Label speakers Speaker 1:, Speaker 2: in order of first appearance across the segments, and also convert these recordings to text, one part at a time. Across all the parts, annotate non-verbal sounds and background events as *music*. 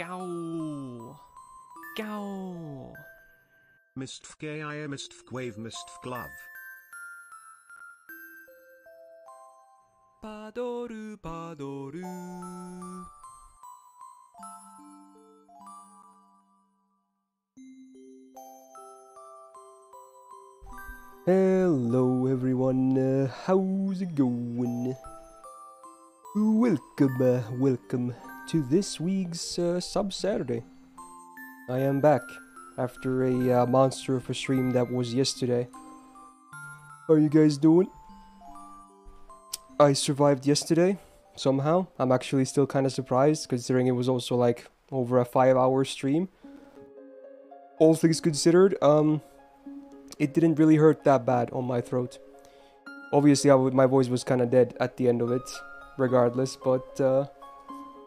Speaker 1: Gow. Gow.
Speaker 2: Mistfk I Mistfk Wave Mistfk Love.
Speaker 1: Padoru, padoru.
Speaker 3: Hello everyone, uh, how's it going? Welcome, uh, welcome to this week's uh, Sub Saturday. I am back after a uh, monster of a stream that was yesterday. How are you guys doing? I survived yesterday, somehow. I'm actually still kind of surprised, considering it was also like over a 5 hour stream. All things considered, um, it didn't really hurt that bad on my throat. Obviously, I my voice was kind of dead at the end of it, regardless, but uh,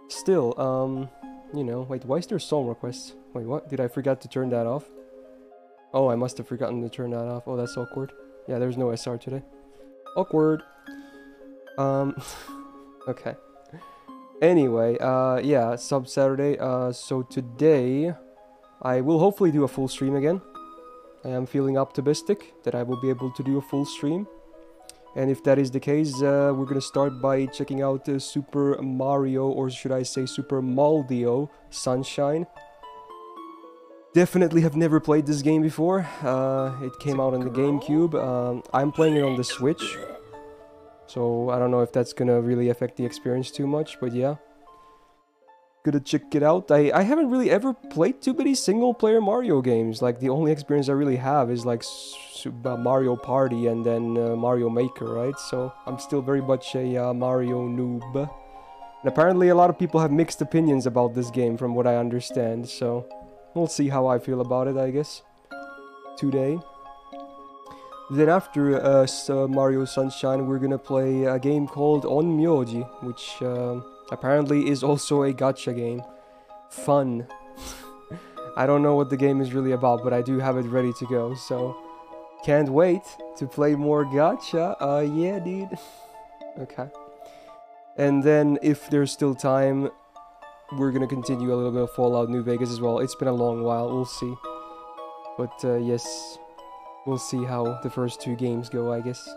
Speaker 3: still, um, you know, wait, why is there song requests? Wait, what? Did I forget to turn that off? Oh, I must have forgotten to turn that off. Oh, that's awkward. Yeah, there's no SR today. Awkward. Um, *laughs* okay. Anyway, uh, yeah, sub Saturday. Uh, so today, I will hopefully do a full stream again. I am feeling optimistic that I will be able to do a full stream. And if that is the case, uh, we're gonna start by checking out uh, Super Mario, or should I say Super Maldio Sunshine. Definitely have never played this game before. Uh, it came out on the GameCube. Um, I'm playing it on the Switch. So I don't know if that's gonna really affect the experience too much, but yeah. Gonna check it out. I, I haven't really ever played too many single player Mario games. Like the only experience I really have is like Super Mario Party and then uh, Mario Maker, right? So I'm still very much a uh, Mario noob. And apparently a lot of people have mixed opinions about this game from what I understand, so we'll see how I feel about it, I guess. Today. Then after uh, uh, Mario Sunshine, we're gonna play a game called Onmyoji, which um, apparently is also a gacha game. Fun. *laughs* I don't know what the game is really about, but I do have it ready to go, so can't wait to play more gacha. Uh, yeah, dude. *laughs* okay. And then, if there's still time, we're gonna continue a little bit of Fallout New Vegas as well. It's been a long while, we'll see. But uh, yes, we'll see how the first two games go, I guess.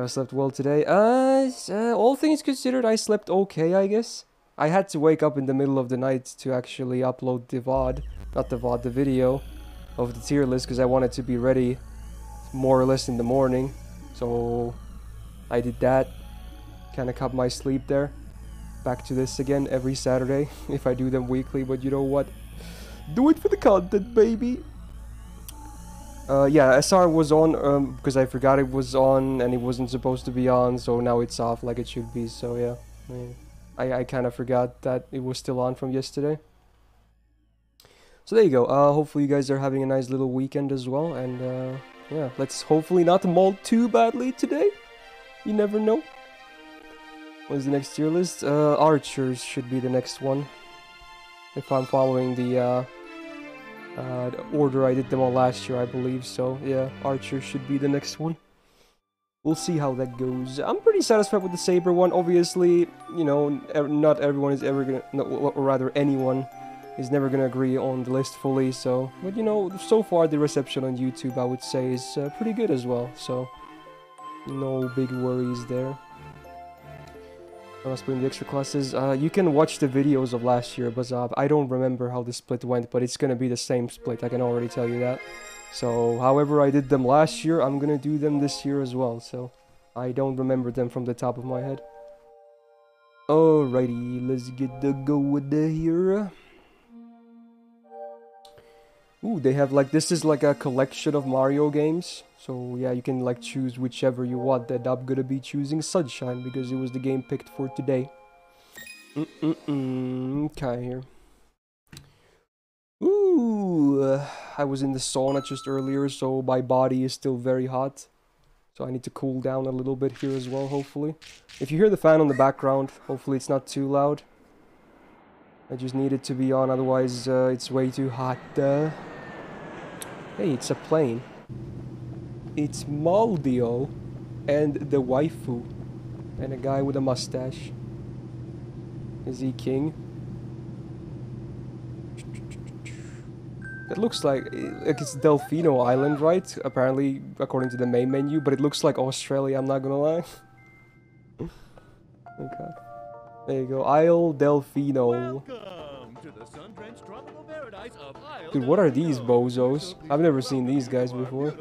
Speaker 3: I slept well today. Uh, uh, all things considered, I slept okay, I guess. I had to wake up in the middle of the night to actually upload the VOD, not the VOD, the video of the tier list because I wanted to be ready more or less in the morning. So I did that. Kind of cut my sleep there. Back to this again every Saturday *laughs* if I do them weekly, but you know what? Do it for the content, baby! Uh, yeah, SR was on um, because I forgot it was on and it wasn't supposed to be on, so now it's off like it should be. So yeah, I, I kind of forgot that it was still on from yesterday. So there you go. Uh, hopefully you guys are having a nice little weekend as well, and uh, yeah, let's hopefully not mold too badly today. You never know. What is the next tier list? Uh, Archers should be the next one. If I'm following the uh, order I did them all last year, I believe. So yeah, Archer should be the next one. We'll see how that goes. I'm pretty satisfied with the Saber one. Obviously, you know, not everyone is ever gonna, no, or rather anyone is never gonna agree on the list fully. So, but you know, so far the reception on YouTube, I would say, is uh, pretty good as well. So, no big worries there. I was playing the extra classes. Uh, you can watch the videos of last year, but uh, I don't remember how the split went, but it's gonna be the same split. I can already tell you that. So, however I did them last year, I'm gonna do them this year as well. So, I don't remember them from the top of my head. Alrighty, let's get the go with the here. Ooh, they have like this is like a collection of Mario games. So yeah, you can like choose whichever you want. That I'm gonna be choosing Sunshine because it was the game picked for today. Mm -mm -mm. Okay, here. Ooh, uh, I was in the sauna just earlier, so my body is still very hot. So I need to cool down a little bit here as well, hopefully. If you hear the fan on the background, hopefully it's not too loud. I just need it to be on, otherwise uh, it's way too hot. Uh. Hey, it's a plane. It's Maldio and the waifu. And a guy with a mustache. Is he king? It looks like, like it's Delfino Island, right? Apparently, according to the main menu, but it looks like Australia, I'm not gonna lie. *laughs* okay. There you go. Isle Delfino. Dude, what are these bozos? I've never seen these guys before.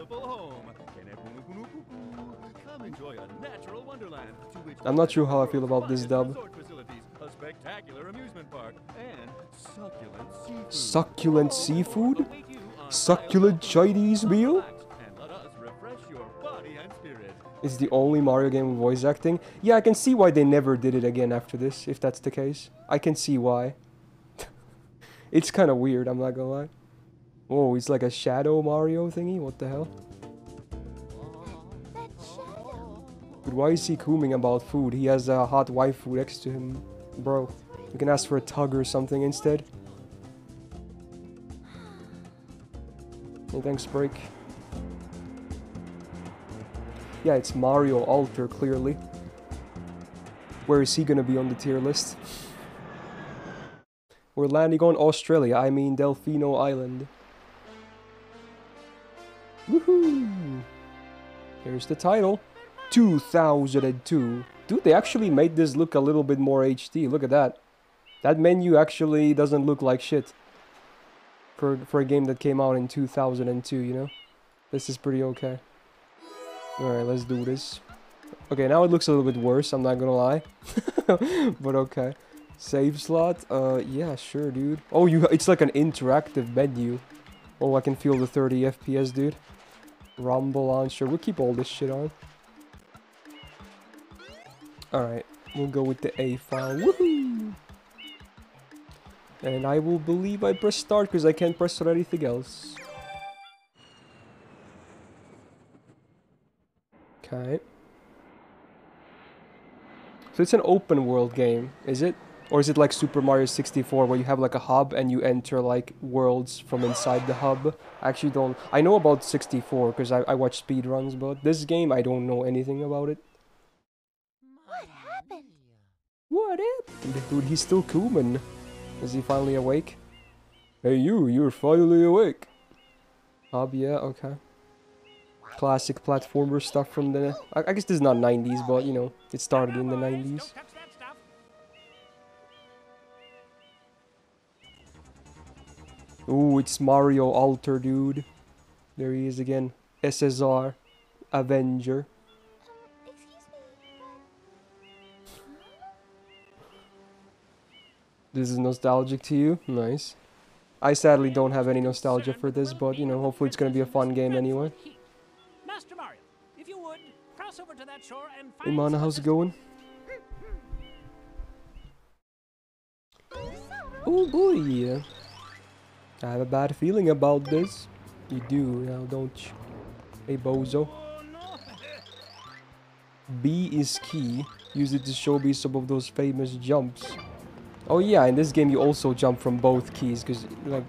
Speaker 3: I'm not sure how I feel about this dub.
Speaker 4: resort facilities, a spectacular amusement park, and succulent seafood.
Speaker 3: Succulent seafood?
Speaker 4: await you on
Speaker 3: Succulent Chinese meal?
Speaker 4: Relax and let us refresh your body and spirit.
Speaker 3: It's the only Mario game with voice acting. Yeah, I can see why they never did it again after this, if that's the case. I can see why. *laughs* it's kind of weird, I'm not gonna lie. Whoa, it's like a shadow Mario thingy? What the hell? But why is he cooming about food? He has a hot waifu next to him. Bro, you can ask for a tug or something instead. Hey, thanks, Break. Yeah, it's Mario Alter, clearly. Where is he gonna be on the tier list? We're landing on Australia, I mean Delfino Island. Woohoo! Here's the title. 2002. Dude, they actually made this look a little bit more HD. Look at that. That menu actually doesn't look like shit. For, for a game that came out in 2002, you know? This is pretty okay. Alright, let's do this. Okay, now it looks a little bit worse, I'm not gonna lie. *laughs* but okay. Save slot? Uh, yeah, sure, dude. Oh, you it's like an interactive menu. Oh, I can feel the 30 FPS, dude. Rumble launcher. We'll keep all this shit on. Alright, we'll go with the A file. Woohoo! And I will believe I press start because I can't press on anything else. Okay. So it's an open world game, is it? Or is it like Super Mario 64 where you have like a hub and you enter like worlds from inside the hub? I actually don't... I know about 64 because I, I watch speedruns, but this game I don't know anything about it.
Speaker 5: What happened?
Speaker 3: What happened? Dude, he's still Kuman. Is he finally awake? Hey you, you're finally awake. Hub, yeah, okay. Classic platformer stuff from the... I, I guess this is not 90s, but you know, it started in the 90s. Ooh, it's Mario Alter, dude. There he is again. SSR. Avenger. This is nostalgic to you? Nice. I sadly don't have any nostalgia for this, but you know, hopefully it's gonna be a fun game anyway.
Speaker 6: Master Mario, if you would, cross over to that shore and
Speaker 3: Hey
Speaker 6: find
Speaker 3: Mana, how's it going? Oh boy. I have a bad feeling about this. You do now, don't you? Hey bozo. B is key. Use it to show me some of those famous jumps. Oh yeah, in this game you also jump from both keys, because like...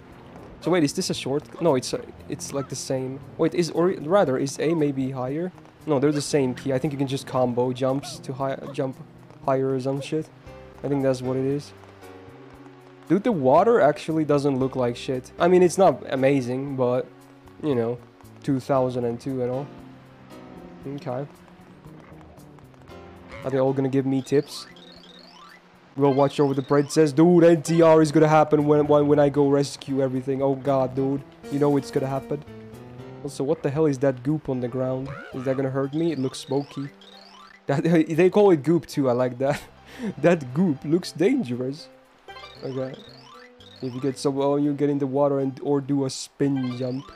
Speaker 3: So wait, is this a short? No, it's a, it's like the same. Wait, is or rather is A maybe higher? No, they're the same key. I think you can just combo jumps to high jump higher or some shit. I think that's what it is. Dude, the water actually doesn't look like shit. I mean, it's not amazing, but you know, 2002 and all. Okay. Are they all gonna give me tips? We'll watch over the princess. Dude, NTR is gonna happen when, when, when I go rescue everything. Oh god, dude. You know it's gonna happen. Also, what the hell is that goop on the ground? Is that gonna hurt me? It looks smoky. *laughs* That *laughs* They call it goop too, I like that. *laughs* that goop looks dangerous. Okay. If you get so well, oh, you get in the water and or do a spin jump.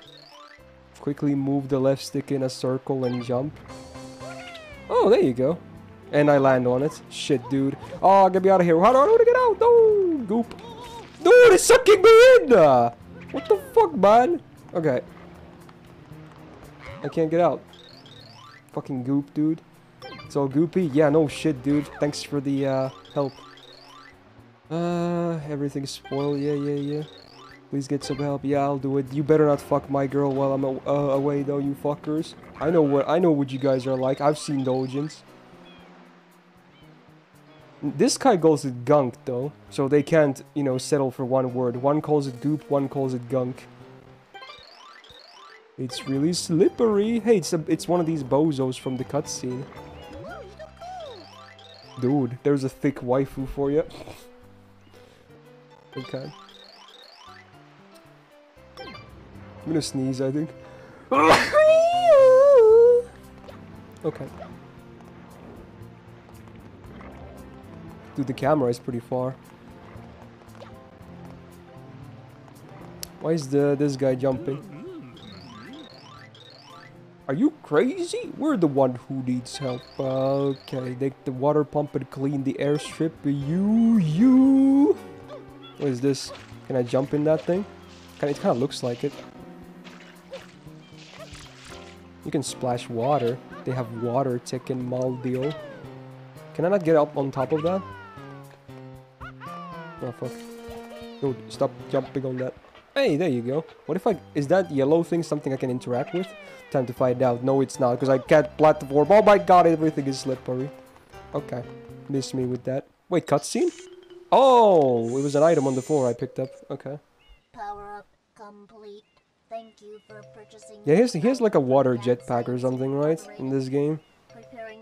Speaker 3: Quickly move the left stick in a circle and jump. Oh, there you go. And I land on it. Shit, dude. Oh, get me out of here. How do I know to get out? No, goop. Dude, it's sucking me in. What the fuck, man? Okay. I can't get out. Fucking goop, dude. It's all goopy. Yeah, no shit, dude. Thanks for the uh, help. Uh, everything's spoiled. Yeah, yeah, yeah. Please get some help. Yeah, I'll do it. You better not fuck my girl while I'm uh, away, though, you fuckers. I know what I know what you guys are like. I've seen Dojins. This guy calls it gunk, though, so they can't, you know, settle for one word. One calls it goop, one calls it gunk. It's really slippery. Hey, it's a, it's one of these bozos from the cutscene. Dude, there's a thick waifu for you. *laughs* okay. I'm gonna sneeze, I think. *laughs* okay. Dude, the camera is pretty far. Why is the this guy jumping? Are you crazy? We're the one who needs help. Okay, take the water pump and clean the airstrip. You, you. What is this? Can I jump in that thing? It kind of looks like it. You can splash water. They have water in Maldio. Can I not get up on top of that? Oh fuck. Dude, stop jumping on that. Hey, there you go. What if I... Is that yellow thing something I can interact with? Time to find out. No, it's not, because I can't platform. Oh my god, everything is slippery. Okay. Miss me with that. Wait, cutscene? Oh, it was an item on the floor I picked up. Okay.
Speaker 5: Power up complete. Thank you for purchasing.
Speaker 3: Yeah, here's, has, he has like a water jetpack or something, right? In this game.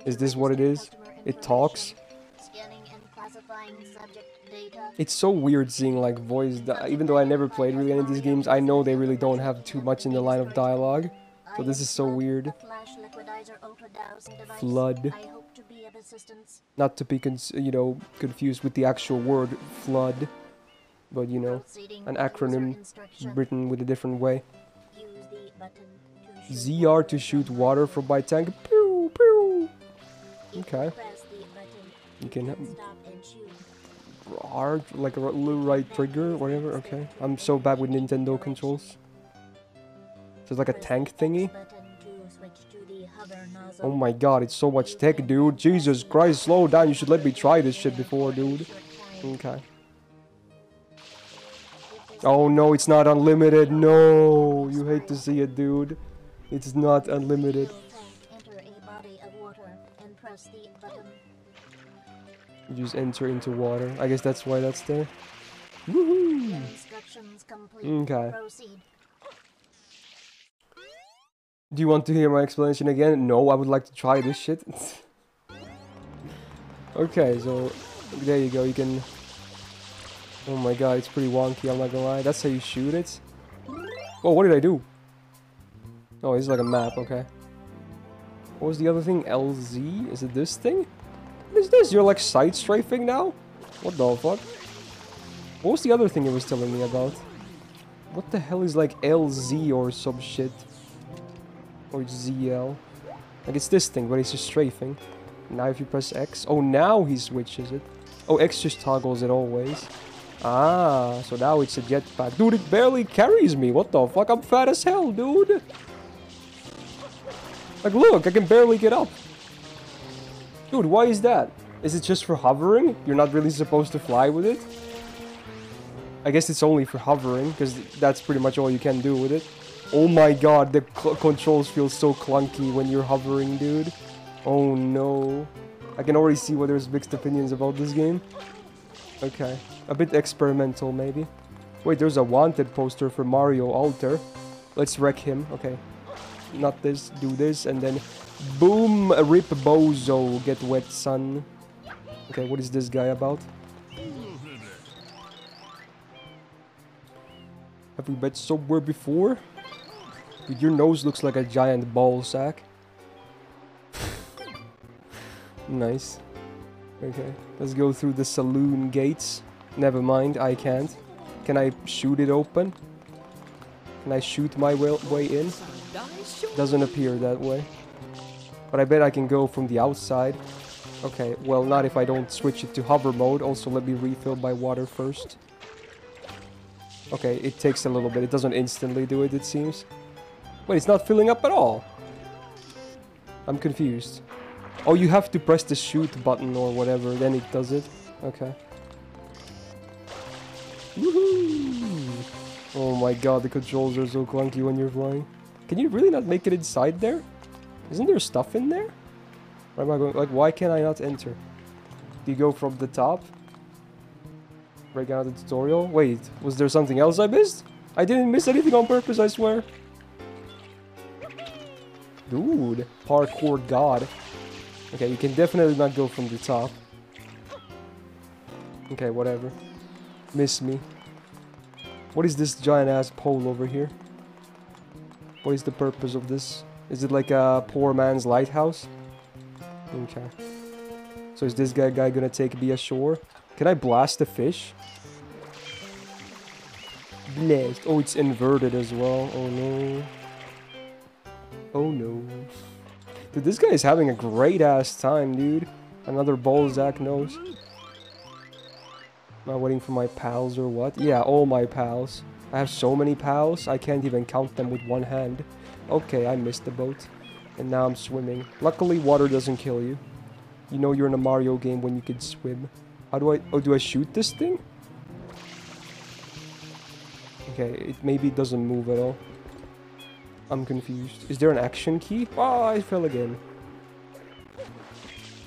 Speaker 3: Is this what it is? It talks?
Speaker 5: Scanning and classifying subject data.
Speaker 3: It's so weird seeing like voice, even though I never played really any of these games, I know they really don't have too much in the line of dialogue. So this is so weird.
Speaker 5: FLUDD.
Speaker 3: Not to be, you know, confused with the actual word flood, but you know, an acronym written with a different way. ZR to shoot water from my tank. Pew pew. Okay. You can R, like right trigger, whatever. Okay, I'm so bad with Nintendo controls. It's like a tank thingy. Oh my god, it's so much tech, dude. Jesus Christ, slow down. You should let me try this shit before, dude. Okay. Oh no, it's not unlimited. No, you hate to see it, dude. It's not unlimited. You just enter into water. I guess that's why that's there. Woohoo!
Speaker 5: Instructions complete.
Speaker 3: Okay.
Speaker 5: Proceed.
Speaker 3: Do you want to hear my explanation again? No, I would like to try this shit. *laughs* okay, so there you go. You can. Oh my god, it's pretty wonky. I'm not gonna lie. That's how you shoot it. Oh, what did I do? Oh, it's like a map. Okay. What was the other thing? LZ? Is it this thing? Is this? You're like side strafing now? What the fuck? What was the other thing it was telling me about? What the hell is like LZ or some shit? Or ZL. Like it's this thing, but it's just strafing. Now if you press X. Oh, now he switches it. Oh, X just toggles it always. Ah, so now it's a jetpack. Dude, it barely carries me. What the fuck? I'm fat as hell, dude. Like, look, I can barely get up. Dude, why is that? Is it just for hovering? You're not really supposed to fly with it? I guess it's only for hovering, because that's pretty much all you can do with it. Oh my god, the controls feel so clunky when you're hovering, dude. Oh no. I can already see why there's mixed opinions about this game. Okay. A bit experimental, maybe. Wait, there's a wanted poster for Mario Alter. Let's wreck him. Okay. Not this, do this, and then... Boom! Rip Bozo, get wet, son. Okay, what is this guy about? Have we met somewhere before? Dude, your nose looks like a giant ball sack. *laughs* nice. Okay, let's go through the saloon gates. Never mind, I can't. Can I shoot it open? Can I shoot my way in? Doesn't appear that way. But I bet I can go from the outside. Okay, well, not if I don't switch it to hover mode. Also, let me refill my water first. Okay, it takes a little bit. It doesn't instantly do it, it seems. Wait, it's not filling up at all. I'm confused. Oh, you have to press the shoot button or whatever, then it does it. Okay. Woohoo! Oh my god, the controls are so clunky when you're flying. Can you really not make it inside there? Isn't there stuff in there? Why am I going? Like, why can't I not enter? Do you go from the top? Break out the tutorial? Wait, was there something else I missed? I didn't miss anything on purpose, I swear. Dude, parkour god. Okay, you can definitely not go from the top. Okay, whatever. Miss me. What is this giant ass pole over here? What is the purpose of this? Is it like a poor man's lighthouse? Okay. So is this guy guy gonna take me ashore? Can I blast the fish? Blast. Oh, it's inverted as well. Oh no. Oh no. Dude, this guy is having a great ass time, dude. Another Balzac nose. Am I waiting for my pals or what? Yeah, all my pals. I have so many pals, I can't even count them with one hand. Okay, I missed the boat. And now I'm swimming. Luckily, water doesn't kill you. You know you're in a Mario game when you can swim. How do I... Oh, do I shoot this thing? Okay, it maybe doesn't move at all. I'm confused. Is there an action key? Oh, I fell again.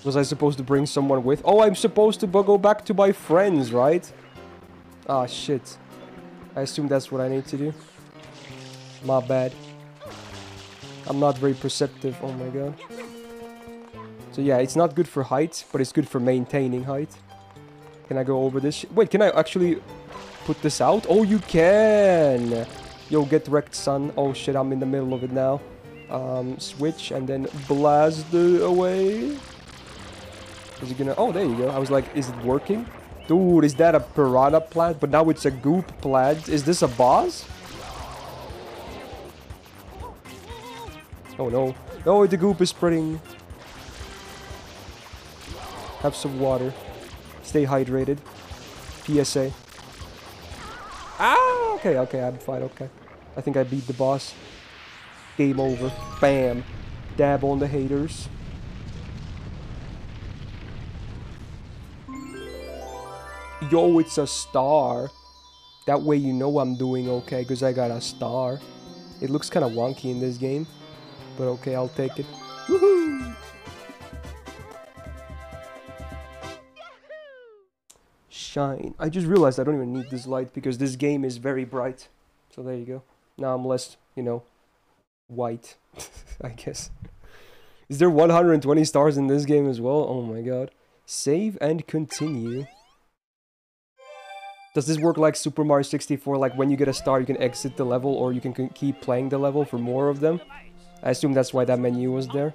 Speaker 3: Was I supposed to bring someone with? Oh, I'm supposed to go back to my friends, right? Ah, shit. I assume that's what I need to do. My bad. I'm not very perceptive. Oh my god. So yeah, it's not good for height, but it's good for maintaining height. Can I go over this? Wait, can I actually put this out? Oh, you can! Yo, get wrecked, son. Oh shit, I'm in the middle of it now. Um, switch and then blast away. Is it gonna... Oh, there you go. I was like, is it working? Dude, is that a piranha plant? But now it's a goop plant. Is this a boss? Oh no. No, the goop is spreading. Have some water. Stay hydrated. PSA. Ah, okay, okay, I'm fine, okay. I think I beat the boss. Game over. Bam. Dab on the haters. Yo, it's a star. That way you know I'm doing okay, because I got a star. It looks kind of wonky in this game. But okay, I'll take it. Woohoo! Shine. I just realized I don't even need this light because this game is very bright. So there you go. Now I'm less, you know, white, *laughs* I guess. Is there 120 stars in this game as well? Oh my god. Save and continue. Does this work like Super Mario 64? Like when you get a star, you can exit the level or you can keep playing the level for more of them? I assume that's why that menu was there.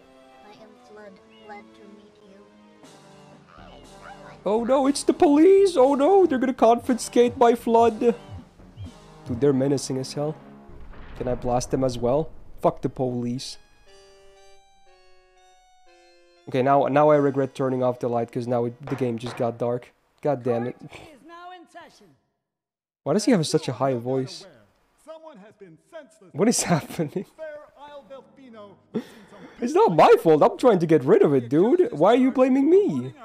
Speaker 5: FLUDD. Glad to meet you.
Speaker 3: Oh no, it's the police! Oh no, they're gonna confiscate my FLUDD! Dude, they're menacing as hell. Can I blast them as well? Fuck the police. Okay, now now I regret turning off the light because now it, the game just got dark. God damn it.
Speaker 6: Court is now in session.
Speaker 3: Why does he have such a high voice?
Speaker 7: Someone has been senseless.
Speaker 3: What is *laughs* happening?
Speaker 7: Fair Isle Delfino has seen some *laughs*
Speaker 3: It's not my fault. I'm trying to get rid of it, dude. Why are you blaming me? *laughs*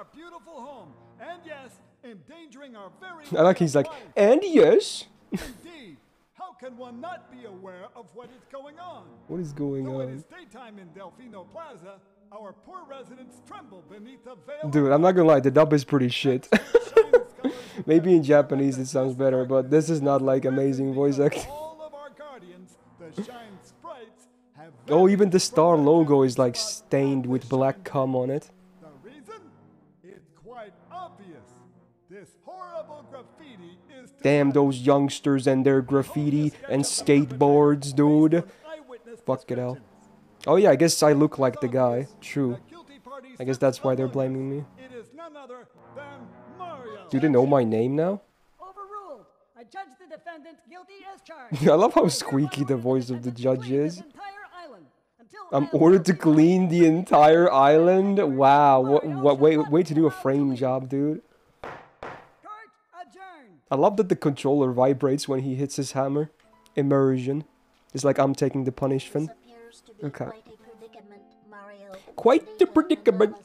Speaker 3: I like he's like, and yes.
Speaker 7: Can one not be aware of what is going on?
Speaker 3: What is going
Speaker 7: Though
Speaker 3: on?
Speaker 7: is daytime in Delfino Plaza, our poor residents tremble beneath the veil.
Speaker 3: Dude, I'm not gonna lie, the dub is pretty shit. *laughs* Maybe in Japanese it sounds better, but this is not like amazing voice acting. Oh, even the star logo is like stained with black cum on it.
Speaker 7: The reason? It's quite obvious. This horrible graffiti is
Speaker 3: Damn those youngsters and their graffiti and skateboards, dude. Fuck it hell.
Speaker 7: descriptions.
Speaker 3: Oh yeah, I guess I look like the guy. True.
Speaker 7: The guilty party
Speaker 3: I guess that's why they're blaming me.
Speaker 7: us. It is none other than Mario.
Speaker 3: Do they know my name now?
Speaker 6: Overruled. I judge the defendant guilty as *laughs* charged.
Speaker 3: I love how squeaky the voice of the judge is. I'm ordered to clean the entire island. Wow, what, what, way, way to do a frame job, dude. I love that the controller vibrates when he hits his hammer. Immersion. It's like I'm taking the punishment. Okay.
Speaker 5: quite
Speaker 3: the predicament.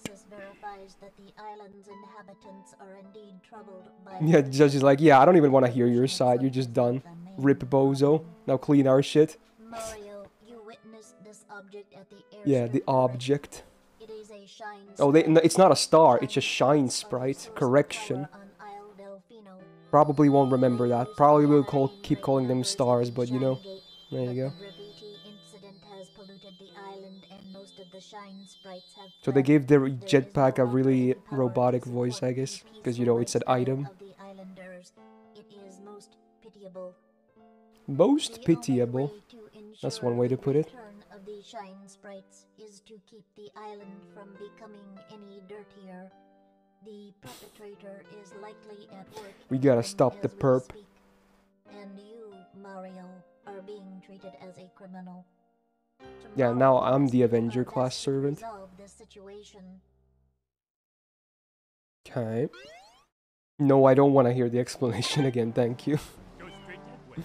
Speaker 3: Yeah, the judge is like, yeah, I don't even want to hear your side. You're just done. Rip bozo. Now clean our shit.
Speaker 5: The.
Speaker 3: Yeah, the object.
Speaker 5: It is a shine
Speaker 3: Oh, they, no, it's not a star. It's a shine
Speaker 5: sprite
Speaker 3: sprite.
Speaker 5: of the source of
Speaker 3: Correction.
Speaker 5: power on Isle Delfino.
Speaker 3: Probably won't remember that. Probably will call, keep calling them stars, but you know. There you go.
Speaker 5: The graffiti incident has polluted the island island and most of the shine sprites have
Speaker 3: So they gave their jetpack a really
Speaker 5: operating power to
Speaker 3: robotic voice, I guess, because you know it's an item.
Speaker 5: of the islanders. It is most pitiable.
Speaker 3: Most
Speaker 5: The only
Speaker 3: pitiable.
Speaker 5: way to
Speaker 3: That's one way to put it.
Speaker 5: Return Of shine sprites is to keep the island from becoming any dirtier. The perpetrator is likely at work.
Speaker 3: We gotta stop the perp.
Speaker 5: speak. And you, Mario, are being treated as a criminal.
Speaker 3: Yeah, now I'm the Avenger class servant.
Speaker 5: resolve this situation.
Speaker 3: Okay. No, I don't want to hear the explanation *laughs* again, thank you.
Speaker 6: Go straight that way.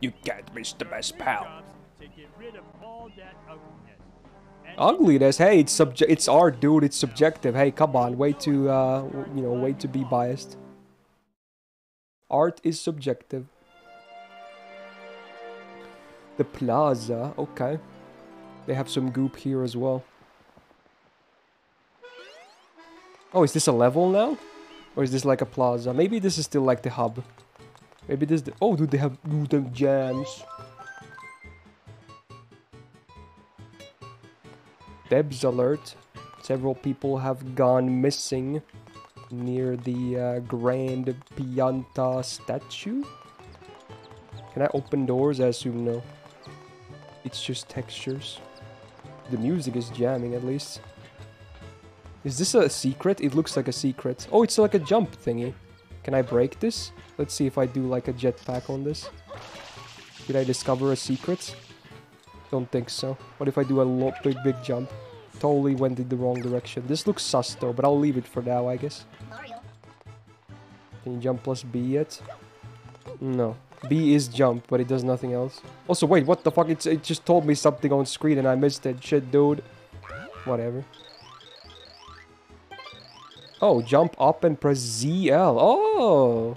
Speaker 6: You can't miss the
Speaker 1: best, pal.
Speaker 6: Ugliness. And
Speaker 3: Ugliness, hey, it's subje- it's art, dude. It's subjective. Hey, come on, way to uh, you know, way to be biased. Art is subjective. The plaza, okay. They have some goop here as well. Oh, is this a level now? Or is this like a plaza? Maybe this is still like the hub. Maybe this. The oh, dude, they have dude, them jams. Debs alert. Several people have gone missing near the uh, Grand Pianta statue. Can I open doors? I assume no. It's just textures. The music is jamming at least. Is this a secret? It looks like a secret. Oh, it's like a jump thingy. Can I break this? Let's see if I do like a jetpack on this. Did I discover a secret? Don't think so. What if I do a big, big jump? Totally went in the wrong direction. This looks sus though, but I'll leave it for now, I guess. Can you jump plus B yet? No. B is jump, but it does nothing else. Also, wait, what the fuck? It's, it just told me something on screen and I missed it. Shit, dude. Whatever. Oh, jump up and press ZL. Oh!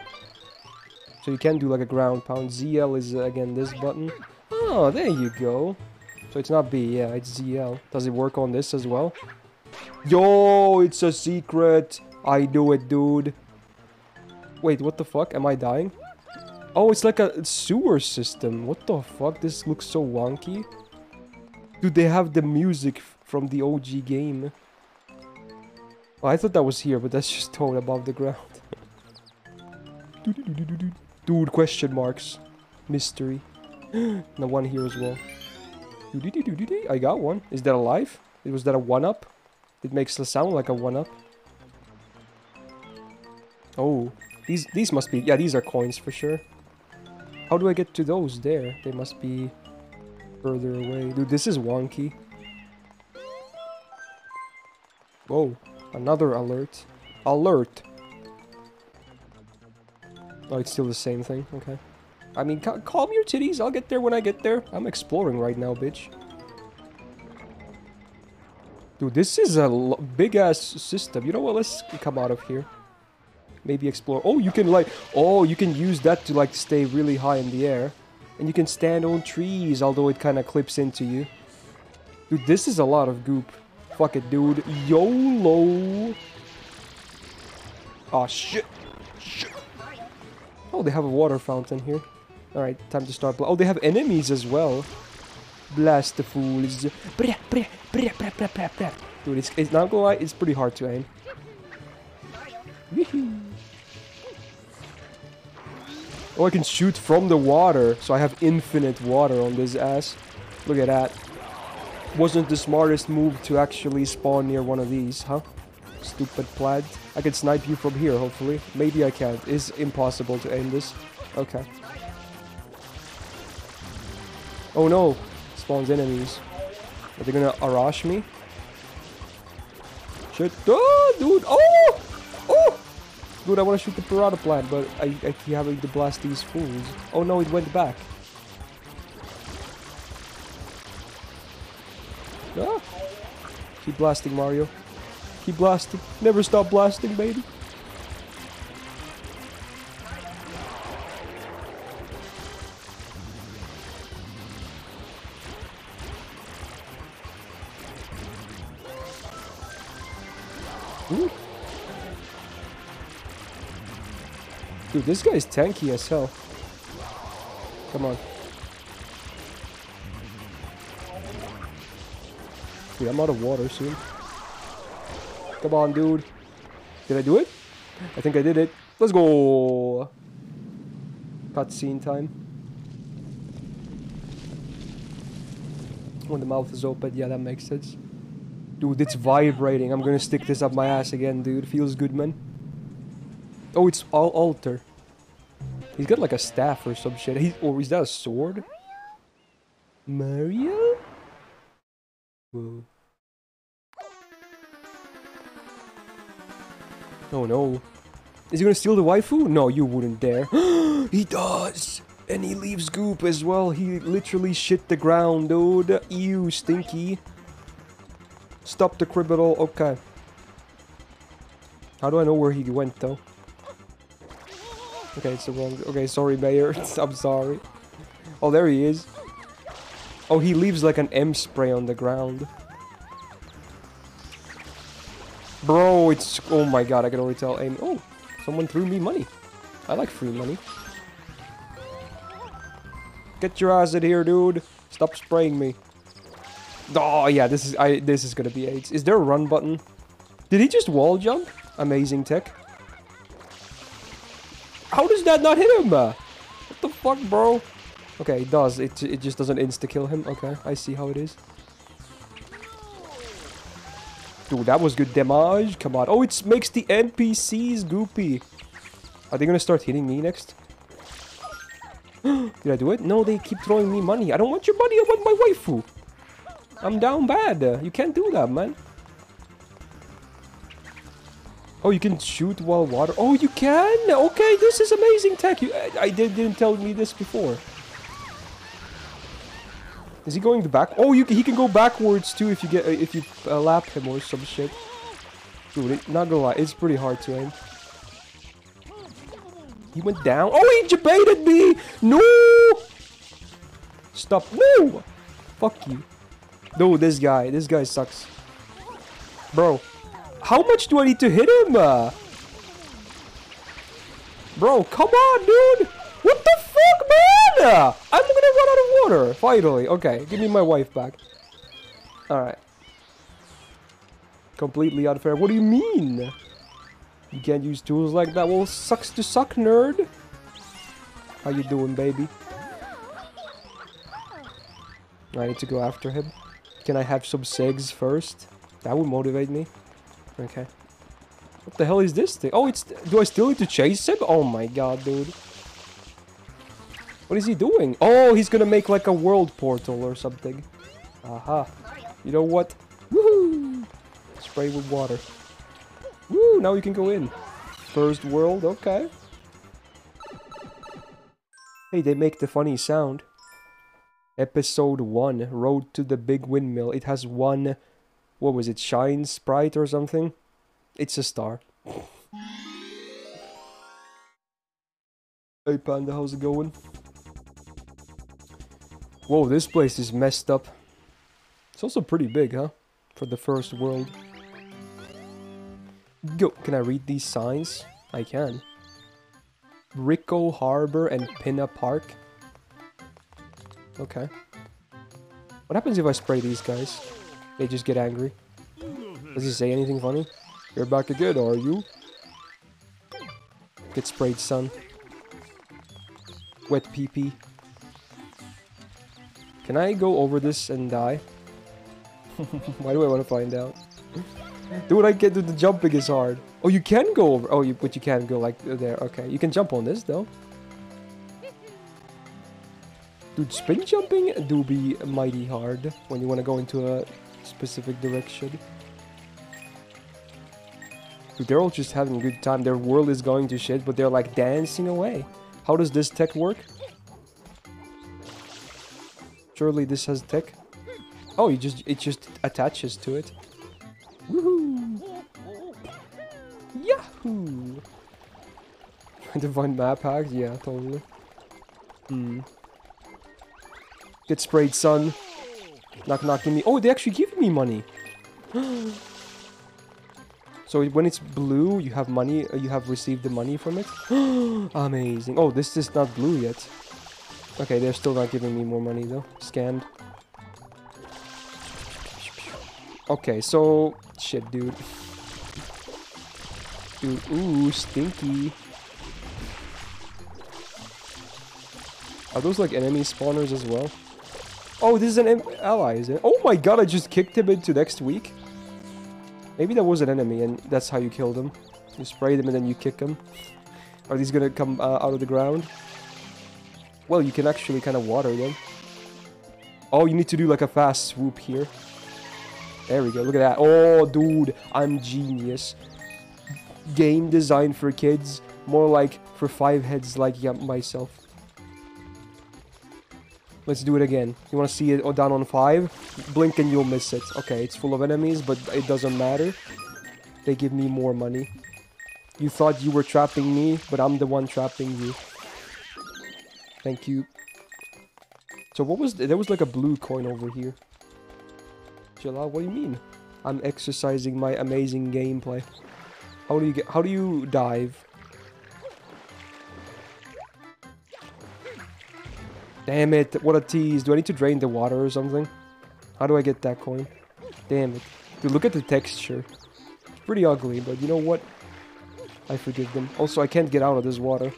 Speaker 3: So you can do like a ground pound. ZL is, uh, again, this button. Oh, there you go. So it's not B, yeah, it's ZL. Does it work on this as well? Yo, it's a secret. I do it, dude. Wait, what the fuck? Am I dying? Oh, it's like a sewer system. What the fuck? This looks so wonky. Dude, they have the music from the OG game. Oh, I thought that was here, but that's just towed above the ground. *laughs* Dude, question marks. Mystery. *gasps* the one here as well. I got one. Is that alive? It was that a one-up? It makes the sound like a one-up. Oh, these these must be yeah these are coins for sure. How do I get to those there? They must be further away. Dude, this is wonky. Whoa, another alert. Alert. Oh, it's still the same thing. Okay. I mean, ca calm your titties. I'll get there when I get there. I'm exploring right now, bitch. Dude, this is a big ass system. You know what? Let's come out of here. Maybe explore. Oh, you can like. Oh, you can use that to like stay really high in the air, and you can stand on trees. Although it kind of clips into you. Dude, this is a lot of goop. Fuck it, dude. YOLO. Oh shit. Shit. Oh, they have a water fountain here. Alright, time to start. Oh, they have enemies as well. Blast the fools. Dude, it's, it's not gonna lie, it's pretty hard to aim. Oh, I can shoot from the water, so I have infinite water on this ass. Look at that. Wasn't the smartest move to actually spawn near one of these, huh? Stupid plaid. I can snipe you from here, hopefully. Maybe I can't. It's impossible to aim this. Okay. Oh no! Spawns enemies. Are they gonna Arash me? Shit. Oh, dude! Oh! Oh! Dude, I wanna shoot the Piranha plant, but I, I keep having to blast these fools. Oh no, it went back. Ah! Keep blasting, Mario. Keep blasting. Never stop blasting, baby. Ooh. Dude, this guy's tanky as hell. Come on. Dude, I'm out of water soon. Come on, dude. Did I do it? I think I did it. Let's go. Cutscene time. When the mouth is open, yeah, that makes sense. Dude, it's vibrating. I'm gonna stick this up my ass again, dude. Feels good, man. Oh, it's all altar. He's got like a staff or some shit. He, or is that a sword? Mario? Whoa. Oh no. Is he gonna steal the waifu? No, you wouldn't dare. *gasps* he does! And he leaves goop as well. He literally shit the ground, dude. Ew, stinky. Stop the criminal. Okay. How do I know where he went, though? Okay, it's the wrong... Okay, sorry, Mayor. *laughs* I'm sorry. Oh, there he is. Oh, he leaves like an M spray on the ground. Bro, it's... Oh my god, I can already tell aim... Oh, someone threw me money. I like free money. Get your ass in here, dude. Stop spraying me. Oh, yeah, this is I. This is gonna be AIDS. Is there a run button? Did he just wall jump? Amazing tech. How does that not hit him? What the fuck, bro? Okay, it does. It, it just doesn't insta-kill him. Okay, I see how it is. Dude, that was good damage. Come on. Oh, it makes the NPCs goopy. Are they gonna start hitting me next? *gasps* Did I do it? No, they keep throwing me money. I don't want your money. I want my waifu. I'm down bad. You can't do that, man. Oh, you can shoot while water. Oh, you can. Okay, this is amazing tech. You, I, I did, didn't tell me this before. Is he going the back? Oh, you he can go backwards too if you get if you uh, lap him or some shit. Dude, not gonna lie, it's pretty hard to aim. He went down. Oh, he debated me. No. Stop. No. Fuck you. No, this guy. This guy sucks. Bro, how much do I need to hit him? Uh? Bro, come on, dude. What the fuck, man? I'm gonna run out of water. Finally. Okay, give me my wife back. Alright. Completely unfair. What do you mean? You can't use tools like that? Well, sucks to suck, nerd. How you doing, baby? I need to go after him. Can I have some segs first? That would motivate me. Okay. What the hell is this thing? Oh, it's... Do I still need to chase him? Oh my god, dude. What is he doing? Oh, he's gonna make like a world portal or something. Aha. You know what? Woohoo! Spray with water. Woo, now you can go in. First world, okay. Hey, they make the funny sound. Episode 1, Road to the Big Windmill. It has one, what was it, Shine Sprite or something? It's a star. hey Panda, how's it going? Whoa, this place is messed up. It's also pretty big, huh? For the first world. Go. Can I read these signs? I can. Ricco Harbor and Pinna Park. Okay. What happens if I spray these guys? They just get angry. Does he say anything funny? You're back again, are you? Get sprayed, son. Wet pee pee. Can I go over this and die? *laughs* Why do I want to find out? Dude, I get the jumping is hard. Oh, you can go over. Oh, you, but you can't go like there. Okay, you can jump on this though. Dude, spin jumping do be mighty hard when you want to go into a specific direction. Dude, they're all just having a good time. Their world is going to shit, but they're like dancing away. How does this tech work? Surely this has tech. Oh, you just it just attaches to it. Woohoo! Yahoo! Trying to find map hacks? Yeah, totally. Hmm. Get sprayed, son. Knock, knock, give me. Oh, they actually give me money. *gasps* so when it's blue, you have money. uh, You have received the money from it. *gasps* Amazing. Oh, this is not blue yet. Okay, they're still not giving me more money though. Scanned. Okay, so shit, dude. Dude, ooh, stinky. Are those like enemy spawners as well? Oh, this is an ally, is it? Oh my god, I just kicked him into next week. Maybe that was an enemy and that's how you killed him. You spray them and then you kick them. Are these gonna come uh, out of the ground? Well, you can actually kind of water them. Oh, you need to do like a fast swoop here. There we go, look at that. Oh, dude, I'm genius. Game design for kids, more like for five heads like yeah, myself. Let's do it again. You want to see it all down on five? Blink and you'll miss it. Okay, it's full of enemies, but it doesn't matter. They give me more money. You thought you were trapping me, but I'm the one trapping you. Thank you. So what was... Th there was like a blue coin over here. Out, what do you mean? I'm exercising my amazing gameplay. How do you get... How do you dive? Damn it, what a tease. Do I need to drain the water or something? How do I get that coin? Damn it. Dude, look at the texture. It's pretty ugly, but you know what? I forgive them. Also, I can't get out of this water.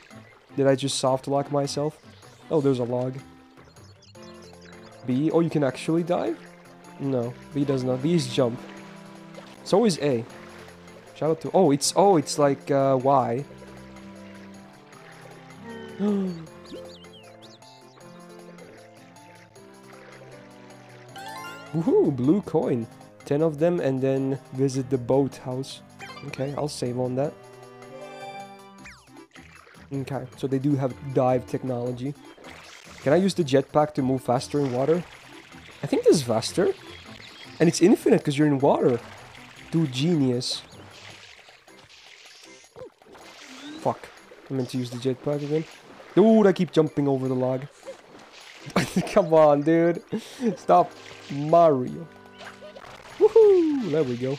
Speaker 3: Did I just soft lock myself? Oh, there's a log. B? Oh, you can actually dive? No, B does not. B is jump. So is A. Shout out to... Oh, it's... Oh, it's like uh, Y. *gasps* *gasps* Woohoo, blue coin. 10 of them and then visit the boathouse. Okay, I'll save on that. Okay, so they do have dive technology. Can I use the jetpack to move faster in water? I think this is faster. And it's infinite because you're in water. Dude, genius. Fuck. I meant to use the jetpack again. Dude, I keep jumping over the log. *laughs* Come on, dude. Stop. Mario. Woohoo! There we go.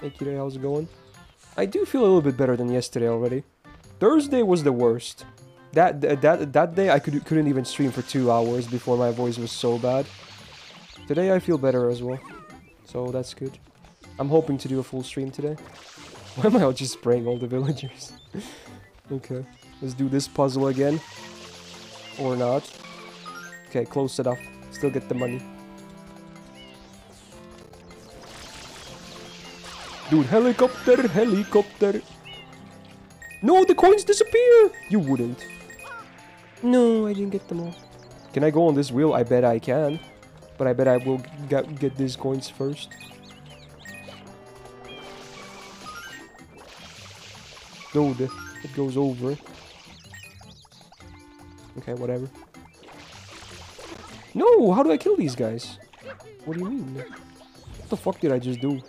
Speaker 3: Hey, Kira, how's it going? I do feel a little bit better than yesterday already. Thursday was the worst. That that that day I could couldn't even stream for two hours before my voice was so bad. Today I feel better as well, so that's good. I'm hoping to do a full stream today. *laughs* Why am I just spraying all the villagers? *laughs* okay, let's do this puzzle again. Or not. Okay, close it off. Still get the money. Dude, helicopter, helicopter. No, the coins disappear! You wouldn't. No, I didn't get them all. Can I go on this wheel? I bet I can. But I bet I will get, get these coins first. Dude, it goes over. Okay, whatever. No, how do I kill these guys? What do you mean? What the fuck did I just do?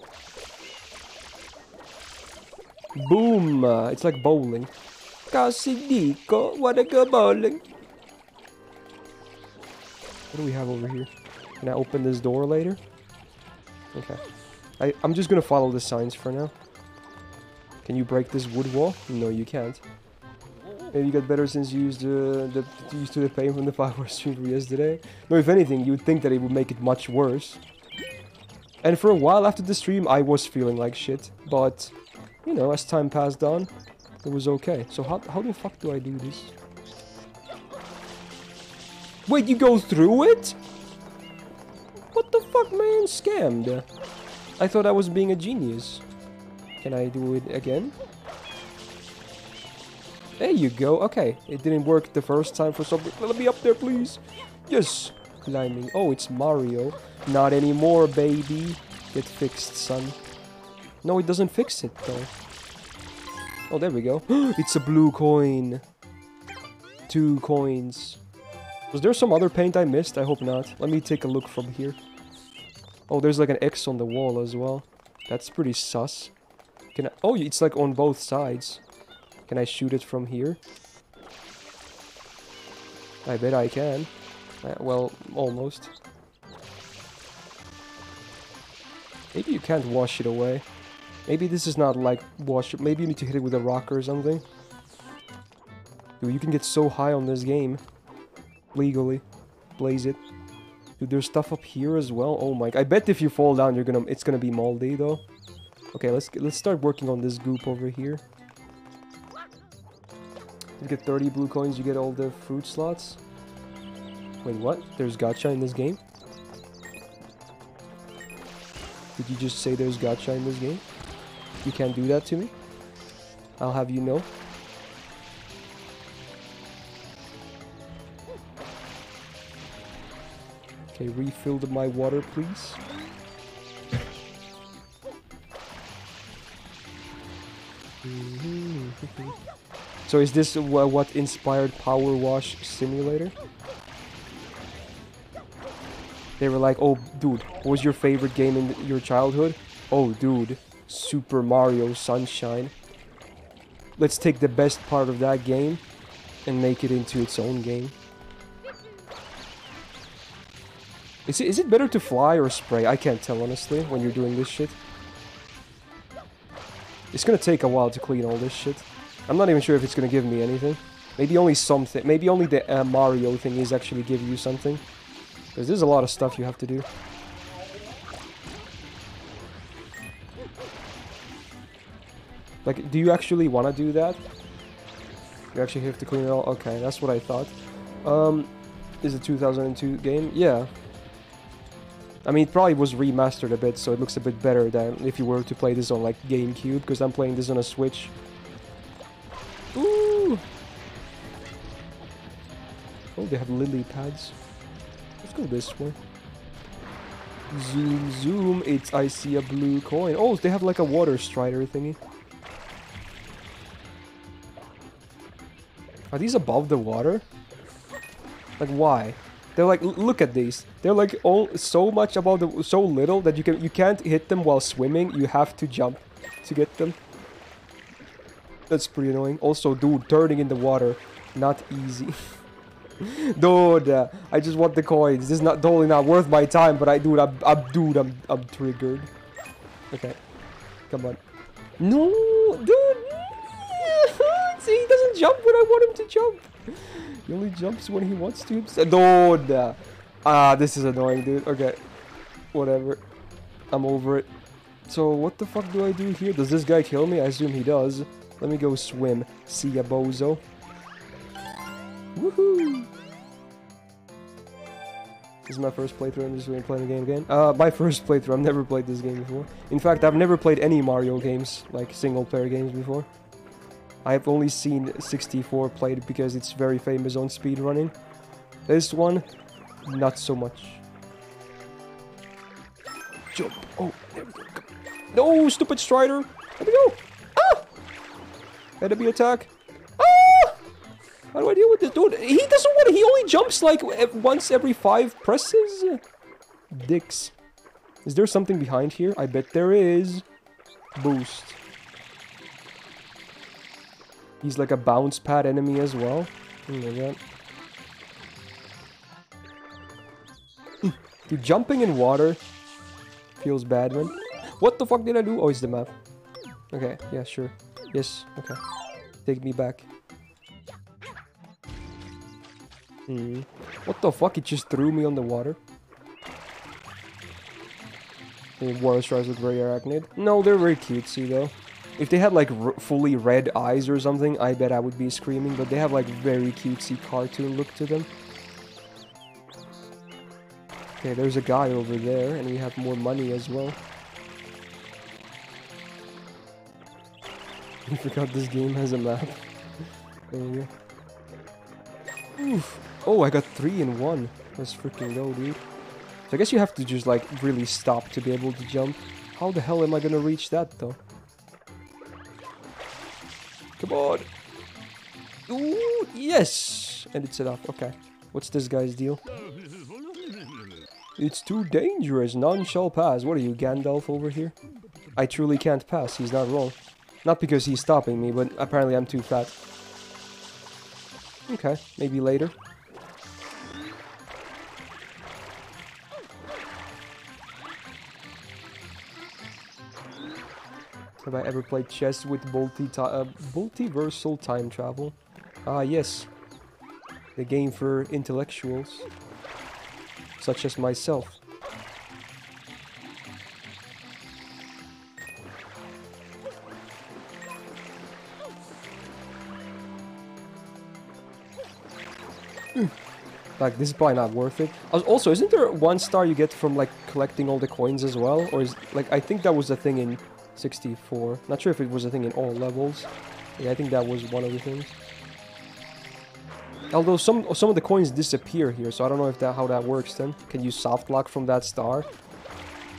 Speaker 3: Boom! Uh, it's like bowling. Kasi dico, wanna go bowling? What do we have over here? Can I open this door later? Okay. I, I'm just gonna follow the signs for now. Can you break this wood wall? No, you can't. Maybe you got better since you used uh, the used to the pain from the *laughs* fireworks stream from yesterday. No, if anything, you would think that it would make it much worse. And for a while after the stream, I was feeling like shit, but you know, as time passed on, it was okay. So how how the fuck do I do this? Wait, you go through it? What the fuck, man? Scammed. I thought I was being a genius. Can I do it again? There you go. Okay, it didn't work the first time for some. Let me up there, please. Yes, climbing. Oh, it's Mario. Not anymore, baby. Get fixed, son. No, it doesn't fix it though. Oh, there we go. *gasps* it's a blue coin. Two coins. Was there some other paint I missed? I hope not. Let me take a look from here. Oh, there's like an X on the wall as well. That's pretty sus. Can I? Oh, it's like on both sides. Can I shoot it from here? I bet I can. Uh, well, almost. Maybe you can't wash it away. Maybe this is not like wash. Maybe you need to hit it with a rock or something. Dude, you can get so high on this game. Legally. Blaze it. Dude, there's stuff up here as well. Oh my, I bet if you fall down, you're gonna, it's gonna be moldy though. Okay, let's let's start working on this goop over here. You get 30 blue coins, you get all the fruit slots. Wait, what? There's gacha in this game? Did you just say there's gacha in this game? You can't do that to me? I'll have you know. Okay, refill my water, please. Mm-hmm. *laughs* So is this what inspired Power Wash Simulator? They were like, oh, dude, what was your favorite game in your childhood? Oh, dude, Super Mario Sunshine. Let's take the best part of that game and make it into its own game. Is it, is it better to fly or spray? I can't tell, honestly, when you're doing this shit. It's gonna take a while to clean all this shit. I'm not even sure if it's gonna give me anything. Maybe only something. Maybe only the uh, Mario thing is actually give you something. Because there's a lot of stuff you have to do. Like, do you actually want to do that? You actually have to clean it all? Okay, that's what I thought. Um, is it 2002 game? Yeah. I mean, it probably was remastered a bit, so it looks a bit better than if you were to play this on, like, GameCube, because I'm playing this on a Switch. Ooh! Oh, they have lily pads. Let's go this way. Zoom, zoom. It's, I see a blue coin. Oh, they have like a water strider thingy. Are these above the water? Like, why? They're like, look at these. They're like all so much above the, so little that you can, you can't hit them while swimming. You have to jump to get them. That's pretty annoying. Also, dude, turning in the water, not easy. *laughs* dude, uh, I just want the coins. This is not totally not worth my time, but I, dude, I'm, I'm, dude, I'm, I'm triggered. Okay, come on. No, dude. *laughs* See, he doesn't jump when I want him to jump. He only jumps when he wants to. Dude, uh, ah, this is annoying, dude. Okay, whatever. I'm over it. So what the fuck do I do here? Does this guy kill me? I assume he does. Let me go swim. See ya, bozo. Woohoo! This is my first playthrough. I'm just to play the game again. Uh, my first playthrough. I've never played this game before. In fact, I've never played any Mario games, like single-player games before. I've only seen 64 played because it's very famous on speedrunning. This one, not so much. Jump. Oh, there we go. No, stupid Strider. There we go. Enemy attack. Ah! How do I deal with this dude? He doesn't want. to. He only jumps like once every five presses. Dicks. Is there something behind here? I bet there is. Boost. He's like a bounce pad enemy as well. Look at. Mm. Dude, jumping in water feels bad, man. What the fuck did I do? Oh, it's the map. Okay, yeah, sure. Yes, okay. Take me back. Hmm. What the fuck? It just threw me on the water. The water stars look very arachnid. No, they're very cutesy though. If they had like fully red eyes or something, I bet I would be screaming. But they have like very cutesy cartoon look to them. Okay, there's a guy over there, and we have more money as well. *laughs* I forgot this game has a map. Uh, oof. Oh, I got three in one. Let's freaking go, dude. So I guess you have to just like really stop to be able to jump. How the hell am I gonna reach that though? Come on. Ooh, yes! And it's enough. Okay. What's this guy's deal? It's too dangerous. None shall pass. What are you, Gandalf over here? I truly can't pass. He's not wrong. Not because he's stopping me, but apparently I'm too fat. Okay, maybe later. Have I ever played chess with multi uh, multiversal time travel? Ah, yes. The game for intellectuals. such as myself. Like, this is probably not worth it. Also, isn't there one star you get from, like, collecting all the coins as well? Or is, like, I think that was a thing in 64. Not sure if it was a thing in all levels. Yeah, I think that was one of the things. Although some some of the coins disappear here, so I don't know if that how that works then. Can you soft lock from that star?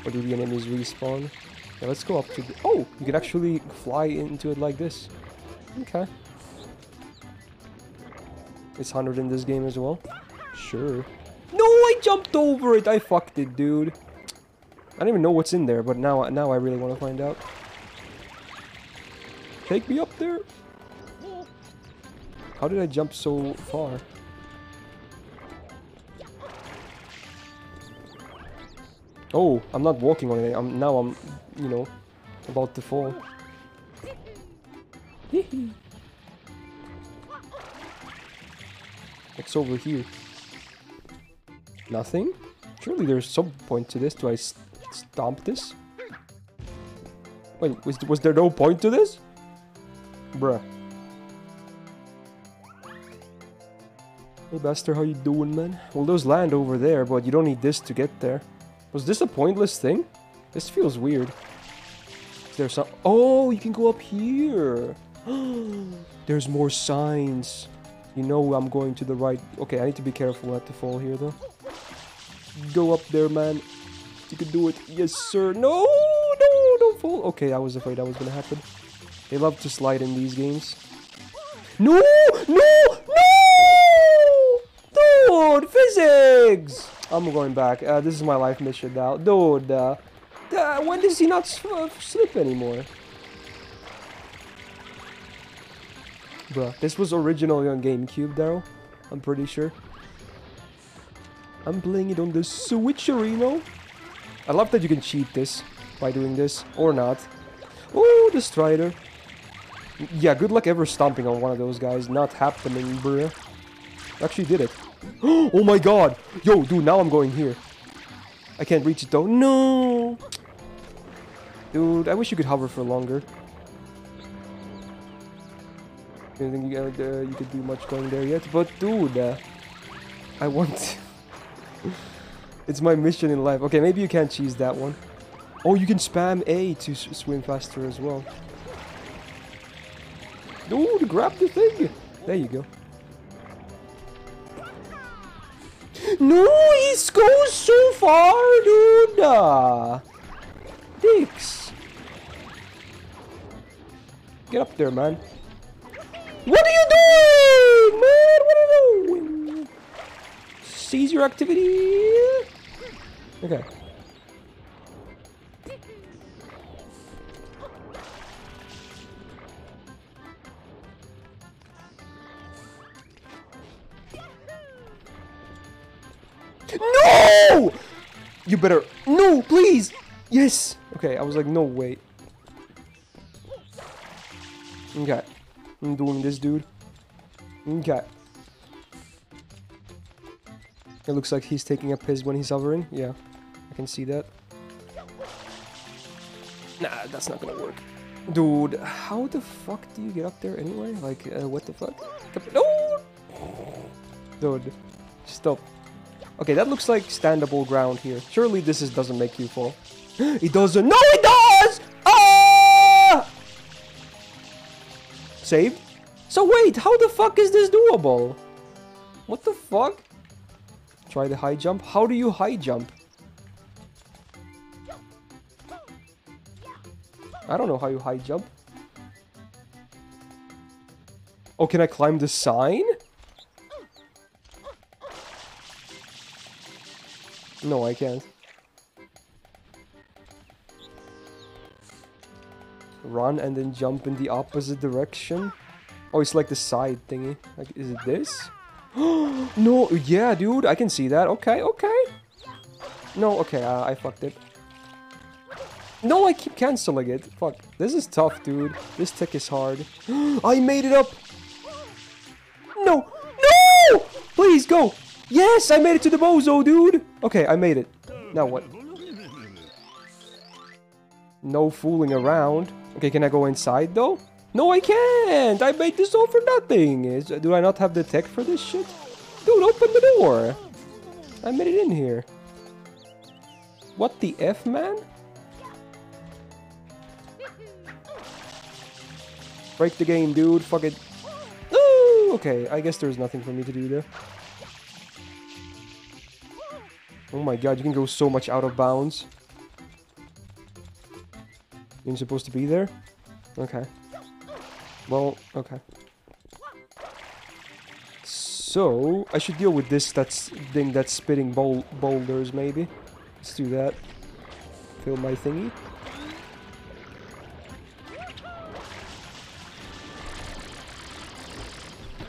Speaker 3: Or do the enemies respawn? Yeah, let's go up to the... Oh! You can actually fly into it like this. Okay. It's 100 in this game as well. Sure. No, I jumped over it. I fucked it, dude. I don't even know what's in there, but now now I really want to find out. Take me up there. How did I jump so far? Oh, I'm not walking on it. I'm now I'm, you know, about to fall. *laughs* It's over here. Nothing? Surely there's some point to this. Do I s stomp this? Wait, was, was there no point to this? Bruh. Hey Buster, how you doing, man? Well, those land over there, but you don't need this to get there. Was this a pointless thing? This feels weird. Is there some... Oh, you can go up here. *gasps* There's more signs. You know I'm going to the right... Okay, I need to be careful not to fall here, though. Go up there, man. You can do it. Yes, sir. No, no, don't fall. Okay, I was afraid that was gonna happen. They love to slide in these games. No, no, no! Dude, physics! I'm going back. Uh, this is my life mission now. Dude, uh, uh, when does he not uh, slip anymore? Bruh, this was originally on GameCube, Daryl. I'm pretty sure. I'm playing it on the Switcherino. I love that you can cheat this by doing this, or not. Oh, the Strider. Yeah, good luck ever stomping on one of those guys. Not happening, bruh. Actually did it. *gasps* oh my god! Yo, dude, now I'm going here. I can't reach it though. No! Dude, I wish you could hover for longer. I don't think you, uh, you could do much going there yet. But dude, uh, I want... *laughs* it's my mission in life. Okay, maybe you can't cheese that one. Oh, you can spam A to swim faster as well. Dude, grab the thing! There you go. No, he goes so far, dude! Uh, dicks. Get up there, man. What are you doing, man? What are you doing? Seize your activity. Okay. No! You better. No, please! Yes! Okay, I was like, no, wait. Okay. I'm doing this, dude. Okay. It looks like he's taking a piss when he's hovering. Yeah, can see that. Nah, that's not gonna work. Dude, how the fuck do you get up there anyway? Like, uh, what the fuck? No! Dude, stop. Okay, that looks like standable ground here. Surely this is, doesn't make you fall. *gasps* it doesn't. No, it does! Ah! Save? So wait, how the fuck is this doable? What the fuck? Try the high jump. How do you high jump? I don't know how you high jump. Oh, can I climb the sign? No, I can't. Run and then jump in the opposite direction. Oh, it's like the side thingy. Like, is it this? *gasps* no, yeah, dude, I can see that. Okay, okay. No, okay, uh, I fucked it. No, I keep canceling it. Fuck, this is tough, dude. This tick is hard. *gasps* I made it up. No, no! Please go. Yes, I made it to the bozo, dude. Okay, I made it. Now what? No fooling around. Okay, can I go inside though? No, I can't! I made this all for nothing! Is, do I not have the tech for this shit? Dude, open the door! I made it in here. What the F, man? Break the game, dude. Fuck it. Ooh, okay, I guess there's nothing for me to do there. Oh my god, you can go so much out of bounds. You're supposed to be there? Okay. Well, okay. So, I should deal with this that's thing that's spitting boulders, maybe. Let's do that. Fill my thingy.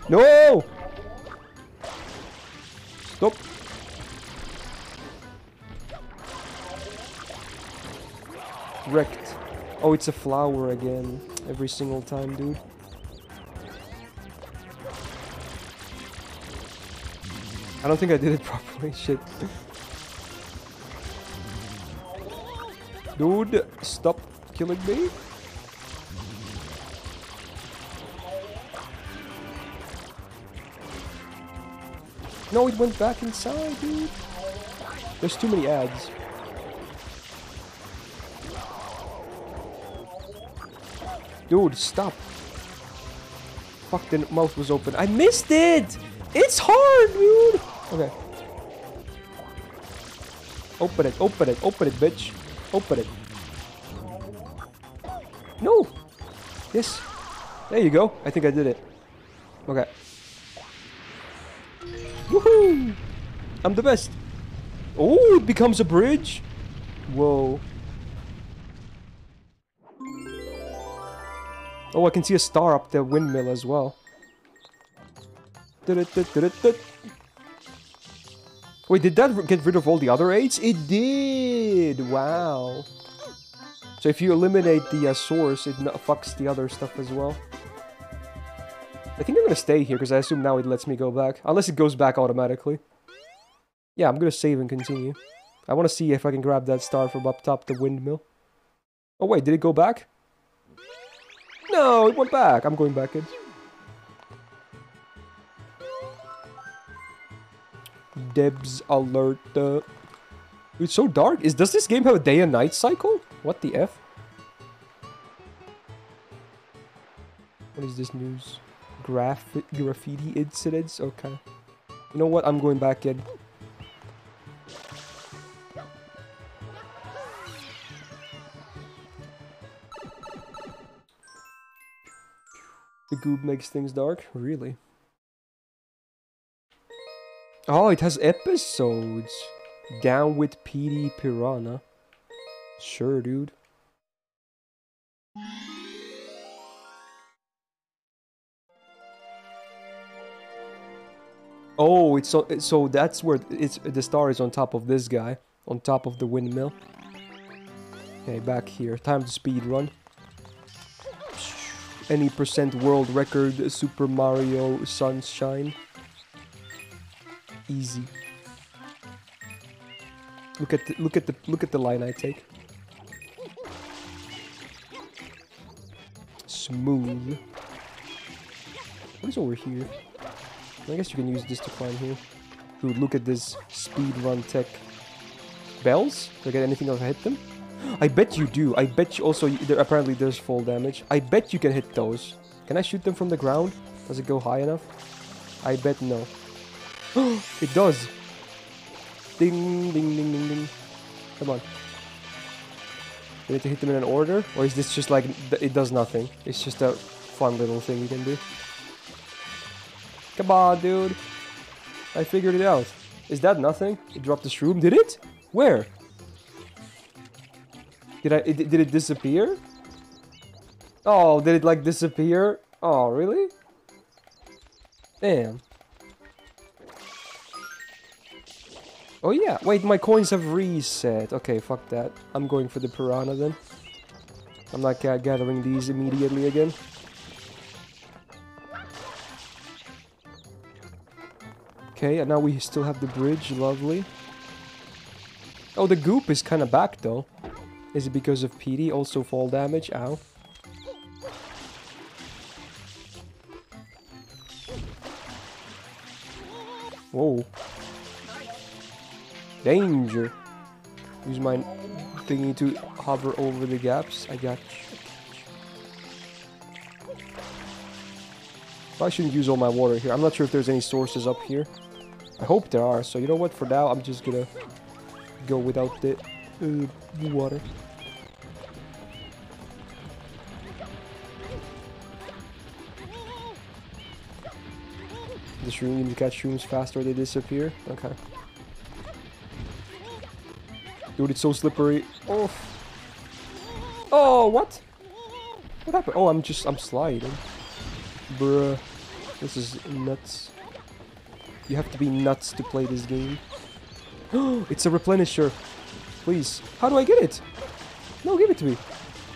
Speaker 3: No! Stop. Wrecked. Oh, it's a flower again. Every single time, dude. I don't think I did it *laughs* properly. Shit. Dude, stop killing me. No, it went back inside, dude. There's too many ads. Dude, stop. Fuck, the mouth was open. I missed it! It's hard, dude! Okay. Open it, open it, open it, bitch. Open it. No! Yes. There you go. I think I did it. Okay. I'm the best. Oh, it becomes a bridge. Whoa. Oh, I can see a star up the windmill as well. Wait, did that get rid of all the other eights? It did! Wow. So if you eliminate the uh, source, it fucks the other stuff as well. I think I'm gonna stay here, because I assume now it lets me go back. Unless it goes back automatically. Yeah, I'm gonna save and continue. I want to see if I can grab that star from up top the windmill. Oh wait, did it go back? No, it went back. I'm going back in. Debs alert. Uh, it's so dark. Is does this game have a day and night cycle? What the f? What is this news? Graph graffiti incidents. Okay. You know what? I'm going back in. The goob makes things dark? Really? Oh, it has episodes. Down with Petey Piranha. Sure, dude. Oh, it's so so that's where it's the star is on top of this guy, on top of the windmill. Okay, back here. Time to speed run. Any percent world record Super Mario Sunshine. Easy. Look at the, look at the look at the line I take. Smooth. What is over here? I guess you can use this to climb here. Dude, look at this speed run tech. Bells? Do I get anything if I hit them? I bet you do. I bet you also, there, apparently there's fall damage. I bet you can hit those. Can I shoot them from the ground? Does it go high enough? I bet no. *gasps* it does. Ding, ding, ding, ding, ding. Come on. You need to hit them in an order? Or is this just like, it does nothing? It's just a fun little thing you can do. Come on, dude. I figured it out. Is that nothing? It dropped the shroom. Did it? Where? Did I? It, did it disappear? Oh, did it like disappear? Oh, really? Damn. Oh yeah. Wait, my coins have reset. Okay, fuck that. I'm going for the piranha then. I'm not ga gathering these immediately again. Okay, and now we still have the bridge. Lovely. Oh, the goop is kind of back though. Is it because of Petey? Also fall damage? Ow. Whoa. Danger. Use my thingy to hover over the gaps. I got you. I shouldn't use all my water here. I'm not sure if there's any sources up here. I hope there are. So you know what? For now, I'm just gonna go without the uh, water. The shroom, you catch shrooms faster, they disappear. Okay. Dude, it's so slippery. Oh. Oh, what? What happened? Oh, I'm just, I'm sliding. Bruh. This is nuts. You have to be nuts to play this game. Oh *gasps* it's a replenisher. Please. How do I get it? No, give it to me.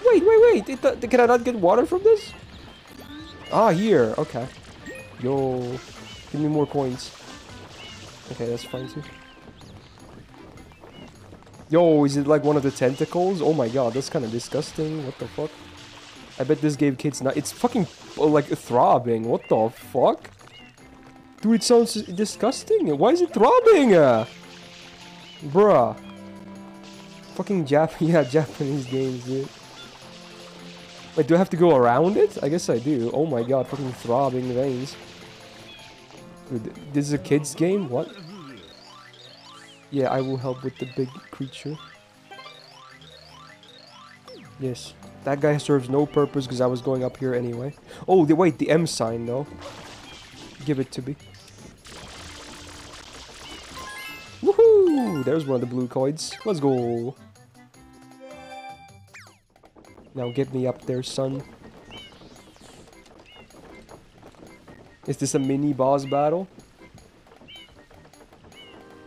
Speaker 3: Wait, wait, wait. It, uh, can I not get water from this? Ah, here. Okay. Yo. Give me more coins. Okay, that's fine too. Yo, is it like one of the tentacles? Oh my god, that's kind of disgusting. What the fuck? I bet this gave kids not. It's fucking uh, like throbbing. What the fuck? Dude, it sounds disgusting. Why is it throbbing? Uh? Bruh. Fucking Jap. *laughs* Yeah, Japanese games, dude. Wait, do I have to go around it? I guess I do. Oh my god, fucking throbbing veins. Dude, this is a kid's game? What? Yeah, I will help with the big creature. Yes. That guy serves no purpose because I was going up here anyway. Oh, the, wait, the M sign though. Give it to me. Woohoo! There's one of the blue coins. Let's go. Now get me up there, son. Is this a mini boss battle?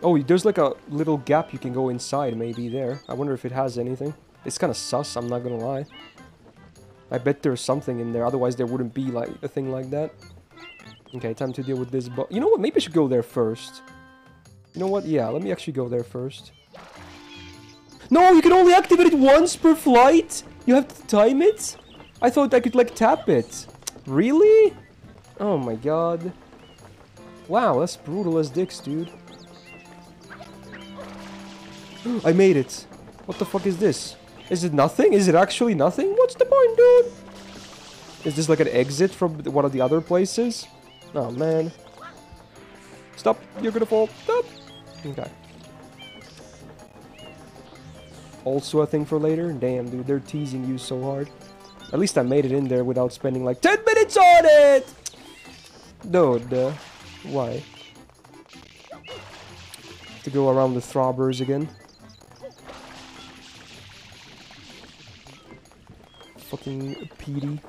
Speaker 3: Oh, there's like a little gap you can go inside maybe there. I wonder if it has anything. It's kind of sus, I'm not gonna lie. I bet there's something in there, otherwise there wouldn't be like a thing like that. Okay, time to deal with this but You know what, maybe I should go there first. You know what, yeah, let me actually go there first. No, you can only activate it once per flight? You have to time it? I thought I could like tap it. Really? Oh my god. Wow, that's brutal as dicks, dude. I made it. What the fuck is this? Is it nothing? Is it actually nothing? What's the point, dude? Is this like an exit from one of the other places? Oh, man. Stop. You're gonna fall. Stop. Okay. Also a thing for later? Damn, dude. They're teasing you so hard. At least I made it in there without spending like 10 minutes on it! Dude, uh, why? To go around the throbbers again. Fucking Petey.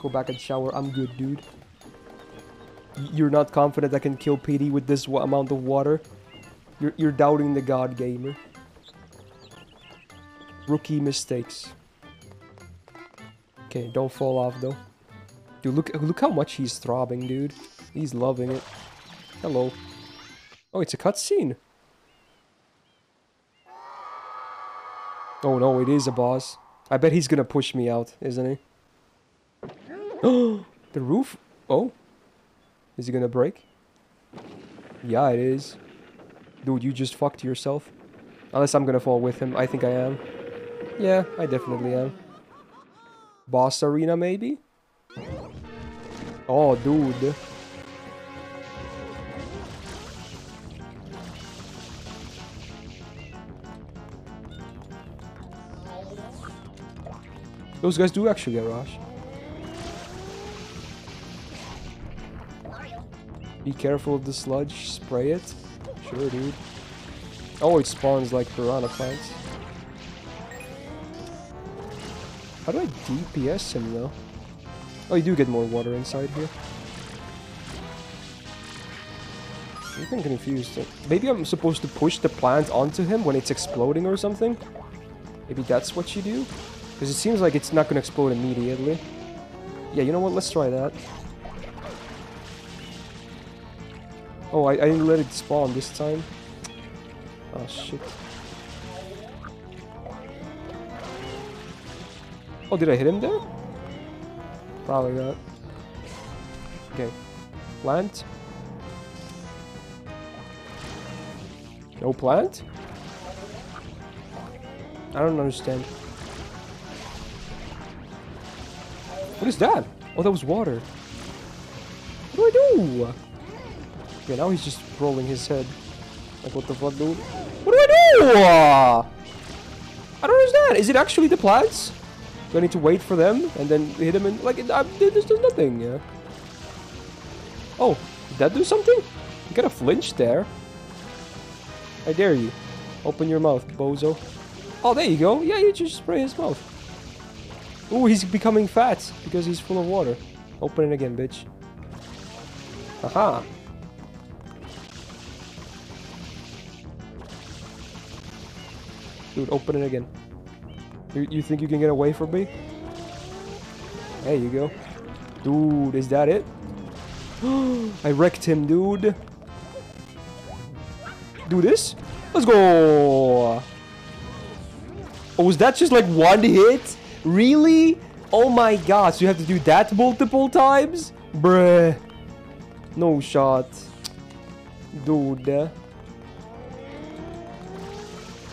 Speaker 3: Go back and shower. I'm good, dude. You're not confident I can kill Petey with this amount of water? You're, you're doubting the god gamer. Rookie mistakes. Okay, don't fall off though. Dude, look look how much he's throbbing, dude. He's loving it. Hello. Oh, it's a cutscene. Oh no, it is a boss. I bet he's gonna push me out, isn't he? *gasps* The roof. Oh, is he gonna break? Yeah, it is. Dude, you just fucked yourself. Unless I'm gonna fall with him. I think I am. Yeah, I definitely am. Boss arena, maybe? Oh, dude. Those guys do actually get rush. Be careful of the sludge. Spray it. Sure, dude. Oh, it spawns like piranha plants. How do I DPS him though? Oh, you do get more water inside here. I'm getting confused. Maybe I'm supposed to push the plant onto him when it's exploding or something? Maybe that's what you do? Because it seems like it's not going to explode immediately. Yeah, you know what? Let's try that. Oh, I, I didn't let it spawn this time. Oh shit. Oh, did I hit him there? Probably not. Okay. Plant. No plant? I don't understand. What is that? Oh, that was water. What do I do? Okay, now he's just rolling his head. Like, what the fuck, dude? What do I do? I don't understand. Is it actually the plants? Do I need to wait for them and then hit them and like it, I, there's, there's nothing. Yeah. Oh, did that do something? You got a flinch there. I dare you. Open your mouth, bozo. Oh, there you go. Yeah, you just spray his mouth. Ooh, he's becoming fat because he's full of water. Open it again, bitch. Aha. Dude, open it again. You, you think you can get away from me? There you go. Dude, is that it? *gasps* I wrecked him, dude. Do this? Let's go! Oh, was that just like one hit? Really? Oh my god, so you have to do that multiple times? Bruh. No shot. Dude.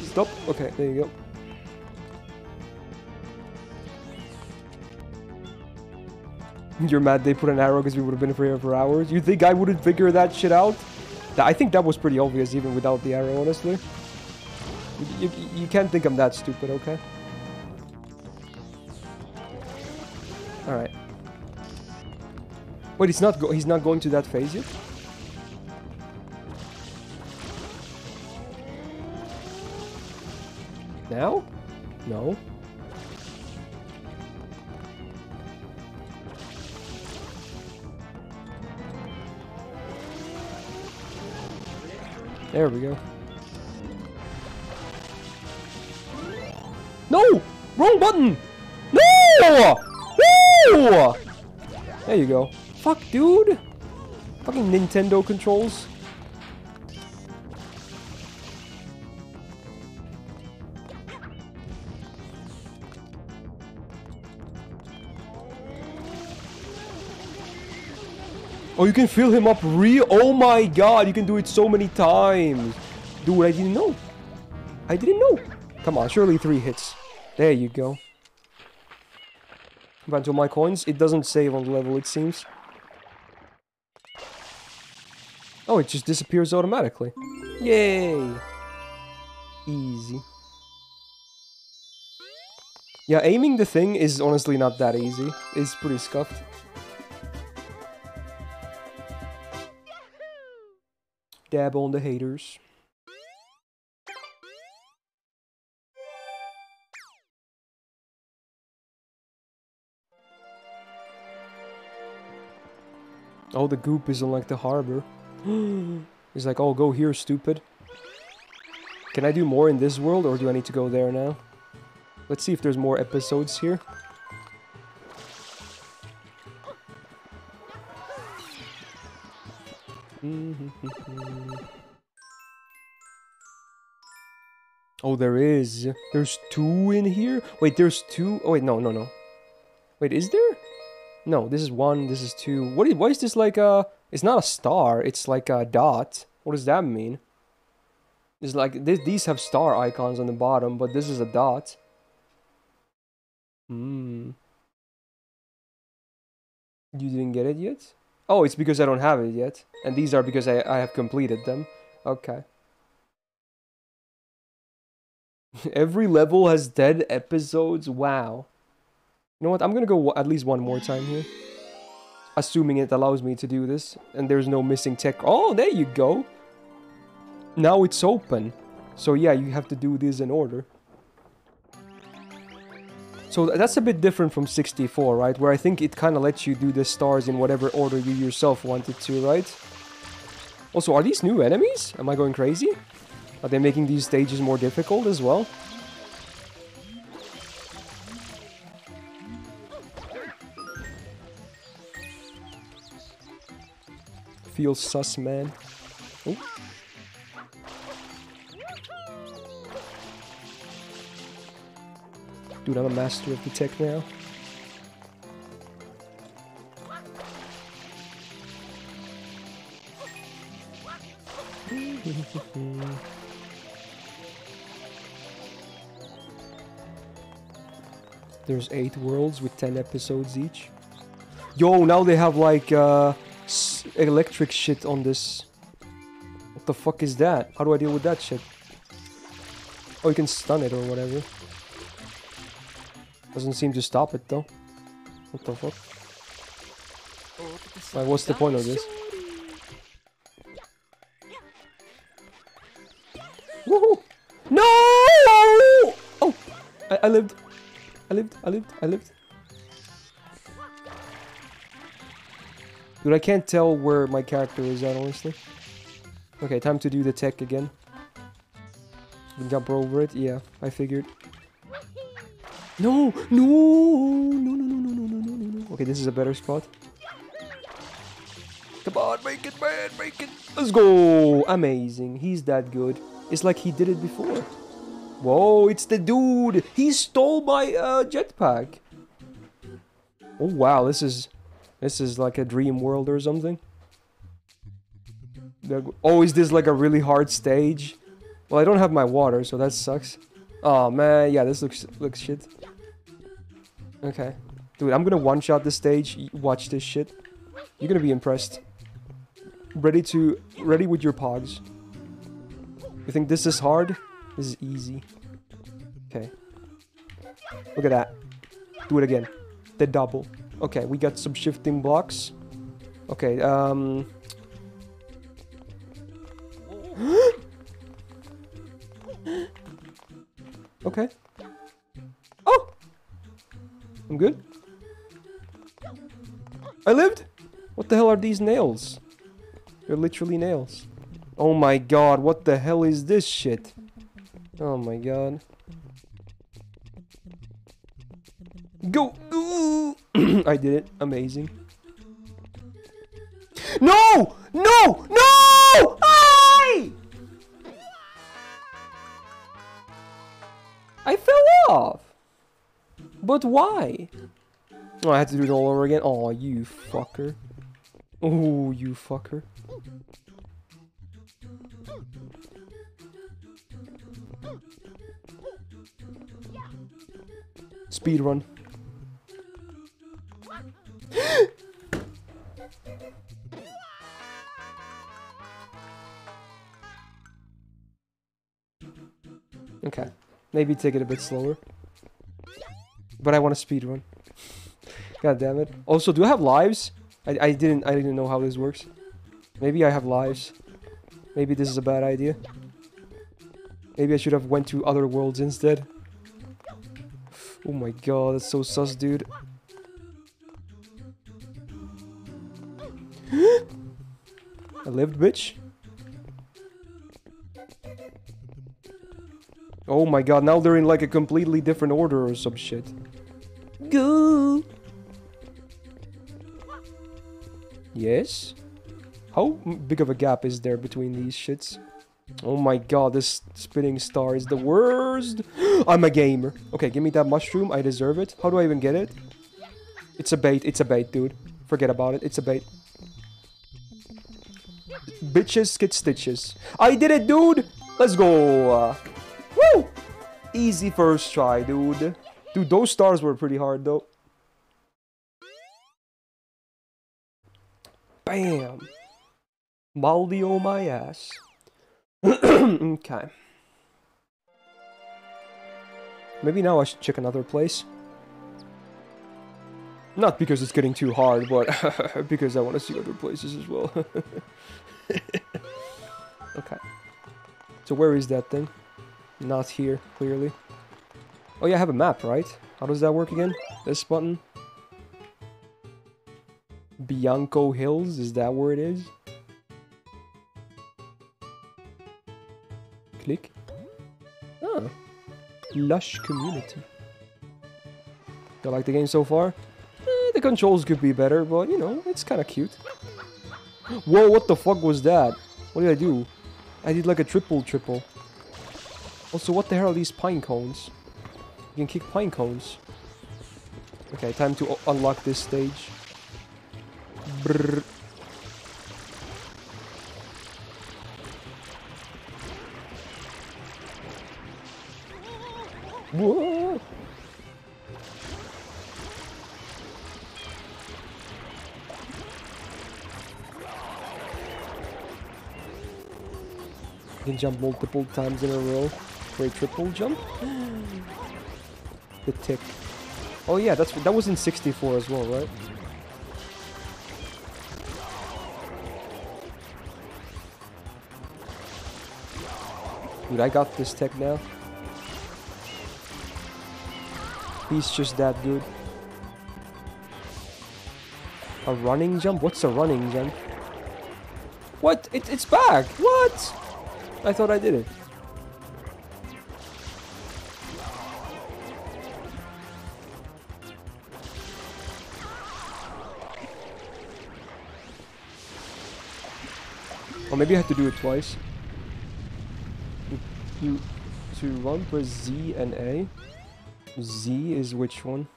Speaker 3: Stop. Okay, there you go. You're mad they put an arrow because we would have been here for hours? You think I wouldn't figure that shit out? I think that was pretty obvious even without the arrow, honestly. You, you, you can't think I'm that stupid, okay? Alright. Wait, he's not he's not going to that phase yet? Now? No. There we go. No! Wrong button! No! There you go. Fuck, dude. Fucking Nintendo controls. Oh, you can fill him up real. Oh my god, you can do it so many times. Dude, I didn't know. I didn't know. Come on, surely three hits. There you go. Back to my coins. It doesn't save on the level, it seems. Oh, it just disappears automatically. Yay! Easy. Yeah, aiming the thing is honestly not that easy. It's pretty scuffed. Dab on the haters. Oh, the goop is on like the harbor. *gasps* He's like, oh, go here, stupid. Can I do more in this world, or do I need to go there now? Let's see if there's more episodes here. *laughs* oh, there is. There's two in here? Wait, there's two? Oh, wait, no, no, no. Wait, is there? No, this is one, this is two. What is, why is this like a... It's not a star, it's like a dot. What does that mean? It's like, these have star icons on the bottom, but this is a dot. Hmm. You didn't get it yet? Oh, it's because I don't have it yet. And these are because I, I have completed them. Okay. *laughs* Every level has 10 episodes? Wow. You know what? I'm gonna go at least one more time here. Assuming it allows me to do this. And there's no missing tech. Oh, there you go. Now it's open. So yeah, you have to do this in order. So that's a bit different from 64, right? Where I think it kind of lets you do the stars in whatever order you yourself wanted to, right? Also, are these new enemies? Am I going crazy? Are they making these stages more difficult as well? Feels sus, man. Oh. Dude, I'm a master of the tech now. *laughs* There's eight worlds with 10 episodes each. Yo, now they have like uh, electric shit on this. What the fuck is that? How do I deal with that shit? Oh, you can stun it or whatever. Doesn't seem to stop it though. What the fuck? Like, what's the point of this? Woohoo! No! Oh! I, I lived. I lived. I lived. I lived. Dude, I can't tell where my character is at, honestly. Okay, time to do the tech again. Jump over it. Yeah, I figured. No! No! No, no, no, no, no, no, no, no. Okay, this is a better spot. Come on, make it, man, make it. Let's go! Amazing. He's that good. It's like he did it before. Whoa, it's the dude! He stole my uh, jetpack. Oh wow, this is this is like a dream world or something. Oh, is this like a really hard stage? Well, I don't have my water, so that sucks. Oh man, yeah, this looks looks shit. Okay, dude, I'm gonna one shot this stage. Watch this shit. You're gonna be impressed. Ready to ready with your pogs. You think this is hard? This is easy. Okay. Look at that. Do it again. The double. Okay, we got some shifting blocks. Okay, um... *gasps* okay. I'm good. I lived? What the hell are these nails? They're literally nails. Oh my god, what the hell is this shit? Oh my god. Go! go. *clears throat* I did it. Amazing. No! No! No! I! I fell off. But why? Oh, I had to do it all over again. Oh, you fucker. Oh, you fucker. Speed run. *gasps* okay. Maybe take it a bit slower. But I want to speed run. God damn it. Also, do I have lives? I, I didn't I didn't know how this works. Maybe I have lives. Maybe this is a bad idea. Maybe I should have went to other worlds instead. Oh my god, that's so sus, dude. *gasps* I lived, bitch. Oh my god, now they're in like a completely different order or some shit. Go. Yes? How big of a gap is there between these shits? Oh my god, this spinning star is the worst. *gasps* I'm a gamer. Okay, give me that mushroom. I deserve it. How do I even get it? It's a bait. It's a bait, dude. Forget about it. It's a bait. Bitches get stitches. I did it, dude. Let's go. Woo! Easy first try, dude. Dude, those stars were pretty hard, though. Bam. Maldio my ass. *clears throat* okay. Maybe now I should check another place. Not because it's getting too hard, but *laughs* because I want to see other places as well. *laughs* okay. So where is that thing? Not here, clearly. Oh yeah, I have a map, right? How does that work again? This button? Bianco Hills, is that where it is? Click. Oh. Lush community. You like the game so far? Eh, the controls could be better, but you know, it's kind of cute. Whoa, what the fuck was that? What did I do? I did like a triple triple. Also, what the hell are these pine cones? You can kick pine cones. Okay, time to unlock this stage. Brrr. Whoa. You can jump multiple times in a row for a triple jump. *gasps* the tick. Oh yeah, that's that was in 64 as well, right? Dude, I got this tech now. He's just that good. A running jump? What's a running jump? What? It, it's back! What? I thought I did it. Maybe I had to do it twice. You to run press Z and A. Z is which one?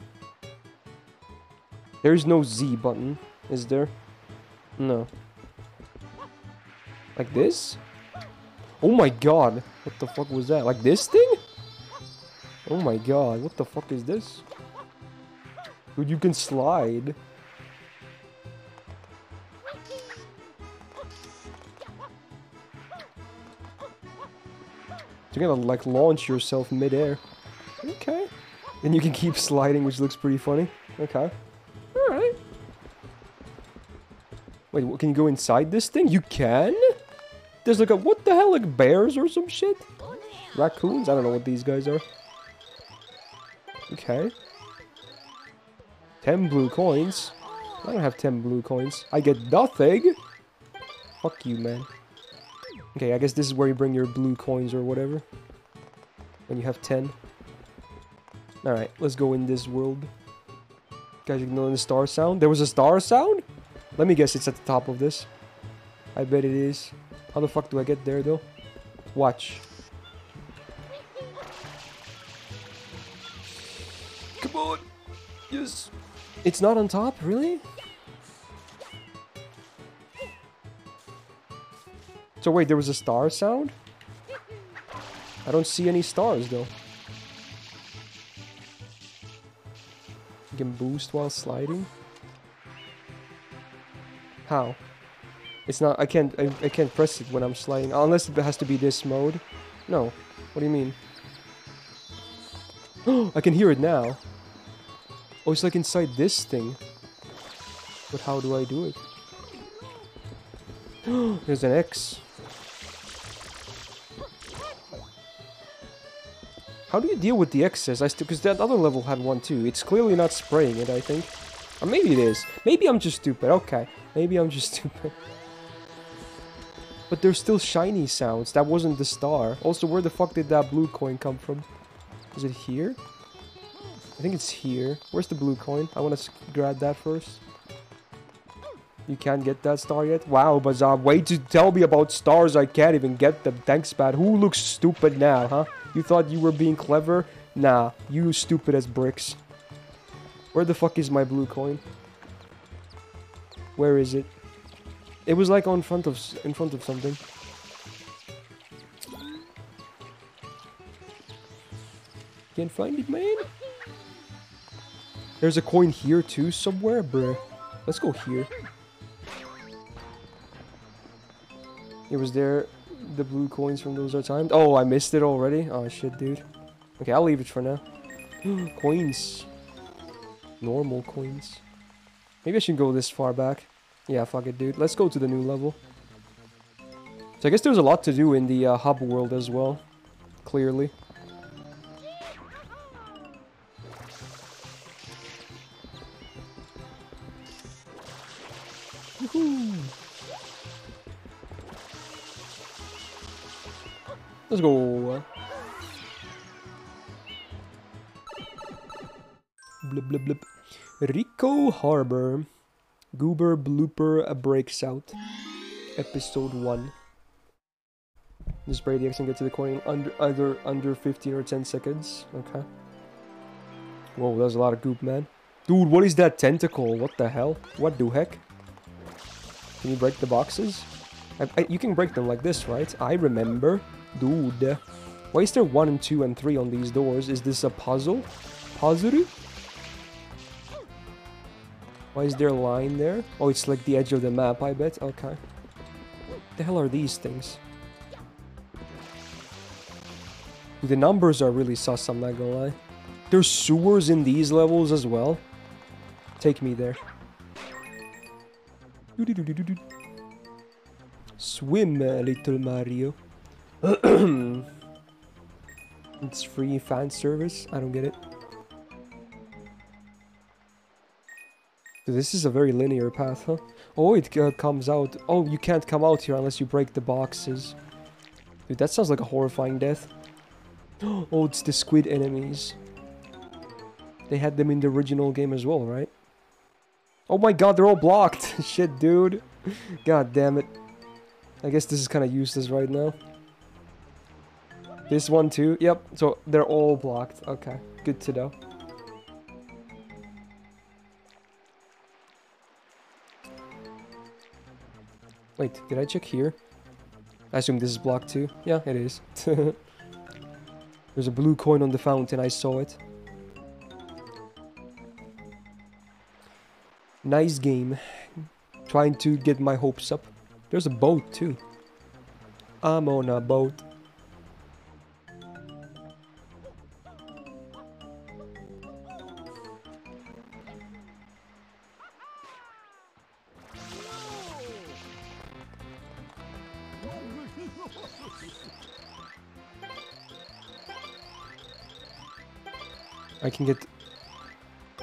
Speaker 3: There is no Z button, is there? No. Like this? Oh my god! What the fuck was that? Like this thing? Oh my god, what the fuck is this? Dude, you can slide. You're gonna like launch yourself midair. Okay. And you can keep sliding, which looks pretty funny. Okay. Alright. Wait, what, can you go inside this thing? You can? There's like a, what the hell, like bears or some shit? Raccoons? I don't know what these guys are. Okay. 10 blue coins. I don't have 10 blue coins. I get nothing. Fuck you, man. Okay, I guess this is where you bring your blue coins or whatever. When you have 10. Alright, let's go in this world. Guys, ignoring the star sound. There was a star sound? Let me guess it's at the top of this. I bet it is. How the fuck do I get there, though? Watch. Come on! Yes! It's not on top, really? So wait, there was a star sound? I don't see any stars though. You can boost while sliding? How? It's not, I can't, I, I can't press it when I'm sliding, unless it has to be this mode. No. What do you mean? *gasps* I can hear it now. Oh, it's like inside this thing. But how do I do it? *gasps* There's an X. How do you deal with the excess? I still because that other level had one too. It's clearly not spraying it, I think. Or maybe it is. Maybe I'm just stupid. Okay. Maybe I'm just *laughs* stupid. But there's still shiny sounds. That wasn't the star. Also, where the fuck did that blue coin come from? Is it here? I think it's here. Where's the blue coin? I want to grab that first. You can't get that star yet? Wow, Bazaar, wait to tell me about stars I can't even get them. Thanks, Pat. Who looks stupid now, huh? You thought you were being clever? Nah, you stupid as bricks. Where the fuck is my blue coin? Where is it? It was like on front of in front of something. Can't find it, man. There's a coin here too somewhere, bruh. Let's go here. It was there the blue coins from those are timed. Oh, I missed it already. Oh shit, dude. Okay, I'll leave it for now. *gasps* coins. Normal coins. Maybe I should go this far back. Yeah, fuck it, dude. Let's go to the new level. So I guess there's a lot to do in the uh, hub world as well. Clearly. Let's go. Blip blip blip. Ricco Harbor. Gooper Blooper breaks out. Episode 1. Just spray the X and get to the coin in under either under 15 or 10 seconds. Okay. Whoa, there's a lot of goop, man. Dude, what is that tentacle? What the hell? What the heck? Can you break the boxes? I, I, you can break them like this, right? I remember. Dude. Why is there 1 and 2 and 3 on these doors? Is this a puzzle? Puzzle? Why is there a line there? Oh, it's like the edge of the map, I bet. Okay. What the hell are these things? The numbers are really sus, I'm not gonna lie. There's sewers in these levels as well. Take me there. Swim, little Mario. *clears throat* it's free fan service. I don't get it. This is a very linear path, huh? Oh, it uh, comes out. Oh, you can't come out here unless you break the boxes. Dude, that sounds like a horrifying death. *gasps* Oh, it's the squid enemies. They had them in the original game as well, right? Oh my god, they're all blocked. *laughs* Shit, dude. *laughs* God damn it. I guess this is kind of useless right now. This one too. Yep, so they're all blocked. Okay, good to know. Wait, did I check here? I assume this is blocked too. Yeah, it is. *laughs* There's a blue coin on the fountain, I saw it. Nice game. Trying to get my hopes up. There's a boat too. I'm on a boat. Can get...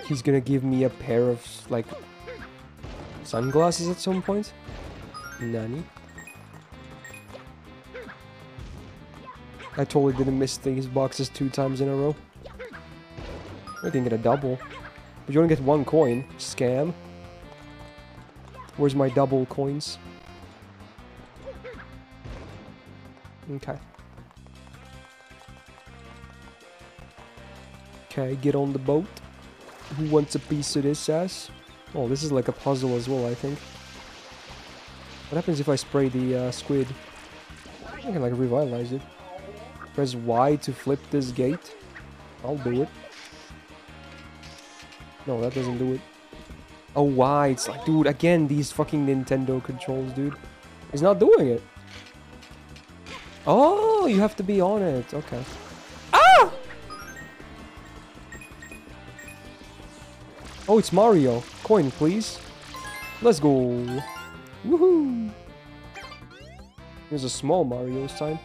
Speaker 3: He's gonna give me a pair of, like, sunglasses at some point? Nani? I totally didn't miss these boxes two times in a row. I didn't get a double. But you only get one coin. Scam. Where's my double coins? Okay. Okay, get on the boat. Who wants a piece of this ass? Oh, this is like a puzzle as well, I think. What happens if I spray the uh, squid? I can like revitalize it. Press Y to flip this gate. I'll do it. No, that doesn't do it. Oh, why? It's like, dude, again, these fucking Nintendo controls, dude. It's not doing it. Oh, you have to be on it. Okay. Oh, it's Mario. Coin, please. Let's go. Woohoo! There's a small Mario this time.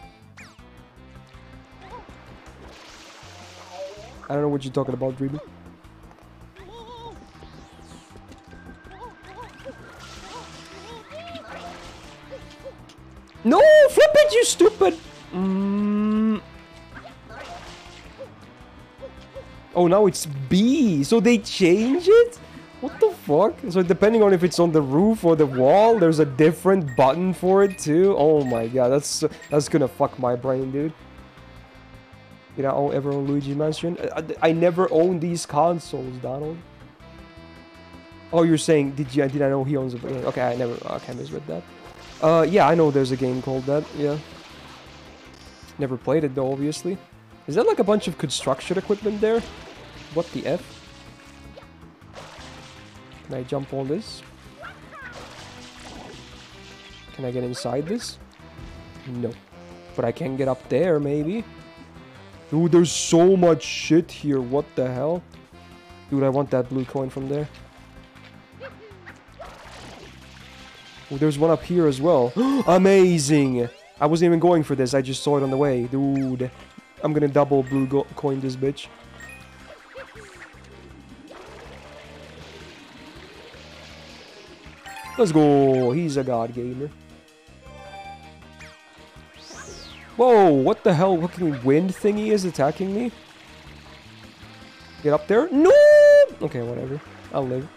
Speaker 3: I don't know what you're talking about, really. Oh, now it's B. So they change it? What the fuck? So depending on if it's on the roof or the wall, there's a different button for it too? Oh my god, that's that's gonna fuck my brain, dude. Did I own ever own Luigi Mansion? I, I, I never owned these consoles, Donald. Oh, you're saying, did you, did I know he owns a... Okay, I never, okay, I misread that. Uh, yeah, I know there's a game called that, yeah. Never played it though, obviously. Is that like a bunch of construction equipment there? What the F? Can I jump on this? Can I get inside this? No. But I can get up there, maybe. Dude, there's so much shit here. What the hell? Dude, I want that blue coin from there. Oh, there's one up here as well. *gasps* Amazing! I wasn't even going for this. I just saw it on the way. Dude. I'm gonna double blue coin this bitch. Let's go. He's a god gamer. Whoa, what the hell? Fucking wind thingy is attacking me? Get up there? No! Okay, whatever. I'll live.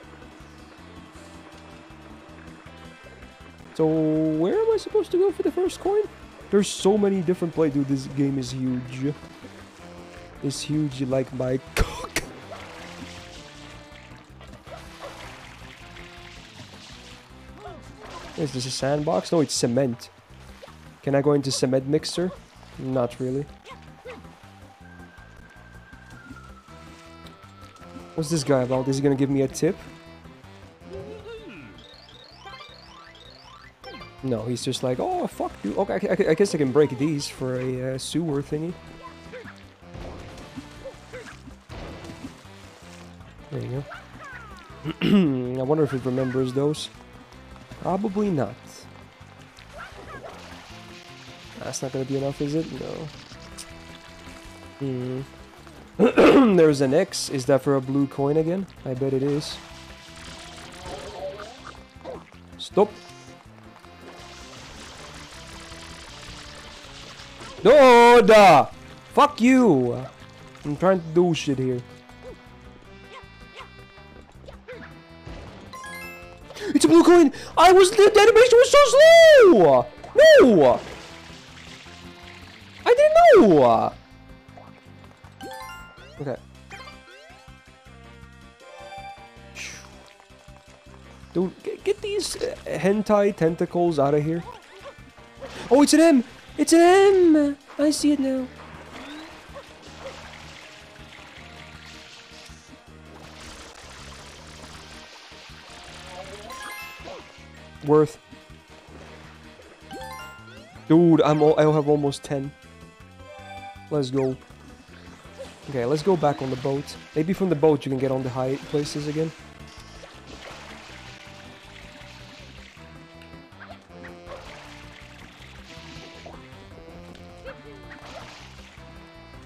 Speaker 3: So, where am I supposed to go for the first coin? There's so many different play. Dude, this game is huge. It's huge like my *laughs* cock. Is this a sandbox? No, it's cement. Can I go into cement mixer? Not really. What's this guy about? Is he gonna give me a tip? No, he's just like, oh, fuck you. Okay, I, guess I can break these for a uh, sewer thingy. There you go. *clears throat* I wonder if it remembers those. Probably not. That's not gonna be enough, is it? No. Hmm. *clears throat* There's an X. Is that for a blue coin again? I bet it is. Stop. Doda! Fuck you! I'm trying to do shit here. It's a blue coin! I was the animation was so slow! No! I didn't know! Okay. Dude, get, get these uh, hentai tentacles out of here. Oh, it's an M! It's an M! I see it now. Worth. Dude, I'm al- I have almost 10. Let's go. Okay, let's go back on the boat. Maybe from the boat you can get on the high places again.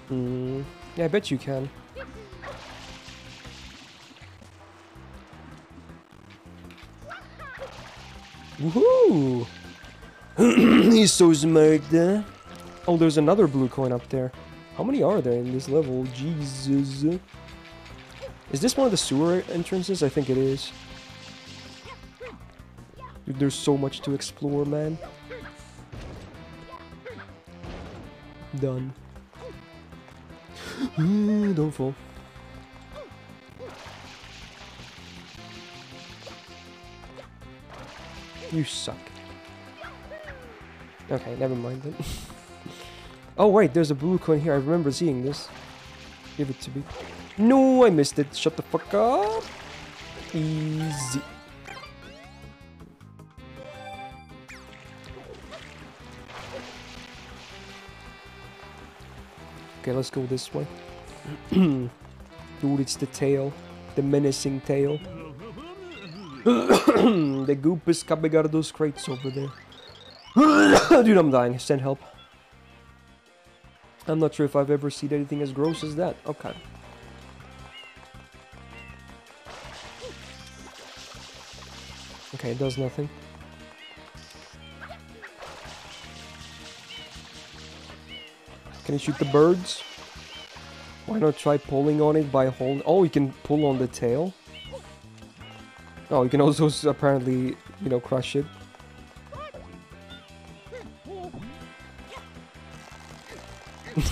Speaker 3: Hmm. Yeah, I bet you can. Woohoo! *clears throat* He's so smart. huh? Oh, there's another blue coin up there. How many are there in this level? Jesus. Is this one of the sewer entrances? I think it is. Dude, there's so much to explore, man. Done. *gasps* Don't fall. You suck. Okay, never mind then. *laughs* oh wait, there's a blue coin here. I remember seeing this. Give it to me. No, I missed it. Shut the fuck up. Easy. Okay, let's go this way. *clears throat* Dude, it's the tail. The menacing tail. *coughs* the Goopus Cabigardos crates over there. *coughs* Dude, I'm dying. Send help. I'm not sure if I've ever seen anything as gross as that. Okay. Okay, it does nothing. Can you shoot the birds? Why not try pulling on it by hold? Oh, you can pull on the tail. Oh, you can also apparently, you know, crush it. *laughs*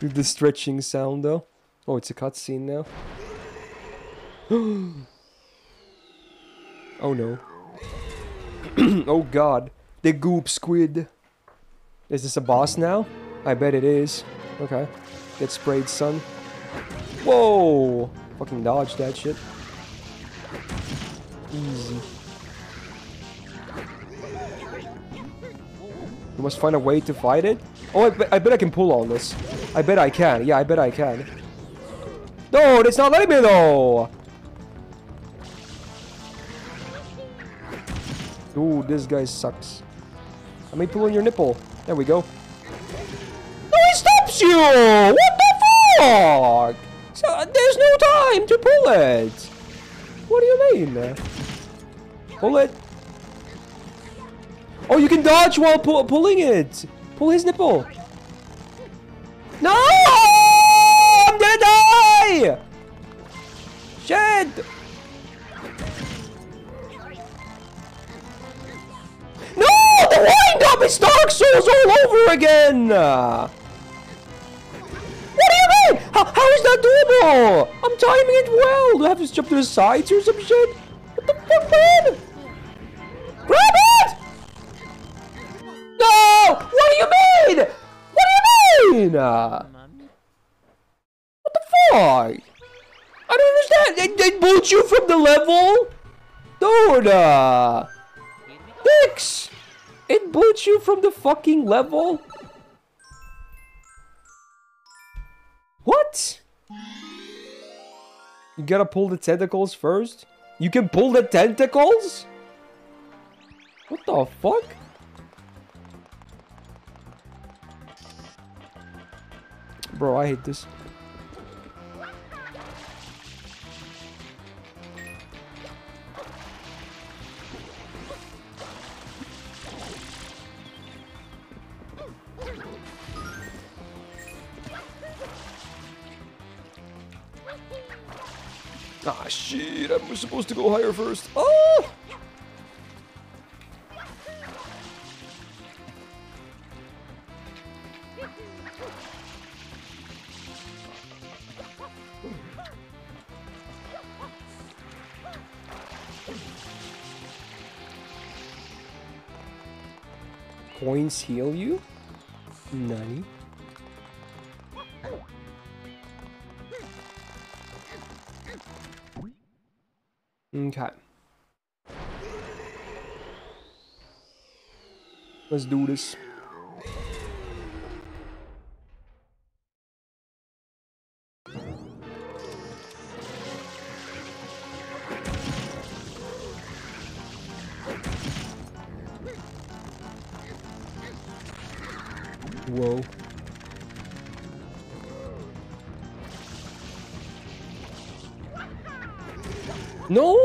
Speaker 3: The stretching sound though. Oh, it's a cutscene now. *gasps* oh no. *clears throat* oh god. The goop squid. Is this a boss now? I bet it is. Okay. Get sprayed, son. Whoa! Fucking dodge that shit. Easy. You must find a way to fight it? Oh, I, bet- I bet I can pull on this. I bet I can. Yeah, I bet I can. No, it's not letting me though! Dude, this guy sucks. Let me pull on your nipple. There we go. No, he stops you! What the fuck? So, there's no time to pull it. What do you mean? Pull it. Oh, you can dodge while pu pulling it. Pull his nipple. No! I'm gonna die! Shit! No! The wind up is! Dark Souls all over again! What do you mean? How, how is that doable? I'm timing it well. Do I have to jump to the sides or some shit? Uh, what the fuck? I don't understand. They, they boot you from the level? Dude, uh... It boots you from the fucking level? What? You gotta pull the tentacles first? You can pull the tentacles? What the fuck? Bro, I hate this. Ah, shit, I'm supposed to go higher first. Oh! Coins heal you? Nani? Okay. Let's do this. No!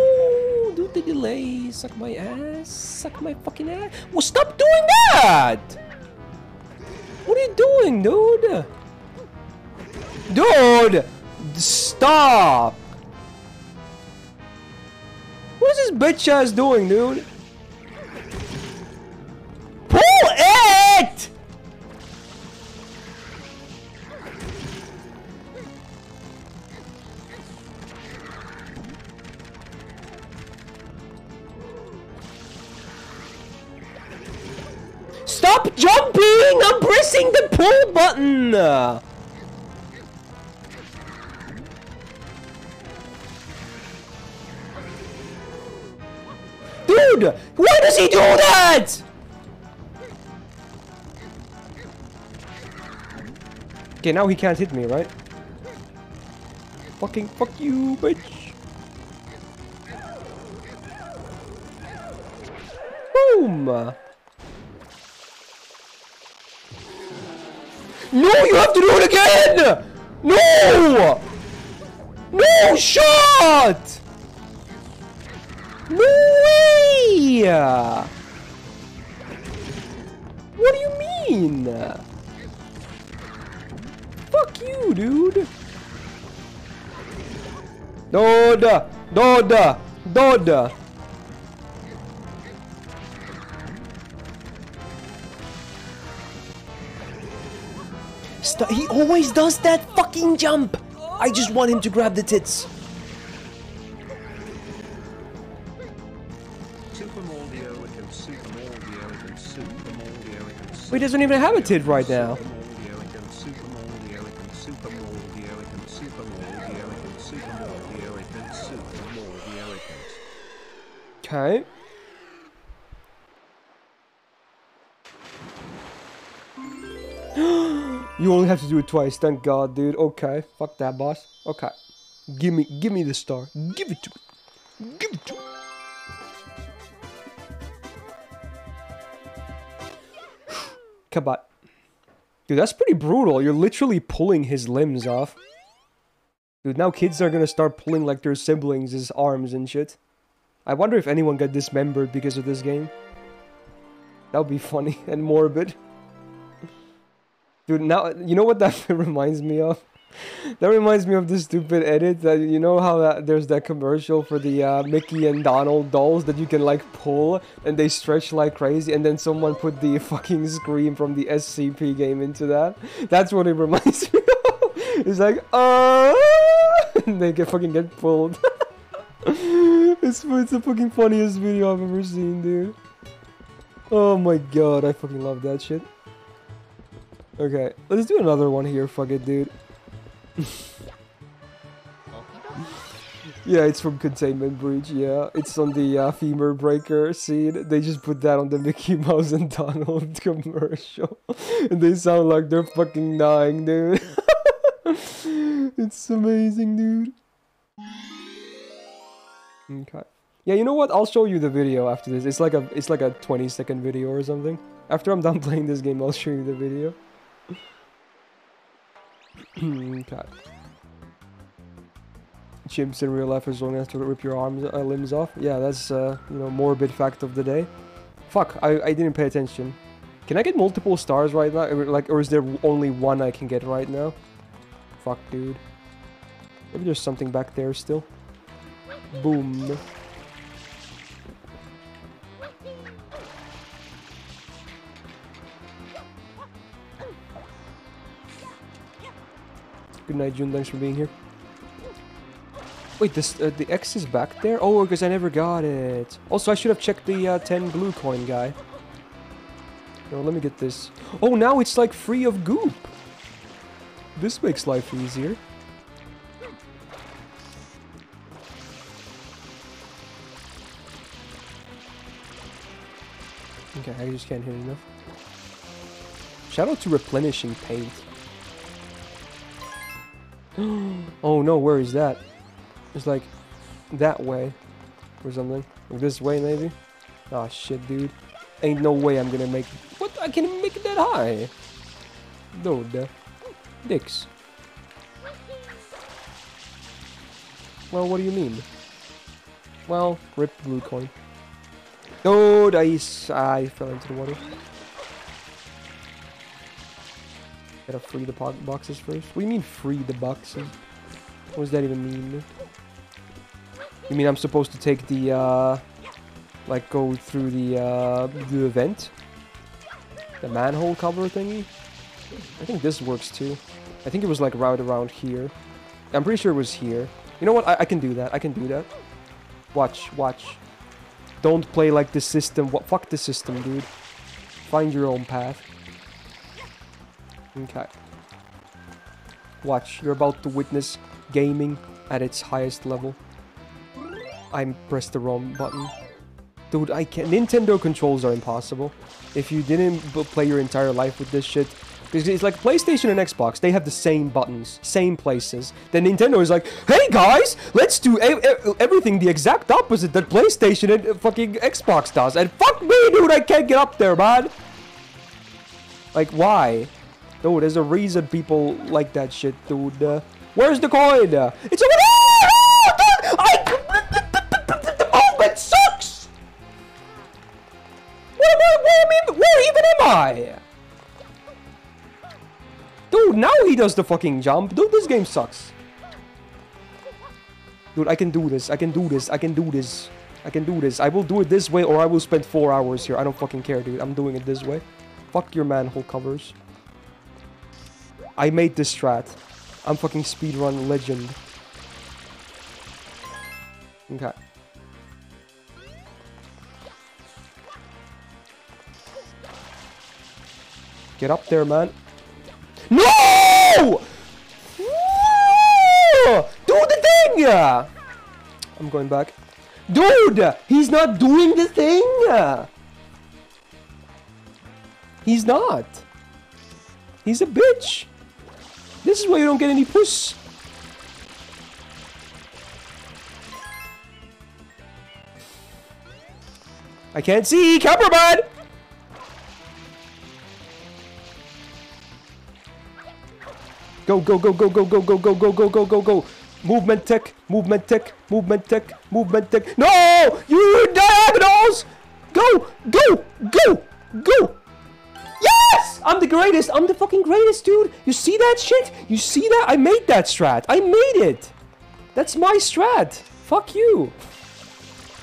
Speaker 3: Do the delay. Suck my ass. Suck my fucking ass. Well, stop doing that! What are you doing, dude? Dude! Stop! What is this bitch ass doing, dude? Okay, now he can't hit me, right? Fucking fuck you, bitch. Boom! No, you have to do it again! No! No shot! No way! What do you mean? Fuck you, dude. Doda! Doda! Doda! St he always does that fucking jump! I just want him to grab the tits.
Speaker 2: Super Mordio and Super Mordio and Super Mordio and Super
Speaker 3: He doesn't even have a tit right now. Okay. *gasps* you only have to do it twice, thank god, dude. Okay, fuck that, boss. Okay. Give me, give me the star. Give it to me. Give it to me. *sighs* Kabat. Dude, that's pretty brutal. You're literally pulling his limbs off. Dude, now kids are gonna start pulling like their siblings' arms and shit. I wonder if anyone got dismembered because of this game. That would be *laughs* funny and morbid. Dude, now, you know what that *laughs* reminds me of? That reminds me of this stupid edit that you know how that there's that commercial for the uh, Mickey and Donald dolls that you can like pull and they stretch like crazy and then someone put the *laughs* fucking scream from the SCP game into that. That's what it reminds me of. It's like uh and they get fucking get pulled. *laughs* it's it's the fucking funniest video I've ever seen, dude. Oh my god, I fucking love that shit. Okay, let's do another one here. Fuck it, dude. *laughs* yeah, it's from Containment Breach. Yeah, it's on the uh, femur breaker scene. They just put that on the Mickey Mouse and Donald *laughs* commercial, and they sound like they're fucking dying, dude. it's amazing, dude. Okay. Yeah, you know what? I'll show you the video after this. It's like a it's like a 20 second video or something. After I'm done *laughs* playing this game, I'll show you the video. *clears throat* okay. Chimps in real life as long as to rip your arms uh, limbs off. Yeah, that's uh, you know morbid fact of the day. Fuck, I I didn't pay attention. Can I get multiple stars right now? Or, Like, or is there only one I can get right now? Fuck, dude. Maybe there's something back there still. Boom. Good night, June. Thanks for being here. Wait, this uh, the X is back there? Oh, because I never got it. Also, I should have checked the uh, 10 blue coin guy. No, let me get this. Oh, now it's like free of goop. This makes life easier. Okay, I just can't hit enough. Shout out to replenishing paint. *gasps* oh no, where is that? It's like that way or something. Like this way maybe? Ah shit, dude. Ain't no way I'm gonna make What? I can make it that high. Dude. Dicks. Well, what do you mean? Well, rip blue coin. Dude, I fell into the water. Gotta free the boxes first. What do you mean free the boxes? What does that even mean? You mean I'm supposed to take the, uh, like go through the, uh, the event? The manhole cover thingy? I think this works too. I think it was like right around here. I'm pretty sure it was here. You know what? I, I can do that. I can do that. Watch, watch. Don't play like the system. What? Fuck the system, dude. Find your own path. Okay. Watch, you're about to witness gaming at its highest level. I pressed the wrong button. Dude, I can't. Nintendo controls are impossible. If you didn't play your entire life with this shit, it's like PlayStation and Xbox, they have the same buttons, same places. Then Nintendo is like, hey guys, let's do everything the exact opposite that PlayStation and uh, fucking Xbox does. And fuck me, dude, I can't get up there, man. Like, why? No, there's a reason people like that shit, dude. Uh, where's the coin? It's over there! Dude! I... he does the fucking jump. Dude, this game sucks. Dude, I can do this. I can do this. I can do this. I can do this. I will do it this way or I will spend four hours here. I don't fucking care, dude. I'm doing it this way. Fuck your manhole covers. I made this strat. I'm fucking speedrun legend. Okay. Get up there, man. No! Do the thing! I'm going back. Dude! He's not doing the thing! He's not. He's a bitch. This is why you don't get any puss. I can't see, cameraman! Go, go, go, go, go, go, go, go, go, go, go, go, go. Movement tech, movement tech, movement tech, movement tech. No! You diagonals! Go, go, go, go! Yes! I'm the greatest! I'm the fucking greatest, dude! You see that shit? You see that? I made that strat! I made it! That's my strat! Fuck you!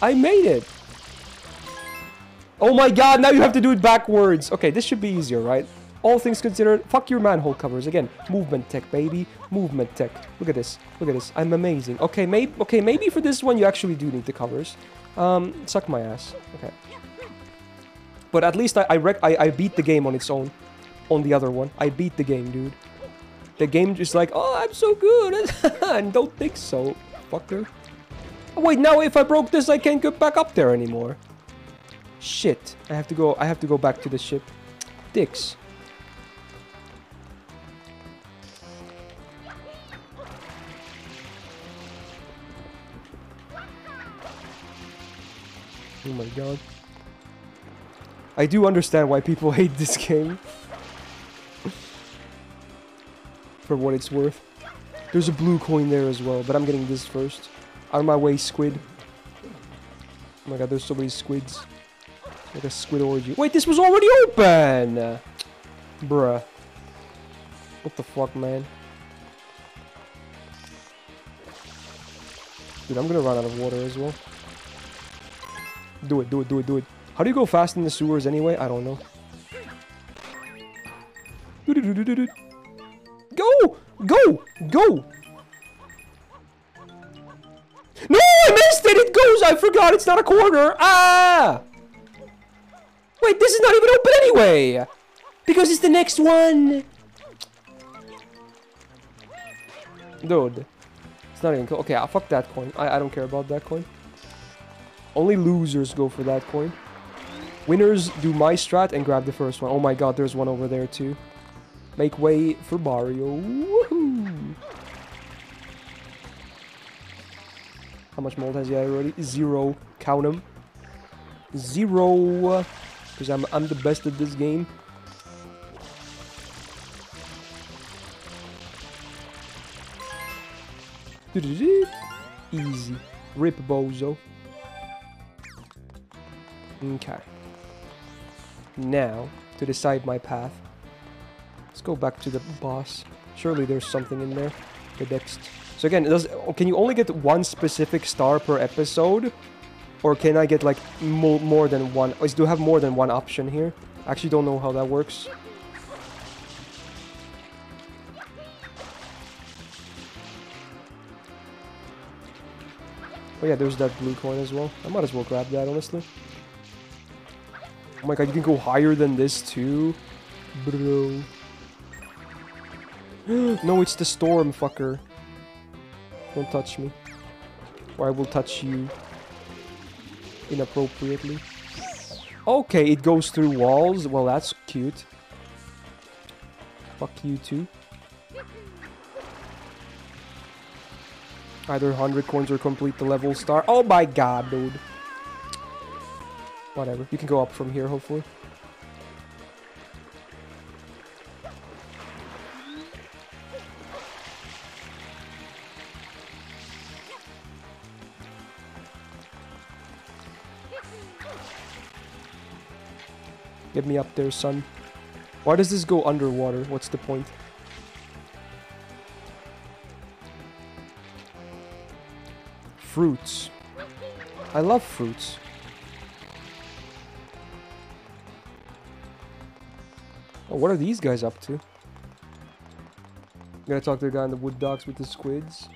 Speaker 3: I made it! Oh my god, now you have to do it backwards! Okay, this should be easier, right? All things considered, fuck your manhole covers. Again, movement tech, baby. Movement tech. Look at this. Look at this. I'm amazing. Okay, maybe okay, maybe for this one you actually do need the covers. Um, suck my ass. Okay. But at least I I, I I beat the game on its own. On the other one. I beat the game, dude. The game just like, oh, I'm so good. *laughs* and don't think so, fucker. Oh, wait, now if I broke this, I can't get back up there anymore. Shit. I have to go, I have to go back to the ship. Dicks. Oh my god. I do understand why people *laughs* hate this game. For what it's worth. There's a blue coin there as well, but I'm getting this first. Out of my way, squid. Oh my god, there's so many squids. Like a squid orgy. Wait, this was already open! Bruh. What the fuck, man? Dude, I'm gonna run out of water as well. Do it, do it, do it, do it. How do you go fast in the sewers anyway? I don't know. Go! Go! Go! No! I missed it! It goes! I forgot it's not a corner! Ah! Wait, this is not even open anyway! Because it's the next one! Dude. It's not even... Okay, I'll fuck that coin. I, I don't care about that coin. Only losers go for that coin. Winners do my strat and grab the first one. Oh my god, there's one over there too. Make way for Barrio. Woohoo! How much mold has he already? Zero. Count them. Zero. Because I'm, I'm the best at this game. Easy. Rip Bozo. Okay. Now, to decide my path. Let's go back to the boss. Surely there's something in there. The next. So again, does oh, can you only get one specific star per episode? Or can I get like mo more than one? Or do have more than one option here? I actually don't know how that works. Oh yeah, there's that blue coin as well. I might as well grab that, honestly. Oh my god, you can go higher than this too? Bro. *gasps* no, it's the storm, fucker. Don't touch me. Or I will touch you. Inappropriately. Okay, it goes through walls. Well, that's cute. Fuck you too. Either 100 coins or complete the level star. Oh my god, dude. Whatever. You can go up from here, hopefully. Get me up there, son. Why does this go underwater? What's the point? Fruits. I love fruits. Oh, what are these guys up to? Gotta talk to the guy in the wood docks with the squids.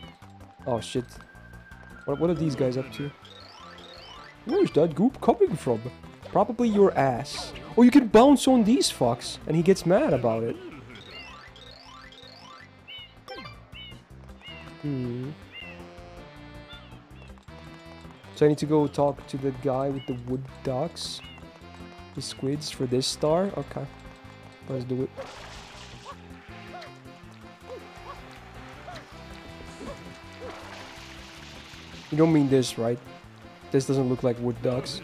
Speaker 3: Oh shit. What, what are these guys up to? Where's that goop coming from? Probably your ass. Oh, you can bounce on these fucks, and he gets mad about it. Hmm. So I need to go talk to the guy with the wood docks. The squids for this star? Okay. Let's do it. You don't mean this, right? This doesn't look like wood ducks.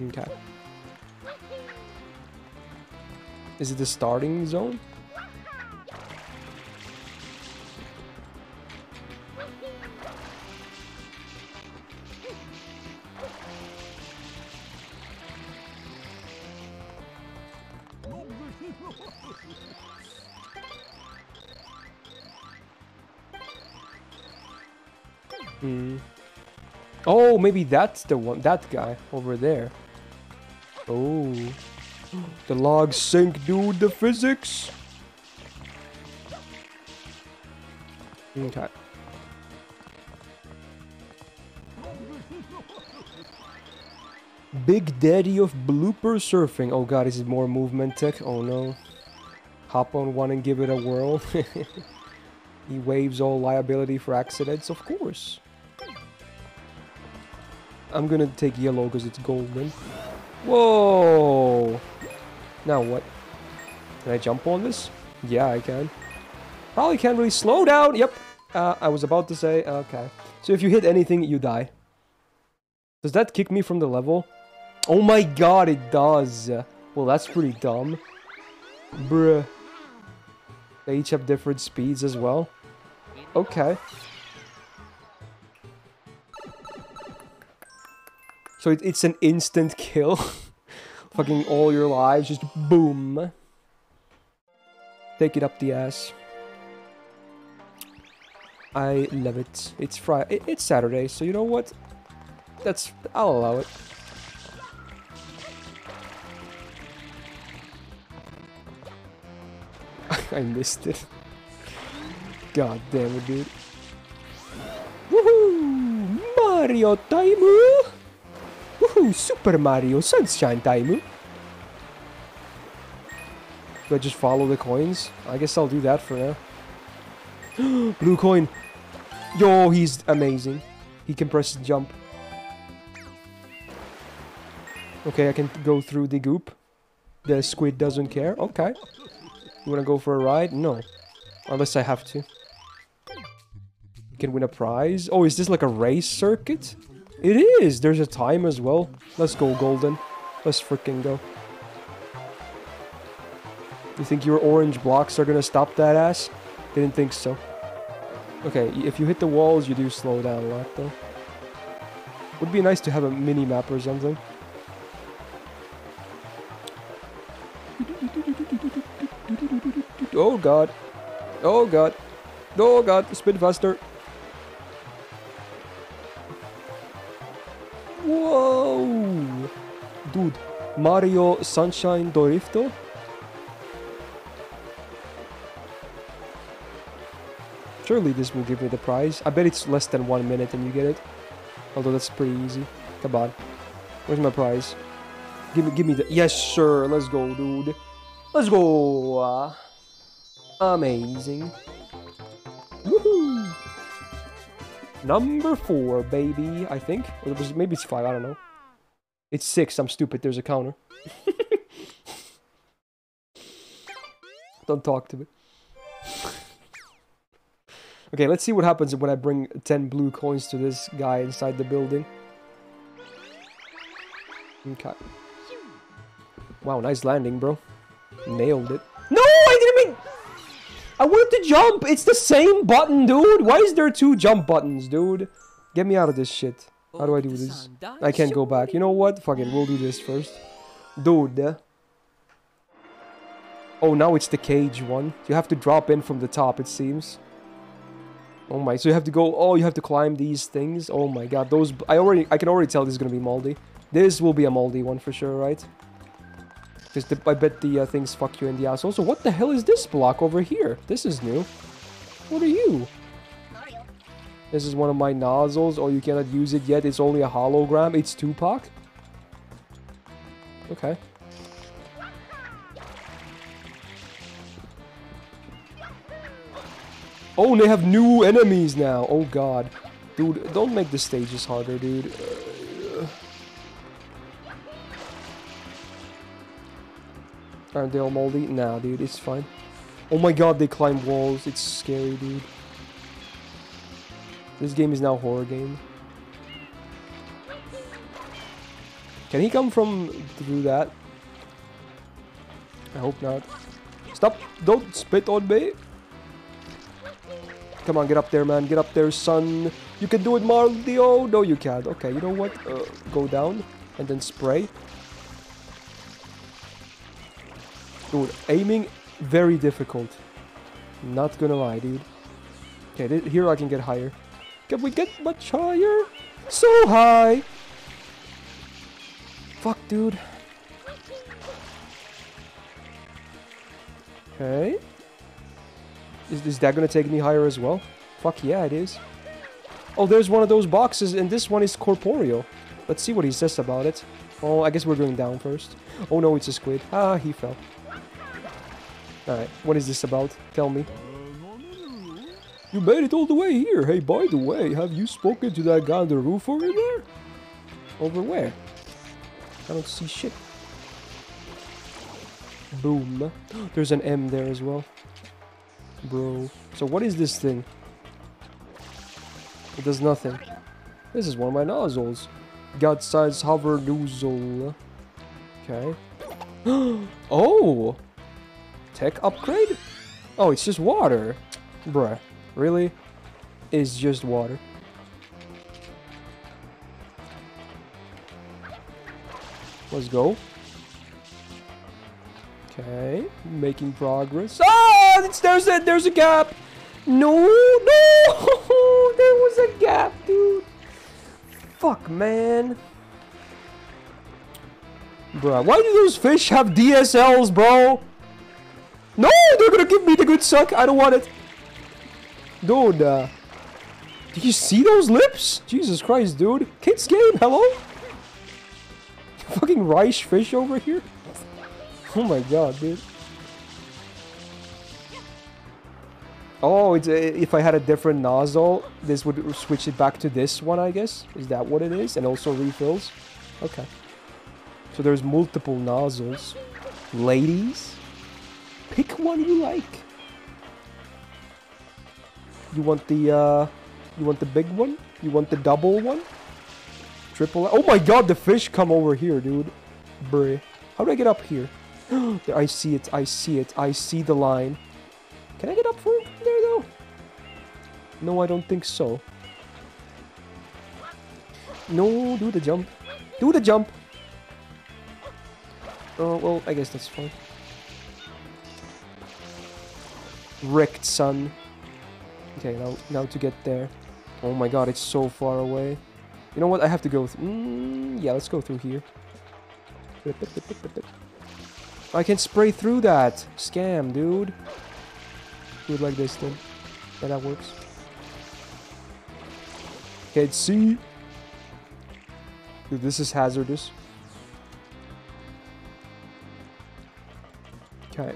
Speaker 3: Okay. Is it the starting zone? Oh, maybe that's the one. That guy over there. Oh. The logs sink, dude. The physics. Okay. Big Daddy of blooper surfing. Oh god, is it more movement tech? Oh no. Hop on one and give it a whirl. *laughs* he waives all liability for accidents, of course. I'm gonna take yellow because it's golden. Whoa! Now what? Can I jump on this? Yeah, I can. Probably can't really slow down. Yep. Uh, I was about to say, okay. So if you hit anything, you die. Does that kick me from the level? Oh my god, it does. Well, that's pretty dumb. Bruh. They each have different speeds as well. Okay. So it, it's an instant kill. *laughs* Fucking all your lives, just boom. Take it up the ass. I love it. It's Friday. It's Saturday, so you know what? That's I'll allow it. *laughs* I missed it. God damn it, dude. Woohoo! Mario time! Super Mario Sunshine time! Eh? Do I just follow the coins? I guess I'll do that for now. *gasps* Blue coin! Yo, he's amazing. He can press jump. Okay, I can go through the goop. The squid doesn't care. Okay. You wanna go for a ride? No. Unless I have to. You can win a prize. Oh, is this like a race circuit? It is! There's a time as well. Let's go, Golden. Let's freaking go. You think your orange blocks are gonna stop that ass? Didn't think so. Okay, if you hit the walls, you do slow down a lot, though. Would be nice to have a mini map or something. Oh god. Oh god. Oh god, spin faster. Mario Sunshine Dorifto? Surely this will give me the prize. I bet it's less than one minute and you get it. Although that's pretty easy. Come on. Where's my prize? Give me, give me the... Yes, sir. Let's go, dude. Let's go. Uh, amazing. Woohoo! Number four, baby. I think. Or maybe it's five. I don't know. It's six. I'm stupid. There's a counter. *laughs* don't talk to me. Okay, let's see what happens when I bring 10 blue coins to this guy inside the building. Okay. Wow, nice landing, bro. Nailed it. No, I didn't mean... I wanted to jump! It's the same button, dude! Why is there two jump buttons, dude? Get me out of this shit. How do I do this? I can't go back. You know what? Fuck it, we'll do this first. Dude. Oh, now it's the cage one. You have to drop in from the top, it seems. Oh my, so you have to go, oh, you have to climb these things? Oh my god, those, I already, I can already tell this is gonna be moldy. This will be a moldy one for sure, right? Because I bet the uh, things fuck you in the ass. Also, what the hell is this block over here? This is new. What are you? This is one of my nozzles. Oh, you cannot use it yet. It's only a hologram. It's Tupac. Okay. Oh, they have new enemies now. Oh god. Dude, don't make the stages harder, dude. Aren't they all moldy? Nah, dude, it's fine. Oh my god, they climb walls. It's scary, dude. This game is now horror game. Can he come from through that? I hope not. Stop! Don't spit on me! Come on, get up there, man. Get up there, son. You can do it, Mario. No, you can't. Okay, you know what? Uh, go down and then spray. Dude, aiming very difficult. Not gonna lie, dude. Okay, here I can get higher. Can we get much higher? So high! Fuck, dude. Okay. Is, is that gonna take me higher as well? Fuck yeah, it is. Oh, there's one of those boxes, and this one is corporeal. Let's see what he says about it. Oh, I guess we're going down first. Oh no, it's a squid. Ah, he fell. Alright, what is this about? Tell me. You made it all the way here. Hey, by the way, have you spoken to that guy on the roof over there? Over where? I don't see shit. Boom. There's an M there as well. Bro. So what is this thing? It does nothing. This is one of my nozzles. God size hover nozzle. Okay. *gasps* oh! Tech upgrade? Oh, it's just water. Bruh. Really? is just water. Let's go. Okay, making progress. Ah, there's a there's a gap. No, no, *laughs* there was a gap, dude. Fuck, man. Bruh, why do those fish have DSLs, bro? No, they're gonna give me the good suck. I don't want it. Dude, uh, do you see those lips? Jesus Christ, dude. Kids game, hello? *laughs* Fucking rice fish over here? *laughs* Oh my god, dude. Oh, it's a, if I had a different nozzle, this would switch it back to this one, I guess. Is that what it is? And also refills? Okay. So there's multiple nozzles. Ladies, pick one you like. You want the, uh, you want the big one? You want the double one? Triple. Oh my god, the fish come over here, dude. Bruh. How do I get up here? *gasps* I see it. I see it. I see the line. Can I get up from there, though? No, I don't think so. No, do the jump. Do the jump. Oh, well, I guess that's fine. Wrecked, son. Okay, now, now to get there. Oh my god, it's so far away. You know what? I have to go. Mm, yeah, let's go through here. I can spray through that. Scam, dude. Do it like this then. Yeah, that works. Can't see. Dude, this is hazardous. Okay.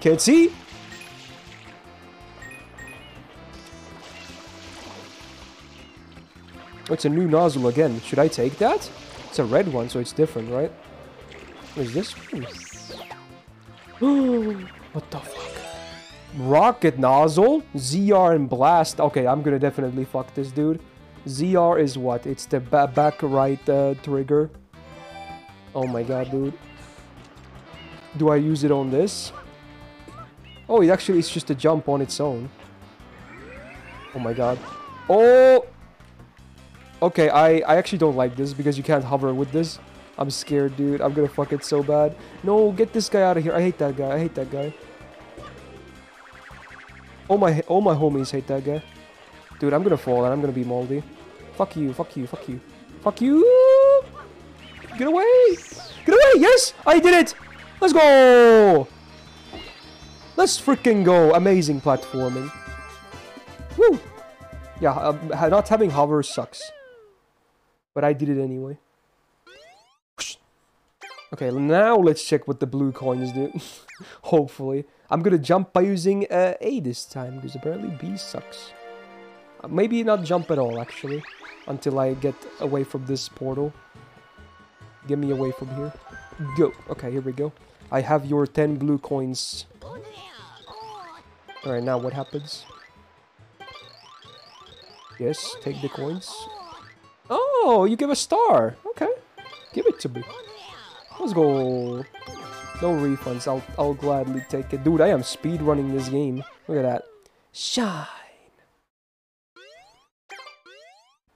Speaker 3: Can't see. It's a new nozzle again. Should I take that? It's a red one, so it's different, right? What is this *gasps* what the fuck? Rocket nozzle? ZR and blast. Okay, I'm gonna definitely fuck this dude. ZR is what? It's the ba back right uh, trigger. Oh my god, dude. Do I use it on this? Oh, it actually is just a jump on its own. Oh my god. Oh! Okay, I, I actually don't like this because you can't hover with this. I'm scared, dude. I'm gonna fuck it so bad. No, get this guy out of here. I hate that guy. I hate that guy. All my all my homies hate that guy. Dude, I'm gonna fall and I'm gonna be moldy. Fuck you, fuck you, fuck you. Fuck you! Get away! Get away! Yes! I did it! Let's go! Let's freaking go! Amazing platforming. Woo! Yeah, um, not having hover sucks. But I did it anyway. *sniffs* Okay, now let's check what the blue coins do. *laughs* Hopefully. I'm gonna jump by using uh, A this time, because apparently B sucks. Uh, maybe not jump at all, actually. Until I get away from this portal. Get me away from here. Go. Okay, here we go. I have your 10 blue coins. Alright, now what happens? Yes, take the coins. Oh, you give a star. Okay. Give it to me. Let's go. No refunds. I'll I'll gladly take it. Dude, I am speed running this game. Look at that. Shine.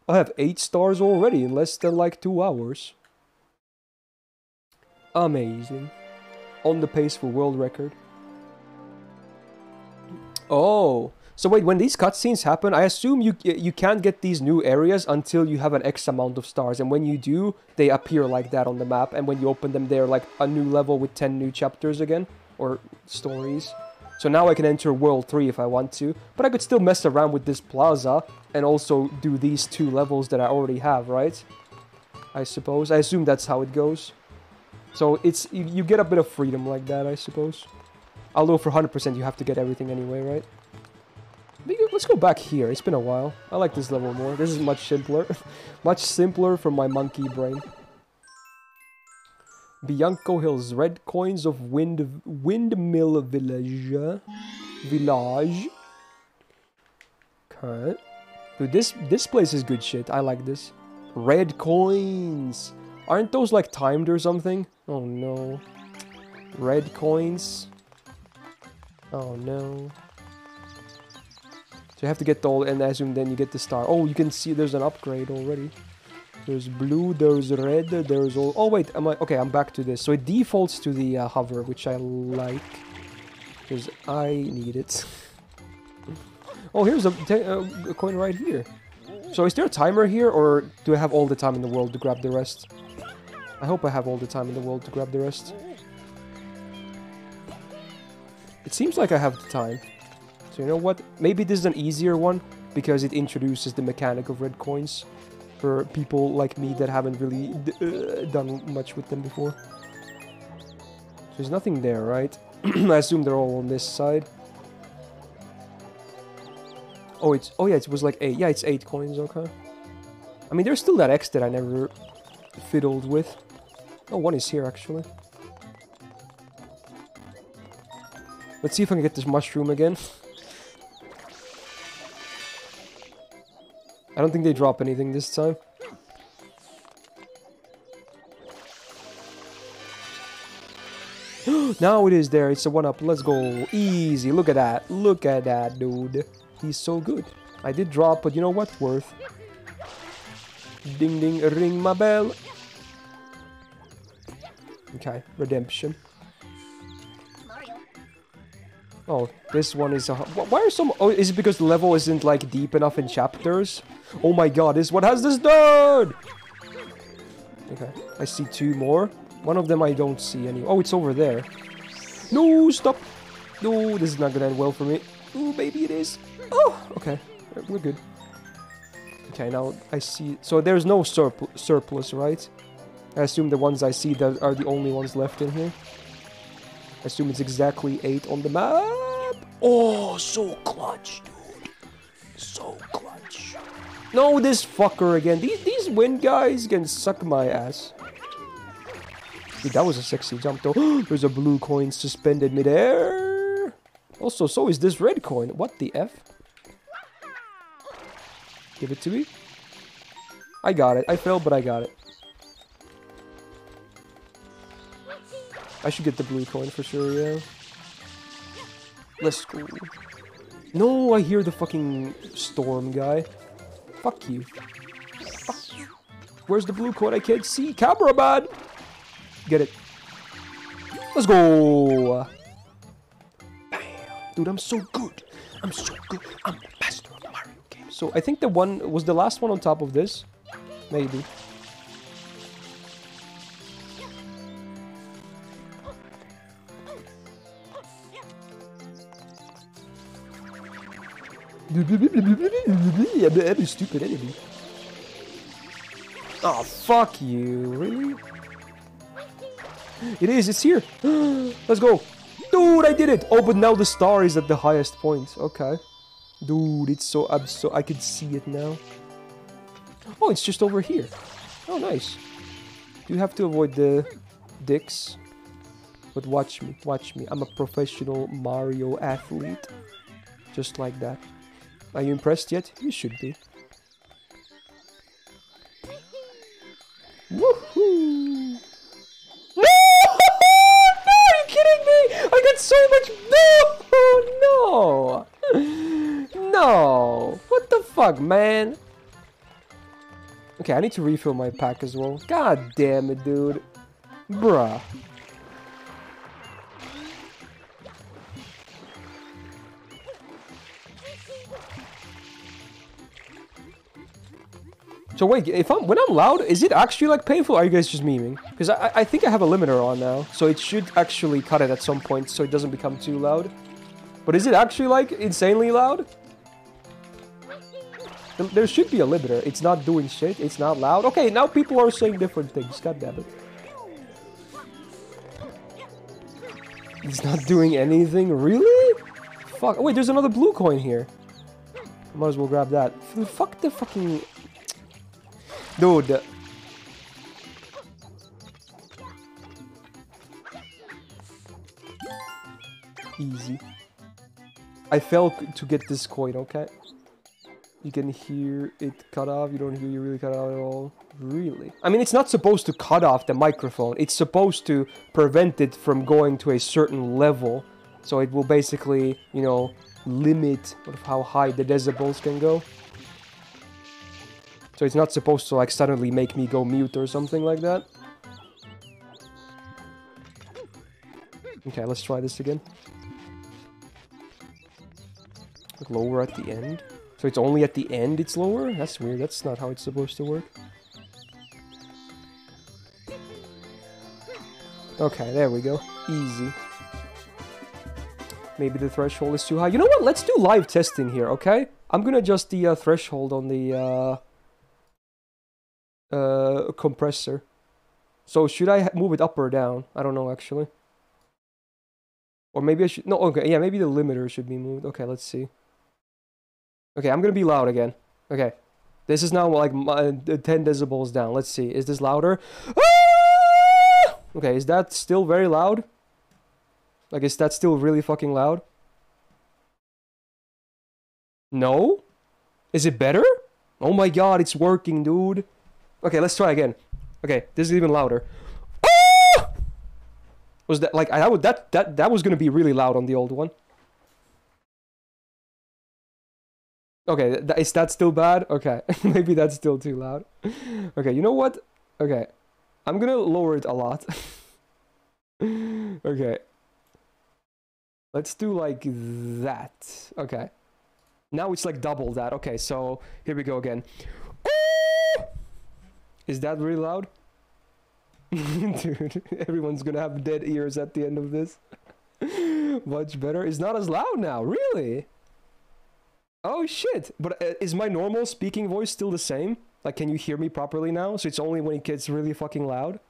Speaker 3: I have 8 stars already in less than like 2 hours. Amazing. On the pace for world record. Oh, so wait, when these cutscenes happen, I assume you you can't get these new areas until you have an X amount of stars, and when you do, they appear like that on the map, and when you open them, they're like a new level with 10 new chapters again, or stories. So now I can enter World 3 if I want to, but I could still mess around with this plaza, and also do these two levels that I already have, right? I suppose. I assume that's how it goes. So it's you, you get a bit of freedom like that, I suppose. Although for 100% you have to get everything anyway, right? Let's go back here. It's been a while. I like this level more. This is much simpler. *laughs* much simpler for my monkey brain. Bianco Hills. Red coins of wind Windmill Village. Village. Okay. Dude, this, this place is good shit. I like this. Red coins. Aren't those like timed or something? Oh no. Red coins. Oh no. So you have to get the and I assume then you get the star. Oh, you can see there's an upgrade already. There's blue, there's red, there's all. Oh wait, am I? Okay, I'm back to this. So it defaults to the uh, hover, which I like, because I need it. *laughs* oh, here's a, uh, a coin right here. So is there a timer here, or do I have all the time in the world to grab the rest? I hope I have all the time in the world to grab the rest. It seems like I have the time. So you know what? Maybe this is an easier one because it introduces the mechanic of red coins for people like me that haven't really uh, done much with them before. So there's nothing there, right? *clears throat* I assume they're all on this side. Oh, it's oh yeah, it was like eight. Yeah, it's eight coins. Okay. I mean, there's still that X that I never fiddled with. Oh, one is here actually. Let's see if I can get this mushroom again. I don't think they drop anything this time. *gasps* now it is there. It's a one up. Let's go. Easy. Look at that. Look at that, dude. He's so good. I did drop, but you know what? Worth. Ding ding, ring my bell. Okay, redemption. Oh, this one is a... Why are some... Oh, is it because the level isn't, like, deep enough in chapters? Oh my god, this one has this nerd! Okay, I see two more. One of them I don't see any... Oh, it's over there. No, stop! No, this is not gonna end well for me. Oh, maybe it is. Oh, okay. We're good. Okay, now I see... So there's no surpl surplus, right? I assume the ones I see that are the only ones left in here. Assume it's exactly 8 on the map. Oh, so clutch, dude. So clutch. No, this fucker again. These, these wind guys can suck my ass. Dude, that was a sexy jump though. *gasps* There's a blue coin suspended midair. Also, so is this red coin. What the F? Give it to me. I got it. I failed, but I got it. I should get the blue coin for sure, yeah. Let's go. No, I hear the fucking storm guy. Fuck you. Fuck you. Where's the blue coin? I can't see. Camera man! Get it. Let's go! Bam! Dude, I'm so good. I'm so good. I'm the master of Mario games. So I think the one was the last one on top of this. Maybe. Stupid enemy. Oh, fuck you. Really? It is, it's here. *gasps* Let's go. Dude, I did it. Oh, but now the star is at the highest point. Okay. Dude, it's so absurd. I can see it now. Oh, it's just over here. Oh, nice. Do you have to avoid the dicks. But watch me, watch me. I'm a professional Mario athlete. Just like that. Are you impressed yet? You should be. Woohoo! No! *laughs* No! Are you kidding me? I got so much. No! *laughs* No! No! What the fuck, man? Okay, I need to refill my pack as well. God damn it, dude. Bruh. So wait, if I'm when I'm loud, is it actually like painful? Are you guys just memeing? Because I I think I have a limiter on now, so it should actually cut it at some point, so it doesn't become too loud. But is it actually like insanely loud? There should be a limiter. It's not doing shit. It's not loud. Okay, now people are saying different things. God damn it. It's not doing anything. Really? Fuck. Oh, wait, there's another blue coin here. Might as well grab that. Fuck the fucking. Dude. Easy. I failed to get this coin, okay? You can hear it cut off. You don't hear you really cut off at all. Really? I mean, it's not supposed to cut off the microphone. It's supposed to prevent it from going to a certain level. So it will basically, you know, limit how high the decibels can go. So it's not supposed to like suddenly make me go mute or something like that. Okay, let's try this again. Like lower at the end. So it's only at the end it's lower? That's weird. That's not how it's supposed to work. Okay, there we go. Easy. Maybe the threshold is too high. You know what? Let's do live testing here, okay? I'm gonna adjust the uh, threshold on the uh, uh, compressor. So should I move it up or down? I don't know actually. Or maybe I should. No, okay, yeah, maybe the limiter should be moved. Okay, let's see. Okay, I'm gonna be loud again. Okay, this is now like my, uh, 10 decibels down. Let's see. Is this louder? Ah! Okay, is that still very loud? Like, is that still really fucking loud? No? Is it better? Oh my god, it's working, dude. Okay, let's try again. Okay, this is even louder. Ah! Was that like I would that that that was gonna be really loud on the old one? Okay, th- is that still bad? Okay, *laughs* maybe that's still too loud. Okay, you know what? Okay, I'm gonna lower it a lot. *laughs* okay, let's do like that. Okay, now it's like double that. Okay, so here we go again. Is that really loud? *laughs* Dude, everyone's gonna have dead ears at the end of this. *laughs* Much better. It's not as loud now, really? Oh shit! But uh, is my normal speaking voice still the same? Like, can you hear me properly now? So it's only when it gets really fucking loud?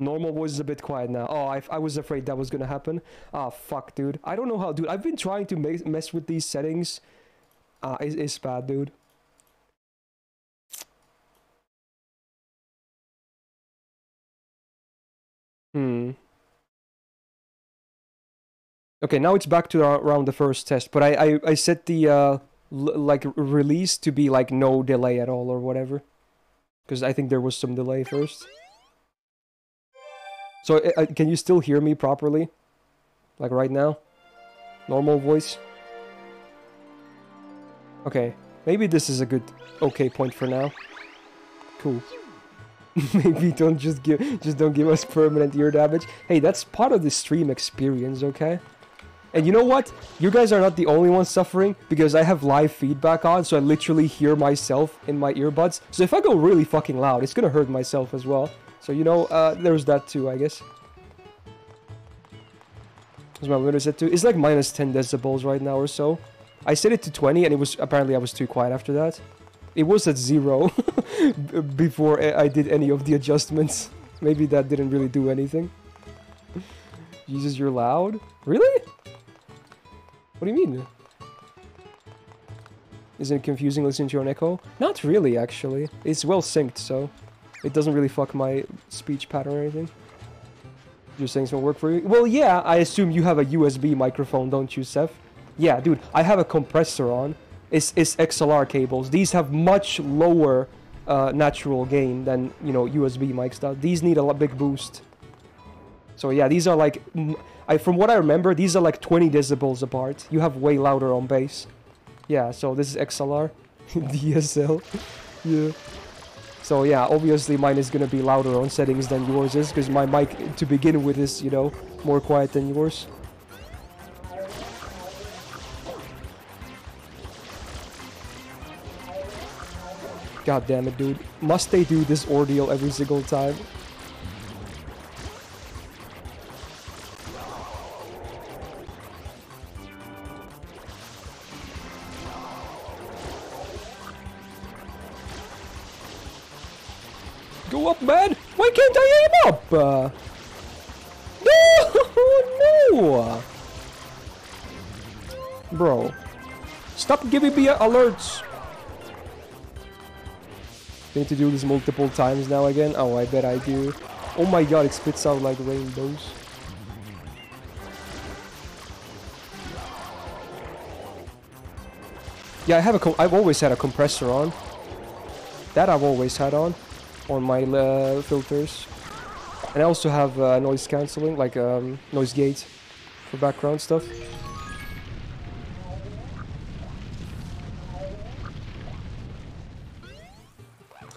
Speaker 3: Normal voice is a bit quiet now. Oh, I, I was afraid that was gonna happen. Ah, fuck, dude. I don't know how, dude. I've been trying to mess with these settings. Ah, it's, it's bad, dude. Hmm. Okay, now it's back to around the first test, but I I, I set the uh like release to be like no delay at all or whatever, because I think there was some delay first. So uh, uh, can you still hear me properly, like right now? Normal voice. Okay, maybe this is a good okay point for now. Cool. *laughs* Maybe don't just give just don't give us permanent ear damage. Hey, that's part of the stream experience, okay? And you know what? You guys are not the only ones suffering because I have live feedback on, so I literally hear myself in my earbuds. So if I go really fucking loud, it's gonna hurt myself as well. So you know, uh, there's that too, I guess. What's my limiter set to? It's like minus 10 decibels right now or so. I set it to 20 and it was apparently I was too quiet after that. It was at zero *laughs* before I did any of the adjustments. Maybe that didn't really do anything. Jesus, you're loud? Really? What do you mean? Isn't it confusing listening to your echo? Not really, actually. It's well synced, so it doesn't really fuck my speech pattern or anything. You're saying it's gonna work for you? Well, yeah, I assume you have a USB microphone, don't you, Seth? Yeah, dude, I have a compressor on. It's, it's XLR cables. These have much lower uh, natural gain than, you know, USB mics do. These need a big boost. So yeah, these are like, I from what I remember, these are like 20 decibels apart. You have way louder on bass. Yeah, so this is XLR, *laughs* DSL. Yeah. So yeah, obviously mine is gonna be louder on settings than yours is, because my mic to begin with is, you know, more quiet than yours. God damn it, dude. Must they do this ordeal every single time? Man! Why can't I aim up? Uh, no! *laughs* No! Bro. Stop giving me alerts! I Need to do this multiple times now again? Oh, I bet I do. Oh my god, it spits out like rainbows. Yeah, I have a. I've always had a compressor on. That I've always had on, on my uh, filters. And I also have uh, noise cancelling, like um, noise gate, for background stuff.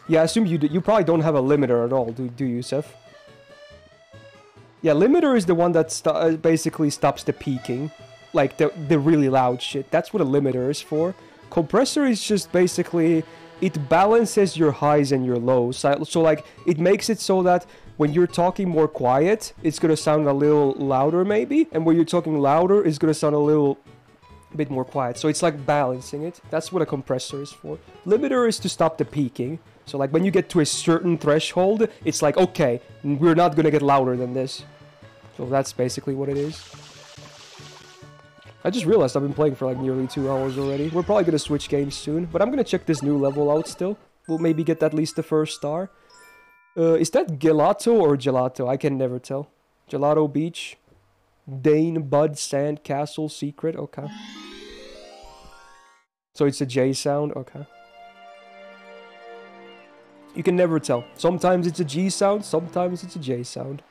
Speaker 3: Yeah, I assume you you probably don't have a limiter at all, do do you, Seth? Yeah, limiter is the one that sto uh, basically stops the peaking, like the the really loud shit. That's what a limiter is for. Compressor is just basically it balances your highs and your lows. So, like it makes it so that when you're talking more quiet, it's gonna sound a little louder maybe, and when you're talking louder, it's gonna sound a little bit more quiet. So it's like balancing it. That's what a compressor is for. Limiter is to stop the peaking. So like when you get to a certain threshold, it's like, okay, we're not gonna get louder than this. So that's basically what it is. I just realized I've been playing for like nearly two hours already. We're probably gonna switch games soon, but I'm gonna check this new level out still. We'll maybe get at least the first star. Uh, is that gelato or gelato? I can never tell. Gelato Beach. Dune Bud Sand Castle Secret. Okay. So it's a J sound. Okay. You can never tell. Sometimes it's a G sound, sometimes it's a J sound.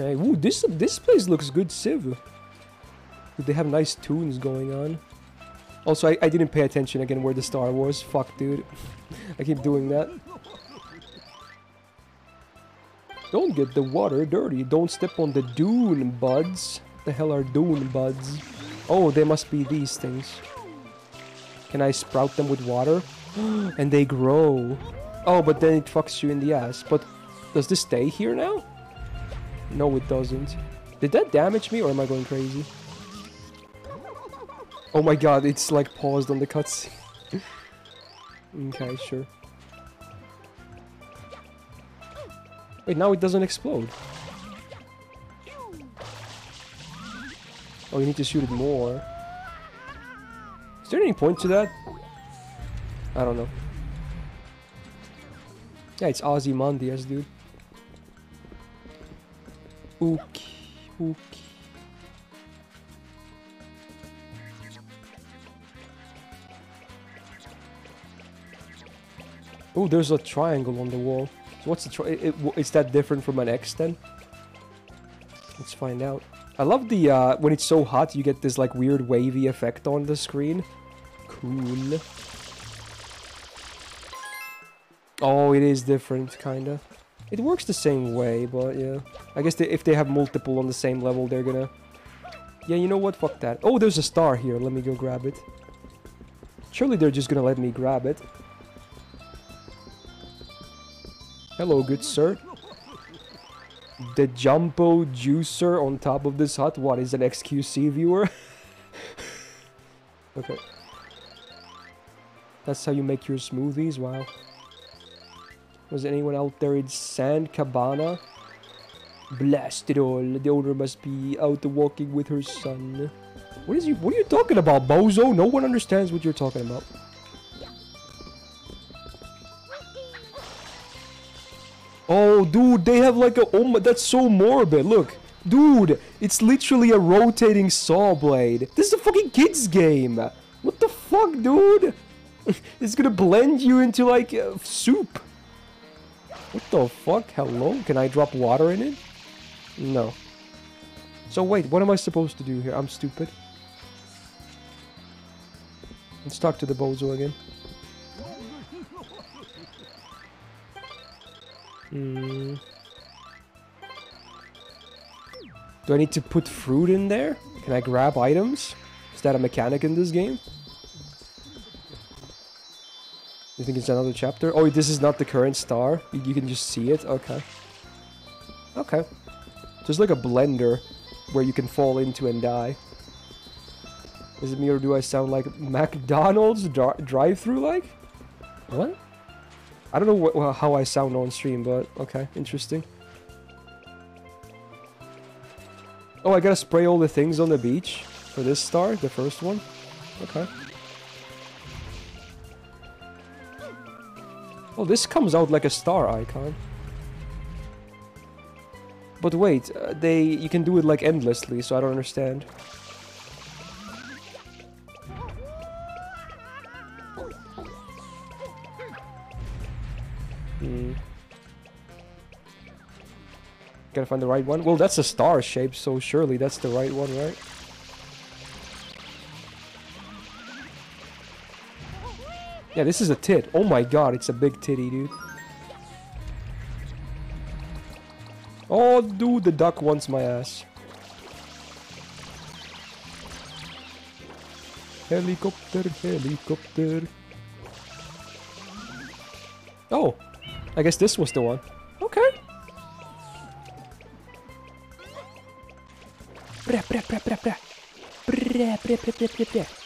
Speaker 3: Okay, ooh, this this place looks good, Civ. They have nice tunes going on. Also, I, I didn't pay attention again where the star was. Fuck, dude. *laughs* I keep doing that. Don't get the water dirty. Don't step on the dune buds. What The hell are dune buds? Oh, they must be these things. Can I sprout them with water? *gasps* and they grow. Oh, but then it fucks you in the ass. But does this stay here now? No, it doesn't. Did that damage me or am I going crazy? Oh my god, it's like paused on the cutscene. *laughs* okay, sure. Wait, now it doesn't explode. Oh, you need to shoot it more. Is there any point to that? I don't know. Yeah, it's Ozymandias, dude. Ookie, ookie. Oh, there's a triangle on the wall. So what's the tri- it, it, Is that different from an X then? Let's find out. I love the, uh, when it's so hot, you get this, like, weird wavy effect on the screen. Cool. Oh, it is different, kinda. It works the same way, but yeah. I guess they, if they have multiple on the same level, they're gonna... Yeah, you know what? Fuck that. Oh, there's a star here. Let me go grab it. Surely they're just gonna let me grab it. Hello, good sir. The Jumbo Juicer on top of this hut. What is an XQC viewer? *laughs* okay. That's how you make your smoothies? Wow. Was anyone out there in Sand Cabana? Blast it all. The owner must be out walking with her son. What is you what are you talking about, Bozo? No one understands what you're talking about. Oh, dude, they have like a... Oh, my, that's so morbid. Look. Dude, it's literally a rotating saw blade. This is a fucking kid's game. What the fuck, dude? *laughs* it's gonna blend you into like uh, soup. What the fuck? Hello? Can I drop water in it? No. So wait, what am I supposed to do here? I'm stupid. Let's talk to the bozo again. Hmm. Do I need to put fruit in there? Can I grab items? Is that a mechanic in this game? You think it's another chapter? Oh, this is not the current star. You, you can just see it? Okay. Okay. Just like a blender where you can fall into and die. Is it me or do I sound like McDonald's drive-through like? What? I don't know wh how I sound on stream, but okay, interesting. Oh, I gotta spray all the things on the beach for this star, the first one. Okay. Oh, this comes out like a star icon. But wait, uh, they you can do it like endlessly, so I don't understand. Hmm. Gotta find the right one. Well, that's a star shape, so surely that's the right one, right? Yeah, this is a tit. Oh my god, it's a big titty, dude. Oh, dude, the duck wants my ass. Helicopter, helicopter. Oh, I guess this was the one. Okay. Bra, bra, bra, bra, bra. Bra, bra, bra, bra, bra, bra.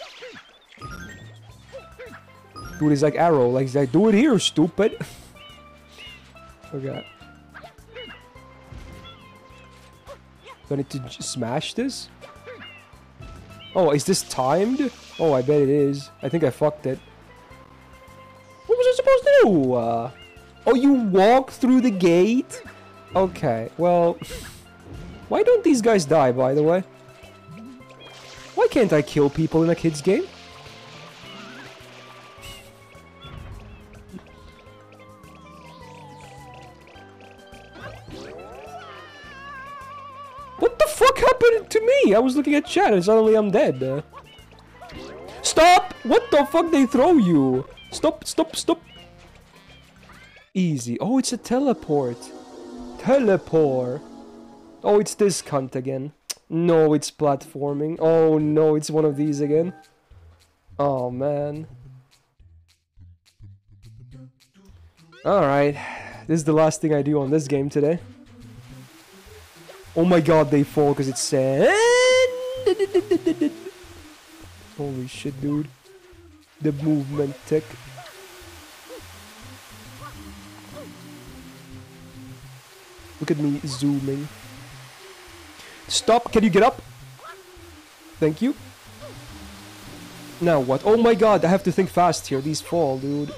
Speaker 3: Dude, he's like arrow. Like, he's like, do it here, stupid. *laughs* Forgot. Do I need to smash this? Oh, is this timed? Oh, I bet it is. I think I fucked it. What was I supposed to do? Uh, oh, you walk through the gate? Okay, well... *laughs* Why don't these guys die, by the way? Why can't I kill people in a kid's game? I was looking at chat and suddenly I'm dead. Stop! What the fuck they throw you? Stop, stop, stop. Easy. Oh, it's a teleport. Teleport. Oh, it's this cunt again. No, it's platforming. Oh no, it's one of these again. Oh man. Alright. This is the last thing I do on this game today. Oh my god, they fall because it's sand. Holy shit, dude. The movement tech. Look at me zooming. Stop, can you get up? Thank you. Now what? Oh my god, I have to think fast here. These fall, dude.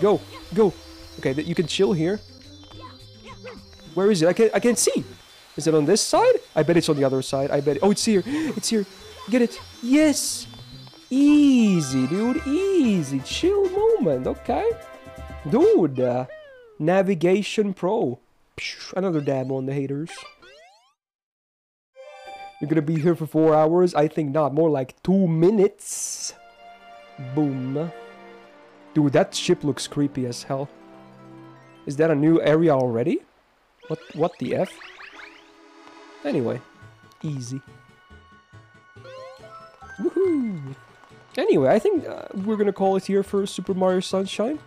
Speaker 3: Go, go. Okay, you can chill here. Where is it? I can't, I can't see. Is it on this side? I bet it's on the other side. I bet. Oh, it's here. It's here. Get it. Yes. Easy, dude. Easy. Chill moment. Okay. Dude. Uh, Navigation Pro. Another dab on the haters. You're gonna be here for four hours? I think not. More like two minutes. Boom. Dude, that ship looks creepy as hell. Is that a new area already? What what the F? Anyway, easy. Woohoo! Anyway, I think uh, we're gonna call it here for Super Mario Sunshine.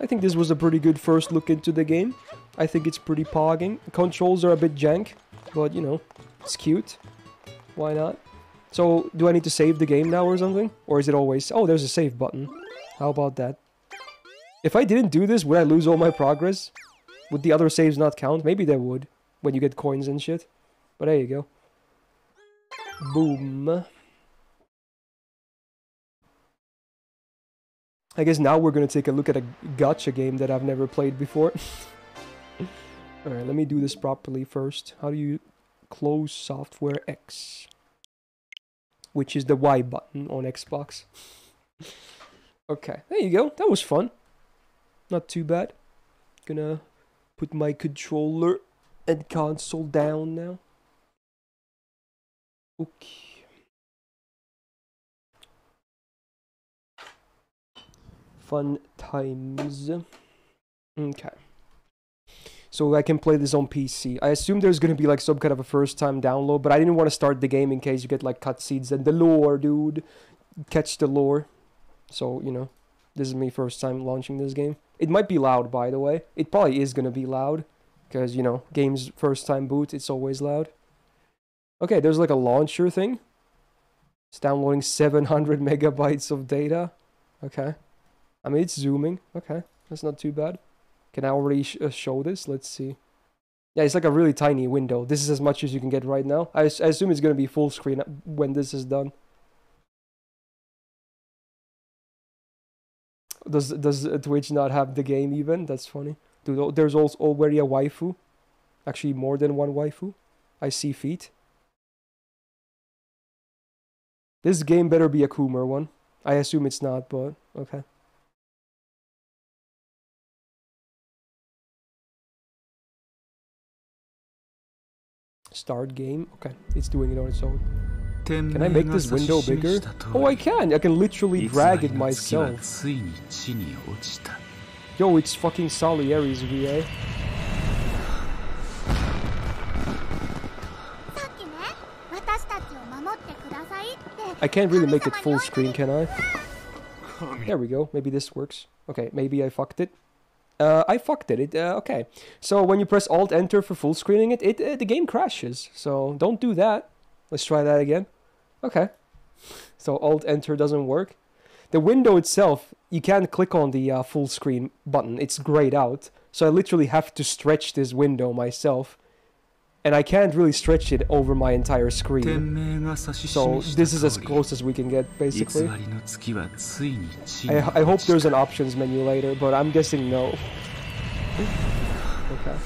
Speaker 3: I think this was a pretty good first look into the game. I think it's pretty pogging. Controls are a bit jank, but you know, it's cute. Why not? So, do I need to save the game now or something? Or is it always... Oh, there's a save button. How about that? If I didn't do this, would I lose all my progress? Would the other saves not count? Maybe they would. When you get coins and shit. But there you go. Boom. I guess now we're gonna take a look at a gacha game that I've never played before. *laughs* Alright, let me do this properly first. How do you close software X? Which is the Y button on Xbox. *laughs* okay, there you go. That was fun. Not too bad. Gonna put my controller and console down now. Okay. Fun times. Okay. So I can play this on PC. I assume there's gonna be like some kind of a first time download, but I didn't want to start the game in case you get like cutscenes and the lore, dude. Catch the lore. So, you know, this is me first time launching this game. It might be loud, by the way. It probably is gonna be loud. Because, you know, games first time boot, it's always loud. Okay, there's like a launcher thing. It's downloading 700 *laughs* megabytes of data. Okay. I mean, it's zooming. Okay, that's not too bad. Can I already sh- uh, show this? Let's see. Yeah, it's like a really tiny window. This is as much as you can get right now. I, I assume it's going to be full screen uh, when this is done. Does does Twitch not have the game even? That's funny. Dude, oh, there's also already a waifu. Actually, more than one waifu. I see feet. This game better be a Coomer one. I assume it's not, but okay. Start game. Okay, it's doing it on its own. Can I make this window bigger? Oh, I can! I can literally drag it myself. Yo, it's fucking Salieri's VA. I can't really make it full screen, can I? There we go. Maybe this works. Okay, maybe I fucked it. Uh, I fucked it. it uh, okay. So when you press Alt Enter for full screening it, it, uh, the game crashes. So don't do that. Let's try that again. Okay. So Alt Enter doesn't work. The window itself, you can't click on the uh, full screen button. It's grayed out. So I literally have to stretch this window myself and I can't really stretch it over my entire screen. So this is as close as we can get, basically. I, I hope there's an options menu later, but I'm guessing no. okay.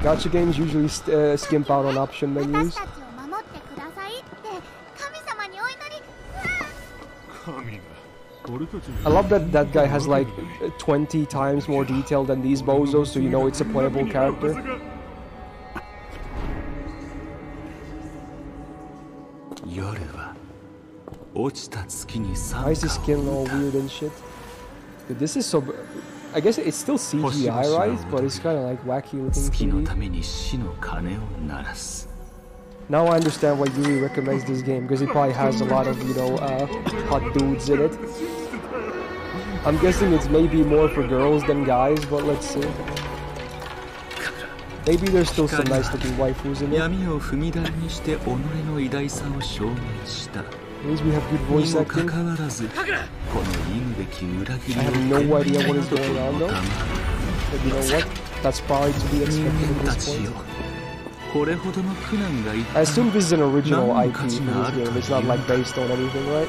Speaker 3: Gacha games usually uh, skimp out on option menus. I love that that guy has like 20 times more detail than these bozos, so you know it's a playable character. Why is his skin all weird and shit? Dude, this is so... I guess it's still CGI, right? But it's kind of like wacky looking 3D. Now I understand why Yuri recommends this game, because it probably has a lot of, you know, uh, hot dudes in it. I'm guessing it's maybe more for girls than guys, but let's see. Maybe there's still some nice looking waifus in it.
Speaker 8: 闇を踏み台にして己の偉大さを証明した
Speaker 3: At least we have good
Speaker 8: に
Speaker 3: voice
Speaker 8: もか
Speaker 3: acting.
Speaker 8: かわらずこの忌むべき裏切りを
Speaker 3: I have no idea what is going on, though.
Speaker 8: 黙
Speaker 3: But you know what? That's probably to be
Speaker 8: 人
Speaker 3: expected
Speaker 8: 間
Speaker 3: at
Speaker 8: た
Speaker 3: this
Speaker 8: ち
Speaker 3: point.
Speaker 8: よこれほどの苦難がいっ
Speaker 3: I assume this is an original
Speaker 8: None
Speaker 3: IP for this
Speaker 8: catching
Speaker 3: game. It's not like based on anything, right?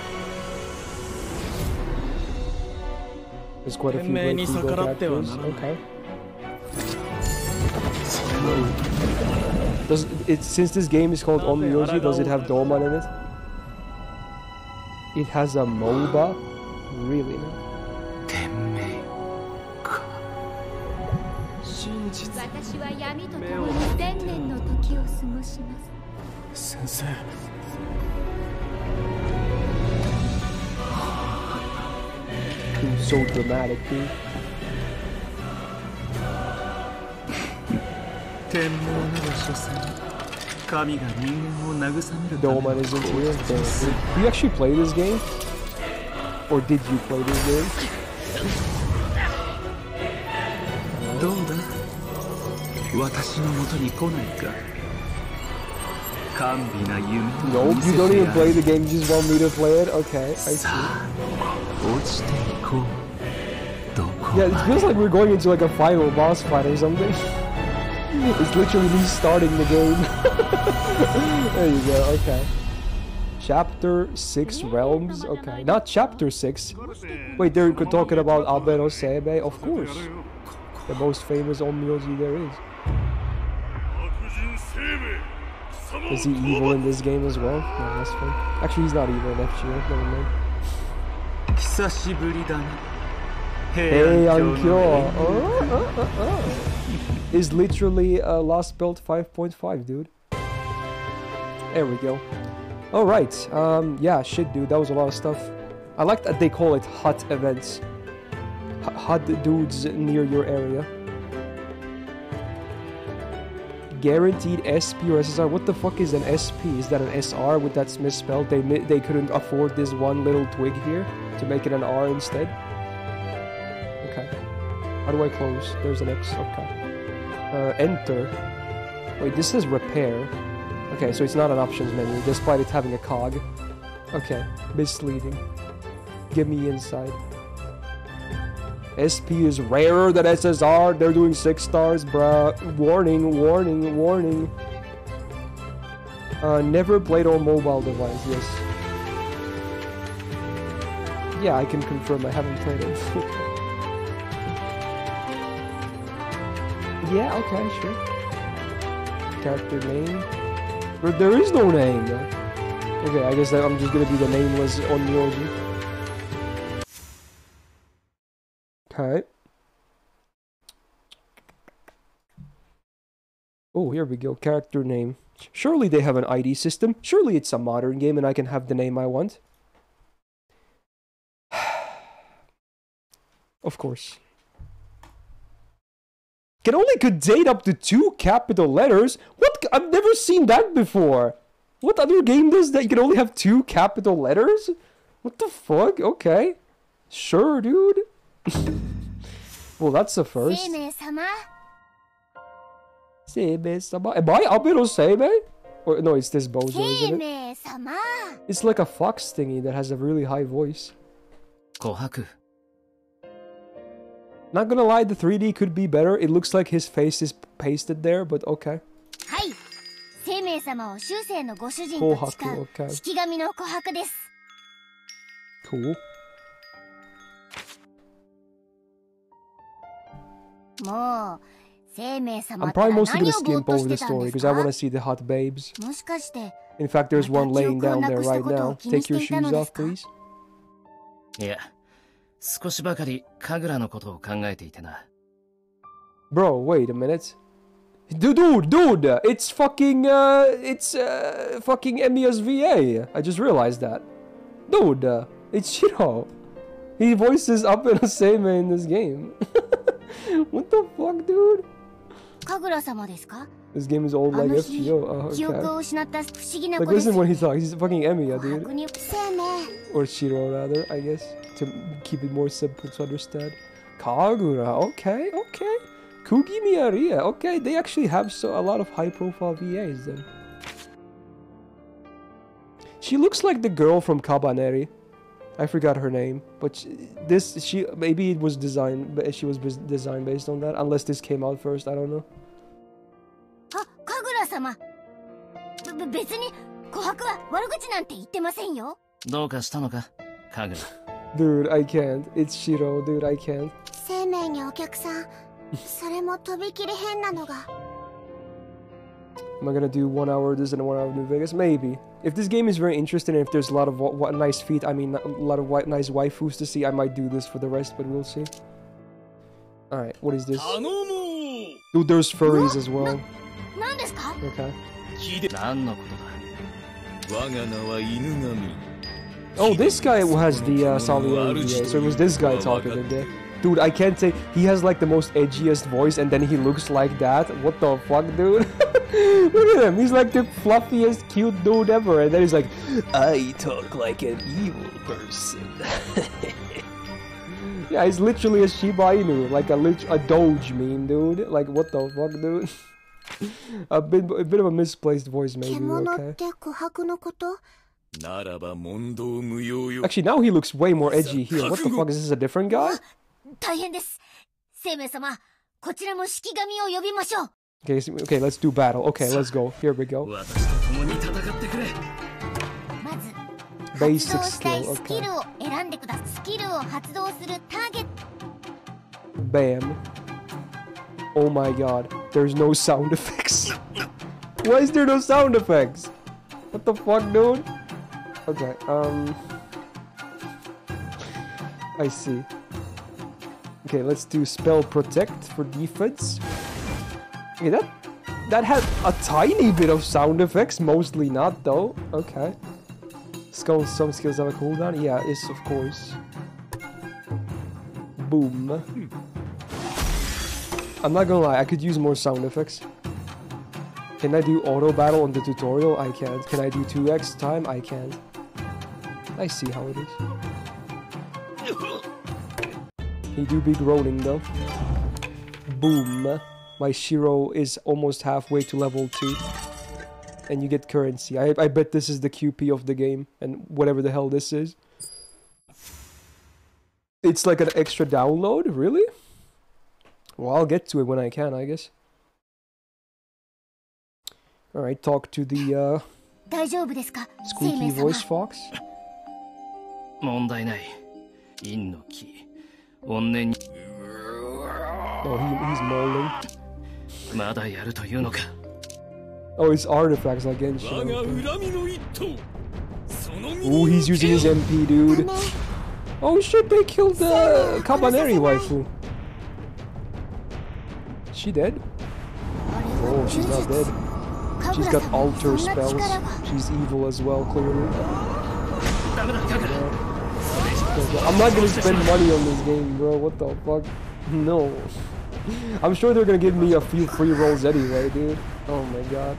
Speaker 3: There's quite a few great female characters. Okay. Does it, since this game is called Onmyoji, does it have Doman in it? It has a MOBA? Really? No?
Speaker 1: Sensei.
Speaker 3: Seems so dramatic, dude.
Speaker 8: 天命なる所詮神が人間を慰めるための Doman
Speaker 3: isn't here. Do you actually play this game? Or did you play this game?
Speaker 8: No,
Speaker 3: you don't even play the game, you just want me to play it? Okay, I see. Yeah, it feels like we're going into like a final boss fight or something. It's literally restarting the game. *laughs* there you go, okay. Chapter 6 Realms? Okay, not Chapter 6. Wait, they're talking about Abe no Seimei? Of course. The most famous Onmyoji there is. Is he evil in this game as well? No, that's fine. Actually, he's not evil in FGO. Never mind.
Speaker 8: Heian-kyo.
Speaker 3: Oh, oh, oh, oh. is literally uh, a Lostbelt 5.5, dude. There we go. Alright, um, yeah, shit, dude, that was a lot of stuff. I like that they call it hot events. H hot dudes near your area. Guaranteed SP or SSR. What the fuck is an SP? Is that an SR? With that misspelled? They they couldn't afford this one little twig here to make it an R instead. How do I close? There's an X. Okay. Uh, enter. Wait, this says repair. Okay, so it's not an options menu, despite it having a cog. Okay, misleading. Give me inside. SP is rarer than SSR. They're doing six stars, bruh. Warning, warning, warning. Uh, never played on mobile device. Yes. Yeah, I can confirm I haven't played it. *laughs* yeah. Okay. Sure. Character name. But there is no name. Okay, I guess that I'm just gonna be the nameless Onmyoji. Okay. Oh, here we go. Character name. Surely they have an ID system. Surely it's a modern game and I can have the name I want. *sighs* of course can only contain up to two capital letters. What? I've never seen that before. What other game does that? You can only have two capital letters? What the fuck? Okay. Sure, dude. *laughs* well, that's the first. Seimei-sama. Am I Abe no Seimei? Or, no, it's this Bozo, isn't it? It's like a fox thingy that has a really high voice.
Speaker 8: Kōhaku.
Speaker 3: Not gonna lie, the 3D could be better. It looks like his face is pasted there, but okay.
Speaker 9: はい生命様を終生のご主人
Speaker 3: 紅
Speaker 9: と誓
Speaker 3: 白
Speaker 9: う
Speaker 3: okay.
Speaker 9: 式神の琥珀です
Speaker 3: Cool.
Speaker 9: もう生命様
Speaker 3: I'm
Speaker 9: ったら
Speaker 3: probably mostly
Speaker 9: 何
Speaker 3: gonna
Speaker 9: をぼー
Speaker 3: skip
Speaker 9: っとし
Speaker 3: over
Speaker 9: て
Speaker 3: the
Speaker 9: たん
Speaker 3: story
Speaker 9: です
Speaker 3: because I
Speaker 9: か
Speaker 3: want to see the hot babes.
Speaker 9: もしかして
Speaker 3: In fact, there's one
Speaker 9: また記
Speaker 3: laying
Speaker 9: 憶を
Speaker 3: down
Speaker 9: な
Speaker 3: there
Speaker 9: くした
Speaker 3: right
Speaker 9: ことを
Speaker 3: now.
Speaker 9: 気に
Speaker 3: Take
Speaker 9: して
Speaker 3: your
Speaker 9: いた
Speaker 3: shoes
Speaker 9: ので
Speaker 3: off,
Speaker 9: すか
Speaker 3: please.
Speaker 8: いや 少しばかり神楽のことを考えていてな
Speaker 3: Bro, wait a minute. Dude, dude, dude, it's fucking, uh, it's, uh, fucking Emiya's VA. I just realized that. Dude, uh, it's Shiro. He voices up in the same in this game. what the fuck, dude?
Speaker 9: 神楽様ですか
Speaker 3: This game is old like FGO. Oh, okay. Like listen when he talks, he's fucking Emiya, dude. Or Shiro, rather, I guess. To keep it more simple to understand. Kagura, okay, okay. Kugimiya Rie, okay, they actually have so a lot of high profile VAs then. She looks like the girl from Kabaneri. I forgot her name, but she, this she maybe it was designed, she was designed based on that. Unless this came out first, I don't know.
Speaker 9: あ神楽様べべ別に琥珀は悪口なんて言ってませんよ
Speaker 8: どうかしたのか神楽
Speaker 3: Dude, I can't. It's Shiro, dude. I can't.
Speaker 9: 生命にお客さんそれもとびきり変なのが
Speaker 3: Am I gonna do one hour this and one hour New Vegas? Maybe. If this game is very interesting and if there's a lot of wa- wa- nice feet, I mean, a lot of white, nice waifus to see, I might do this for the rest, but we'll see. Alright, what is this? Dude, there's furries as well. Okay. Oh, this guy has the uh, so it was this guy talking in. Dude, I can't say He has like the most edgiest voice, and then he looks like that. What the fuck, dude? *laughs* Look at him. He's like the fluffiest, cute dude ever, and then he's like, I talk like an evil person. *laughs* yeah, he's literally a Shiba Inu, like a a Doge meme, dude. Like, what the fuck, dude? *laughs* a, bit, a bit of a misplaced voice, maybe. Okay. Actually, now he looks way more edgy here. What the fuck is this? A different guy?
Speaker 9: Ah,
Speaker 3: okay, okay, let's do battle. Okay, let's go. Here we go. Basic skill. Okay. Bam. Oh my god. There's no sound effects. *laughs* Why is there no sound effects? What the fuck, dude? Okay, um. I see. Okay, let's do spell protect for defense. Okay, that that had a tiny bit of sound effects, mostly not though. Okay. Skull some skills have a cooldown? Yeah, yes, of course. Boom. I'm not gonna lie, I could use more sound effects. Can I do auto battle on the tutorial? I can't. Can I do 2x time? I can't. I see how it is. He do be groaning though. Boom. My Shiro is almost halfway to level 2. And you get currency. I, I bet this is the QP of the game. And whatever the hell this is. It's like an extra download? Really? Well, I'll get to it when I can, I guess. Alright, talk to the uh,
Speaker 9: 大丈夫ですか生
Speaker 3: squeaky
Speaker 9: 命
Speaker 3: voice
Speaker 9: 様
Speaker 3: fox.
Speaker 8: 問題ない陰の木怨念に
Speaker 3: Oh, he, he's molding.
Speaker 8: まだやるというのか
Speaker 3: Oh, it's artifacts like Genshin.
Speaker 4: 我が
Speaker 3: okay.
Speaker 4: 恨みの一頭その身
Speaker 3: Ooh,
Speaker 4: に
Speaker 3: he's using his MP, dude. Oh shit, they killed the Kabaneri waifu. She dead? Oh, she's not dead. She's got alter spells. She's evil as well, clearly. I'm not gonna spend money on this game, bro. What the fuck? No. I'm sure they're gonna give me a few free rolls anyway, dude. Oh my god.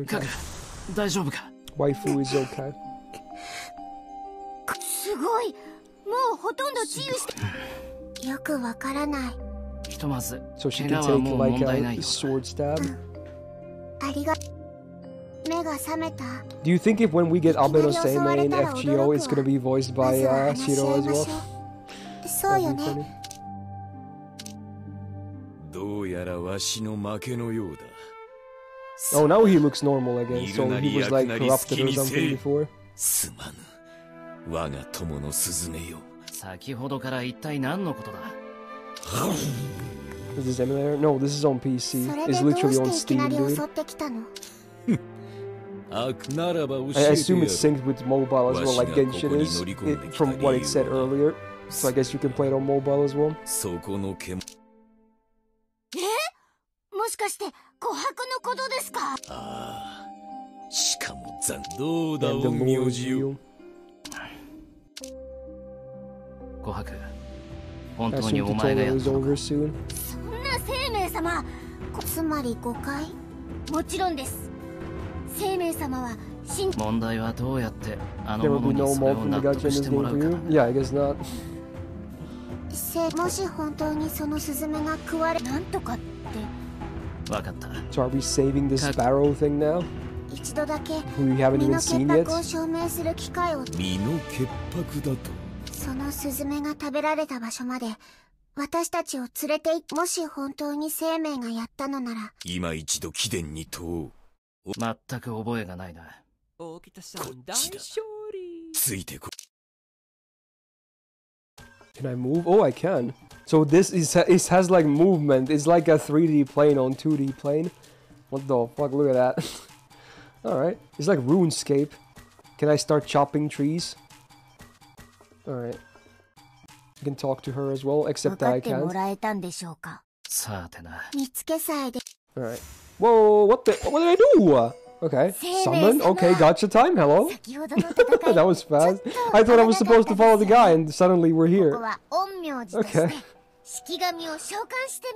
Speaker 3: Okay. Waifu is okay.
Speaker 9: もうほとんど治癒して。よくわからない。
Speaker 8: ひとまず
Speaker 3: Do you think if when we get Abe no Seimei in FGO it's gonna be voiced by uh, Shiro as well?
Speaker 9: そうよね。
Speaker 4: どうやらわしの負けのようだ。
Speaker 3: Oh, now he looks normal again, so he was like corrupted or something before.
Speaker 4: 我が友のスズメよ
Speaker 8: 先ほどから一体何のことだ
Speaker 3: Is this emulator? No, this is on PC.
Speaker 9: それ
Speaker 3: It's
Speaker 9: でどう
Speaker 3: literally on
Speaker 9: していきな
Speaker 3: Steam,
Speaker 9: り
Speaker 3: dude.
Speaker 9: 襲ってきたの
Speaker 4: 悪ならば教
Speaker 3: I assume
Speaker 4: や
Speaker 3: it's
Speaker 4: る
Speaker 3: synced with mobile as well, like Genshin is, it, from what it said earlier. So I guess you can play it on mobile as well.
Speaker 4: そこの獣
Speaker 9: もしかして琥珀のことですか
Speaker 4: ああしかも残どうだ陰陽師よ
Speaker 3: Yu.
Speaker 8: 琥珀本
Speaker 3: I
Speaker 8: 当に
Speaker 3: assume
Speaker 8: お前がや
Speaker 3: tutorial
Speaker 8: っ
Speaker 3: is
Speaker 8: たの
Speaker 3: over
Speaker 8: か
Speaker 3: soon.
Speaker 9: そんな生命様こつまり誤解もちろんです生命様は信
Speaker 8: 問題はどうやってあ
Speaker 3: There
Speaker 8: の
Speaker 3: will
Speaker 8: 者
Speaker 3: be
Speaker 8: に
Speaker 3: no
Speaker 8: それ
Speaker 3: mold
Speaker 8: を
Speaker 3: from the
Speaker 8: 納
Speaker 3: gacha
Speaker 8: 得
Speaker 3: in
Speaker 8: し
Speaker 3: this
Speaker 8: ても
Speaker 3: game
Speaker 8: ら
Speaker 3: for
Speaker 8: う
Speaker 3: you?
Speaker 8: か
Speaker 3: Yeah, I guess not.
Speaker 9: せもし本当にそのスズメが食われなんとかって
Speaker 8: 分かった
Speaker 3: So are we saving this Sparrow thing now?
Speaker 9: 一度だけ
Speaker 3: Who we haven't
Speaker 9: 身
Speaker 3: even
Speaker 9: の
Speaker 3: seen
Speaker 9: 潔
Speaker 3: yet?
Speaker 9: 白を証明する機会を
Speaker 4: 身の潔白だと
Speaker 9: そのスズメが食べられた場所まで私たちを連れて行もし本当に生命がやったのなら
Speaker 4: 今一度貴殿に問おう
Speaker 8: 全く覚えがないな
Speaker 1: 大北さん大
Speaker 4: こっちだ
Speaker 1: 勝利
Speaker 4: ついてこ
Speaker 3: Can I move? Oh, I can. So this is it has like movement. It's like a 3D plane on 2D plane. What the fuck? Look at that. All right. It's like RuneScape. Can I start chopping trees? Alright. You can talk to her as well, except that I can't. Alright. Whoa, what the? What did I do? Okay. Summon? Okay, gacha time. Hello? *laughs* that was fast. I thought I was supposed to follow the guy, and suddenly we're here. Okay.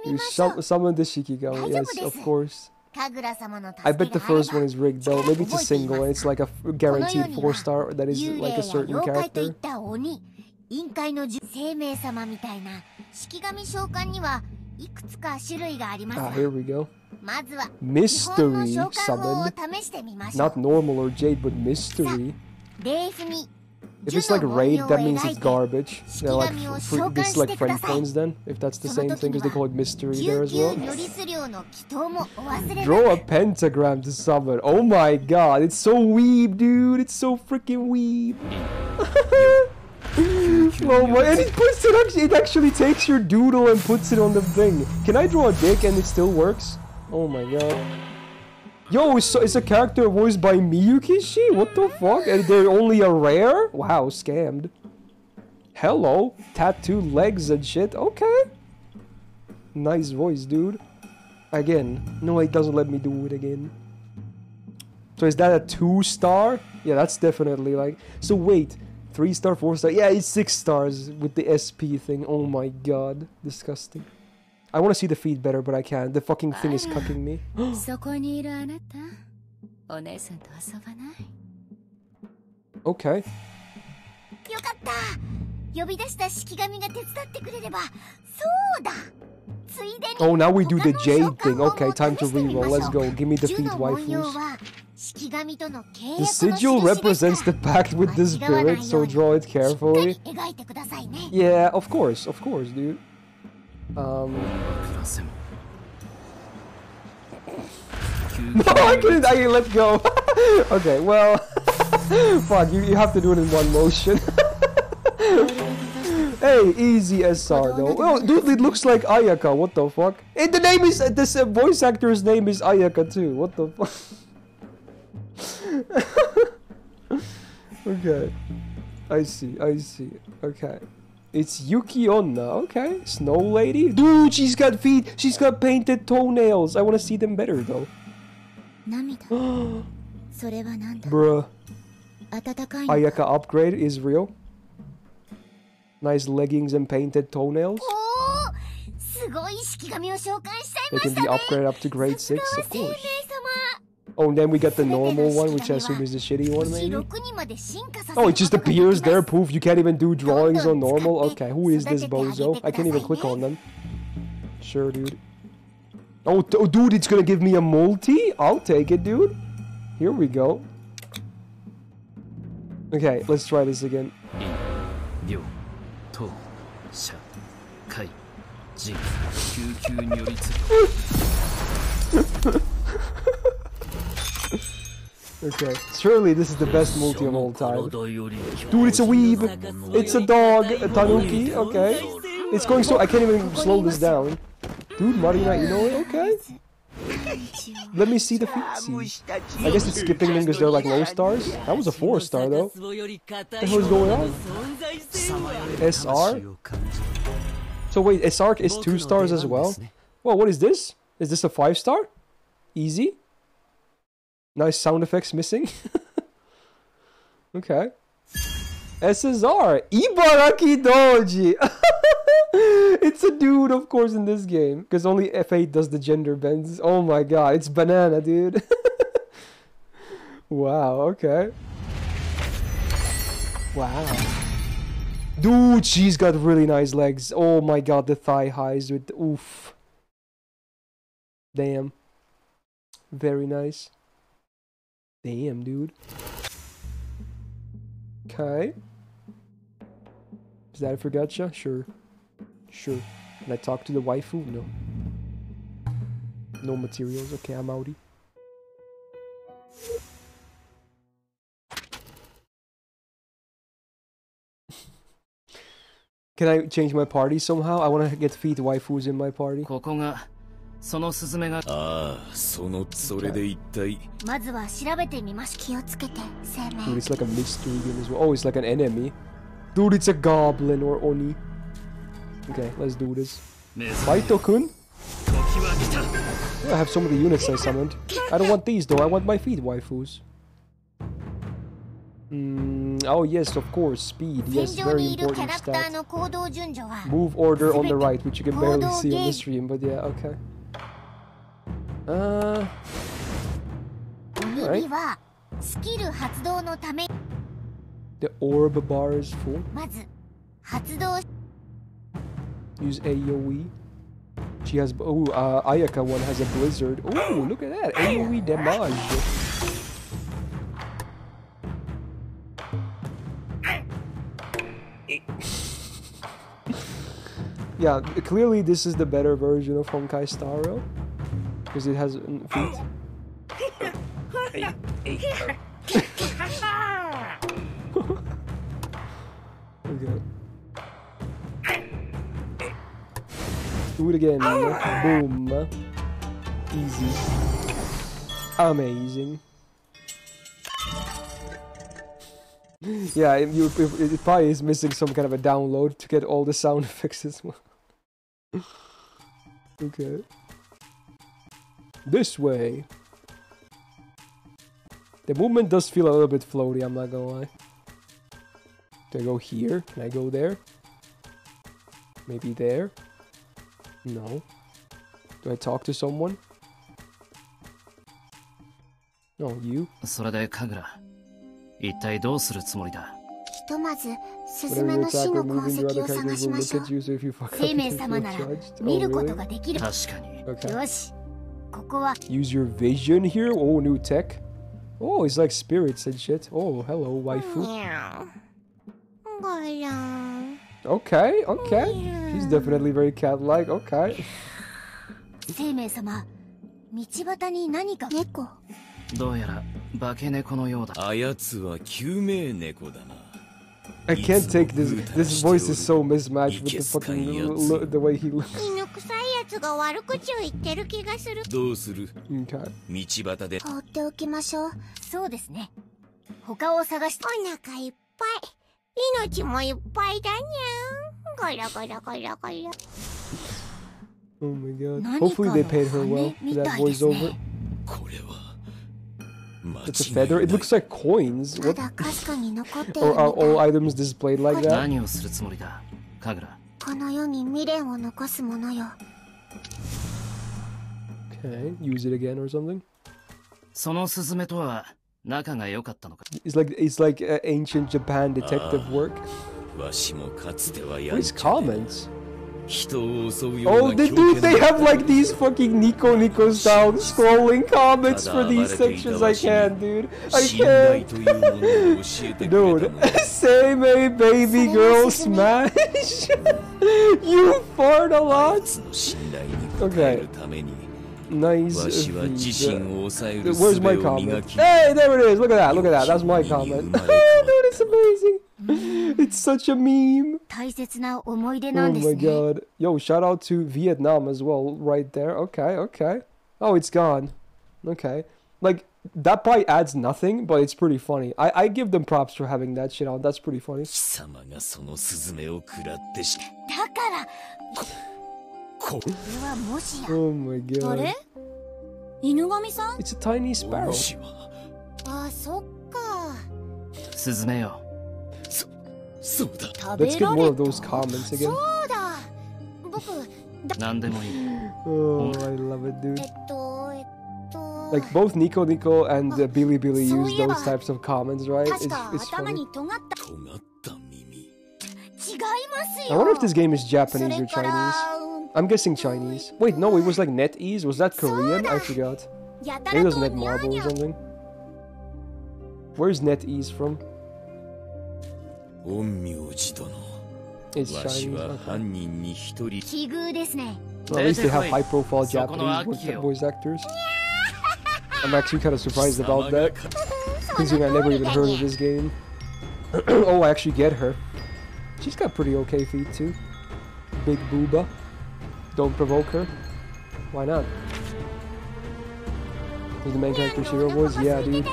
Speaker 3: You sum summon the Shikigami, yes, of course.
Speaker 9: 神楽様の助
Speaker 3: I
Speaker 9: け
Speaker 3: bet the
Speaker 9: があれ
Speaker 3: first one
Speaker 9: ば
Speaker 3: is rigged though. Maybe it's a single and it's like a f-
Speaker 9: この世
Speaker 3: guaranteed
Speaker 9: に
Speaker 3: four
Speaker 9: は
Speaker 3: star that is
Speaker 9: 幽
Speaker 3: like
Speaker 9: 霊
Speaker 3: a
Speaker 9: や
Speaker 3: certain
Speaker 9: 妖怪といっ
Speaker 3: character.
Speaker 9: た鬼陰界のじ生命様みたいな式神召喚にはいくつか種類があります
Speaker 3: Ah,
Speaker 9: が
Speaker 3: here we go.
Speaker 9: まずは日本の
Speaker 3: Mystery
Speaker 9: 召喚法を
Speaker 3: summon.
Speaker 9: 試してみましょう
Speaker 3: Not normal or jade, but mystery.
Speaker 9: レイフに
Speaker 3: If it's like raid, that means it's garbage. Yeah, like this like friend coins then. If that's the same thing, because they call it mystery there as well. Draw a pentagram to summon. Oh my god, it's so weeb, dude. It's so freaking weeb. *laughs* oh my, and it puts it actually, it actually takes your doodle and puts it on the thing. Can I draw a dick and it still works? Oh my god. Yo, it's a character voiced by Miyukishi? What the fuck? And they're only a rare? Wow, scammed. Hello, tattooed legs and shit. Okay. Nice voice, dude. Again. No, it doesn't let me do it again. So is that a two star? Yeah, that's definitely like. So wait, three star, four star. Yeah, it's six stars with the SP thing. Oh my god, disgusting. I want to see the feed better, but I can't. The fucking thing is cucking me. *gasps* *gasps*
Speaker 9: そこにいるあなたお姉さんと遊ばない
Speaker 3: Okay.
Speaker 9: よかった呼び出した式神が手伝ってくれればそうだついでに
Speaker 3: Oh, now we do the
Speaker 9: 他の
Speaker 3: Jade thing.
Speaker 9: 召喚法も
Speaker 3: Okay, time to
Speaker 9: 試してみ
Speaker 3: reroll.
Speaker 9: ましょう
Speaker 3: Let's go. Give me the
Speaker 9: 銃
Speaker 3: feed
Speaker 9: の文様
Speaker 3: waifus.
Speaker 9: は式神との契約
Speaker 3: The
Speaker 9: の
Speaker 3: sigil
Speaker 9: 印ですから
Speaker 3: represents the pact with the
Speaker 9: 間違わない
Speaker 3: spirit,
Speaker 9: よ
Speaker 3: so
Speaker 9: うに
Speaker 3: draw it
Speaker 9: しっか
Speaker 3: carefully.
Speaker 9: り描いてくださいね
Speaker 3: Yeah, of course, of course, dude. Um. *laughs* no, I couldn't. I let go. *laughs* okay, well, *laughs* fuck. You, you have to do it in one motion. hey, easy SR though. Well, dude, it looks like Ayaka. What the fuck? And the name is this uh, voice actor's name is Ayaka too. What the fuck? okay, I see. I see. Okay. It's Yuki Onna. Okay. Snow Lady. Dude, she's got feet. She's got painted toenails. I want to see them better, though. *gasps* Bruh. Ayaka upgrade is real. Nice leggings and painted toenails. They can be upgraded up to grade 6, of course. Oh, and then we got the normal one, which I assume is the shitty one, maybe? Oh, it just appears there, poof, you can't even do drawings on normal? Okay, who is this bozo? I can't even click on them. Sure, dude. Oh, oh dude, it's gonna give me a multi? I'll take it, dude. Here we go. Okay, let's try this again. *laughs* *laughs* Okay. Surely this is the best multi of all time. Dude, it's a weeb. It's a dog. A tanuki. Okay. It's going so... I can't even slow this down. Dude, Marina, you know it? Okay. Let me see the feet. I guess it's skipping them because they're like low stars. That was a four star though. What the hell is going on? SR? So wait, SR is two stars as well? Well, what is this? Is this a five star? Easy? Nice sound effects missing. *laughs* okay. SSR. Ibaraki Doji. *laughs* it's a dude, of course, in this game. Because only F8 does the gender bends. Oh my god, it's banana, dude. *laughs* wow, okay. Wow. Dude, she's got really nice legs. Oh my god, the thigh highs with oof. Damn. Very nice. Damn, dude. Okay. Is that it for gacha? Sure. Sure. Can I talk to the waifu? No. No materials. Okay, I'm outie. *laughs* Can I change my party somehow? I want to get feet waifus in my party.
Speaker 8: そのスズメが
Speaker 10: ああそのそれで一体
Speaker 9: まずは調べてみまし気をつけて生
Speaker 3: Dude,
Speaker 9: 命
Speaker 3: it's like a mystery game as well. Oh, it's like an enemy. Dude, it's a goblin or oni. Okay, let's do this.
Speaker 8: 目覚め
Speaker 3: Baito-kun?
Speaker 8: 時は来た
Speaker 3: I have some of the units I summoned. I don't want these though, I want my feet waifus. Mm, oh yes, of course, speed.
Speaker 9: 戦
Speaker 3: Yes,
Speaker 9: 場
Speaker 3: very
Speaker 9: にいるキャ
Speaker 3: important
Speaker 9: ラクター
Speaker 3: stat.
Speaker 9: の行動順序は
Speaker 3: Move order on the right, which you can barely
Speaker 9: Kodo
Speaker 3: see on the
Speaker 9: game.
Speaker 3: stream, but yeah, okay. Uh,
Speaker 9: 鬼火はスキル発動のため
Speaker 3: the orb bar is full.
Speaker 9: まず発動
Speaker 3: Use AoE. She has. Oh, uh, Ayaka one has a blizzard. Oh, look at that. AoE damage. yeah, clearly this is the better version of Honkai Star Rail. Because it has feet. *laughs* Okay. Do it again. Boom. Easy. Amazing. Yeah, you, it probably is missing some kind of a download to get all the sound *laughs* effects as well. *laughs* okay. This way. The movement does feel a little bit floaty, I'm not gonna lie. Do I go here? Can I go there? Maybe there? No. Do I talk to someone? No, you?
Speaker 8: それで神楽一体どうするつもりだ
Speaker 9: ひとまずスズ
Speaker 3: Whenever
Speaker 9: メ
Speaker 3: you
Speaker 9: の死
Speaker 3: attack
Speaker 9: の
Speaker 3: or
Speaker 9: 痕
Speaker 3: move in, your
Speaker 9: 跡
Speaker 3: other
Speaker 9: を探
Speaker 3: characters
Speaker 9: し
Speaker 3: will
Speaker 9: ま
Speaker 3: look
Speaker 9: しょ
Speaker 3: at
Speaker 9: う
Speaker 3: you, so if you fuck up,
Speaker 9: 生
Speaker 3: you
Speaker 9: 命
Speaker 3: can
Speaker 9: 様
Speaker 3: feel
Speaker 9: なら
Speaker 3: charged.
Speaker 9: 見
Speaker 3: Oh,
Speaker 9: ること
Speaker 3: really?
Speaker 9: ができる
Speaker 8: 確かに
Speaker 3: Okay.
Speaker 9: よし *laughs* ここは
Speaker 3: Use your vision here? Oh, new tech. Oh, it's like spirits and shit. Oh, hello, waifu.
Speaker 9: ごらん
Speaker 3: Okay, okay. She's definitely very cat-like. Okay.
Speaker 9: 生命様道端に何か猫
Speaker 8: どうやら化け猫のようだ
Speaker 10: あやつは救命猫だな
Speaker 3: I can't take this. This voice is so mismatched with the fucking lo- lo- the way he looks.
Speaker 9: つが悪口を言ってる気がする
Speaker 10: どうする？道端で
Speaker 9: 放っておきましょうそうですね他を探してお腹いっぱい命もいっぱいだにゃんゴロゴロゴロゴロ
Speaker 3: Oh my god.
Speaker 9: 何
Speaker 3: Hopefully they paid her well
Speaker 9: 羽
Speaker 3: for
Speaker 9: み
Speaker 3: that
Speaker 9: たいです
Speaker 3: voiceover.
Speaker 9: ね
Speaker 10: これは
Speaker 3: It's a feather. It looks like coins.
Speaker 9: ま
Speaker 3: What?
Speaker 9: だかすかに残っている
Speaker 3: Or
Speaker 9: み
Speaker 3: are all items displayed like that?
Speaker 8: 何をするつもりだ神楽
Speaker 9: この世に未練を残すものよ
Speaker 3: Okay. Use it again or something.
Speaker 8: そのスズメとは仲が良かったのか
Speaker 3: It's like it's like uh, ancient Japan detective work.
Speaker 10: わしもかつてはや
Speaker 3: What
Speaker 10: ん
Speaker 3: is
Speaker 10: ちゃで
Speaker 3: comments? Oh, they
Speaker 10: do.
Speaker 3: They have like these fucking Nico Nico style scrolling comments for these sections. I can't, dude. I can't. dude, *laughs* say hey, baby girl smash. *laughs* you fart a lot.
Speaker 10: Okay.
Speaker 3: Nice. Where's my comment? Hey, there it is. Look at that. Look at that. That's my comment. *laughs* dude, it's amazing. *laughs* It's such a meme.
Speaker 9: 大切な思い出な
Speaker 3: Oh
Speaker 9: んです
Speaker 3: my
Speaker 9: ね
Speaker 3: god. Yo, shout out to Vietnam as well, right there. Okay, okay. Oh, it's gone. Okay. Like, that probably adds nothing, but it's pretty funny. I, I give them props for having that shit on. That's pretty funny.
Speaker 10: 貴様がそのスズメを食らってし
Speaker 9: だから
Speaker 10: こ
Speaker 9: これはもしや
Speaker 3: Oh my
Speaker 9: あ
Speaker 3: god.
Speaker 9: れ犬神さん
Speaker 3: It's a tiny sparrow.
Speaker 10: お主は
Speaker 9: あそっか
Speaker 8: スズメよ
Speaker 10: そうだ
Speaker 9: 食べ *laughs* Oh,
Speaker 3: Let's get more of those comments again. oh, I love it, dude. Like both Nico Nico and uh,
Speaker 9: Bilibili
Speaker 3: use those types of comments, right? It's, it's funny. I wonder if this game is Japanese or Chinese. I'm guessing Chinese. Wait, no, it was like NetEase. Was that Korean? I forgot. Maybe it was NetMarble or something. Where's NetEase from?
Speaker 10: 陰陽師殿
Speaker 3: It's
Speaker 10: わし
Speaker 3: Chinese.
Speaker 10: は
Speaker 3: Okay.
Speaker 10: 犯人に一人
Speaker 9: 奇遇ですね
Speaker 3: Well, at least they have
Speaker 8: Wait,
Speaker 3: high profile
Speaker 8: so kono
Speaker 3: Japanese
Speaker 8: Akio.
Speaker 3: voice, voice actors. *laughs* I'm actually kind of surprised about
Speaker 10: 貴様が
Speaker 3: that, *laughs* considering I never even heard of this game. *clears throat* oh, I actually get her. She's got pretty okay feet too. Big booba. Don't provoke her. Why not? Is the main character Shiro voice? Yeah,
Speaker 9: 出
Speaker 3: dude.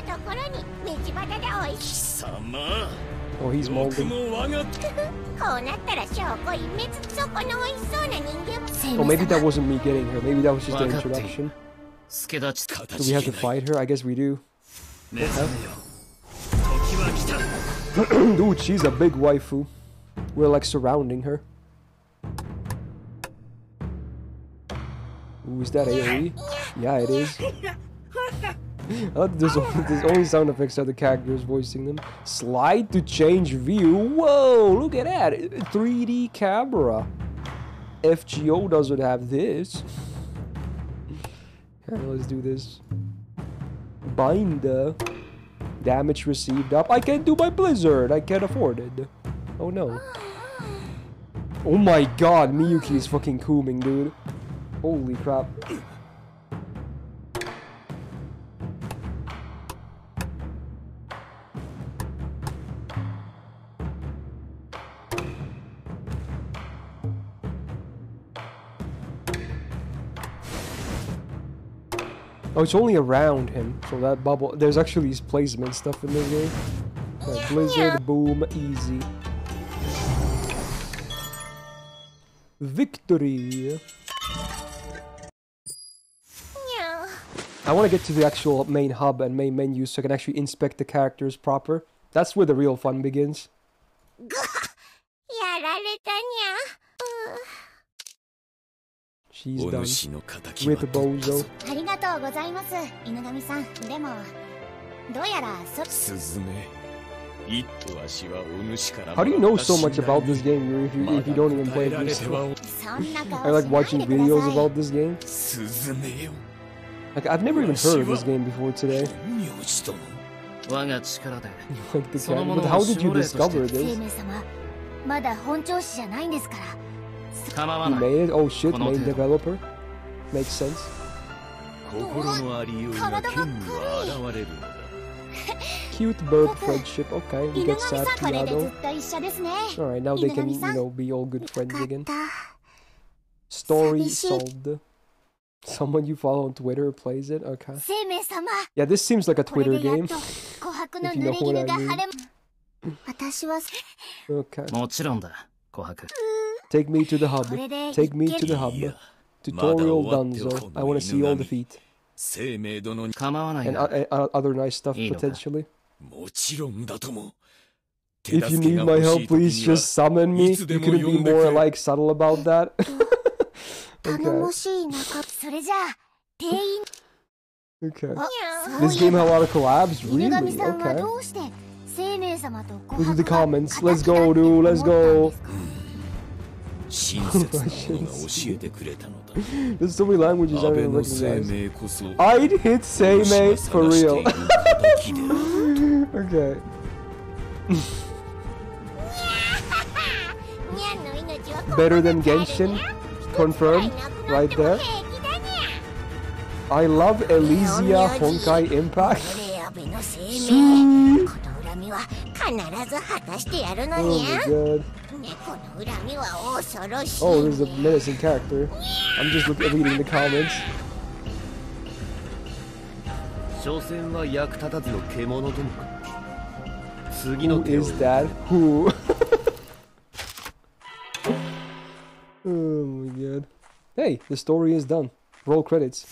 Speaker 9: たところに道端で美味しい
Speaker 10: 貴様
Speaker 3: Oh, he's
Speaker 10: 僕
Speaker 3: molding.
Speaker 10: も*laughs* 我が
Speaker 9: こうなったら証拠隠滅そこの美味しそうな人間生
Speaker 3: Oh,
Speaker 9: 命
Speaker 3: maybe that
Speaker 9: 様
Speaker 3: wasn't me getting her. Maybe that was just the
Speaker 8: Wakati.
Speaker 3: introduction.
Speaker 8: 助立ち
Speaker 3: Do we have to fight her? I guess we do. *clears throat*
Speaker 8: 目覚めよ時は来た
Speaker 3: Dude, she's a big waifu. We're like surrounding her. Ooh, is that AoE? Yeah, it is. *laughs* I *laughs* oh, there's only, there's only sound effects are the characters voicing them. Slide to change view. Whoa, look at that. 3D camera. FGO doesn't have this. *laughs* Let's do this. Binder. Damage received up. I can't do my blizzard. I can't afford it. Oh no. Oh my god, Miyuki is fucking cooming, dude. Holy crap. Oh, it's only around him. So that bubble. There's actually these placement stuff in this game. Like blizzard, boom, easy. Victory. I want to get to the actual main hub and main menu so I can actually inspect the characters proper. That's where the real fun begins. *laughs* She's
Speaker 10: お
Speaker 3: done.
Speaker 10: 主の敵は取ったぞ
Speaker 3: Bozo.
Speaker 9: ありがとうございます、犬神さん。でも、どうやらそ、
Speaker 10: スズメ一頭足はお主から
Speaker 3: How do you know so much about this game if you, if you don't even play it yourself?
Speaker 9: そんな
Speaker 3: I
Speaker 9: 顔
Speaker 3: like watching videos about this game.
Speaker 10: スズメよ
Speaker 3: Like I've never even heard of this game before today.
Speaker 10: 名字殿
Speaker 8: 我が力で
Speaker 3: Like the
Speaker 8: その
Speaker 3: cat. But
Speaker 8: を
Speaker 3: how did you discover
Speaker 9: 生
Speaker 3: this?
Speaker 9: まだ本調子じゃないんですから。
Speaker 8: 構わ
Speaker 3: You
Speaker 8: ない
Speaker 3: made it? Oh shit,
Speaker 8: この
Speaker 3: main
Speaker 8: 程度
Speaker 3: developer. Makes sense.
Speaker 10: 心のありようが剣には現れるのだ
Speaker 3: Cute bird friendship. Okay, we
Speaker 9: 犬
Speaker 3: get
Speaker 9: 神
Speaker 3: sad
Speaker 9: さん、これでず
Speaker 3: Kiado.
Speaker 9: っと一緒ですね。
Speaker 3: Alright, now they can, you
Speaker 9: Inugami-san.
Speaker 3: know, be all good friends
Speaker 9: よ
Speaker 3: again.
Speaker 9: かった。
Speaker 3: Story
Speaker 9: Sabishi.
Speaker 3: solved. Someone you follow on Twitter plays it? Okay.
Speaker 9: 生命様、
Speaker 3: Yeah, this seems like a
Speaker 9: これ
Speaker 3: Twitter
Speaker 9: でやっ
Speaker 3: game. *laughs*
Speaker 9: と琥珀の
Speaker 3: If you
Speaker 9: 濡
Speaker 3: know
Speaker 9: れ衣
Speaker 3: what
Speaker 9: が
Speaker 3: I mean.
Speaker 9: 晴れ、私は、
Speaker 3: Okay. Take me to the hub. Take me to the hub. Tutorial Dunzo. I want to see all the feet. And
Speaker 8: uh,
Speaker 3: uh, uh, other nice stuff potentially. If you need my help, please just summon me. You
Speaker 10: could
Speaker 3: be more like subtle about that. *laughs* okay. okay. This game had a lot of collabs, really? Okay. This
Speaker 9: is
Speaker 3: the comments. Let's go, dude. Let's go. There's so many languages I don't even recognize. I'd hit Seimei for real. *laughs* okay. *laughs* Better than Genshin? Confirmed. Right there. I love Elysia Honkai Impact.
Speaker 9: は必ず果たしてやるの
Speaker 3: Oh
Speaker 9: にゃ
Speaker 3: god.
Speaker 9: 猫の恨みは恐ろしい
Speaker 3: Oh, there's a menacing character. I'm just reading the comments.
Speaker 11: 所詮は役立たずの獣どもか次の
Speaker 3: Who
Speaker 11: 手を
Speaker 3: is that? Who? oh my god. Hey, the story is done. Roll credits.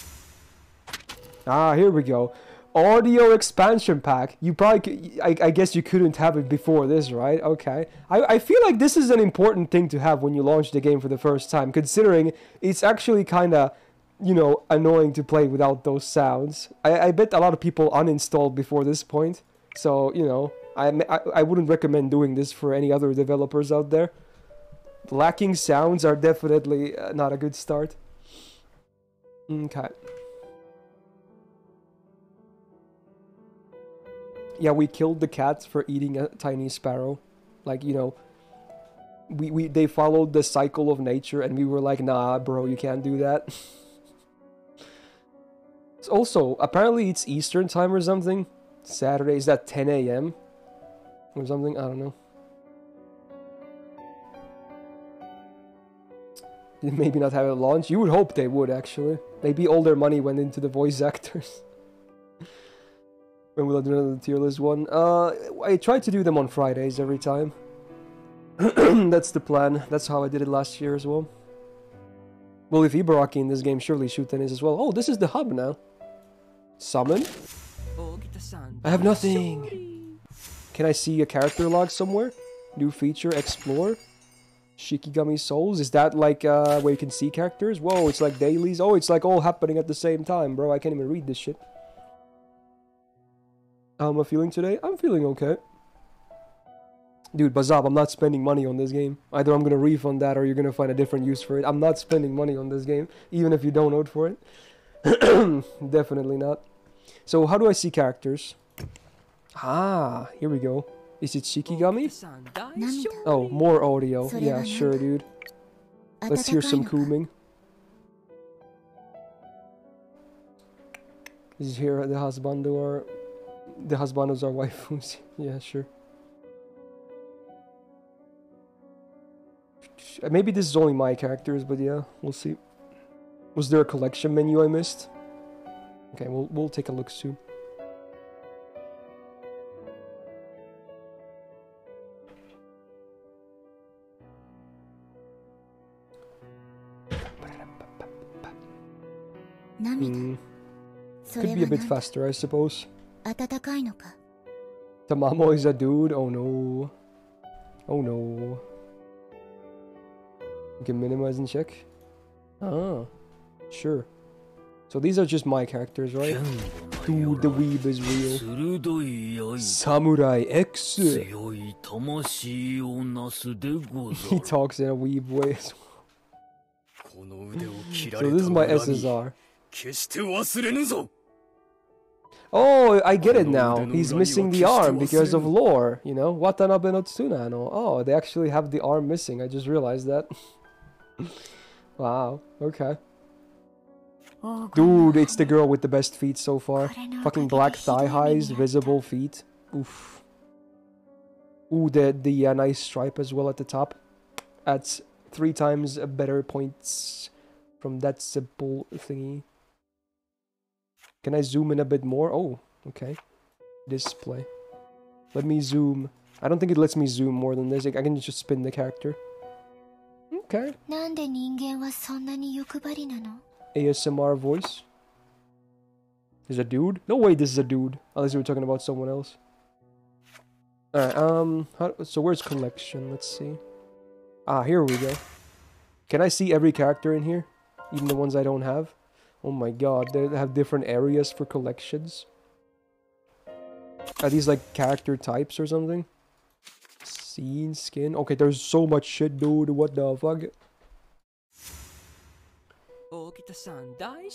Speaker 3: Ah, here we go. Audio expansion pack. You probably, I guess you couldn't have it before this, right? Okay. I, I feel like this is an important thing to have when you launch the game for the first time, considering it's actually kind of, you know, annoying to play without those sounds. I, I bet a lot of people uninstalled before this point. So, you know, I, I, I wouldn't recommend doing this for any other developers out there. Lacking sounds are definitely uh, not a good start. Okay. Yeah, we killed the cats for eating a tiny sparrow. Like, you know, we, we they followed the cycle of nature and we were like, nah, bro, you can't do that. *laughs* Also, apparently it's Eastern time or something. Saturday, is that 10 a.m.? Or something? I don't know. *laughs* Maybe not have it launched. You would hope they would, actually. Maybe all their money went into the voice actors. *laughs* when will do another tier list one? Uh, I try to do them on Fridays every time. *clears throat* That's the plan. That's how I did it last year as well. Well, if Ibaraki in this game, surely Shuten is as well. Oh, this is the hub now. Summon? I have nothing. Can I see a character log somewhere? New feature, explore. Shikigami Souls? Is that like uh, where you can see characters? Whoa, it's like dailies. Oh, it's like all happening at the same time, bro. I can't even read this shit. How am I feeling today? I'm feeling okay. Dude, Bazab, I'm not spending money on this game. Either I'm gonna refund that or you're gonna find a different use for it. I'm not spending money on this game, even if you don't vote for it. *clears throat* Definitely not. So how do I see characters? Ah, here we go. Is it Shikigami? Oh, more audio. Yeah, sure, dude. Let's hear some Kuming. Is here at the husband or the husband husbandos are waifus? yeah, sure. Maybe this is only my characters, but yeah, we'll see. Was there a collection menu I missed? Okay, we'll we'll take a look soon. Hmm. Could be a bit faster, I suppose.
Speaker 9: 暖かいのか
Speaker 3: Tamamo is a dude? Oh no. Oh no. You can minimize and check? Ah. Sure. So these are just my characters, right? Dude, the weeb is real.
Speaker 8: 鋭い刃
Speaker 3: Samurai X!
Speaker 8: 強い魂をなすでござ
Speaker 3: He
Speaker 8: る
Speaker 3: talks in a weeb way as
Speaker 8: この腕を切ら
Speaker 3: well. So
Speaker 8: れ
Speaker 3: this is my
Speaker 8: た恨み
Speaker 3: SSR. Oh, I get it now. He's missing the arm because of lore, you know? Watanabe no Tsunano. Oh, they actually have the arm missing. I just realized that. *laughs* wow, okay. Dude, it's the girl with the best feet so far. Fucking black thigh highs, visible feet. Oof. Ooh, the, the uh, nice stripe as well at the top. That's three times better points from that simple thingy. Can I zoom in a bit more? Oh, okay. Display. Let me zoom. I don't think it lets me zoom more than this. I can just spin the character. Okay. ASMR voice. Is a dude? No way this is a dude. Unless we're talking about someone else. Alright, um, how, so where's collection? Let's see. Ah, here we go. Can I see every character in here? Even the ones I don't have? Oh my god, they have different areas for collections. Are these like character types or something? Scene, skin. Okay, there's so much shit, dude. What the fuck?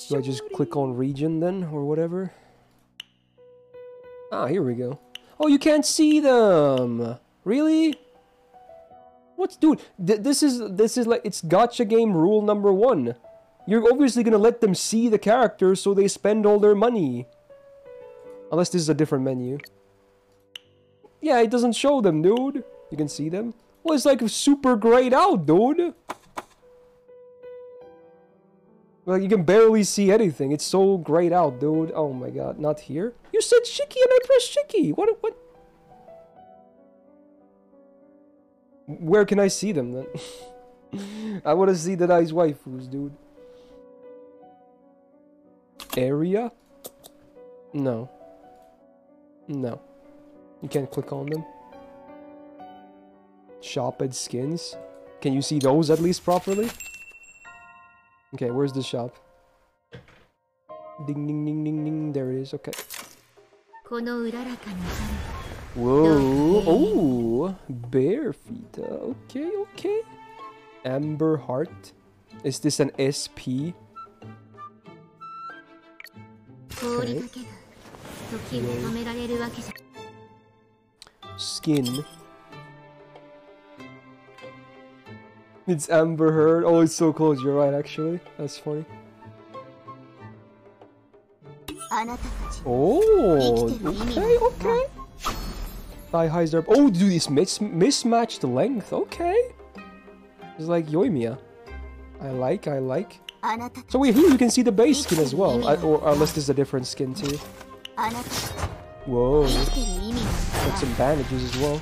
Speaker 3: Do I just click on region then or whatever? Ah, here we go. Oh, you can't see them. Really? What's dude? Th this is this is like it's gacha game rule number one. You're obviously gonna let them see the characters so they spend all their money. Unless this is a different menu. Yeah, it doesn't show them, dude. You can see them. Well, it's like super grayed out, dude. Like, you can barely see anything. It's so grayed out, dude. Oh my god, not here? You said Shiki and I pressed Shiki! What, what? Where can I see them, then? *laughs* I want to see the nice waifus, dude area? No. No. You can't click on them. Shopped skins. Can you see those at least properly? Okay, where's the shop? Ding ding ding ding ding, there it is, okay. Whoa, oh, bare feet, uh, okay, okay. Amber Heart. Is this an SP? Skin. It's Amber Heard. Oh, it's so close. You're right, actually. That's funny. Oh, okay, okay. Thigh highs are. Oh, dude, this mis mismatched length. Okay. It's like Yoimiya. I like, I like. So wait, here you can see the base skin as well. I, or unless there's a different skin too. Whoa. Got some bandages as well.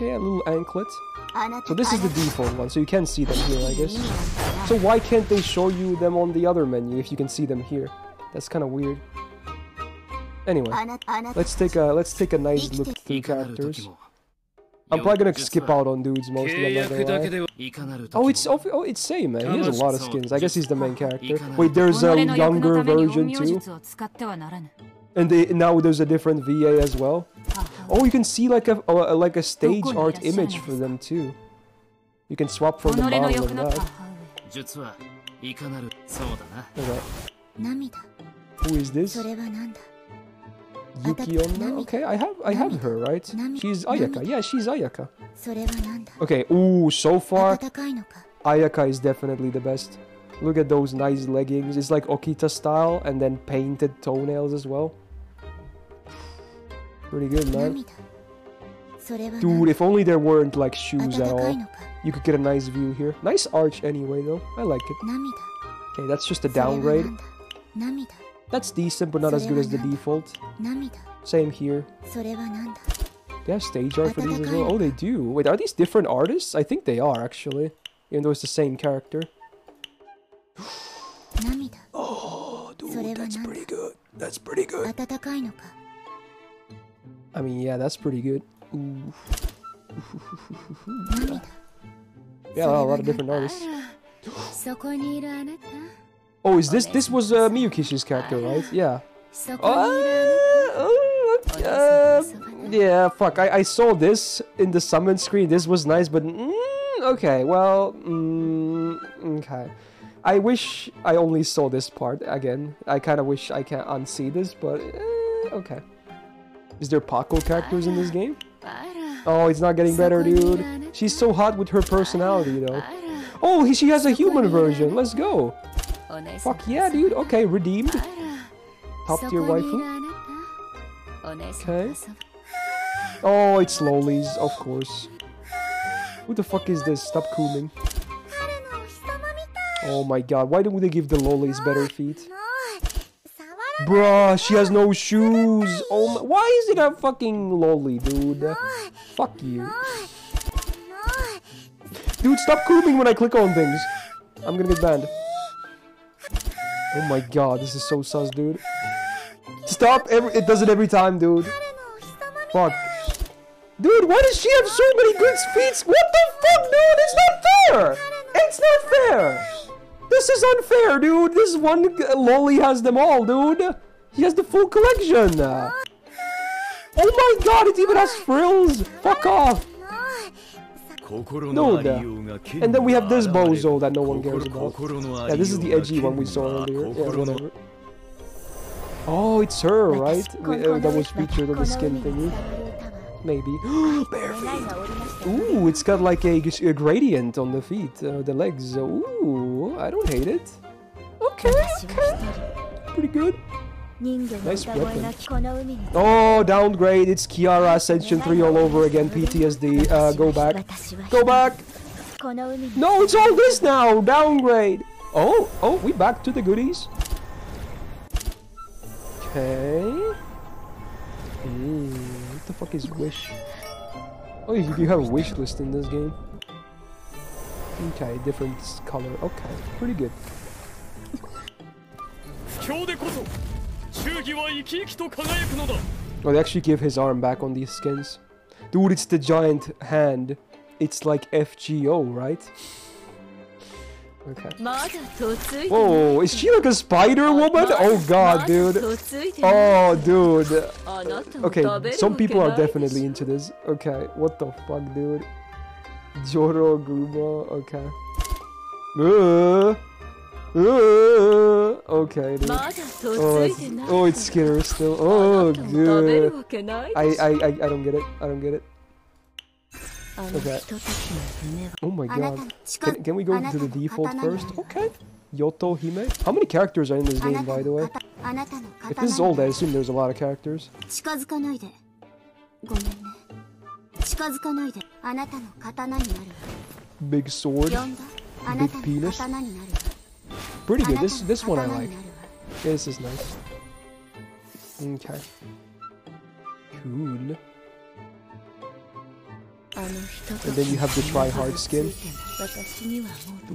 Speaker 3: Yeah, a little anklet. So this is the default one, so you can see them here, I guess. So why can't they show you them on the other menu if you can see them here? That's kind of weird. Anyway, let's take a let's take a nice look through characters. I'm probably gonna skip out on dudes mostly. Oh, it's oh, it's same man. He has a lot of skins. I guess he's the main character. Wait, there's a younger version too. And they, now there's a different VA as well. Oh, you can see like a, a like a stage art image for them too. You can swap from the model
Speaker 12: and
Speaker 3: that. Okay. Who is this? Yuki Onna? Okay, I have I have her, right? She's Ayaka. Yeah, she's Ayaka. Okay, ooh, so far, Ayaka is definitely the best. Look at those nice leggings. It's like Okita style and then painted toenails as well. Pretty good, man. Dude, if only there weren't like shoes at all. You could get a nice view here. Nice arch anyway though. I like it. Okay, that's just a downgrade. That's decent, but not as good as the default. Same here. They have stage art for these as well. Oh, they do. Wait, are these different artists? I think they are, actually. Even though it's the same character. *sighs*
Speaker 9: oh, dude,
Speaker 3: that's pretty good. That's pretty good. I mean, yeah, that's pretty good. Ooh. yeah, a lot of different artists. *gasps* Oh, is this this was uh, character, right? Yeah.
Speaker 9: Oh, uh,
Speaker 3: uh, yeah, fuck. I, I saw this in the summon screen. This was nice, but mm, okay. Well, mm, okay. I wish I only saw this part again. I kind of wish I can unsee this, but eh, okay. Is there Paco characters in this game? Oh, it's not getting better, dude. She's so hot with her personality, though. Oh, he, she has a human version. Let's go. Fuck yeah, dude. Okay, redeemed. Top tier waifu. Okay. Oh, it's lollies, of course. Who the fuck is this? Stop
Speaker 9: cooling.
Speaker 3: Oh my god, why don't they give the lollies better feet? Bruh, she has no shoes! Oh my- Why is it a fucking lolly, dude? Fuck you. Dude, stop cooming when I click on things. I'm gonna get banned. Oh my god, this is so sus, dude. Stop every- it does it every time, dude. Fuck. Dude, why does she have so many good speeds? What the fuck, dude? It's not fair! It's not fair! This is unfair, dude! This one lolly has them all, dude! He has the full collection! Oh my god, it even has frills! Fuck off! No. And then we have this bozo that no one cares about. Yeah, this is the edgy one we saw earlier. Yeah, whatever. Oh, it's her, right? Uh, that was featured on the skin thingy. Maybe. *gasps* Bare feet. Ooh, it's got like a, a gradient on the feet, uh, the legs. Ooh, I don't hate it. Okay, okay. Pretty good. Nice
Speaker 9: weapon.
Speaker 3: Oh, downgrade. It's Kiara Ascension 3 all over again. PTSD. Uh, go back. Go back! No, it's all this now! Downgrade! Oh, oh, we back to the goodies. Okay. Mm, what the fuck is wish? Oh, you, you have a wish list in this game. Okay, different color. Okay, pretty good. Oh, they actually give his arm back on these skins. Dude, it's the giant hand. It's like FGO, right? Okay. Whoa, is she like a spider woman? Oh god, dude. Oh, dude. Okay, some people are definitely into this. Okay, what the fuck, dude? Jorogumo, okay. Uh, uh, okay, dude. Oh, it's, oh, it's Skinner still. Oh, good. I, I, I, I don't get it. I don't get it. Okay. Oh my god. Can, can we go to the default first? Okay. Yoto Hime. How many characters are in this game, by the way? If this is old, I assume there's a lot of characters. Big sword. Big penis pretty good. This this one I like. Yeah, this is nice. Okay. Cool. And then you have the try hard skin.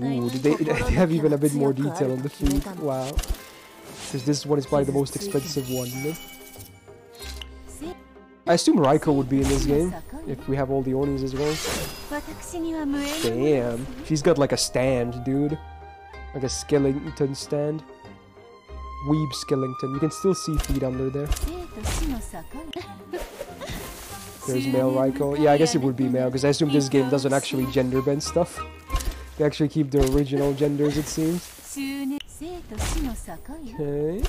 Speaker 3: Ooh, they, *laughs* they have even a bit more detail on the
Speaker 9: food.
Speaker 3: Wow. Because this one is probably the most expensive one. I assume Raiko would be in this game, if we have all the Onis as well. Damn, she's got like a stand, dude. Like a Skillington stand. Weeb Skillington. You can still see feet under there. There's male Raikou. Yeah, I guess it would be male, because I assume this game doesn't actually gender bend stuff. They actually keep their original genders, it seems. Okay.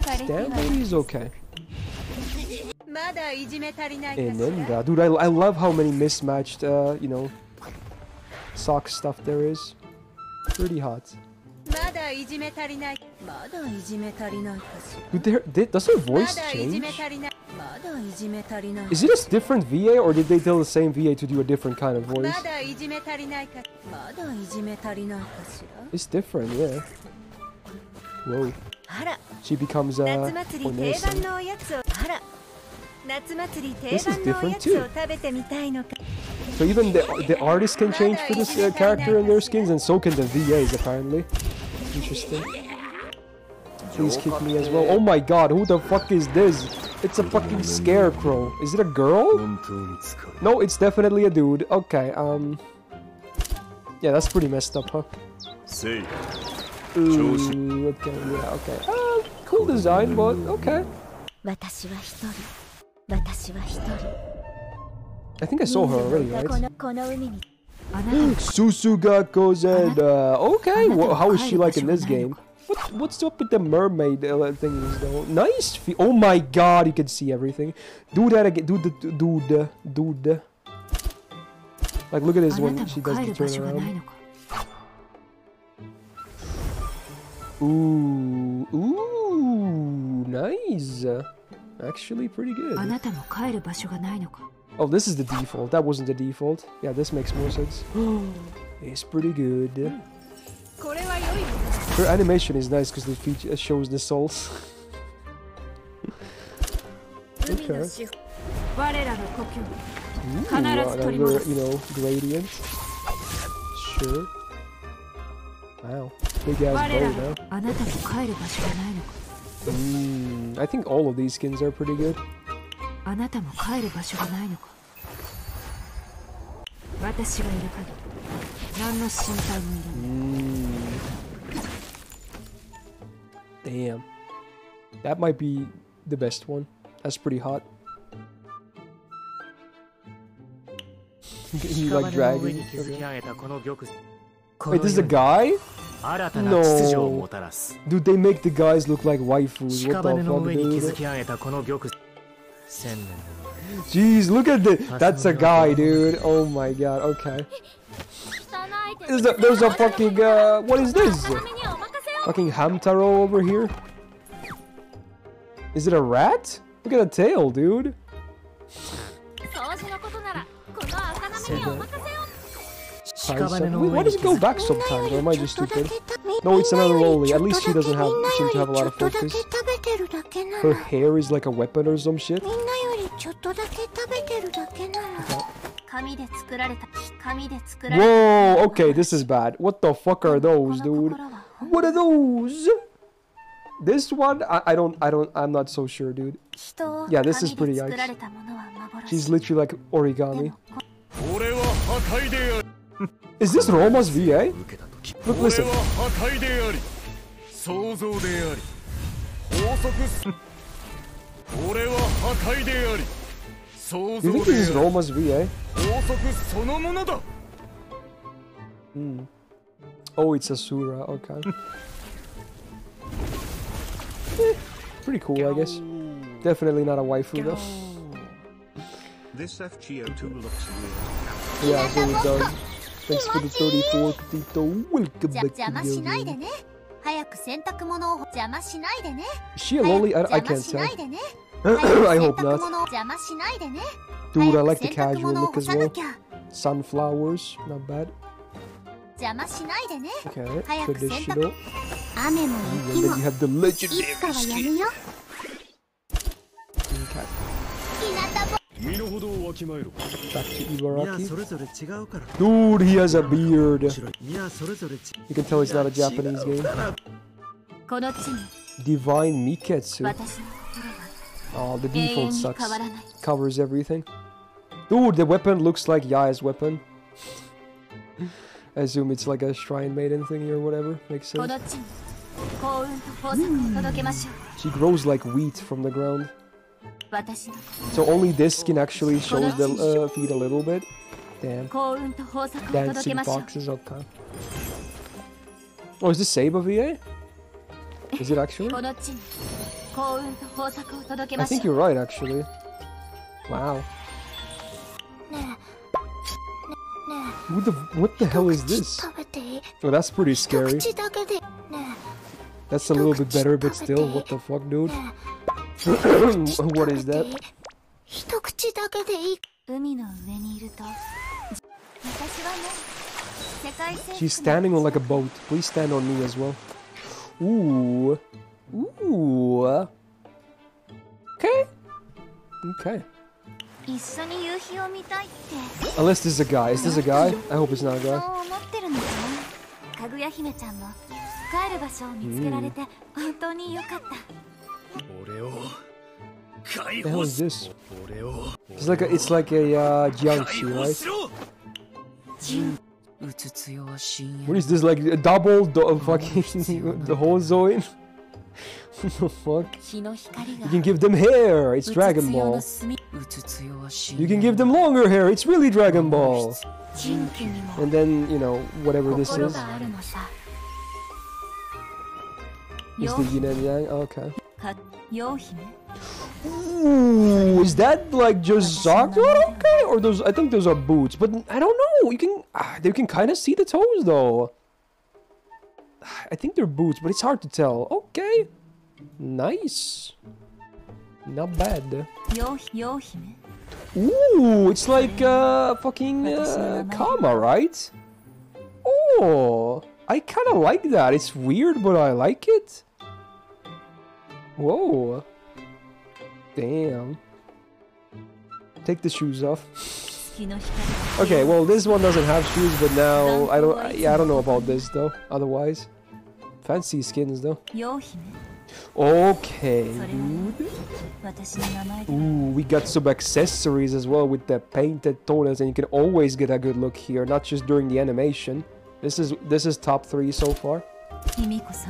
Speaker 3: Stand is okay. Inenda, uh, dude, I, I love how many mismatched, uh, you know, sock stuff there is. Pretty hot. Did they, did, does her voice change? Is it a different VA or did they tell the same VA to do a different kind of voice? It's different, yeah. Whoa. She becomes
Speaker 9: a...
Speaker 3: Uh, this is different too. So even the, the artists can change for this uh, character and their skins, and so can the VAs apparently. Interesting. Please kick me as well. Oh my god, who the fuck is this? It's a fucking scarecrow. Is it a girl? No, it's definitely a dude. Okay, um... Yeah, that's pretty messed up, huh? Ooh, okay, yeah, okay. Uh, cool design, but okay. I think I saw her already, right? *gasps*
Speaker 9: Suzuka
Speaker 3: Gozen. Uh, okay, well, how is she like in this game? What, what's up with the mermaid uh, things though? Nice Oh my god, you can see everything. Do that again. Do the do the do the. Like look at this
Speaker 12: one.
Speaker 3: she does the
Speaker 12: turn around.
Speaker 3: Ooh, ooh, nice. Actually pretty good. Oh, this is the default. That wasn't the default. Yeah, this makes more sense. *gasps* it's pretty good. Her animation is nice because it shows the souls. *laughs* okay. Ooh, another, you know, gradient. Sure. Wow. Big ass bow now. Mm, I think all of these skins are pretty good. Mm. Damn. That might be the best one. That's pretty hot. *laughs* you like dragging? Wait, this is a guy? No. Dude, they make the guys look like waifus. What the fuck, dude? Jeez, look at this. That's a guy, dude. Oh my god, okay. *laughs* Is that, there's a fucking, uh, what is this? Fucking Hamtaro over here? Is it a rat? Look at the tail, dude. *laughs* Wait, why does it go back sometimes? Or am I just stupid? No, it's another Loli. At least she doesn't have seem to have a lot of focus. Her hair is like a weapon or some shit. Whoa, okay, this is bad. What the fuck are those, dude? What are those? This one, I, I don't, I don't, I'm not so sure, dude. Yeah, this is pretty
Speaker 9: nice.
Speaker 3: She's literally like origami. Is this Roma's VA? Look, listen. you think this is Roma's VA? Hmm. Oh, it's Asura, okay. *laughs* eh, pretty cool, I guess. Definitely not a waifu, though.
Speaker 2: This FGO2 looks weird.
Speaker 3: Yeah, so it does. Thanks for the 34 Tito. Welcome
Speaker 9: じゃ
Speaker 3: back
Speaker 9: 邪
Speaker 3: to
Speaker 9: 魔
Speaker 3: the
Speaker 9: しないで
Speaker 3: game.
Speaker 9: ね早く洗濯物を邪魔しないでね
Speaker 3: Is she a loli? I, I
Speaker 9: 邪魔
Speaker 3: can't
Speaker 9: しない
Speaker 3: tell.
Speaker 9: でね
Speaker 3: I *coughs* hope
Speaker 9: 洗濯
Speaker 3: not.
Speaker 9: 物を邪魔しないでね
Speaker 3: Dude, I
Speaker 9: 早く
Speaker 3: like the
Speaker 9: 洗濯
Speaker 3: casual
Speaker 9: 物を
Speaker 3: look
Speaker 9: 干
Speaker 3: as
Speaker 9: さな
Speaker 3: well.
Speaker 9: きゃ
Speaker 3: Sunflowers, not bad.
Speaker 9: 邪魔しないでね
Speaker 3: Okay,
Speaker 9: 早く洗
Speaker 3: traditional.
Speaker 9: 濯雨も
Speaker 3: And
Speaker 9: 雪
Speaker 3: then
Speaker 9: も
Speaker 3: you have the
Speaker 9: い
Speaker 3: legendary
Speaker 9: つかはや
Speaker 3: skin.
Speaker 9: むよ
Speaker 3: Okay, Dude, he has a beard. You can tell it's not a Japanese game. Divine Miketsu. Oh, the default sucks. Covers everything. Dude, the weapon looks like Yaya's weapon. I assume it's like a shrine maiden thingy or whatever. Makes sense.
Speaker 9: Mm.
Speaker 3: She grows like wheat from the ground. So only this skin actually shows the uh, feet a little bit. Damn. Dancing boxes, okay. Oh, is this Saber VA? Is it actually? I think you're right, actually. Wow. What the, what the hell is this? Oh, that's pretty scary. That's a little bit better, but still, what the fuck, dude? what is that?
Speaker 9: 一口だけでいい海の上にいると私はね世界征
Speaker 3: She's standing on like a boat. Please stand on me as well. Ooh. Ooh. Okay. Okay.
Speaker 9: 一緒に夕日を見たいって
Speaker 3: Unless this is a guy. Is this a guy? I hope it's not a
Speaker 9: そう
Speaker 3: guy.
Speaker 9: 思
Speaker 3: The hell is this? It's like a, it's like a uh, jiangshi, right? What is this, like a double do fucking *laughs* the whole Zoin? *laughs* what the fuck? You can give them hair, it's Dragon Ball. You can give them longer hair, it's really Dragon Ball. And then, you know, whatever this is. Is the yin and yang?
Speaker 9: Oh, okay.
Speaker 3: Ooh, is that like just Zakura? Okay, or those? I think those are boots, but I don't know. You can—they you can ah, kind of see the toes though. I think they're boots, but it's hard to tell. Okay, nice, not bad. Ooh, it's like uh, fucking uh, right? Oh, I kind of like that. It's weird, but I like it. Whoa. Damn. Take the shoes off. Okay, well this one doesn't have shoes, but now I don't. Yeah, I don't know about this though. Otherwise, fancy skins though. Okay. Ooh, we got some accessories as well with the painted toenails, and you can always get a good look here, not just during the animation. This is this is top three so far.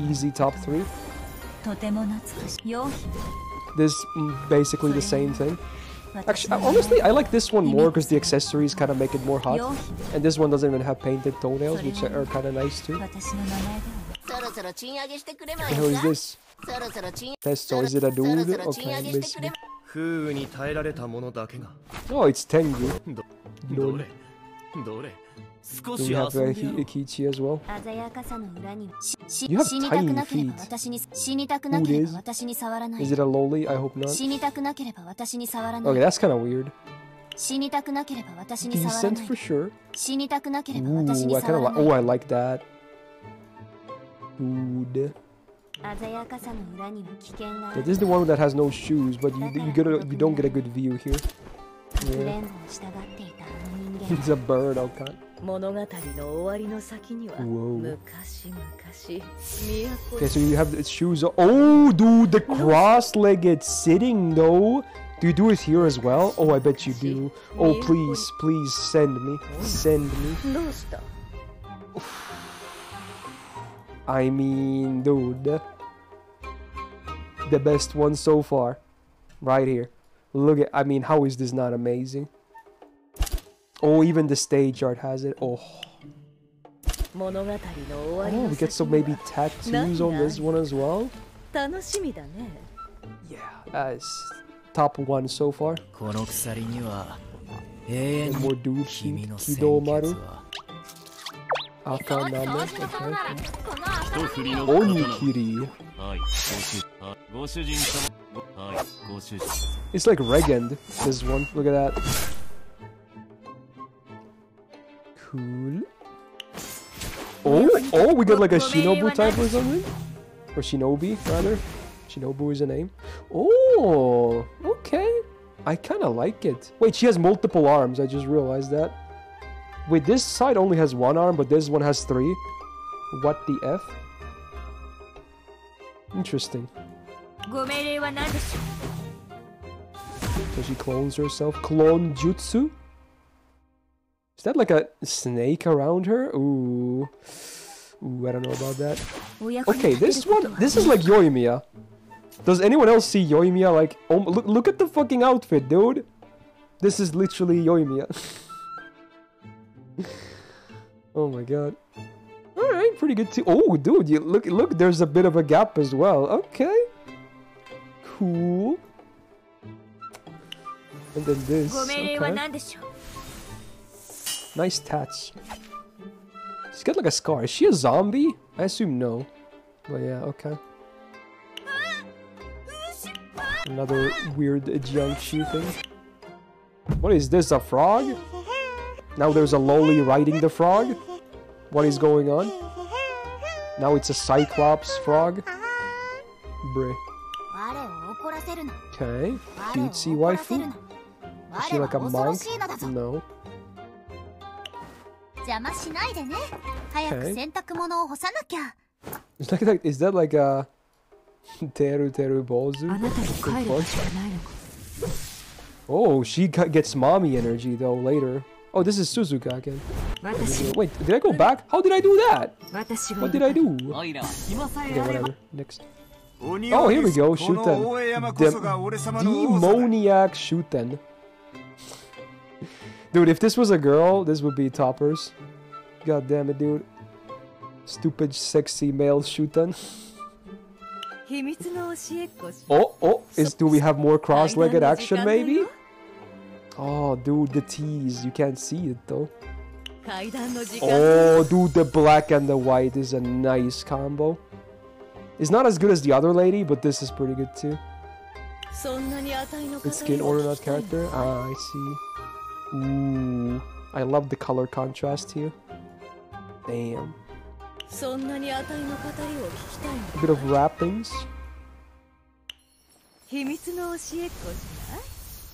Speaker 3: Easy top three. This basically the same thing. Actually, honestly, I like this one more because the accessories kind of make it more hot. And this one doesn't even have painted toenails, which are kind of nice too. And who is this? Testo, is it a dude? Okay, miss
Speaker 11: me.
Speaker 3: Oh, it's Tengu. Lol. Do we have
Speaker 11: uh,
Speaker 3: a Hikichi as well? You have tiny feet. Who is? Is it a loli? I hope not. Okay, that's kind of weird. Do
Speaker 9: you sense
Speaker 3: for sure. Ooh, I kind of like. Oh, I like that. Dude. Yeah, this is the one that has no shoes, but you you get a, you don't get a good view here. Yeah. it's *laughs* a bird, I'll cut.
Speaker 12: 物語の終わりの先には
Speaker 3: Whoa.
Speaker 12: 昔々都
Speaker 3: Okay, so you have the shoes. Oh, dude, the cross-legged sitting though. Do you do it here as well? Oh, I bet you do. Oh, please, please send me, send me.
Speaker 12: どうした
Speaker 3: I mean, dude, the best one so far, right here. Look at. I mean, how is this not amazing? Oh, even the stage art has it. Oh. Oh, we get some maybe tattoos on this one as well.
Speaker 12: Yeah, that
Speaker 3: is top one so far. And more
Speaker 8: dudes.
Speaker 3: Kidomaru. Akaname. Okay. Onikiri.
Speaker 10: Oh,
Speaker 3: it's like Regend, this one. Look at that. Cool. Oh, oh, we got like a Shinobu type or something? Or Shinobi, rather. Shinobu is a name. Oh, okay. I kind of like it. Wait, she has multiple arms. I just realized that. Wait, this side only has one arm, but this one has three. What the F? Interesting. So she clones herself. Clone Jutsu? Is that like a snake around her? Ooh. Ooh, I don't know about that. Okay, this one, this is like Yoimiya. Does anyone else see Yoimiya? Like, oh, look, look at the fucking outfit, dude. This is literally Yoimiya. *laughs* oh my god. Alright, pretty good too. Oh, dude, you look, look, there's a bit of a gap as well. Okay. Cool. And then this. Okay. Nice tats. She's got like a scar. Is she a zombie? I assume no. But yeah, okay. Another weird jiangshi thing. What is this, a frog? Now there's a lowly riding the frog? What is going on? Now it's a cyclops frog? Bruh. Okay, cutesy waifu? Is she like a monk? No.
Speaker 9: 邪魔しないでね早く
Speaker 3: Okay.
Speaker 9: 洗濯物を干さなきゃ
Speaker 3: Is that like, is that like a *laughs* Teru Teru Bozu.
Speaker 12: あなたに
Speaker 3: What
Speaker 12: 帰
Speaker 3: the
Speaker 12: る場
Speaker 3: fuck?
Speaker 12: 所がないのか
Speaker 3: Oh, she g- gets mommy energy though later. Oh, this is Suzuka again.
Speaker 12: 私
Speaker 3: Wait, did I go back? How did I do that?
Speaker 12: 私が
Speaker 3: What did I do?
Speaker 1: おいらは暇さえ
Speaker 3: Okay,
Speaker 1: あれば
Speaker 3: whatever. Next.
Speaker 10: 鬼
Speaker 3: Oh,
Speaker 10: を
Speaker 3: here we
Speaker 10: 許
Speaker 3: go.
Speaker 10: すこの
Speaker 3: Shuten.
Speaker 10: 大江山こそが俺様の王座だ
Speaker 3: Demoniac Shuten. Dude, if this was a girl, this would be toppers. God damn it, dude. Stupid, sexy male Shuten. *laughs* oh, oh, is do we have more cross-legged action, maybe? Oh, dude, the tease. You can't see it, though. Oh, dude, the black and the white is a nice combo. It's not as good as the other lady, but this is pretty good, too. It's skin order, not character? Ah, I see. Ooh, I love the color contrast here. Damn. A bit of wrappings.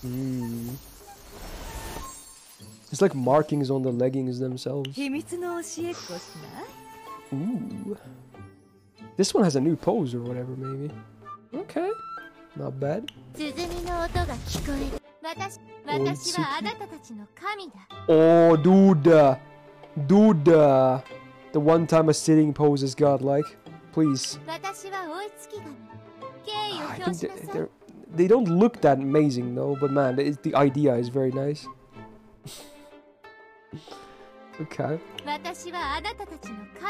Speaker 3: Mm. It's like markings on the leggings themselves. Ooh. This one has a new pose or whatever, maybe. Okay. Not bad. Oh, dude. Dude. The one time a sitting pose is godlike. Please. I think they do not look that amazing though, but man, the idea is very nice. *laughs* okay.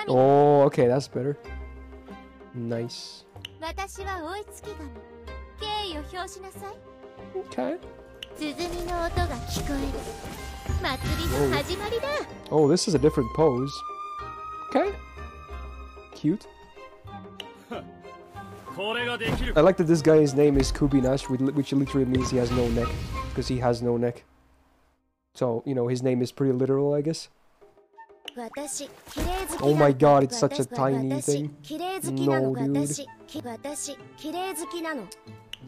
Speaker 3: Oh, okay, that's better. Nice. Okay.
Speaker 9: Whoa.
Speaker 3: Oh, this is a different pose. Okay. Cute. I like that this guy's name is Kubinash, which literally means he has no neck, because he has no neck. So, you know, his name is pretty literal, I guess. Oh my god, it's such a tiny thing. No, dude.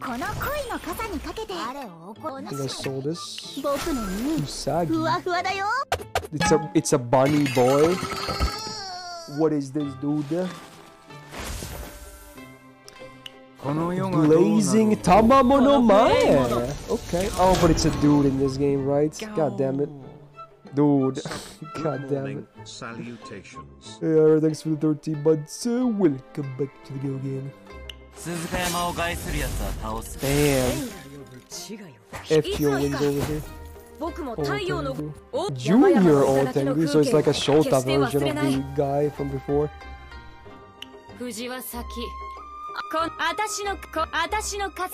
Speaker 9: 私き私綺麗好きなのこの恋の傘にかけてあれを怒
Speaker 3: I think I saw this.
Speaker 9: 僕の耳
Speaker 3: Usagi.
Speaker 9: ふわふわだよ
Speaker 3: It's a it's a bunny boy. What is this dude?
Speaker 10: この世がどうなろう
Speaker 3: Blazing Tamamono Mae. Okay. Oh, but it's a dude in this game, right? God damn it. Dude.
Speaker 2: Good *laughs*
Speaker 3: God damn
Speaker 2: morning,
Speaker 3: it.
Speaker 2: salutations.
Speaker 3: Yeah, thanks for the 13 months. Uh, welcome back to the Go Game.
Speaker 1: 鈴鹿山を害する奴は倒す。
Speaker 3: Damn. If you wins over here. Oh, Junior
Speaker 12: old
Speaker 3: Tengu, so it's like a Shota version of the guy from before.
Speaker 12: 藤は先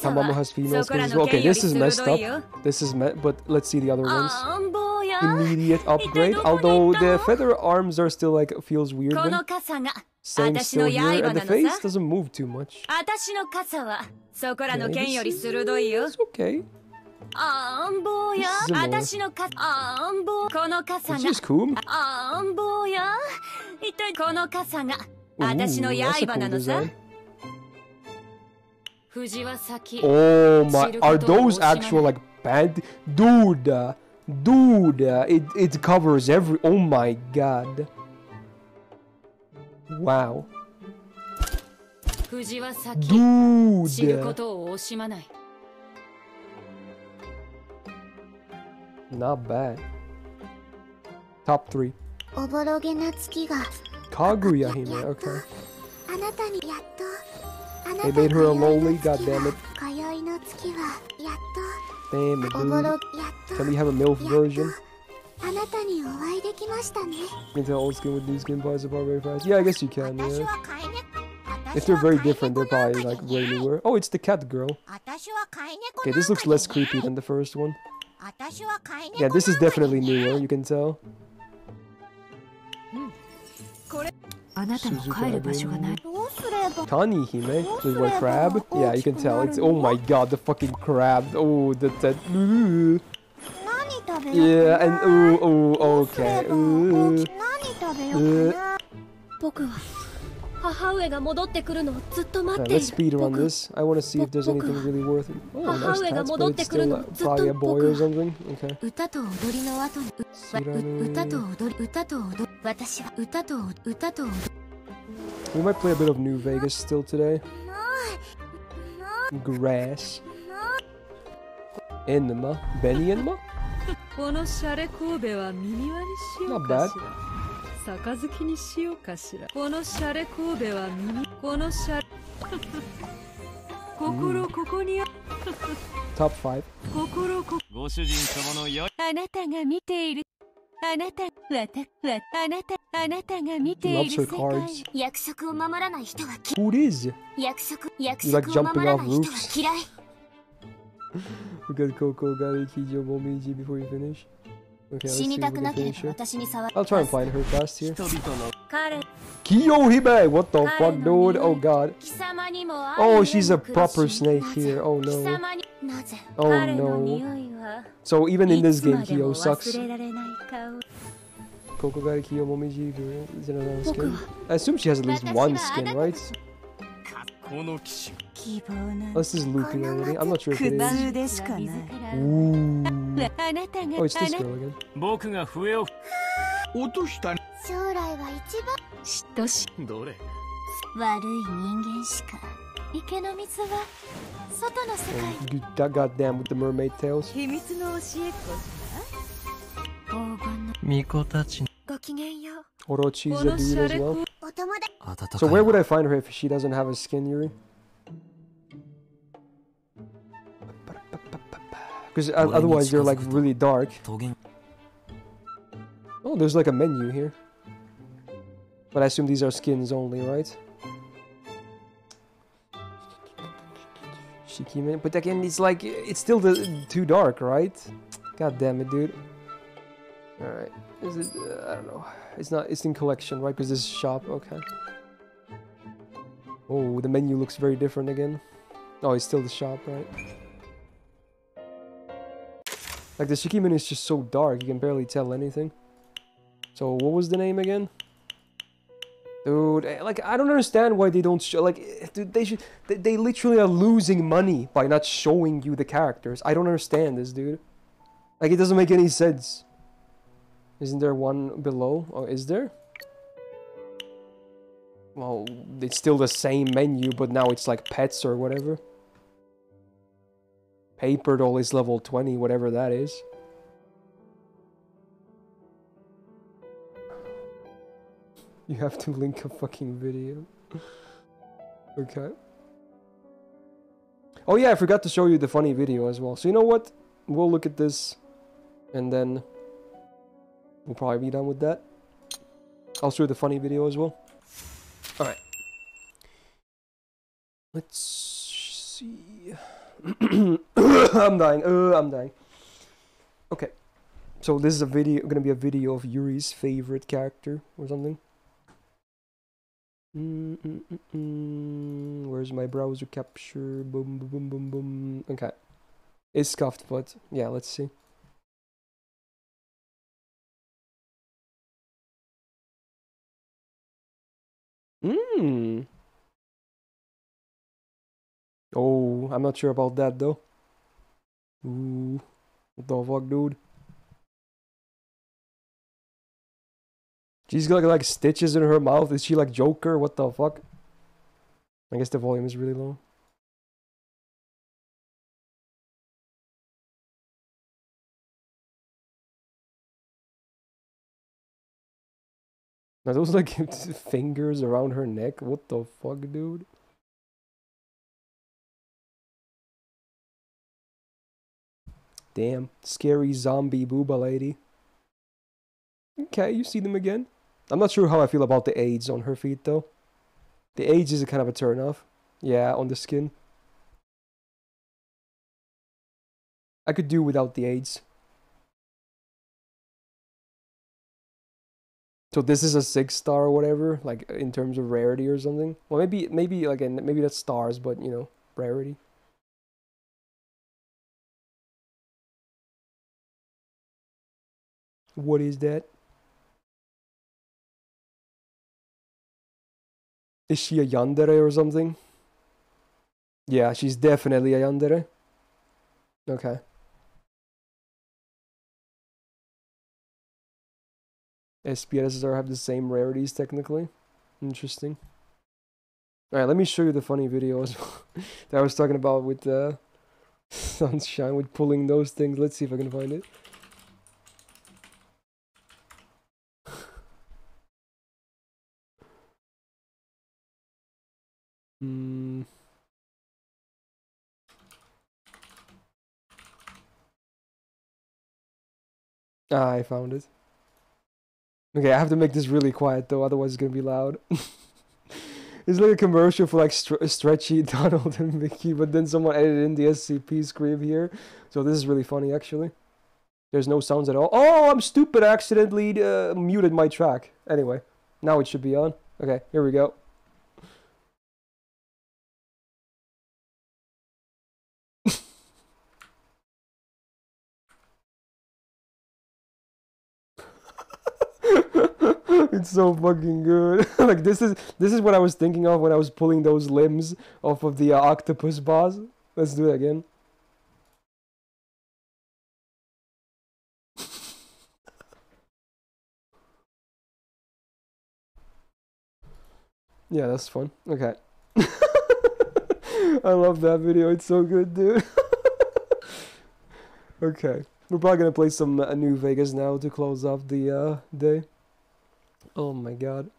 Speaker 3: Tamamo has female
Speaker 12: skills.
Speaker 3: Okay, this is messed up. This is me but let's see the other ones. Immediate upgrade, *laughs* although the feather arms are still like, feels weird. When... Same still here, and the face doesn't move too much. Okay, this is, it's okay. This is,
Speaker 12: this
Speaker 3: is cool. Ooh, that's a cool design. Oh my, are those actual like band? Dude, uh, dude, uh, it, it covers every, oh my god. Wow. Dude. Not bad. Top three. Kaguya Hime, okay. They made her a lowly, goddammit. Damn it, dude. Can we have a MILF version? You can tell old skin with new skin price apart very fast. Yeah, I guess you can, yeah. If they're very different, they're probably like way newer. Oh, it's the cat girl. Okay, this looks less creepy than the first one. Yeah, this is definitely newer, you can tell.
Speaker 12: あなたも帰る場所がない
Speaker 9: どうすれば
Speaker 3: Tani Hime? So what, crab? Yeah, you can tell. It's oh my god, the fucking crab. Oh, the that. ooh.
Speaker 9: 何食べよう
Speaker 3: Yeah, and ooh, ooh, okay. Ooh.
Speaker 9: 何食べようかな
Speaker 12: 僕は 母上が戻ってくるのをずっと待っている。
Speaker 3: Right, 僕は、really oh, 母上が戻ってくるのをずっと待っている。
Speaker 12: 母上が戻ってくるのをずっと
Speaker 3: 待
Speaker 12: っ
Speaker 3: ている。
Speaker 12: 歌と踊りの後に、歌と踊り、歌と踊り、私は歌と歌と踊り。
Speaker 3: We might play a bit of New Vegas still today. Grass. Enema. Benny Enema? *laughs* Not bad.
Speaker 12: 杯にしようかしらこのシャレ神戸は耳このシャレ心ここにあ
Speaker 3: Top 5.
Speaker 12: 心こ
Speaker 10: ご主人様のや
Speaker 9: あなたが見ているあなたわたわあなたあなたが見ている世界.約束を守らない人はき
Speaker 3: Who is?
Speaker 9: 約束約束を守らない人は?嫌い *laughs*
Speaker 3: Because Coco got a Kijo Momiji before you finish. I'll try and find her fast here. Kiyo Hime! What the fuck, dude? Oh god. Oh, she's a proper snake here. Oh no. Oh no. So even in this game, Kiyo sucks. Kokogari Kiyo Momiji is another skin. I assume she has at least one skin, right?
Speaker 10: この騎士
Speaker 9: 希望な
Speaker 3: Oh, this is Luffy already. I'm not sure if it
Speaker 9: 苦
Speaker 3: is.
Speaker 9: 痛でしかない
Speaker 3: Ooh.
Speaker 9: あなたが
Speaker 3: Oh, it's
Speaker 9: あ
Speaker 3: this
Speaker 9: な
Speaker 3: girl again.
Speaker 10: 僕が笛を落とした
Speaker 9: 将来は一番嫉妬し
Speaker 10: どれ
Speaker 9: 悪い人間しか池の水は外の世界
Speaker 3: Oh, good- God goddamn with the mermaid tails.
Speaker 9: 秘密の教え子じゃ黄金の
Speaker 1: 巫女たち
Speaker 9: ごきげんよう
Speaker 3: Orochi's a dude as well.
Speaker 9: お友達
Speaker 3: So where would I find her if she doesn't have a skin, Yuri? Because otherwise they're like really dark. Oh, there's like a menu here. But I assume these are skins only, right? Shikime. But again, it's like, it's still the, too dark, right? God damn it, dude. Alright. Is it, uh, I don't know. It's not, it's in collection, right? Because this is shop, okay. Oh, the menu looks very different again. Oh, it's still the shop, right? Like, the Shikimen is just so dark, you can barely tell anything. So, what was the name again? Dude, eh, like, I don't understand why they don't show, like, eh, dude, they should, they, they literally are losing money by not showing you the characters. I don't understand this, dude. Like, it doesn't make any sense. Isn't there one below? Oh, is there? Well, it's still the same menu, but now it's like pets or whatever. Paper doll is level 20, whatever that is. You have to link a fucking video. okay. Oh yeah, I forgot to show you the funny video as well. So you know what? We'll look at this and then we'll probably be done with that. I'll show you the funny video as well. Alright. Let's see. *coughs* I'm dying. Uh, I'm dying. Okay. So this is a video gonna be a video of Yuri's favorite character or something. Mm, mm, mm. Where's my browser capture? Boom, boom, boom, boom, boom. Okay. It's scuffed, but yeah, let's see. Mmm. Oh, I'm not sure about that though. Ooh. What the fuck, dude? She's got like stitches in her mouth. Is she like Joker? What the fuck? I guess the volume is really low. Are those like *laughs* fingers around her neck? What the fuck, dude? Damn, scary zombie booba lady. Okay, you see them again. I'm not sure how I feel about the AIDS on her feet though. The AIDS is a kind of a turn off. Yeah, on the skin. I could do without the AIDS. So this is a six star or whatever, like in terms of rarity or something. Well, maybe maybe like maybe that's stars, but you know rarity. What is that? Is she a yandere or something? Yeah, she's definitely a yandere. Okay. SPSR have the same rarities technically. Interesting. Alright, let me show you the funny videos *laughs* that I was talking about with uh, *laughs* Sunshine, with pulling those things. Let's see if I can find it. Hmm. Ah, I found it. Okay, I have to make this really quiet though, otherwise it's gonna be loud. *laughs* it's like a commercial for like stre stretchy *laughs* Donald and Mickey, but then someone edited in the SCP scream here. So this is really funny actually. There's no sounds at all. Oh, I'm stupid. I accidentally uh, muted my track. Anyway, now it should be on. Okay, here we go. It's so fucking good. *laughs* like this is this is what I was thinking of when I was pulling those limbs off of the uh, octopus boss. Let's do it again. *laughs* yeah, that's fun. Okay. *laughs* I love that video. It's so good, dude. okay. We're probably gonna play some uh, New Vegas now to close off the uh, day. Oh my god.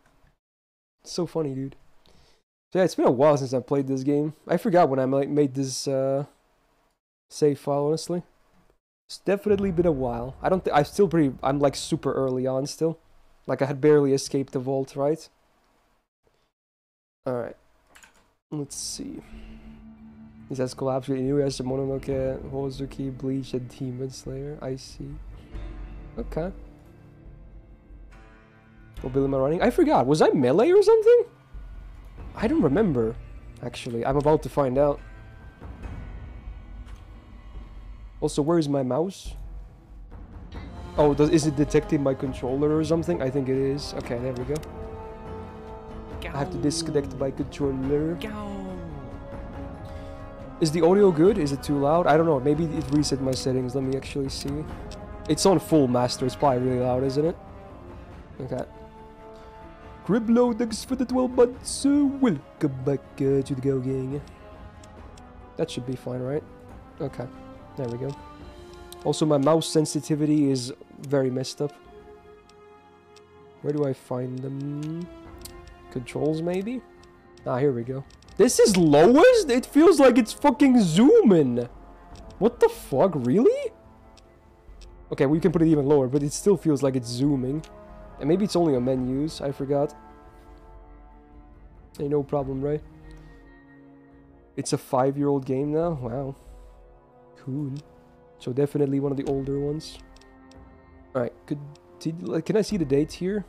Speaker 3: so funny, dude. So yeah, it's been a while since I played this game. I forgot when I ma- made this uh, save file, honestly. It's definitely been a while. I don't think I'm still pretty. I'm like super early on still. Like I had barely escaped the vault, right? Alright. Let's see. He says collapse with Inuyasha, Mononoke, Hozuki, Bleach, and Demon Slayer. I see. Okay. I running? I forgot. Was I melee or something? I don't remember, actually. I'm about to find out. Also, where is my mouse? Oh, does, is it detecting my controller or something? I think it is. Okay, there we go. I have to disconnect my controller. Is the audio good? Is it too loud? I don't know. Maybe it reset my settings. Let me actually see. It's on full master. It's probably really loud, isn't it? Okay. Criblo, thanks for the 12 months. Uh, welcome back uh, to the Go Gang. That should be fine, right? Okay. There we go. Also, my mouse sensitivity is very messed up. Where do I find them? Controls, maybe? Ah, here we go. This is lowest? It feels like it's fucking zooming. What the fuck? Really? Okay, we can put it even lower, but it still feels like it's zooming. And maybe it's only on menus. I forgot. Ain't no problem, right? It's a five-year-old game now? Wow. Cool. So definitely one of the older ones. Alright, could... Can I see the dates here?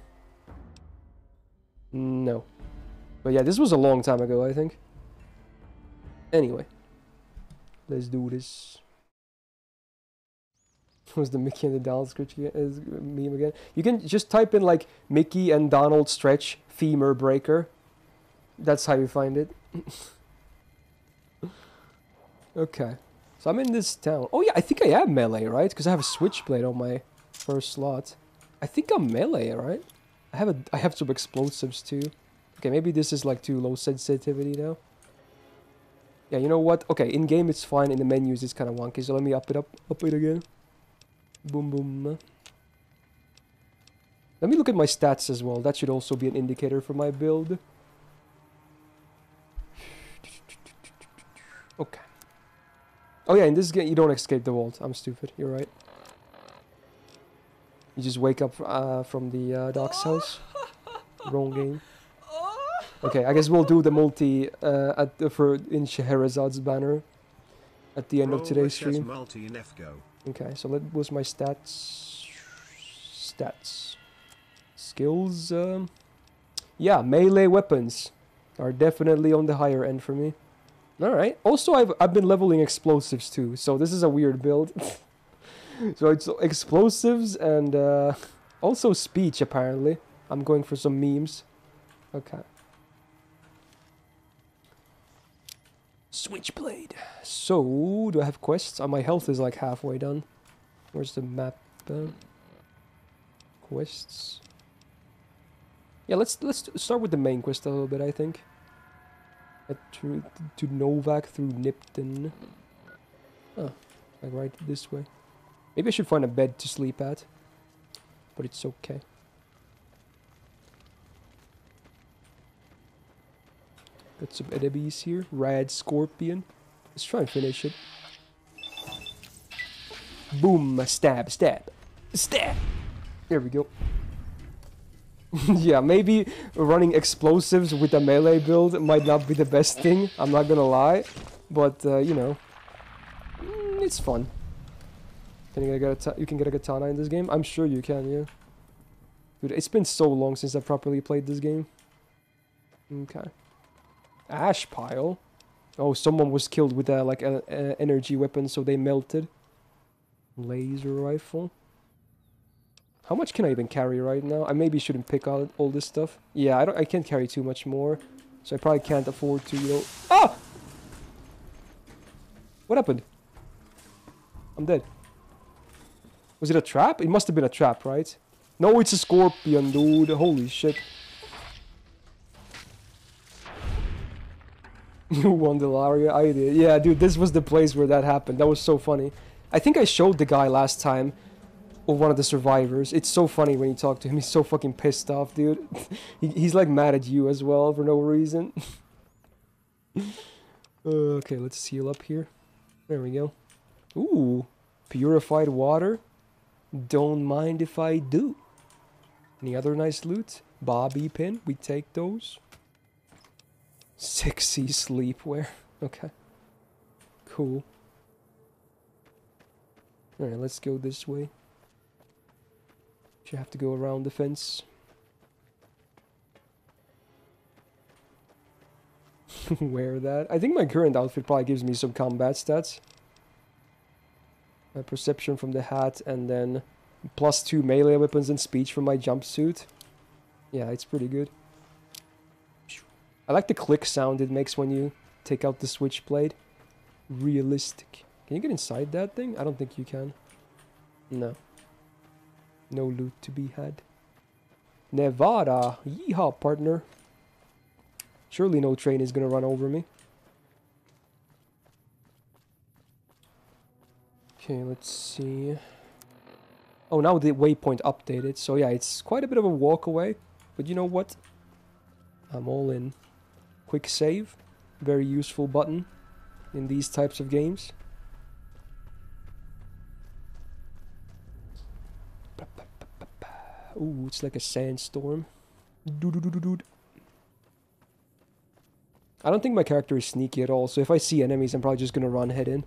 Speaker 3: No. But yeah, this was a long time ago, I think. Anyway. Let's do this. *laughs* was the Mickey and the Donald stretch meme again? You can just type in like Mickey and Donald stretch femur breaker. That's how you find it. *laughs* okay. So I'm in this town. Oh yeah, I think I am melee, right? Because I have a switchblade on my first slot. I think I'm melee, right? I have a I have some explosives too. Okay, maybe this is like too low sensitivity now. Yeah, you know what? Okay, in game it's fine. In the menus it's kind of wonky. So let me up it up, up it again. Boom, boom. Let me look at my stats as well. That should also be an indicator for my build. Okay. Oh yeah, in this game you don't escape the vault. I'm stupid. You're right. You just wake up uh, from the uh, doc's house. *laughs* Wrong game. Okay, I guess we'll do the multi uh, at the, for in Scheherazade's banner at the end of today's stream.
Speaker 2: Multi in FGO.
Speaker 3: Okay, so that was my stats. Stats. Skills. Um, yeah, melee weapons are definitely on the higher end for me. All right. Also, I've I've been leveling explosives too, so this is a weird build. *laughs* so it's explosives and uh, also speech apparently. I'm going for some memes. Okay. Switchblade. So, do I have quests? Oh, my health is like halfway done. Where's the map? Uh, quests. Yeah, let's let's start with the main quest a little bit. I think. To, to Novak through Nipton. Oh, like right this way. Maybe I should find a bed to sleep at. But it's okay. Got some enemies here. Rad Scorpion. Let's try and finish it. Boom! Stab! Stab! Stab! There we go. *laughs* yeah, maybe running explosives with a melee build might not be the best thing. I'm not gonna lie. But, uh, you know. mm, it's fun. Can you get a you can get a katana in this game? I'm sure you can, yeah. Dude, it's been so long since I properly played this game. Okay. Ash pile. Oh, someone was killed with a like a, a energy weapon, so they melted. Laser rifle. How much can I even carry right now? I maybe shouldn't pick out all this stuff. Yeah, I don't. I can't carry too much more, so I probably can't afford to. You know. Ah! What happened? I'm dead. Was it a trap? It must have been a trap, right? No, it's a scorpion, dude. Holy shit. You won the? I. Yeah, dude, this was the place where that happened. That was so funny. I think I showed the guy last time, or one of the survivors. It's so funny when you talk to him. He's so fucking pissed off, dude. *laughs* he, he's like mad at you as well for no reason. *laughs* Uh, okay, let's seal up here. There we go. Ooh, purified water. Don't mind if I do. Any other nice loot? Bobby pin, we take those. Sexy sleepwear. *laughs* Okay. Cool. Alright, let's go this way. Should have to go around the fence. *laughs* Wear that. I think my current outfit probably gives me some combat stats. My perception from the hat and then plus two melee weapons and speech from my jumpsuit. Yeah, it's pretty good. I like the click sound it makes when you take out the switchblade. Realistic. Can you get inside that thing? I don't think you can. No. No loot to be had. Nevada. Yeehaw, partner. Surely no train is gonna run over me. Okay, let's see. Oh, now the waypoint updated. So yeah, it's quite a bit of a walk away. But you know what? I'm all in. Quick save. Very useful button in these types of games. Ooh, it's like a sandstorm. I don't think my character is sneaky at all, so if I see enemies, I'm probably just gonna run head in.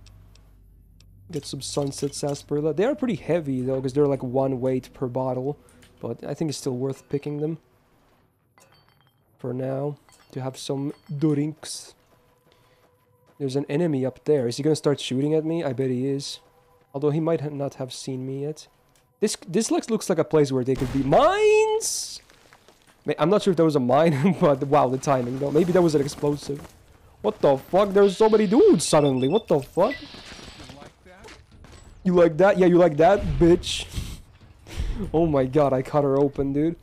Speaker 3: Get some sunset sarsaparilla. They are pretty heavy though, because they're like one weight per bottle. But I think it's still worth picking them. For now, to have some drinks. There's an enemy up there. Is he gonna start shooting at me? I bet he is. Although he might ha not have seen me yet. This this looks looks like a place where they could be mines. I'm not sure if that was a mine, *laughs* but wow, the timing though. Maybe that was an explosive. What the fuck? There's so many dudes suddenly. What the fuck? You like that? Yeah, you like that, bitch. *laughs* oh my god, I cut her open, dude.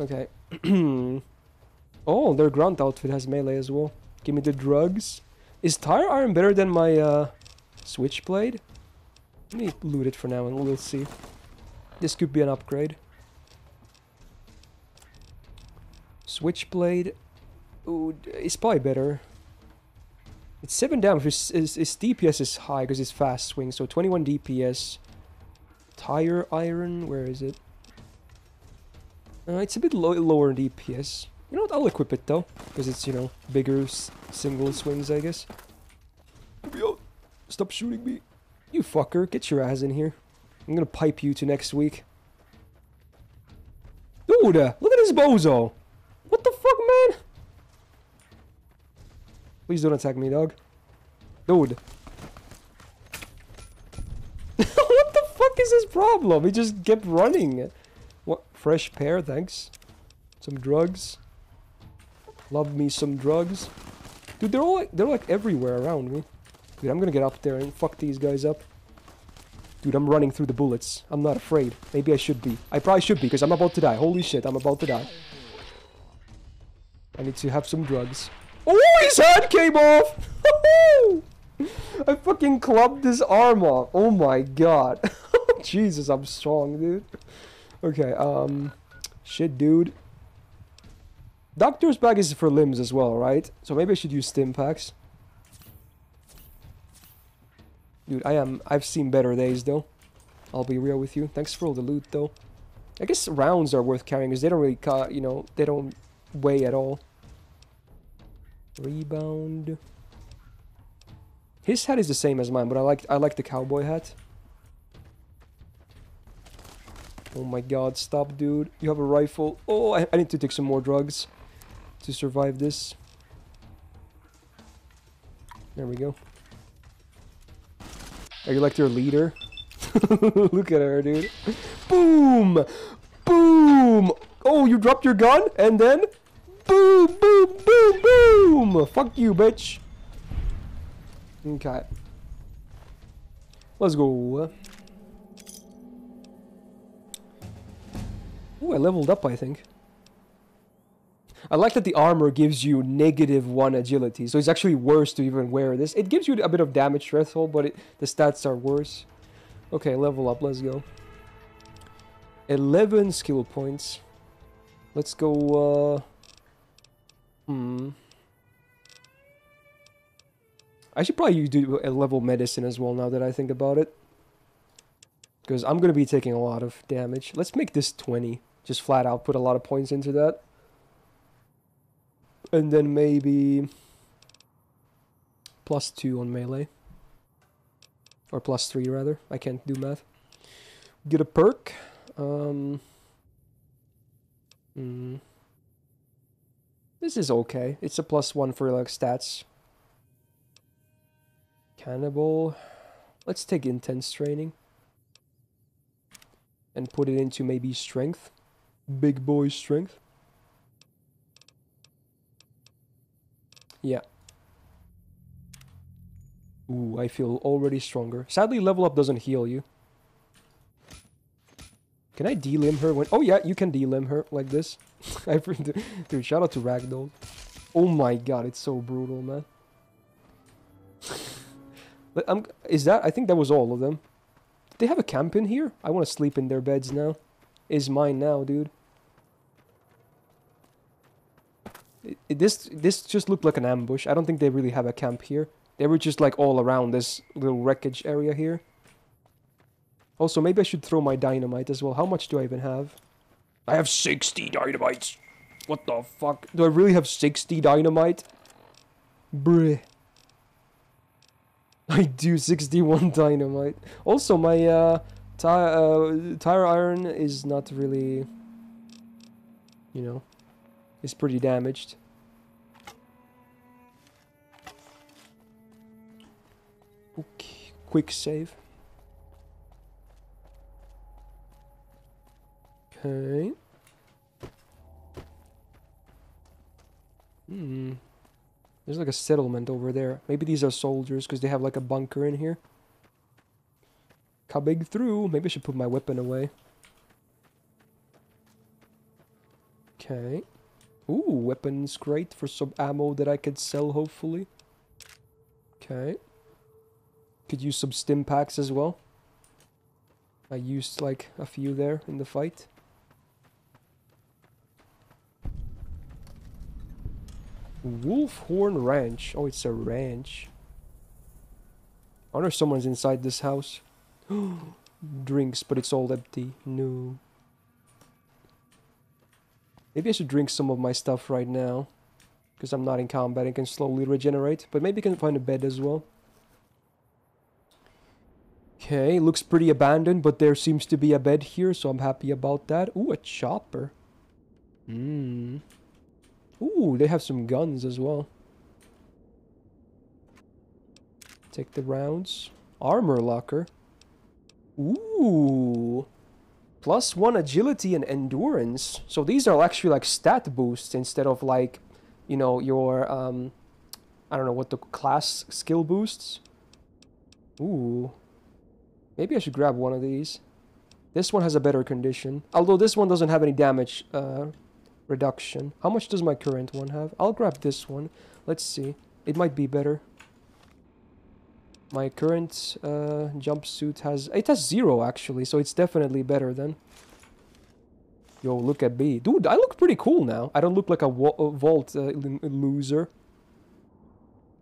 Speaker 3: Okay. *clears throat* oh, their grunt outfit has melee as well. Give me the drugs. Is tire iron better than my uh, switchblade? Let me loot it for now and we'll see. This could be an upgrade. Switchblade. D- it's probably better. It's 7 damage. His, his DPS is high because it's fast swing. So 21 DPS. Tire iron. Where is it? Uh, it's a bit low, lower in DPS. You know what? I'll equip it though. Because it's, you know, bigger s- single swings, I guess. Stop shooting me. You fucker. Get your ass in here. I'm gonna pipe you to next week. Dude, uh, look at this bozo. What the fuck, man? Please don't attack me, dog. Dude. *laughs* what the fuck is his problem? He just kept running. What? Fresh pear, thanks. Some drugs. Love me some drugs. Dude, they're all like, they're like everywhere around me. Dude, I'm gonna get up there and fuck these guys up. Dude, I'm running through the bullets. I'm not afraid. Maybe I should be. I probably should be, because I'm about to die. Holy shit, I'm about to die. I need to have some drugs. Oh, his head came off! *laughs* I fucking clubbed his arm off. Oh my god. *laughs* Jesus, I'm strong, dude. Okay, um... Shit, dude. Doctor's bag is for limbs as well, right? So maybe I should use stim packs. Dude, I am... I've seen better days, though. I'll be real with you. Thanks for all the loot, though. I guess rounds are worth carrying, because they don't really, ca you know, they don't weigh at all. Rebound. His hat is the same as mine, but I like I like the cowboy hat. Oh my god, stop dude. You have a rifle. Oh, I, I need to take some more drugs to survive this. There we go. Are you like their leader? *laughs* Look at her, dude. Boom! Boom! Oh, you dropped your gun? And then? Boom, boom, boom, boom! Fuck you, bitch. Okay. Let's go. Ooh, I leveled up, I think. I like that the armor gives you negative one agility, so it's actually worse to even wear this. It gives you a bit of damage threshold, but it, the stats are worse. Okay, level up, let's go. 11 skill points. Let's go, uh... Hmm... I should probably do a level medicine as well now that I think about it. Because I'm going to be taking a lot of damage. Let's make this 20. Just flat out put a lot of points into that. And then maybe... Plus 2 on melee. Or plus 3 rather. I can't do math. Get a perk. Um... Hmm... This is okay. It's a plus 1 for like stats. Cannibal. Let's take intense training. And put it into maybe strength. Big boy strength. Yeah. Ooh, I feel already stronger. Sadly, level up doesn't heal you. Can I delimb her when... Oh yeah, you can delimb her like this. *laughs* I Dude, shout out to Ragdoll. Oh my god, it's so brutal, man. *laughs* Um, is that? I think that was all of them. Did they have a camp in here? I want to sleep in their beds now. Is mine now, dude. It, it, this this just looked like an ambush. I don't think they really have a camp here. They were just like all around this little wreckage area here. Also, maybe I should throw my dynamite as well. How much do I even have? I have 60 dynamites. What the fuck? Do I really have 60 dynamite? Bruh. *laughs* I do 61 *laughs* dynamite. Also, my uh, tire, uh, tire iron is not really, you know, is pretty damaged. Okay, quick save. Okay. Hmm. There's like a settlement over there. Maybe these are soldiers because they have like a bunker in here. Coming through. Maybe I should put my weapon away. Okay. Ooh, weapons great for some ammo that I could sell hopefully. Okay. Could use some stim packs as well. I used like a few there in the fight. Wolfhorn Ranch. Oh, it's a ranch. I wonder if someone's inside this house. *gasps* Drinks, but it's all empty. No. Maybe I should drink some of my stuff right now. Because I'm not in combat and can slowly regenerate. But maybe I can find a bed as well. Okay, looks pretty abandoned, but there seems to be a bed here, so I'm happy about that. Ooh, a chopper. Hmm. Ooh, they have some guns as well. Take the rounds. Armor locker. Ooh. Plus one agility and endurance. So these are actually like stat boosts instead of like, you know, your, um, I don't know what the class skill boosts. Ooh. Maybe I should grab one of these. This one has a better condition. Although this one doesn't have any damage uh, Reduction. How much does my current one have? I'll grab this one. Let's see. It might be better. My current uh, jumpsuit has... It has zero, actually, so it's definitely better then. Yo, look at me. Dude, I look pretty cool now. I don't look like a, a vault uh, loser.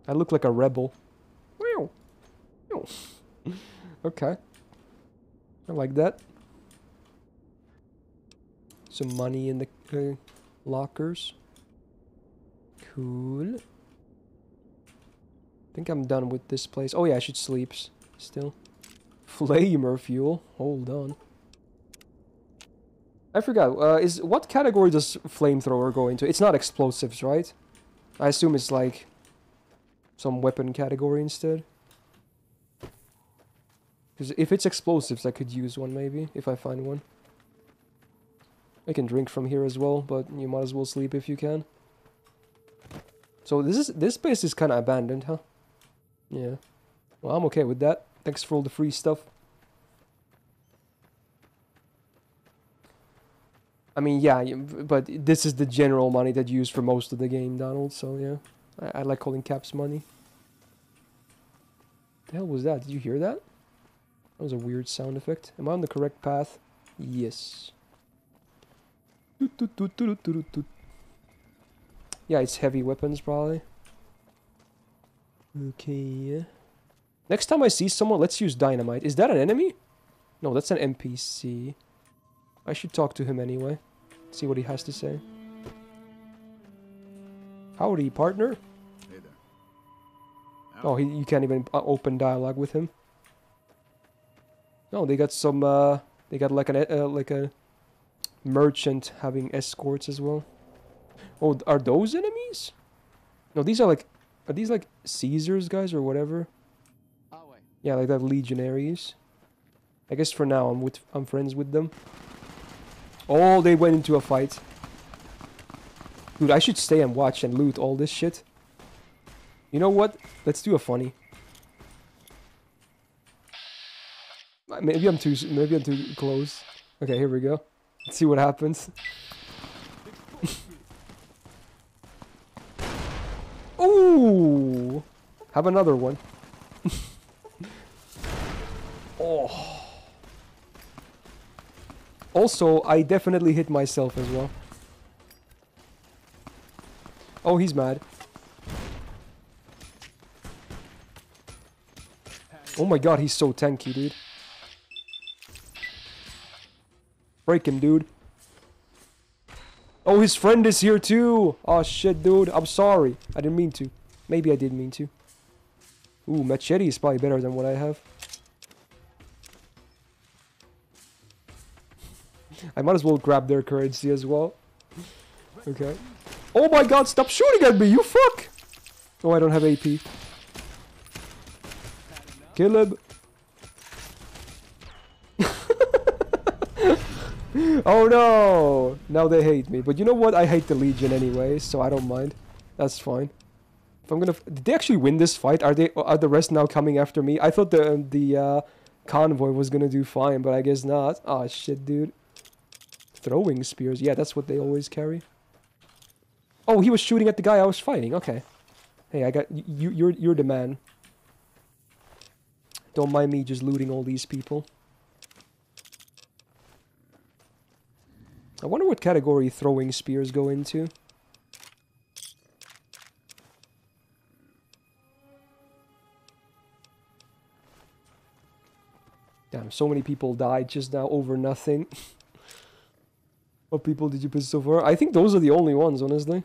Speaker 3: I look like a rebel. *laughs* Okay. I like that. Some money in the uh, lockers. Cool. Think I'm done with this place. Oh yeah, I should sleep still. Flamer fuel. Hold on. I forgot. Uh, is what category does flamethrower go into? It's not explosives, right? I assume it's like some weapon category instead. Because if it's explosives, I could use one maybe if I find one. I can drink from here as well, but you might as well sleep if you can. So this is this place is kind of abandoned, huh? Yeah. Well, I'm okay with that. Thanks for all the free stuff. I mean, yeah, but this is the general money that you use for most of the game, Donald. So yeah, I, I like calling caps money. The hell was that? Did you hear that? That was a weird sound effect. Am I on the correct path? Yes. Yeah, it's heavy weapons probably. Okay. Next time I see someone, let's use dynamite. Is that an enemy? No, that's an NPC. I should talk to him anyway. See what he has to say. Howdy, partner.
Speaker 13: Hey there.
Speaker 3: Oh, he, you can't even uh, open dialogue with him. No, they got some. Uh, they got like an uh, like a merchant having escorts as well. Oh, are those enemies? No, these are like. Are these like Caesars guys or whatever? Yeah, like that legionaries. I guess for now I'm with I'm friends with them. Oh, they went into a fight. Dude, I should stay and watch and loot all this shit. You know what? Let's do a funny. Maybe I'm too maybe I'm too close. Okay, here we go. Let's see what happens. Ooh! Have another one. *laughs* oh. Also, I definitely hit myself as well. Oh, he's mad. Oh my god, he's so tanky, dude. Break him, dude. Oh, his friend is here too. Oh shit, dude. I'm sorry. I didn't mean to. Maybe I did mean to. Ooh, machete is probably better than what I have. *laughs* I might as well grab their currency as well. Okay. Oh my god, stop shooting at me, you fuck! Oh, I don't have AP. Caleb! *laughs* oh no! Now they hate me. But you know what? I hate the Legion anyway, so I don't mind. That's fine. I'm gonna, did they actually win this fight? Are they? Are the rest now coming after me? I thought the the uh, convoy was gonna do fine, but I guess not. Oh shit, dude. Throwing spears. Yeah, that's what they always carry. Oh, he was shooting at the guy I was fighting. Okay. Hey, I got you. You're you're the man. Don't mind me just looting all these people. I wonder what category throwing spears go into. Damn, so many people died just now over nothing. *laughs* what people did you put so far? I think those are the only ones, honestly.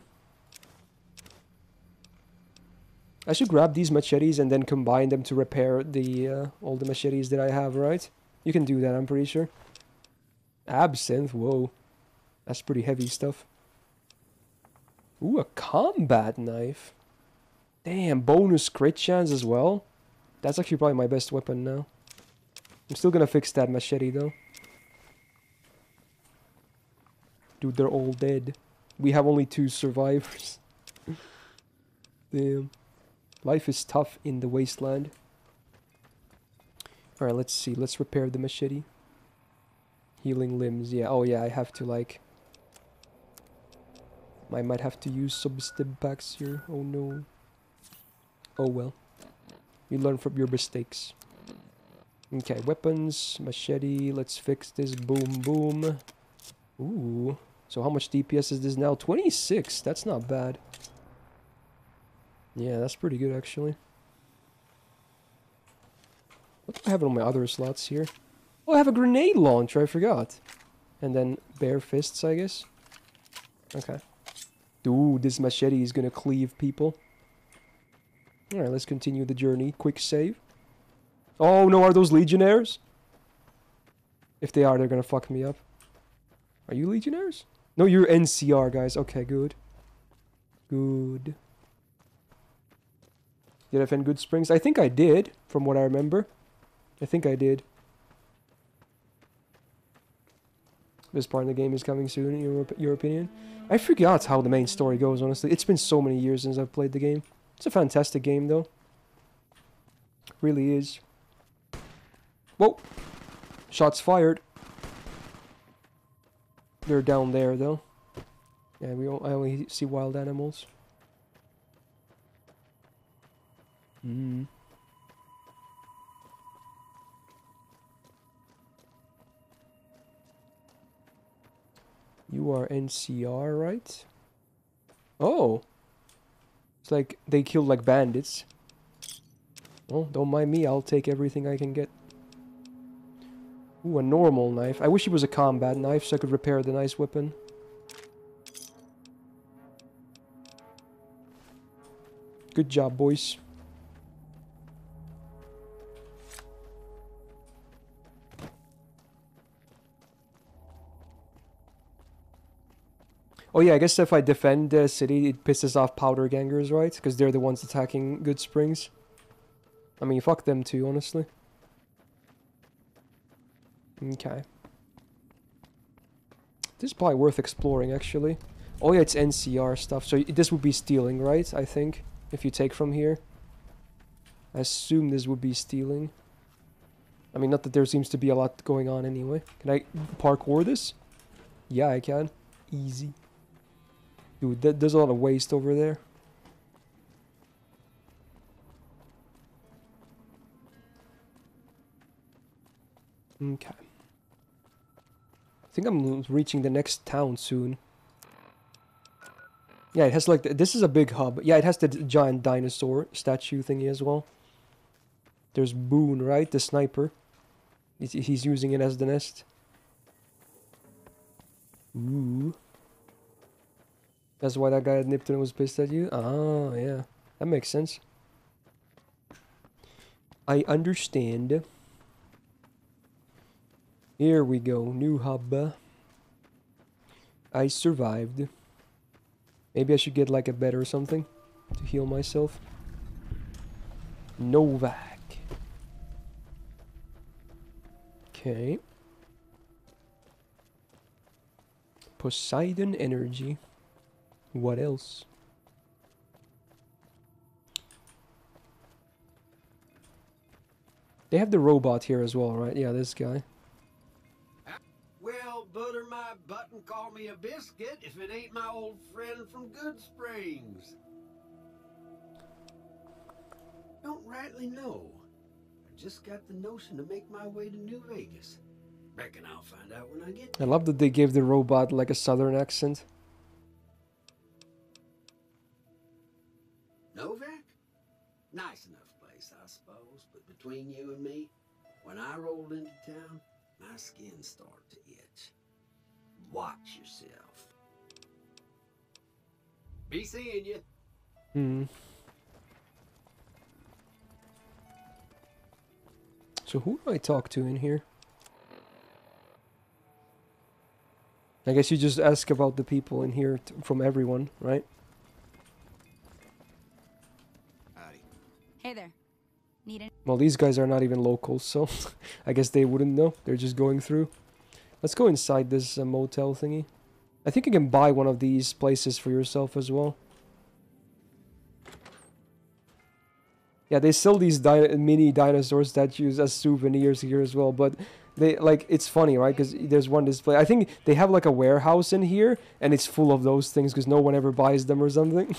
Speaker 3: I should grab these machetes and then combine them to repair the uh, all the machetes that I have, right? You can do that, I'm pretty sure. Absinthe, whoa. That's pretty heavy stuff. Ooh, a combat knife. Damn, bonus crit chance as well. That's actually probably my best weapon now. I'm still gonna fix that machete though. Dude, they're all dead. We have only two survivors. *laughs* Damn. Life is tough in the wasteland. Alright, let's see. Let's repair the machete. Healing limbs. Yeah, oh yeah, I have to like... I might have to use some stim packs here. Oh no. Oh well. You learn from your mistakes. Okay, weapons, machete, let's fix this. Boom, boom. Ooh. So how much DPS is this now? 26. That's not bad. Yeah, that's pretty good actually. What do I have on my other slots here? Oh, I have a grenade launcher, I forgot. And then bare fists, I guess. Okay. Dude, this machete is gonna cleave people. Alright, let's continue the journey. Quick save. Oh no, are those legionnaires? If they are, they're gonna fuck me up. Are you legionnaires? No, you're NCR, guys. Okay, good. Good. Did I find Goodsprings? I think I did, from what I remember. I think I did. This part of the game is coming soon, in your, your opinion? I forgot how the main story goes, honestly. It's been so many years since I've played the game. It's a fantastic game, though. Really is. Whoa! Shots fired. They're down there, though. Yeah, we all, I only see wild animals. Hmm. You are NCR, right? Oh! It's like they kill like bandits. Well, don't mind me, I'll take everything I can get. Ooh, a normal knife. I wish it was a combat knife so I could repair the nice weapon. Good job, boys. Oh yeah, I guess if I defend the city, it pisses off powder gangers, right? Because they're the ones attacking Goodsprings. I mean, fuck them too, honestly. Okay. This is probably worth exploring, actually. Oh yeah, it's NCR stuff. So this would be stealing, right? I think. If you take from here. I assume this would be stealing. I mean, not that there seems to be a lot going on anyway. Can I parkour this? Yeah, I can. Easy. Dude, th there's a lot of waste over there. Okay. I think I'm reaching the next town soon. Yeah, it has like, the, this is a big hub. Yeah, it has the giant dinosaur statue thingy as well. There's Boone, right? The sniper. He's, he's using it as the nest. Ooh. That's why that guy at Nipton was pissed at you? Ah, yeah. That makes sense. I understand. Here we go. New hub. I survived. Maybe I should get like a bed or something to heal myself. Novac. Okay. Poseidon energy. What else? They have the robot here as well, right? Yeah, this guy.
Speaker 14: Butter my butt and call me a biscuit if it ain't my old friend from Goodsprings. Don't rightly know. I just got the notion to make my way to New Vegas. Reckon I'll find out when I get there.
Speaker 3: I love that they gave the robot like a southern accent.
Speaker 14: Novac? Nice enough place, I suppose, but between you and me, when I rolled into town, my skin started to itch. Watch yourself. Be seeing you.
Speaker 3: Hmm. So who do I talk to in here? I guess you just ask about the people in here t from everyone, right?
Speaker 15: Hey there. Need any?
Speaker 3: Well, these guys are not even locals, so *laughs* I guess they wouldn't know. They're just going through. Let's go inside this uh, motel thingy. I think you can buy one of these places for yourself as well. Yeah, they sell these di mini dinosaur statues as souvenirs here as well, but They like it's funny, right? Because there's one display. I think they have like a warehouse in here, and it's full of those things because no one ever buys them or something.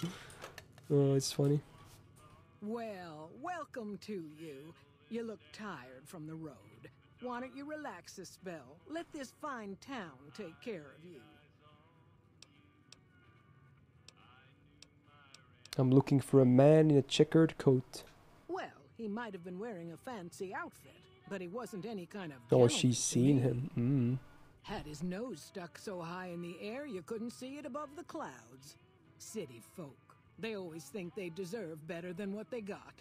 Speaker 3: *laughs* oh, it's funny.
Speaker 15: Well, welcome to you. You look tired from the road. Why don't you relax a spell? Let this fine town take care of you.
Speaker 3: I'm looking for a man in a checkered coat.
Speaker 15: Well, he might have been wearing a fancy outfit, but he wasn't any kind of.
Speaker 3: Oh, she's seen him. Mm.
Speaker 15: Had his nose stuck so high in the air you couldn't see it above the clouds. City folk. They always think they deserve better than what they got.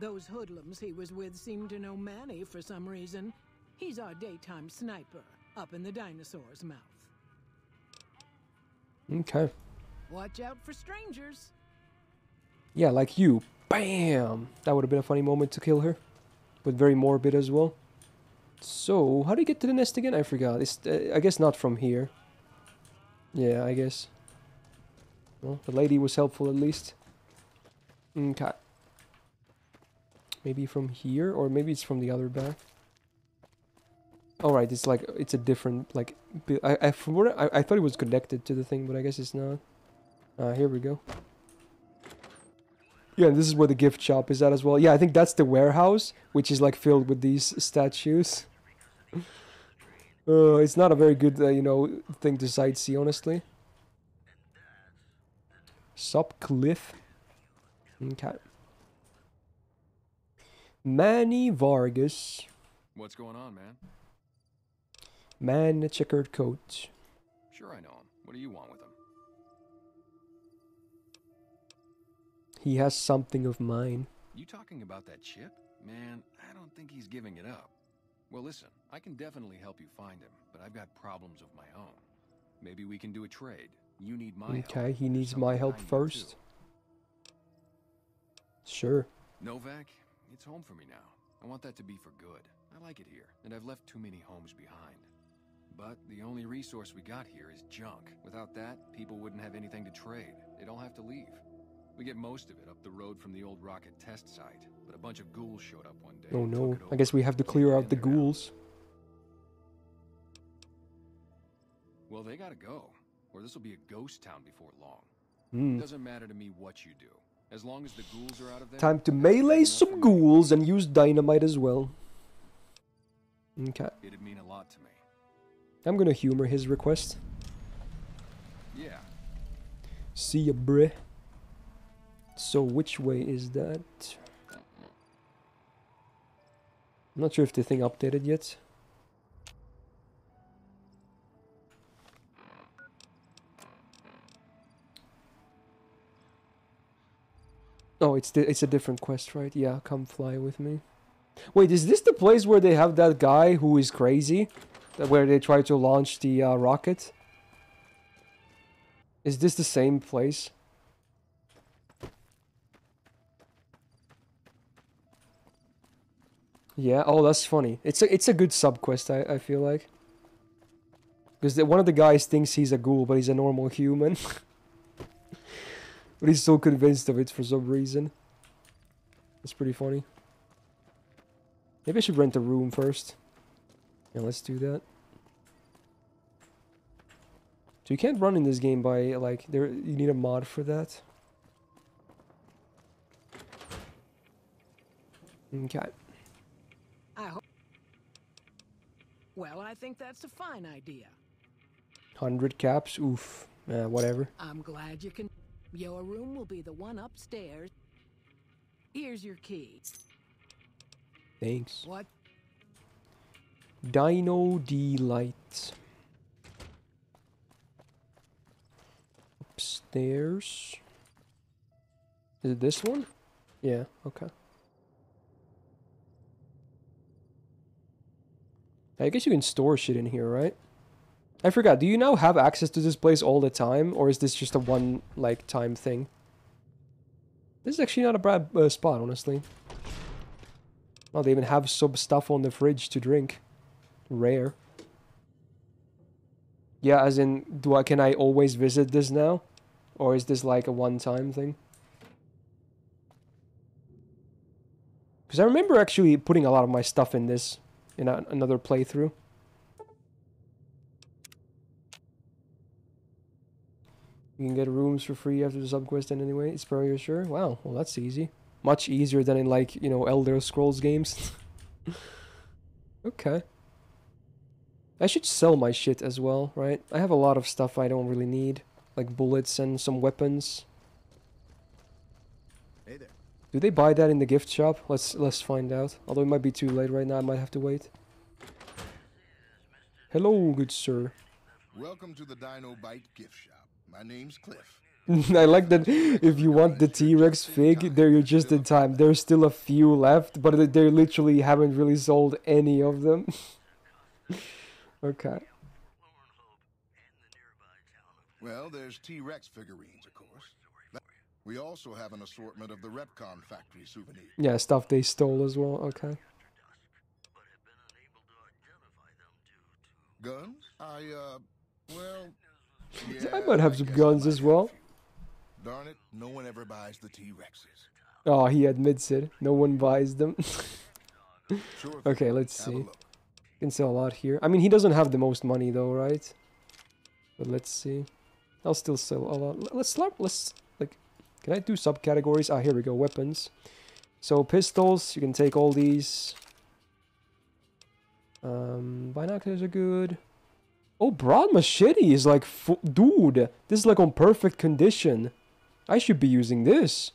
Speaker 15: Those hoodlums he was with seemed to know Manny for some reason. He's our daytime sniper, up in the dinosaur's mouth.
Speaker 3: Okay.
Speaker 15: Watch out for strangers.
Speaker 3: Yeah, like you. Bam! That would have been a funny moment to kill her. But very morbid as well. So, how do you get to the nest again? I forgot. It's, uh, I guess not from here. Yeah, I guess. Well, the lady was helpful at least. Okay. Maybe from here, or maybe it's from the other back. Alright, it's like, it's a different, like, I, I, what I, I thought it was connected to the thing, but I guess it's not. Uh, here we go. Yeah, this is where the gift shop is at as well. Yeah, I think that's the warehouse, which is like filled with these statues. *laughs* uh, it's not a very good, uh, you know, thing to sightsee, honestly. Sup, Cliff. Okay. Manny Vargas.
Speaker 4: What's going on, man?
Speaker 3: Man in a checkered coat.
Speaker 4: Sure, I know him. What do you want with him?
Speaker 3: He has something of mine.
Speaker 4: You talking about that chip? Man, I don't think he's giving it up. Well, listen, I can definitely help you find him, but I've got problems of my own. Maybe we can do a trade. You need my help.
Speaker 3: Okay, he needs my help first. Sure.
Speaker 4: Novac, it's home for me now. I want that to be for good. I like it here, and I've left too many homes behind. But the only resource we got here is junk. Without that, people wouldn't have anything to trade. They'd all have to leave. We get most of it up the road from the old rocket test site, but a bunch of ghouls showed up one day.
Speaker 3: Oh no, I guess we have to clear out the ghouls.
Speaker 4: Well, they gotta go, or this will be a ghost town before long. It doesn't matter to me what you do, as long as the ghouls are out of there.
Speaker 3: Time to melee some ghouls and use dynamite as well. Okay.
Speaker 4: It'd mean a lot to me.
Speaker 3: I'm gonna humor his request.
Speaker 4: Yeah.
Speaker 3: See ya, bruh. So which way is that? I'm not sure if the thing updated yet. Oh, it's the, it's a different quest, right? Yeah, come fly with me. Wait, is this the place where they have that guy who is crazy? Where they try to launch the uh, rocket? Is this the same place? Yeah, oh, that's funny. It's a, it's a good sub quest, I, I feel like. Because one of the guys thinks he's a ghoul, but he's a normal human. *laughs* but he's so convinced of it for some reason. It's pretty funny. Maybe I should rent a room first. Yeah, let's do that. So you can't run in this game by, like, there. you need a mod for that. Okay.
Speaker 15: I hope. Well, I think that's a fine idea.
Speaker 3: 100 caps, oof. Uh, whatever.
Speaker 15: I'm glad you can. Your room will be the one upstairs. Here's your key.
Speaker 3: Thanks.
Speaker 15: What?
Speaker 3: Dino Dee-lite. Upstairs. Is it this one? Yeah, okay. I guess you can store shit in here, right? I forgot, do you now have access to this place all the time? Or is this just a one, like, time thing? This is actually not a bad uh, spot, honestly. Oh, they even have some stuff on the fridge to drink. Rare. Yeah, as in, do I can I always visit this now? Or is this like a one-time thing? Because I remember actually putting a lot of my stuff in this in a, another playthrough. You can get rooms for free after the subquest and anyway. It's very sure. Wow, well that's easy. Much easier than in like, you know, Elder Scrolls games. *laughs* okay. I should sell my shit as well, right? I have a lot of stuff I don't really need. Like bullets and some weapons.
Speaker 13: Hey there.
Speaker 3: Do they buy that in the gift shop? Let's let's find out. Although it might be too late right now, I might have to wait. Hello, good sir.
Speaker 16: Welcome to the Dino Bite gift shop. My name's Cliff. *laughs*
Speaker 3: I like that if you want the T-Rex fig, there you're just in time. There's still a few left, but they- they literally haven't really sold any of them. *laughs* okay.
Speaker 16: Well, there's T-Rex figurines, of course. We also have an assortment of the REPCONN factory souvenirs.
Speaker 3: Yeah, stuff they stole as well. Okay.
Speaker 16: Guns? I, uh, well, *laughs*
Speaker 3: I might have some guns as well.
Speaker 16: darn it, no one ever buys the T-Rexes.
Speaker 3: Oh, he admits it. No one buys them. *laughs* okay, let's see. Can sell a lot here. I mean, he doesn't have the most money though, right? But let's see. I'll still sell a lot. Let's. Let's like. Can I do subcategories? Ah, here we go. Weapons. So pistols. You can take all these. Um, binoculars are good. Oh, broad machete is like, dude. This is like on perfect condition. I should be using this.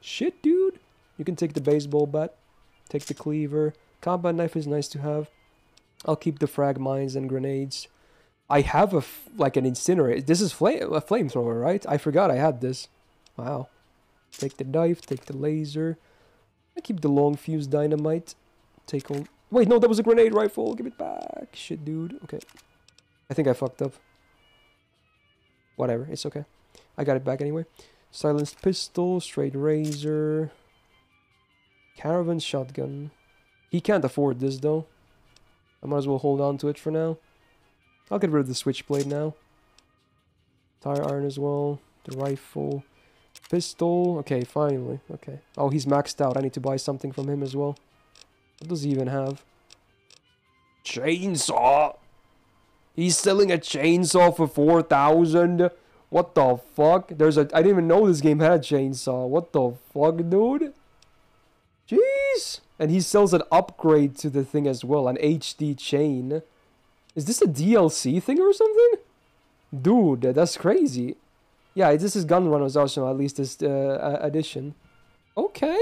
Speaker 3: Shit, dude. You can take the baseball bat. Take the cleaver. Combat knife is nice to have. I'll keep the frag mines and grenades. I have a like an incinerator. This is flame a flamethrower, right? I forgot I had this. Wow. Take the knife. Take the laser. I keep the long fuse dynamite. Take all. Wait, no, that was a grenade rifle. Give it back. Shit, dude. Okay. I think I fucked up. Whatever. It's okay. I got it back anyway. Silenced pistol. Straight razor. Caravan shotgun. He can't afford this though. I might as well hold on to it for now. I'll get rid of the switchblade now. Tire iron as well. The rifle. Pistol. Okay, finally. Okay. Oh, he's maxed out. I need to buy something from him as well. What does he even have? Chainsaw! He's selling a chainsaw for 4,000? What the fuck? There's a... I didn't even know this game had a chainsaw. What the fuck, dude? Jeez! And he sells an upgrade to the thing as well, an HD chain. Is this a DLC thing or something? Dude, that's crazy. Yeah, this is Gun Runners' Arsenal, at least this uh, edition. Okay.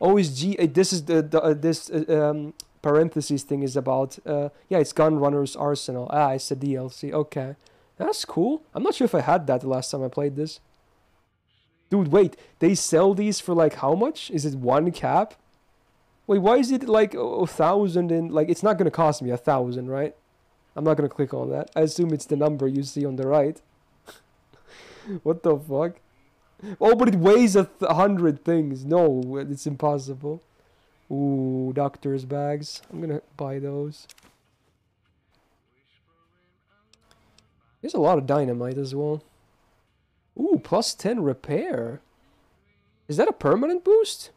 Speaker 3: Oh, is G? Uh, this is the, the uh, this uh, um, parentheses thing is about. Uh, yeah, it's Gun Runners' Arsenal. Ah, it's a DLC. Okay, that's cool. I'm not sure if I had that the last time I played this. Dude, wait. They sell these for like how much? Is it one cap? Wait, why is it like a a thousand and like it's not gonna cost me a thousand, right? I'm not gonna click on that. I assume it's the number you see on the right. *laughs* what the fuck? Oh, but it weighs a th- hundred things. No, it's impossible. Ooh, doctor's bags. I'm gonna buy those. There's a lot of dynamite as well. Ooh, plus 10 repair. Is that a permanent boost?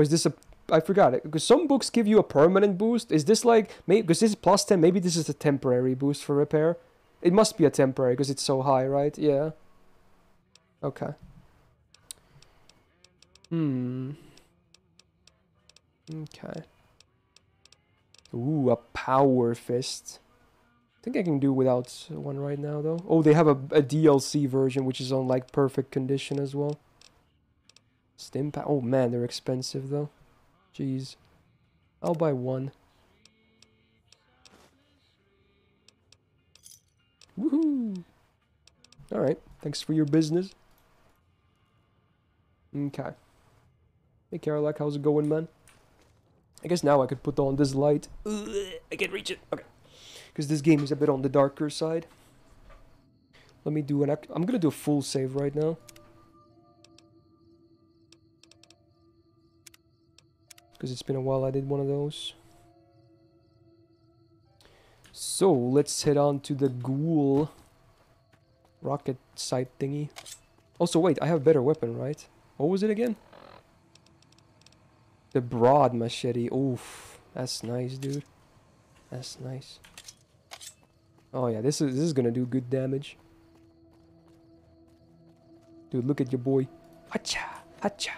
Speaker 3: Or is this a... I forgot it. Because some books give you a permanent boost. Is this like... Maybe Because this is plus 10. Maybe this is a temporary boost for repair. It must be a temporary because it's so high, right? Yeah. Okay. Hmm. Okay. Ooh, a power fist. I think I can do without one right now, though. Oh, they have a, a DLC version, which is on, like, perfect condition as well. Stim pa- Oh, man, they're expensive, though. Jeez. I'll buy one. Woohoo! Alright, thanks for your business. Okay. Hey, Karolak, how's it going, man? I guess now I could put on this light. Ugh, I can't reach it. Okay. Because this game is a bit on the darker side. Let me do an. I'm gonna do a full save right now. Because it's been a while I did one of those. So, let's head on to the ghoul rocket sight thingy. Also, wait, I have a better weapon, right? What was it again? The broad machete. Oof. That's nice, dude. That's nice. Oh yeah, this is this is gonna do good damage. Dude, look at your boy. Hacha, hacha.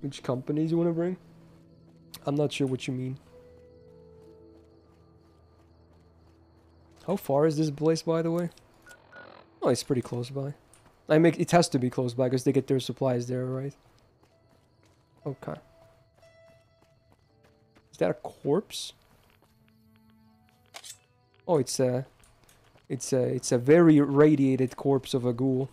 Speaker 3: Which companies you wanna bring? I'm not sure what you mean. How far is this place, by the way? Oh, it's pretty close by. I make it has to be close by because they get their supplies there, right? Okay. Is that a corpse? Oh, it's a, it's a, it's a very radiated corpse of a ghoul.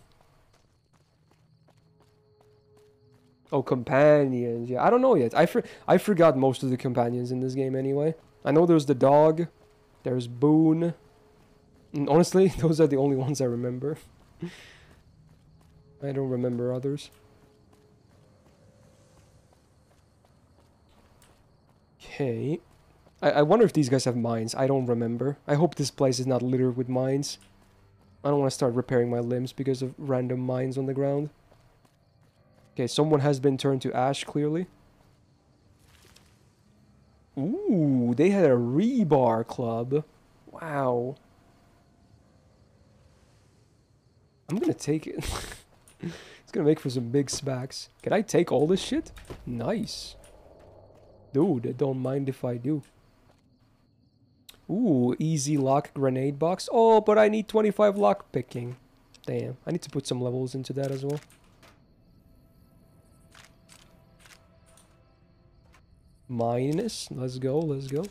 Speaker 3: Oh, companions. Yeah, I don't know yet. I for I forgot most of the companions in this game anyway. I know there's the dog. There's Boone. And honestly, *laughs* those are the only ones I remember. *laughs* I don't remember others. Okay. I, I wonder if these guys have mines. I don't remember. I hope this place is not littered with mines. I don't want to start repairing my limbs because of random mines on the ground. Okay, someone has been turned to ash, clearly. Ooh, they had a rebar club. Wow. I'm gonna take it. *laughs* it's gonna make for some big smacks. Can I take all this shit? Nice. Dude, I don't mind if I do. Ooh, easy lock grenade box. Oh, but I need 25 lock picking. Damn, I need to put some levels into that as well. Minus. Let's go, let's go.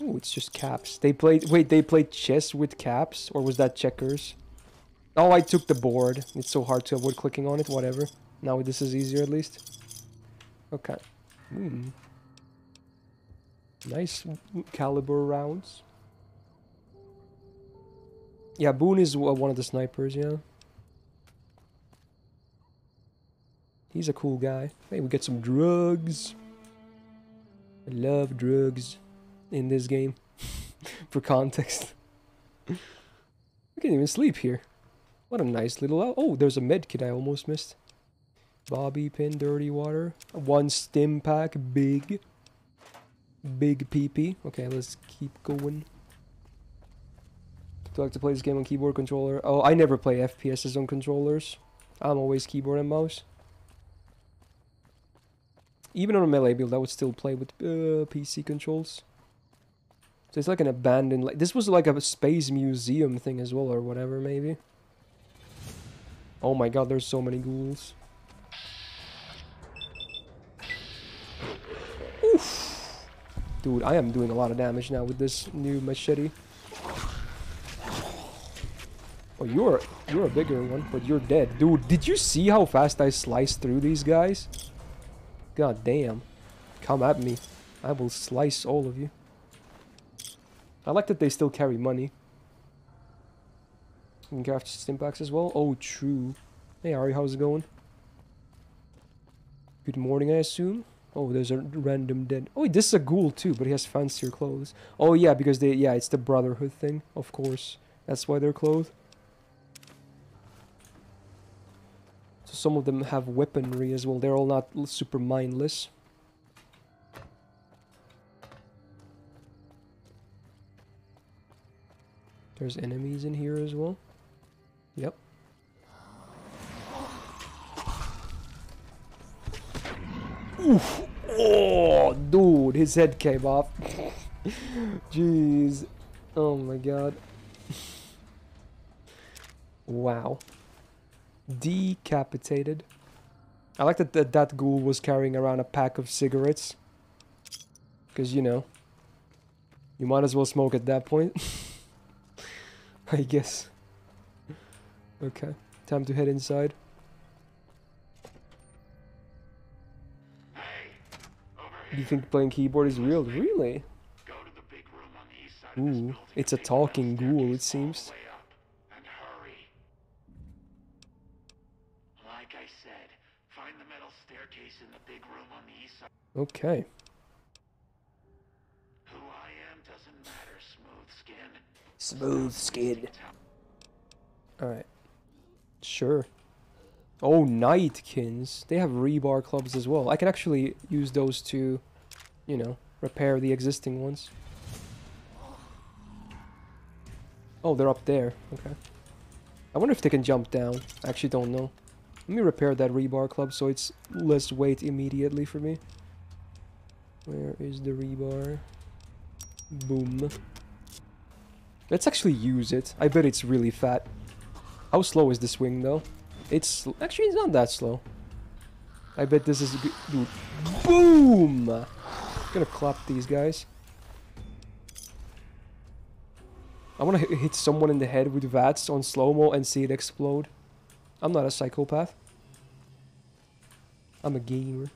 Speaker 3: Oh, it's just caps. They played. Wait, they played chess with caps, or was that checkers? Oh, I took the board. It's so hard to avoid clicking on it. Whatever. Now this is easier at least. Okay. Hmm. Nice caliber rounds. Yeah, Boone is uh, one of the snipers. Yeah. He's a cool guy. Hey, we get some drugs. I love drugs in this game. *laughs* For context. *laughs* we can't even sleep here. What a nice little... Oh, there's a med kit I almost missed. Bobby pin, dirty water. One stim pack, big. Big PP. Okay, let's keep going. Do I like to play this game on keyboard controller? Oh, I never play FPSs on controllers. I'm always keyboard and mouse. Even on a melee build, I would still play with uh, PC controls. So it's like an abandoned... Like This was like a space museum thing as well, or whatever, maybe. Oh my god, there's so many ghouls. Oof. Dude, I am doing a lot of damage now with this new machete. Oh, you're you're a bigger one, but you're dead. Dude, did you see how fast I sliced through these guys? God damn. Come at me. I will slice all of you. I like that they still carry money. You can craft stimpaks as well. Oh, true. Hey, Ari, how's it going? Good morning, I assume. Oh, there's a random dead. Oh, wait, this is a ghoul too, but he has fancier clothes. Oh, yeah, because they, yeah, it's the Brotherhood thing, of course. That's why they're clothed. Some of them have weaponry as well. They're all not super mindless. There's enemies in here as well. Yep. Oof. Oh, dude, his head came off. *laughs* Jeez. Oh my god. *laughs* wow. Decapitated. I like that, that that ghoul was carrying around a pack of cigarettes. Because, you know, you might as well smoke at that point. *laughs* I guess. Okay, time to head inside. You think playing keyboard is real? Really? Ooh, it's a talking ghoul, it seems.
Speaker 17: Like I said, find the metal staircase in the big room on the east side.
Speaker 3: Okay.
Speaker 17: Who I am doesn't matter, smooth skin.
Speaker 3: Smooth skin. Alright. Sure. Oh, Nightkins. They have rebar clubs as well. I can actually use those to, you know, repair the existing ones. Oh, they're up there. Okay. I wonder if they can jump down. I actually don't know. Let me repair that rebar club so it's less weight immediately for me. Where is the rebar? Boom. Let's actually use it. I bet it's really fat. How slow is the swing though? It's actually it's not that slow. I bet this is good. Dude. Boom! Gonna clap these guys. I want to hit someone in the head with VATS on slow-mo and see it explode. I'm not a psychopath. I'm a gamer.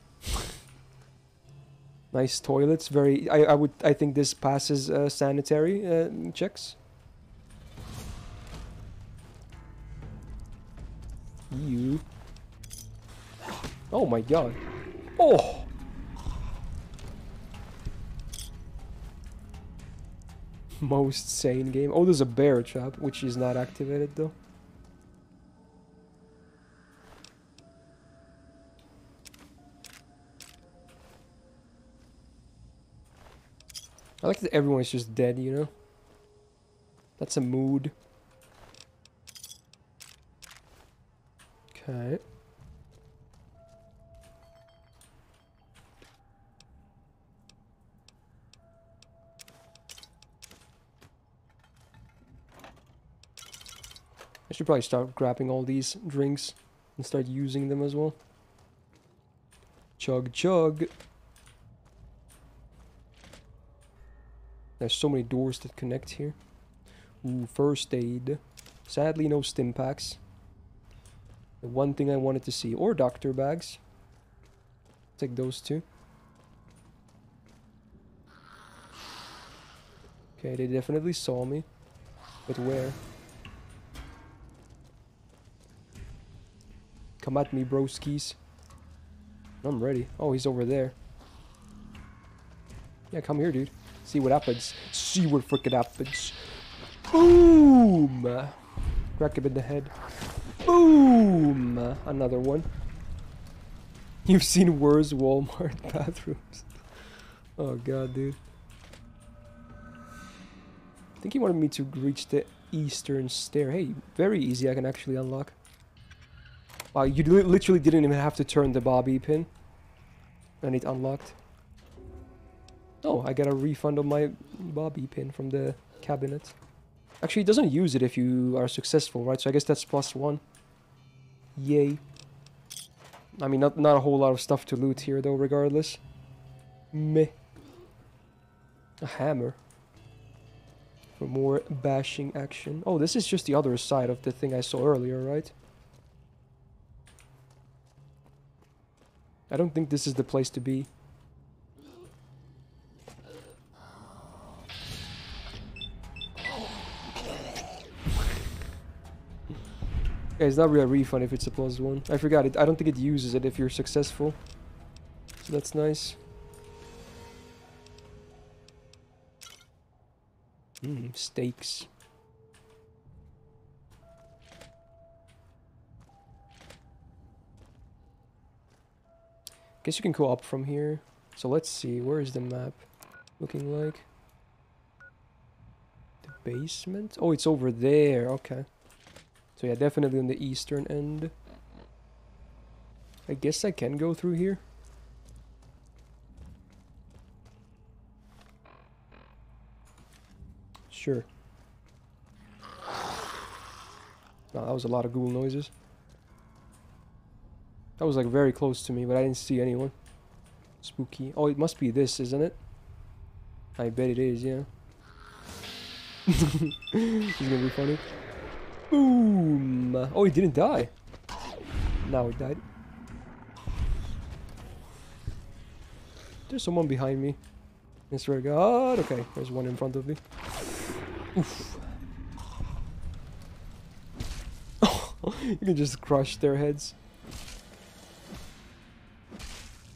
Speaker 3: Nice toilets. Very. I. I would. I think this passes uh, sanitary uh, checks. You. Oh my god. Oh. Most sane game. Oh, there's a bear trap, which is not activated though. I like that everyone's just dead, you know? That's a mood. Okay. I should probably start grabbing all these drinks and start using them as well. Chug chug. There's so many doors that connect here. Ooh, first aid. Sadly, no stim packs. The one thing I wanted to see. Or doctor bags. Take those two. Okay, they definitely saw me. But where? Come at me, broskies. I'm ready. Oh, he's over there. Yeah, come here, dude. See what happens. See what freaking happens. Boom! Crack him in the head. Boom! Another one. You've seen worse Walmart *laughs* bathrooms. Oh god, dude. I think he wanted me to reach the eastern stair. Hey, very easy. I can actually unlock. Wow, you li literally didn't even have to turn the bobby pin. And it unlocked. Oh, I got a refund on my bobby pin from the cabinet. Actually, it doesn't use it if you are successful, right? So I guess that's plus one. Yay. I mean, not, not a whole lot of stuff to loot here, though, regardless. Meh. A hammer. For more bashing action. Oh, this is just the other side of the thing I saw earlier, right? I don't think this is the place to be. Yeah, it's not really a refund if it's a plus one. I forgot it. I don't think it uses it if you're successful. So that's nice. Mmm, steaks. Guess you can go up from here. So let's see, where is the map looking like? The basement? Oh, it's over there, okay. So yeah, definitely on the eastern end. I guess I can go through here. Sure. Wow, that was a lot of ghoul noises. That was like very close to me, but I didn't see anyone. Spooky. Oh, it must be this, isn't it? I bet it is, yeah. *laughs* He's gonna be funny. Boom! Oh, he didn't die. Now he died. There's someone behind me. I swear God. Okay, there's one in front of me. Oof. *laughs* you can just crush their heads.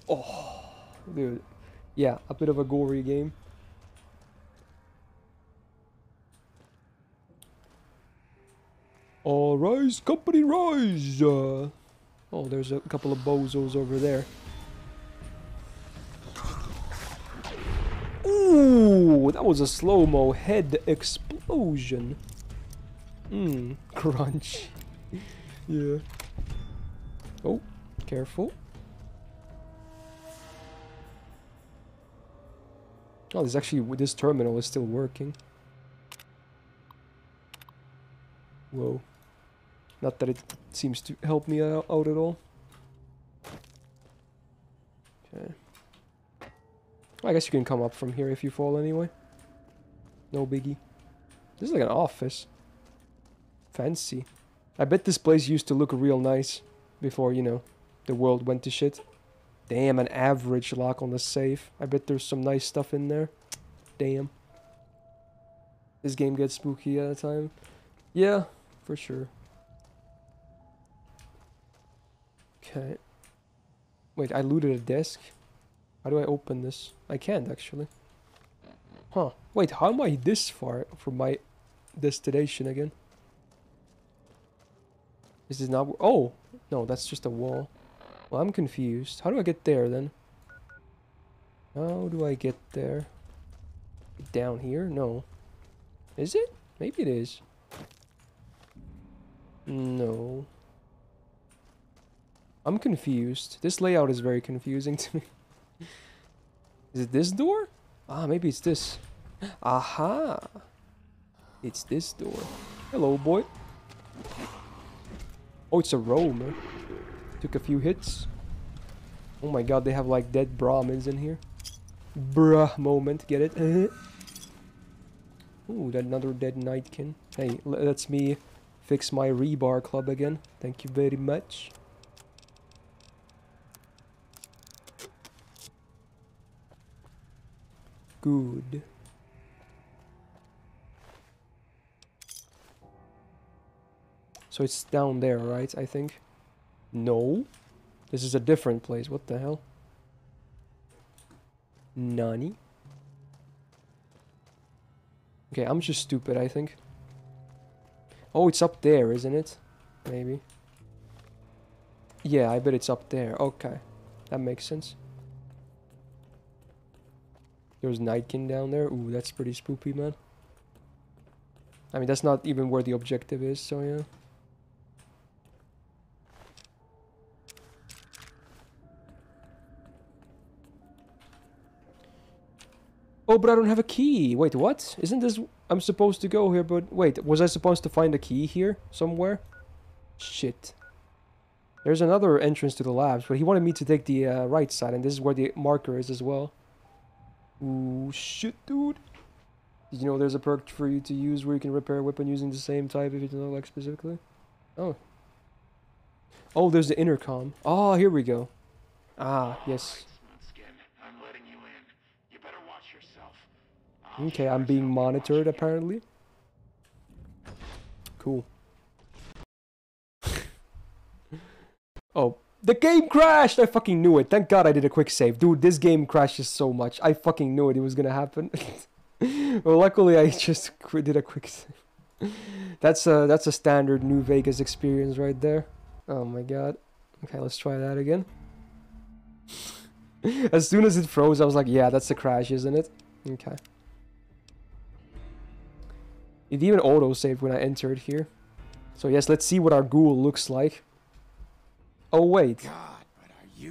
Speaker 3: Oh, dude. Yeah, a bit of a gory game. All rise, company rise! Uh, oh, there's a couple of bozos over there. Ooh, that was a slow-mo head explosion. Mmm, *laughs* crunch. yeah. Oh, careful. Oh, this actually, this terminal is still working. Whoa. Not that it seems to help me out, at all. Okay. I guess you can come up from here if you fall anyway. No biggie. This is like an office. Fancy. I bet this place used to look real nice before, you know, the world went to shit. Damn, an average lock on the safe. I bet there's some nice stuff in there. Damn. This game gets spooky at a time. Yeah, for sure. Okay. Wait, I looted a desk? How do I open this? I can't, actually. Huh. Wait, how am I this far from my destination again? This is not... Oh! No, that's just a wall. Well, I'm confused. How do I get there, then? How do I get there? Down here? No. Is it? Maybe it is. No. I'm confused. This layout is very confusing *laughs* to me. is it this door? Ah, maybe it's this. Aha! It's this door. Hello, boy. Oh, it's a roamer. Took a few hits. Oh my god, they have like dead Brahmins in here. Bruh moment, get it? *laughs* Ooh, that another dead Nightkin. Hey, that's me fix my rebar club again. Thank you very much. Good. So it's down there, right? I think. No. This is a different place. What the hell? Nani? Okay, I'm just stupid, I think. Oh, it's up there, isn't it? Maybe. Yeah, I bet it's up there. Okay. That makes sense. There's Nightkin down there. Ooh, that's pretty spoopy, man. I mean, that's not even where the objective is, so yeah. Oh, but I don't have a key. Wait, what? Isn't this... I'm supposed to go here, but... Wait, was I supposed to find a key here? Somewhere? Shit. There's another entrance to the labs, but he wanted me to take the uh, right side, and this is where the marker is as well. Ooh, shit, dude. Did you know there's a perk for you to use where you can repair a weapon using the same type if you don't like, specifically? Oh. Oh, there's the intercom. Oh, here we go. Ah, yes. Okay, I'm being monitored apparently. Cool. *laughs* oh, the game crashed! I fucking knew it. Thank god I did a quick save. Dude, this game crashes so much. I fucking knew it, it was gonna happen. *laughs* well, luckily I just did a quick *laughs* save. that's a, that's a standard New Vegas experience right there. Oh my god. Okay, let's try that again. *laughs* as soon as it froze, I was like, yeah, that's a crash, isn't it? Okay. It even auto-saved when I entered here. So yes, let's see what our ghoul looks like. Oh wait.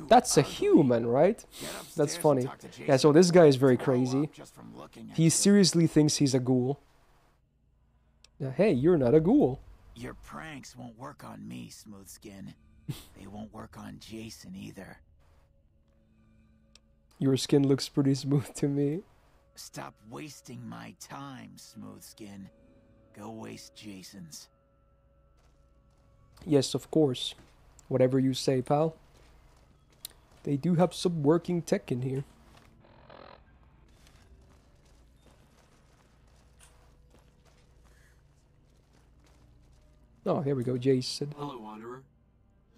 Speaker 3: That's a human, right? That's funny. Yeah, so this guy is very crazy. He seriously thinks he's a ghoul. Yeah, hey, you're not a ghoul.
Speaker 18: Your pranks won't work on me, Smoothskin. *laughs* they won't work on Jason either.
Speaker 3: Your skin looks pretty smooth to me.
Speaker 18: Stop wasting my time, Smoothskin. Go waste Jason's.
Speaker 3: Yes, of course. Whatever you say, pal. They do have some working tech in here. Oh, here we go, Jason.
Speaker 19: Hello, Wanderer.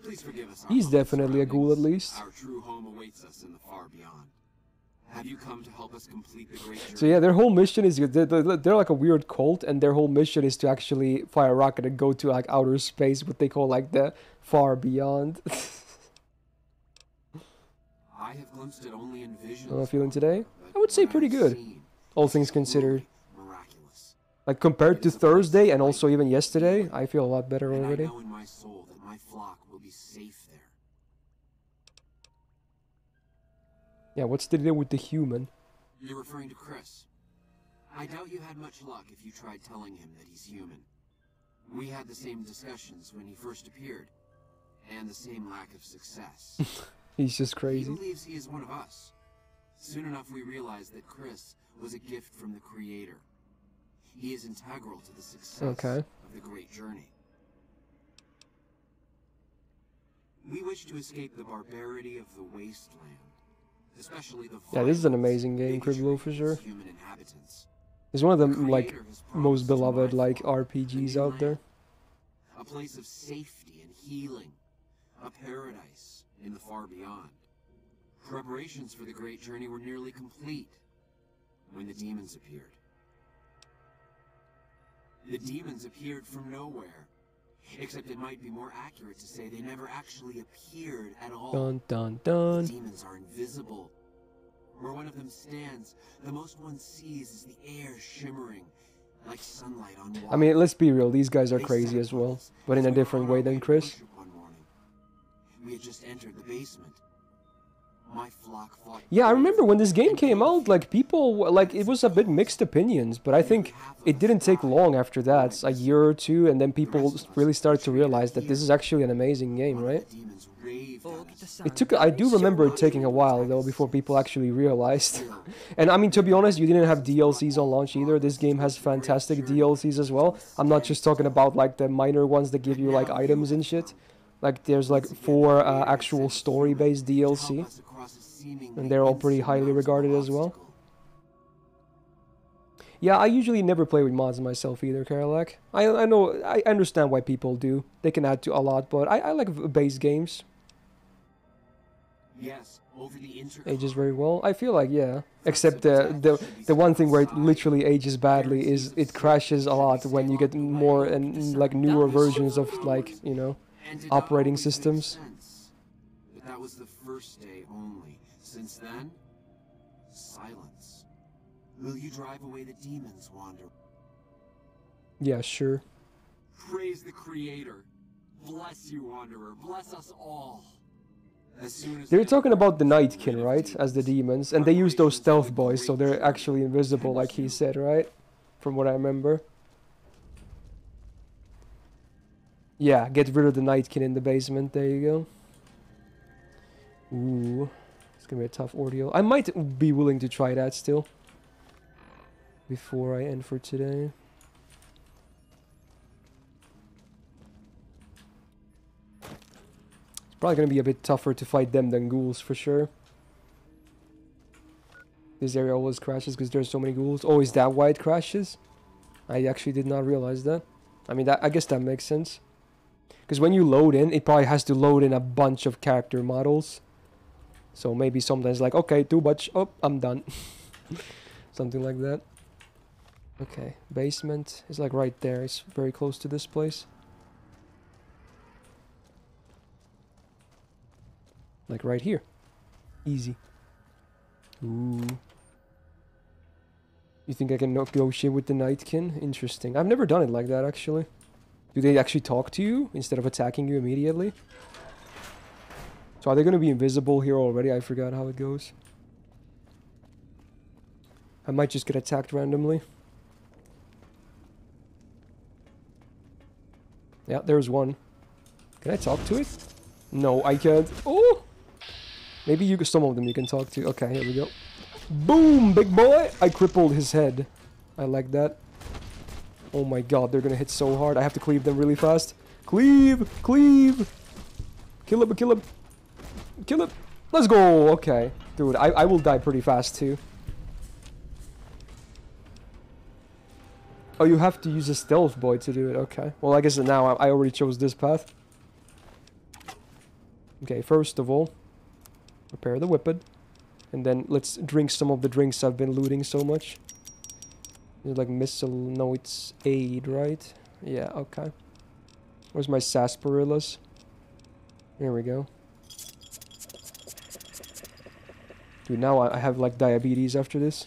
Speaker 19: Please forgive us.
Speaker 3: He's definitely a ghoul at least.
Speaker 19: Our true home awaits us in the far beyond.
Speaker 20: Have you come to help us complete the great
Speaker 3: So yeah, their whole mission is they're, they're, like a weird cult, and their whole mission is to actually fire a rocket and go to like outer space, what they call like the far beyond. *laughs*
Speaker 20: I have glimpsed it only in visions.
Speaker 3: How am I feeling today? I would say pretty good, all things considered. Like compared to Thursday and also even yesterday, I feel a lot better
Speaker 20: And I
Speaker 3: already.
Speaker 20: know in my soul that my flock will be safe there.
Speaker 3: Yeah, what's the deal with the human?
Speaker 20: You're referring to Chris. I doubt you had much luck if you tried telling him that he's human. We had the same discussions when he first appeared, and the same lack of success. *laughs*
Speaker 3: He's just crazy.
Speaker 20: He believes he is one of us. Soon enough, we realized that Chris was a gift from the Creator. He is integral to the success
Speaker 3: Okay.
Speaker 20: of the Great Journey. We wish to escape the barbarity of the wasteland,
Speaker 3: Yeah, this is an amazing game, Criblo for sure. It's one of the like most beloved like RPGs out there.
Speaker 20: A place of safety and healing, a paradise in the far beyond. Preparations for the Great Journey were nearly complete when the demons appeared. The demons appeared from nowhere. Except it might be more accurate to say they never actually appeared at all.
Speaker 3: Dun dun dun.
Speaker 20: The demons are invisible. Where one of them stands, the most one sees is the air shimmering like sunlight on water.
Speaker 3: I mean, let's be real, these guys are crazy as well, but in a different way than Chris.
Speaker 20: We had just entered the basement.
Speaker 3: Yeah, I remember when this game came out, like people, like it was a bit mixed opinions, but I think it didn't take long after that, a year or two, and then people really started to realize that this is actually an amazing game, right? It took, I do remember it taking a while though before people actually realized. *laughs* and I mean, to be honest, you didn't have DLCs on launch either. This game has fantastic DLCs as well. I'm not just talking about like the minor ones that give you like items and shit. Like there's like four uh, actual story-based DLC, and they're all pretty highly regarded as well. Yeah, I usually never play with mods myself either, Karalak. I I know I understand why people do. They can add to a lot, but I, I like base games.
Speaker 20: Yes, over the
Speaker 3: Ages very well. I feel like yeah. Except the the the one thing where it literally ages badly is it crashes a lot when you get more and like newer versions of like you know operating systems.
Speaker 20: But that was the first day only. Since then, silence. Will you drive away the demons, Wander?
Speaker 3: Yeah, sure.
Speaker 20: Praise the Creator. Bless you, Wanderer. Bless us all. As as
Speaker 3: They're talking about the Nightkin, right? As the demons, and they use those stealth boys, so they're actually invisible, like he said, right? From what I remember. Yeah, get rid of the Nightkin in the basement. There you go. Ooh, it's gonna be a tough ordeal. I might be willing to try that still. Before I end for today. It's probably gonna be a bit tougher to fight them than ghouls for sure. This area always crashes because there's so many ghouls. Oh, is that why it crashes? I actually did not realize that. I mean, that I guess that makes sense. Because when you load in, it probably has to load in a bunch of character models. So maybe sometimes like, okay, too much. Oh, I'm done. *laughs* Something like that. Okay, basement is like right there. It's very close to this place. Like right here. Easy. Ooh. You think I can negotiate with the Nightkin? Interesting. I've never done it like that, actually. Do they actually talk to you instead of attacking you immediately? So are they going to be invisible here already? I forgot how it goes. I might just get attacked randomly. Yeah, there's one. Can I talk to it? No, I can't. Oh! Maybe you some of them you can talk to. Okay, here we go. Boom, big boy! I crippled his head. I like that. Oh my god, they're gonna hit so hard. I have to cleave them really fast. Cleave! Cleave! Kill him, kill him. Kill him. Let's go! Okay. Dude, I, I will die pretty fast too. Oh, you have to use a stealth boy to do it. Okay. Well, I guess now I, I already chose this path. Okay, first of all, repair the whippet. And then let's drink some of the drinks I've been looting so much. Like missile, no, it's aid, right? Yeah, okay. Where's my sarsaparillas? Here we go. Dude, now I have like diabetes after this.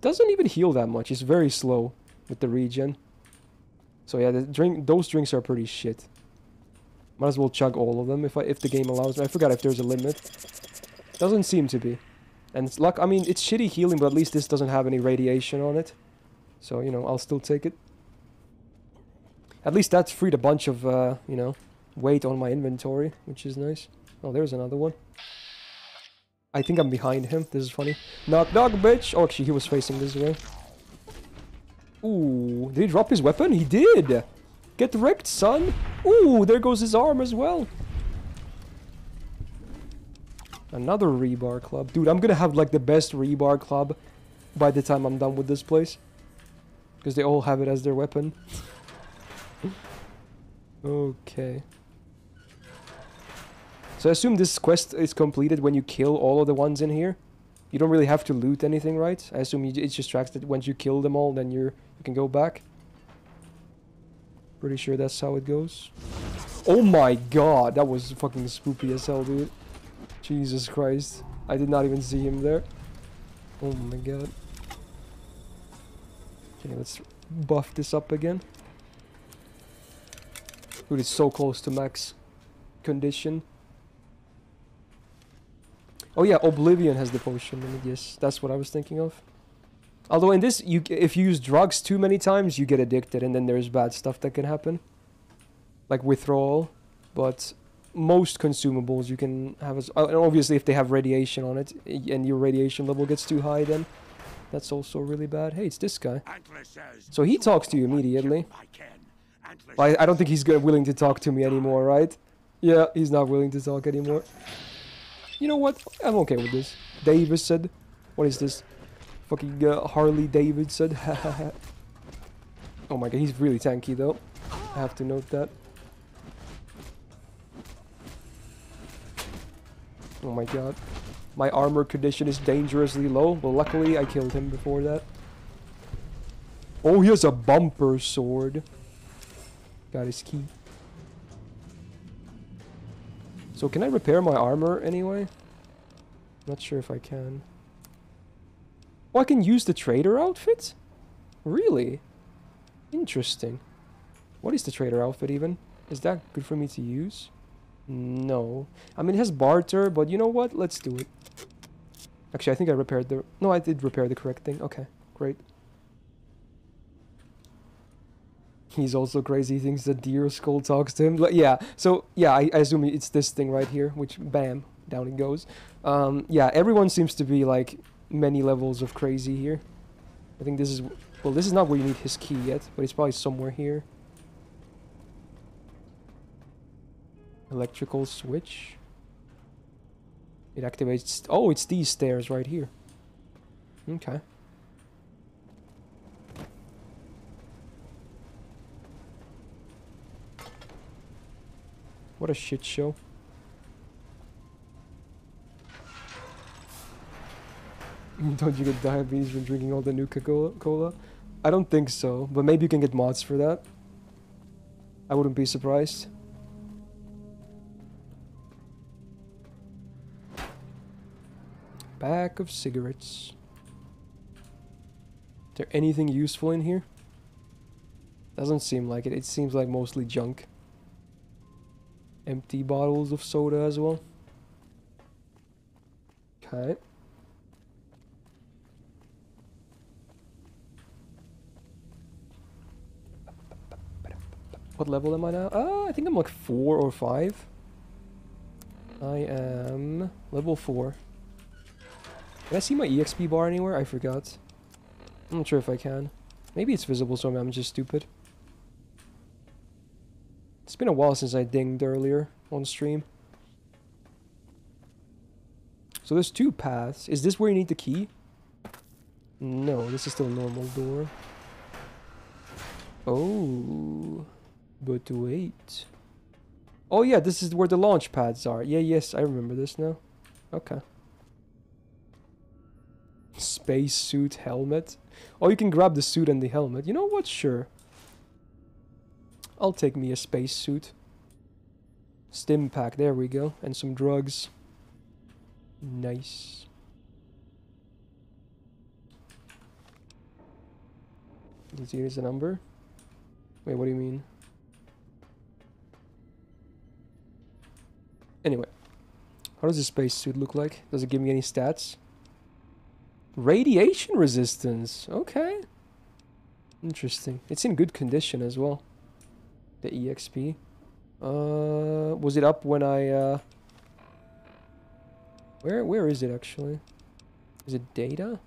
Speaker 3: Doesn't even heal that much. It's very slow with the regen. So yeah, the drink those drinks are pretty shit. Might as well chug all of them if I if the game allows. I forgot if there's a limit. Doesn't seem to be. And it's luck I mean it's shitty healing, but at least this doesn't have any radiation on it. So, you know, I'll still take it. At least that's freed a bunch of uh, you know, weight on my inventory, which is nice. Oh, there's another one. I think I'm behind him. This is funny. Knock knock bitch! Oh actually he was facing this way. Ooh, did he drop his weapon? He did! Get wrecked, son! Ooh, there goes his arm as well. Another rebar club. Dude, I'm gonna have like the best rebar club by the time I'm done with this place. Because they all have it as their weapon. *laughs* okay. So I assume this quest is completed when you kill all of the ones in here. You don't really have to loot anything, right? I assume you, it just tracks that once you kill them all, then you're you can go back. Pretty sure that's how it goes. Oh my god, that was fucking spoopy as hell, dude. Jesus Christ. I did not even see him there. Oh my god. Okay, let's buff this up again. Dude, it's so close to max condition. Oh yeah, Oblivion has the potion. Guess. That's what I was thinking of. Although in this, you if you use drugs too many times, you get addicted, and then there's bad stuff that can happen, like withdrawal. But most consumables you can have as uh, and obviously if they have radiation on it and your radiation level gets too high, then that's also really bad. Hey, it's this guy. So he talks to you immediately. I, I don't think he's willing to talk to me anymore, right? Yeah, he's not willing to talk anymore. You know what? I'm okay with this. Davis said. What is this? Fucking uh, Harley Davidson. *laughs* oh my god, he's really tanky though. I have to note that. Oh my god. My armor condition is dangerously low. Well, luckily I killed him before that. Oh, he has a bumper sword. Got his key. So can I repair my armor anyway? Not sure if I can. Oh, I can use the trader outfit? Really? Interesting. What is the trader outfit even? Is that good for me to use? No. I mean, it has barter, but you know what? Let's do it. Actually, I think I repaired the... No, I did repair the correct thing. Okay, great. He's also crazy. He thinks the Deer Skull talks to him. Yeah, so, yeah, I, I assume it's this thing right here, which, bam, down it goes. Um, yeah, everyone seems to be, like, many levels of crazy here. I think this is... Well, this is not where you need his key yet, but it's probably somewhere here. Electrical switch. It activates... Oh, it's these stairs right here. Okay. What a shit show. *laughs* Don't you get diabetes from drinking all the Nuka-Cola? I don't think so, but maybe you can get mods for that. I wouldn't be surprised. Pack of cigarettes. Is there anything useful in here? Doesn't seem like it. It seems like mostly junk. Empty bottles of soda as well. Okay. What level am I now? Ah, I think I'm like four or five. I am level four. Can I see my EXP bar anywhere? I forgot. I'm not sure if I can. Maybe it's visible, so I'm just stupid. It's been a while since I dinged earlier on stream. So there's two paths. Is this where you need the key? No, this is still a normal door. Oh, but wait. Oh yeah, this is where the launch pads are. Yeah, yes, I remember this now. Okay. Space suit helmet. Oh, you can grab the suit and the helmet. You know what? Sure. I'll take me a space suit. Stim pack, there we go. And some drugs. Nice. Here's a number. Wait, what do you mean? Anyway. How does the spacesuit look like? Does it give me any stats? Radiation resistance. Okay. Interesting. It's in good condition as well. The EXP. Uh, was it up when I, uh... Where, where is it actually? Is it data?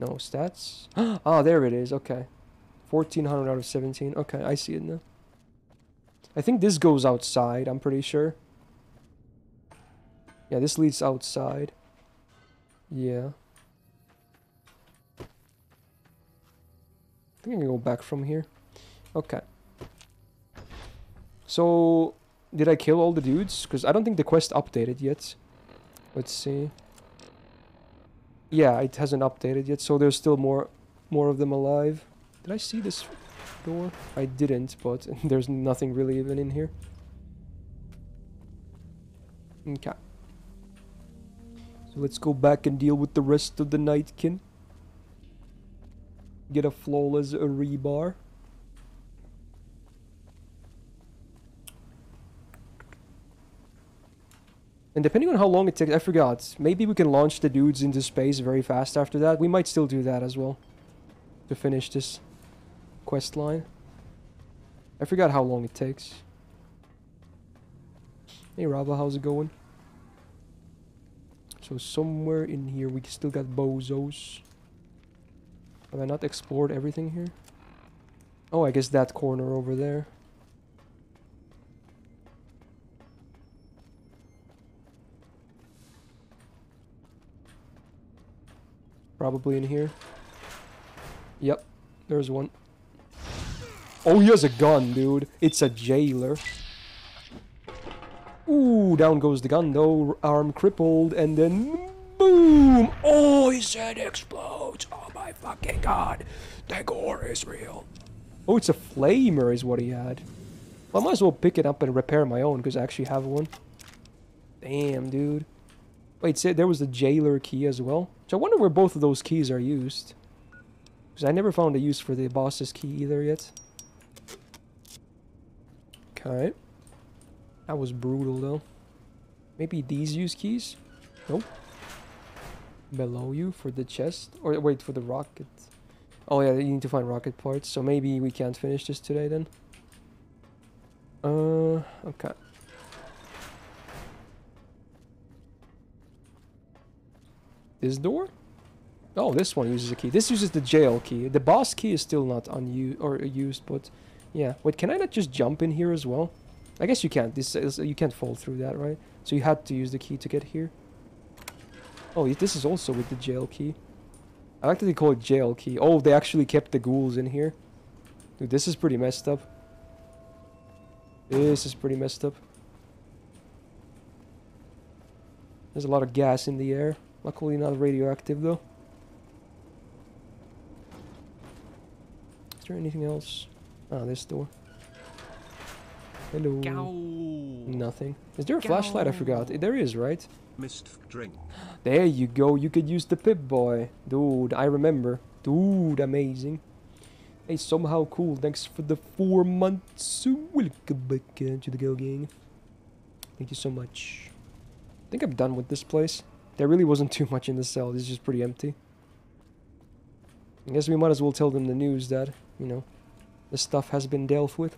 Speaker 3: No, stats? *gasps* ah, there it is. Okay. 1400 out of 17. Okay, I see it now. I think this goes outside, I'm pretty sure. Yeah, this leads outside. Yeah. Think I can go back from here. Okay. So, did I kill all the dudes? Because I don't think the quest updated yet. Let's see. Yeah, it hasn't updated yet, so there's still more more of them alive. Did I see this door? I didn't, but *laughs* there's nothing really even in here. Okay. So let's go back and deal with the rest of the Nightkin. Get a flawless rebar. And depending on how long it takes, I forgot. Maybe we can launch the dudes into space very fast after that. We might still do that as well. To finish this quest line. I forgot how long it takes. Hey Rava, how's it going? So somewhere in here we still got bozos. Have I not explored everything here? Oh, I guess that corner over there. Probably in here. Yep, there's one. Oh, he has a gun, dude. It's a jailer. Ooh, down goes the gun though, arm crippled, and then boom! Oh, his head explodes. Oh fucking god. The gore is real. Oh, it's a flamer is what he had. Well, I might as well pick it up and repair my own, because I actually have one. Damn, dude. Wait, say there was the jailer key as well. So I wonder where both of those keys are used. Because I never found a use for the boss's key either yet. Okay. That was brutal though. Maybe these use keys? Nope. Below you for the chest? Or wait, for the rocket. Oh yeah, you need to find rocket parts. So maybe we can't finish this today then. Uh, okay. This door? Oh, this one uses a key. This uses the jail key. The boss key is still not unused or used, but yeah. Wait, can I not just jump in here as well? I guess you can't. This is, you can't fall through that, right? So you had to use the key to get here. Oh, this is also with the jail key. I like that they call it jail key. Oh, they actually kept the ghouls in here. Dude, this is pretty messed up. This is pretty messed up. There's a lot of gas in the air. Luckily not radioactive though. Is there anything else? Ah, this door. Hello. Nothing. Is there a flashlight? I forgot. There is, right?
Speaker 2: Drink.
Speaker 3: There you go. You could use the Pip-Boy. Dude, I remember. Dude, amazing. Hey, somehow cool. Thanks for the four months. Welcome back to the Go Gang. Thank you so much. I think I'm done with this place. There really wasn't *laughs* too much in the cell. It's just pretty empty. I guess we might as well tell them the news that, you know, the stuff has been dealt with.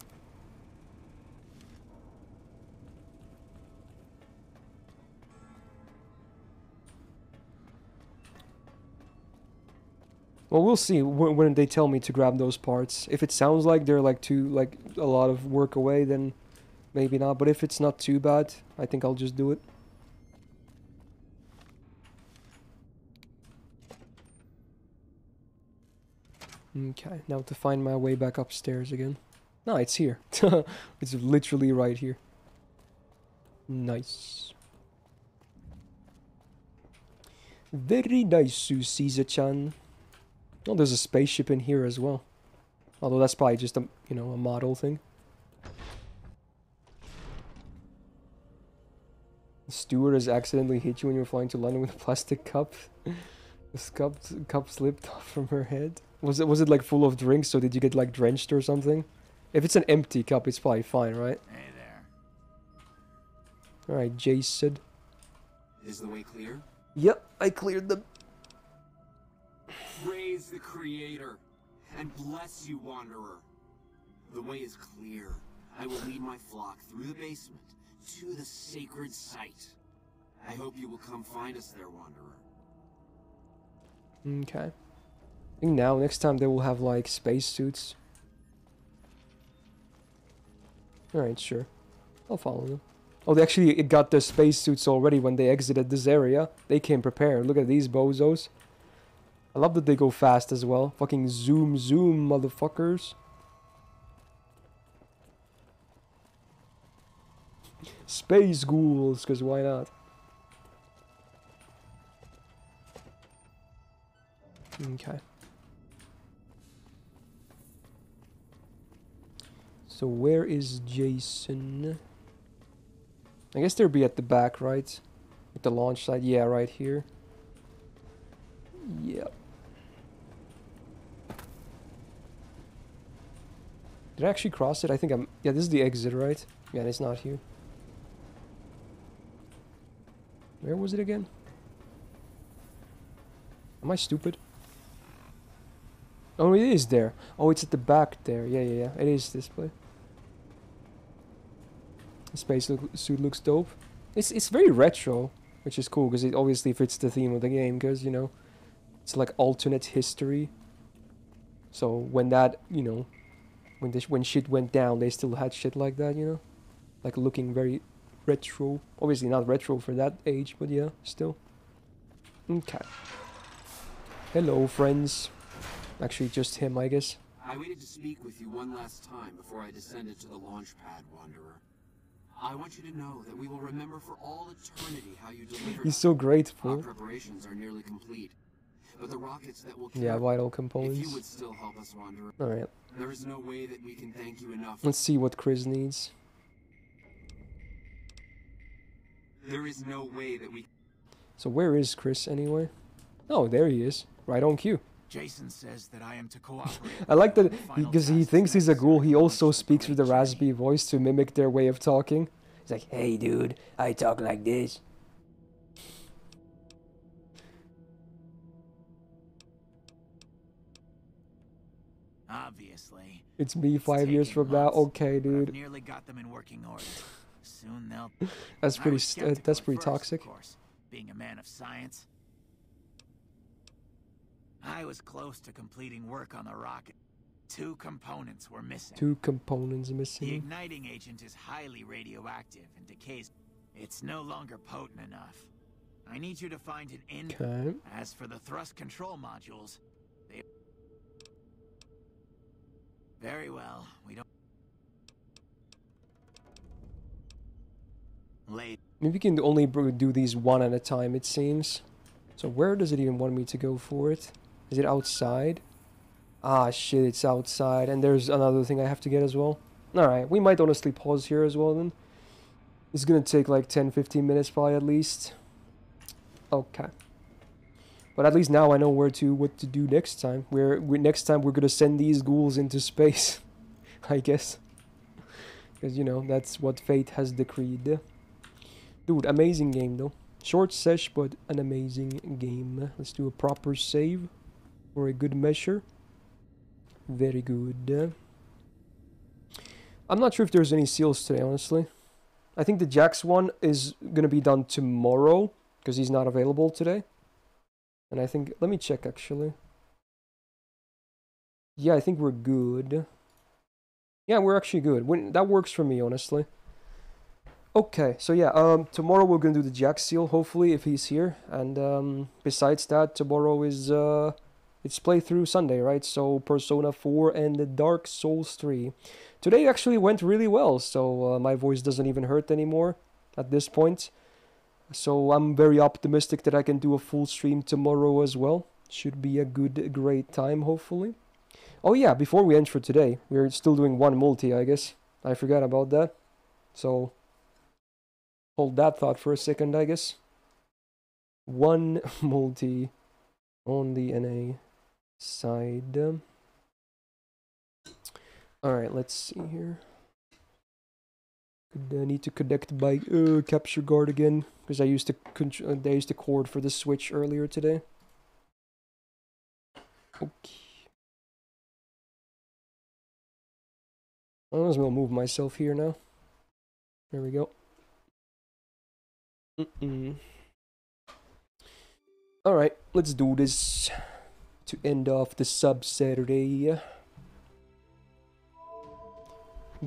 Speaker 3: Well, we'll see when, when they tell me to grab those parts. If it sounds like they're like too like a lot of work away, then maybe not. But if it's not too bad, I think I'll just do it. Okay, now to find my way back upstairs again. No, it's here. *laughs* it's literally right here. Nice. Very nice, Susiza-chan. Oh, there's a spaceship in here as well. Although that's probably just a, you know, a model thing. The steward has accidentally hit you when you were flying to London with a plastic cup. *laughs* this cup, cup slipped *laughs* off from her head. Was it was it like full of drinks? So did you get like drenched or something? If it's an empty cup, it's probably fine, right?
Speaker 20: Hey there.
Speaker 3: All right, Jason.
Speaker 20: Is the way clear?
Speaker 3: Yep, I cleared them.
Speaker 20: Praise the Creator and bless you, Wanderer. The way is clear. I will lead my flock through the basement to the sacred site. I hope you will come find us there, Wanderer.
Speaker 3: Okay. I think now, next time they will have like spacesuits. Alright, sure. I'll follow them. Oh, they actually it got the spacesuits already when they exited this area. They came prepared. Look at these bozos. I love that they go fast as well. Fucking zoom, zoom, motherfuckers. Space ghouls, because why not? Okay. So where is Jason? I guess they'll be at the back, right? At the launch site. Yeah, right here. Yep. Did I actually cross it? I think I'm... Yeah, this is the exit, right? Yeah, and it's not here. Where was it again? Am I stupid? Oh, it is there. Oh, it's at the back there. Yeah, yeah, yeah. It is this place. The space look, suit looks dope. It's it's very retro, which is cool because it obviously fits the theme of the game. Because you know, it's like alternate history. So when that you know, when this when shit went down, they still had shit like that. You know, like looking very retro. Obviously not retro for that age, but yeah, still. Okay. Hello, friends. Actually, just him, I guess.
Speaker 20: I waited to speak with you one last time before I descended to the launch pad, Wanderer. I want you to know that we will remember for all eternity how you delivered.
Speaker 3: He's so
Speaker 20: Our
Speaker 3: grateful.
Speaker 20: preparations are nearly complete, but the rockets that will
Speaker 3: Yeah, vital
Speaker 20: If you
Speaker 3: components.
Speaker 20: would still help us, Wanderer.
Speaker 3: All right.
Speaker 20: There is no way that we can thank you enough.
Speaker 3: Let's see what Chris needs.
Speaker 20: There is no way that we.
Speaker 3: So where is Chris anyway? Oh, there he is. Right on cue.
Speaker 18: Jason says that I am to cooperate. *laughs*
Speaker 3: I like that
Speaker 18: with the final
Speaker 3: because he thinks he's a ghoul. He also speaks with the raspy voice to mimic their way of talking. He's like, "Hey, dude, I talk like this." It's me five years from now. Okay, dude.
Speaker 18: nearly got them in working order. Soon they'll. *laughs*
Speaker 3: That's pretty. st- uh, that's pretty
Speaker 18: first,
Speaker 3: toxic.
Speaker 18: Of course, being a man of science. I was close to completing work on the rocket. Two components were missing.
Speaker 3: Two components missing.
Speaker 18: The igniting agent is highly radioactive and decays. It's no longer potent enough. I need you to find an in.
Speaker 3: Okay.
Speaker 18: As for the thrust control modules, they. Very well. We don't. Late.
Speaker 3: Maybe we can only do these one at a time. It seems. So where does it even want me to go for it? Is it outside? Ah, shit, it's outside. And there's another thing I have to get as well. Alright, we might honestly pause here as well then. It's gonna take like 10-15 minutes probably at least. Okay. But at least now I know where to what to do next time. Where we next time we're gonna send these ghouls into space. *laughs* I guess. Because you know, that's what fate has decreed. Dude, amazing game though. Short sesh, but an amazing game. Let's do a proper save for a good measure. Very good. I'm not sure if there's any seals today, honestly. I think the Jax one is gonna be done tomorrow because he's not available today. And I think let me check actually. Yeah, I think we're good. Yeah, we're actually good. When that works for me, honestly. Okay, so yeah, um, tomorrow we're gonna do the Jack Seal, hopefully, if he's here. And um, besides that, tomorrow is uh, it's playthrough Sunday, right? So Persona 4 and the Dark Souls 3. Today actually went really well, so uh, my voice doesn't even hurt anymore. at this point. So I'm very optimistic that I can do a full stream tomorrow as well. Should be a good, great time, hopefully. Oh yeah, before we end for today, we're still doing one multi, I guess. I forgot about that. So hold that thought for a second, I guess. One *laughs* multi on the NA side. Alright, let's see here. Could, uh, need to connect by uh, capture card again because I used to uh, I used the cord for the switch earlier today. Okay. I might as well move myself here now. There we go. Mm -mm. Alright, let's do this to end off the sub Saturday.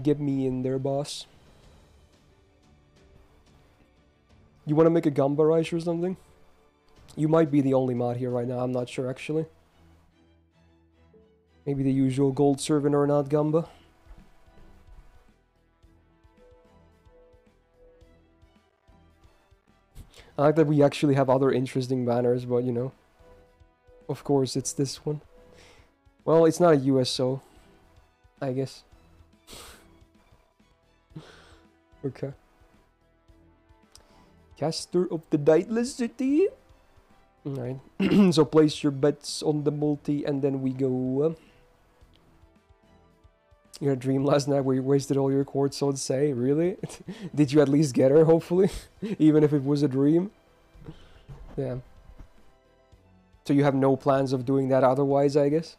Speaker 3: Get me in there, boss. You want to make a Gamba Rice or something? You might be the only mod here right now, I'm not sure actually. Maybe the usual gold servant or not Gamba. I like that we actually have other interesting banners, but you know. Of course, it's this one. Well, it's not a USO, I guess. *laughs* okay. Caster of the Dateless City. Alright. *clears throat* so place your bets on the multi and then we go. Uh, your dream last night where you wasted all your quartz, so say, really? *laughs* Did you at least get her, hopefully? *laughs* Even if it was a dream? Yeah. So you have no plans of doing that otherwise, I guess?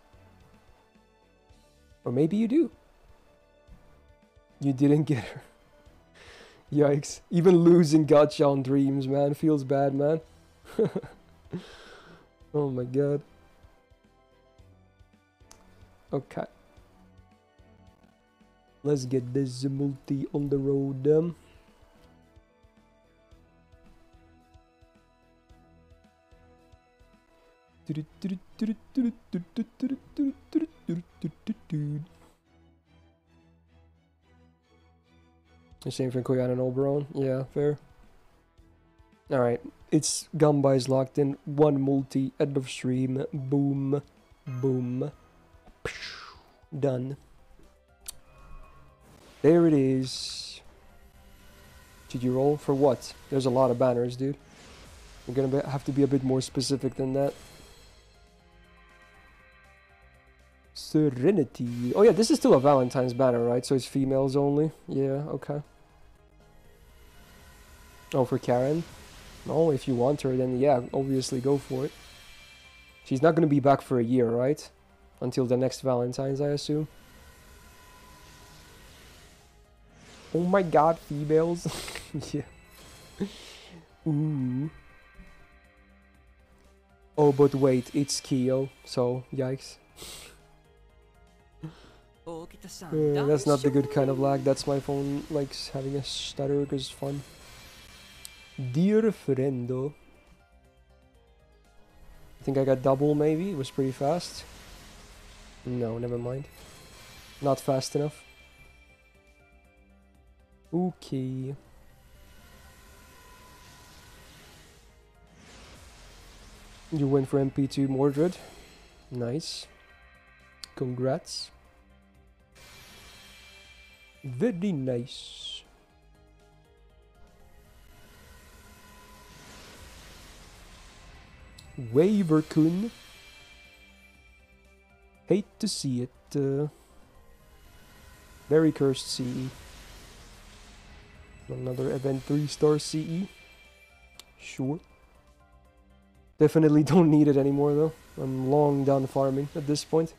Speaker 3: Or maybe you do. You didn't *laughs* get her. Yikes. Even losing gacha on dreams, man. Feels bad, man. *laughs* oh my god. Okay. Let's get this multi on the road. Um. The same for Koyan and Oberon. Yeah, fair. Alright, it's Gamba is locked in. One multi, end of stream. Boom. Boom. Done. There it is. Did you roll? For what? There's a lot of banners, dude. We're gonna have to be a bit more specific than that. Serenity. Oh yeah, this is still a Valentine's banner, right? So it's females only. Yeah, okay. Oh, for Caren? No, if you want her, then yeah, obviously go for it. She's not gonna be back for a year, right? Until the next Valentine's, I assume. Oh my god, females. *laughs* yeah. Ooh. Oh, but wait, it's Kyo, so yikes. *laughs* Uh, that's not the good kind of lag. That's my phone likes having a stutter because it's fun. Dear friendo. I think I got double maybe. It was pretty fast. No, never mind. Not fast enough. Okay. You went for NP2 Mordred. Nice. Congrats. Very nice. Waverkun. Hate to see it. Uh, very cursed CE. Another event 3 star CE. Sure. Definitely *laughs* don't need it anymore though. I'm long done farming at this point.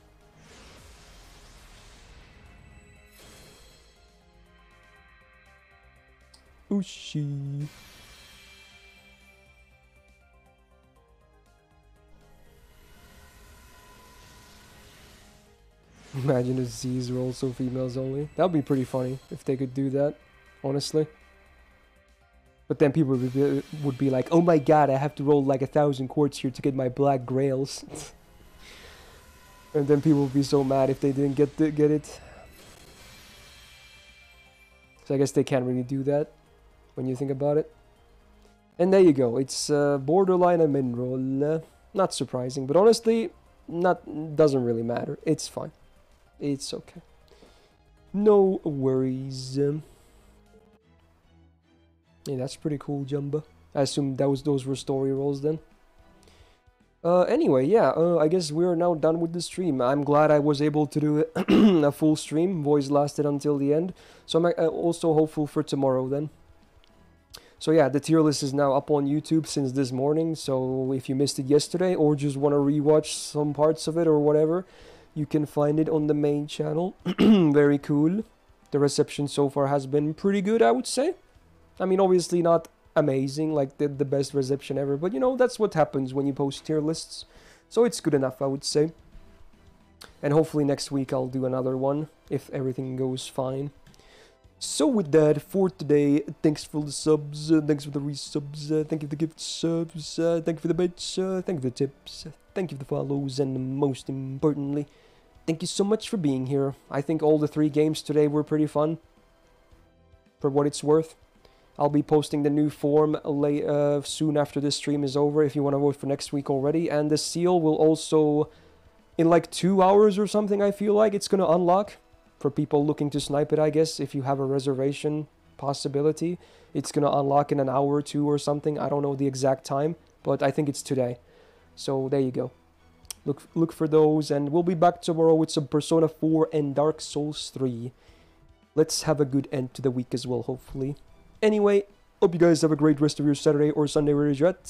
Speaker 3: Ushi. *laughs* Imagine if Z's were also females only. That would be pretty funny if they could do that, honestly. But then people would be, would be like, oh my god, I have to roll like a thousand quartz here to get my black grails. *laughs* and then people would be so mad if they didn't get the, get it. So I guess they can't really do that. when you think about it. And there you go. It's uh, borderline a min-roll. Uh, not surprising, but honestly, not doesn't really matter. It's fine. It's okay. No worries. Yeah, that's pretty cool, Jumba. I assume that was those were story rolls then. Uh, anyway, yeah, uh, I guess we're now done with the stream. I'm glad I was able to do *clears throat* a full stream. Voice lasted until the end. So I'm uh, also hopeful for tomorrow then. So yeah, the tier list is now up on YouTube since this morning. So if you missed it yesterday or just want to rewatch some parts of it or whatever, you can find it on the main channel. *clears throat* Very cool. The reception so far has been pretty good, I would say. I mean, obviously not amazing, like the, the best reception ever, but you know, that's what happens when you post tier lists. So it's good enough, I would say. And hopefully next week I'll do another one, if everything goes fine. So with that, for today, thanks for the subs, uh, thanks for the resubs, uh, thank you for the gift subs, uh, thank you for the bits, uh, thank you for the tips, thank you for the follows, and most importantly, thank you so much for being here. I think all the three games today were pretty fun, for what it's worth. I'll be posting the new form late, uh, soon after this stream is over if you want to vote for next week already. And the seal will also, in like two hours or something, I feel like it's going to unlock for people looking to snipe it, I guess. If you have a reservation possibility, it's going to unlock in an hour or two or something. I don't know the exact time, but I think it's today. So there you go. Look, look for those, and we'll be back tomorrow with some Persona 4 and Dark Souls 3. Let's have a good end to the week as well, hopefully. Anyway, hope you guys have a great rest of your Saturday or Sunday wherever you're at.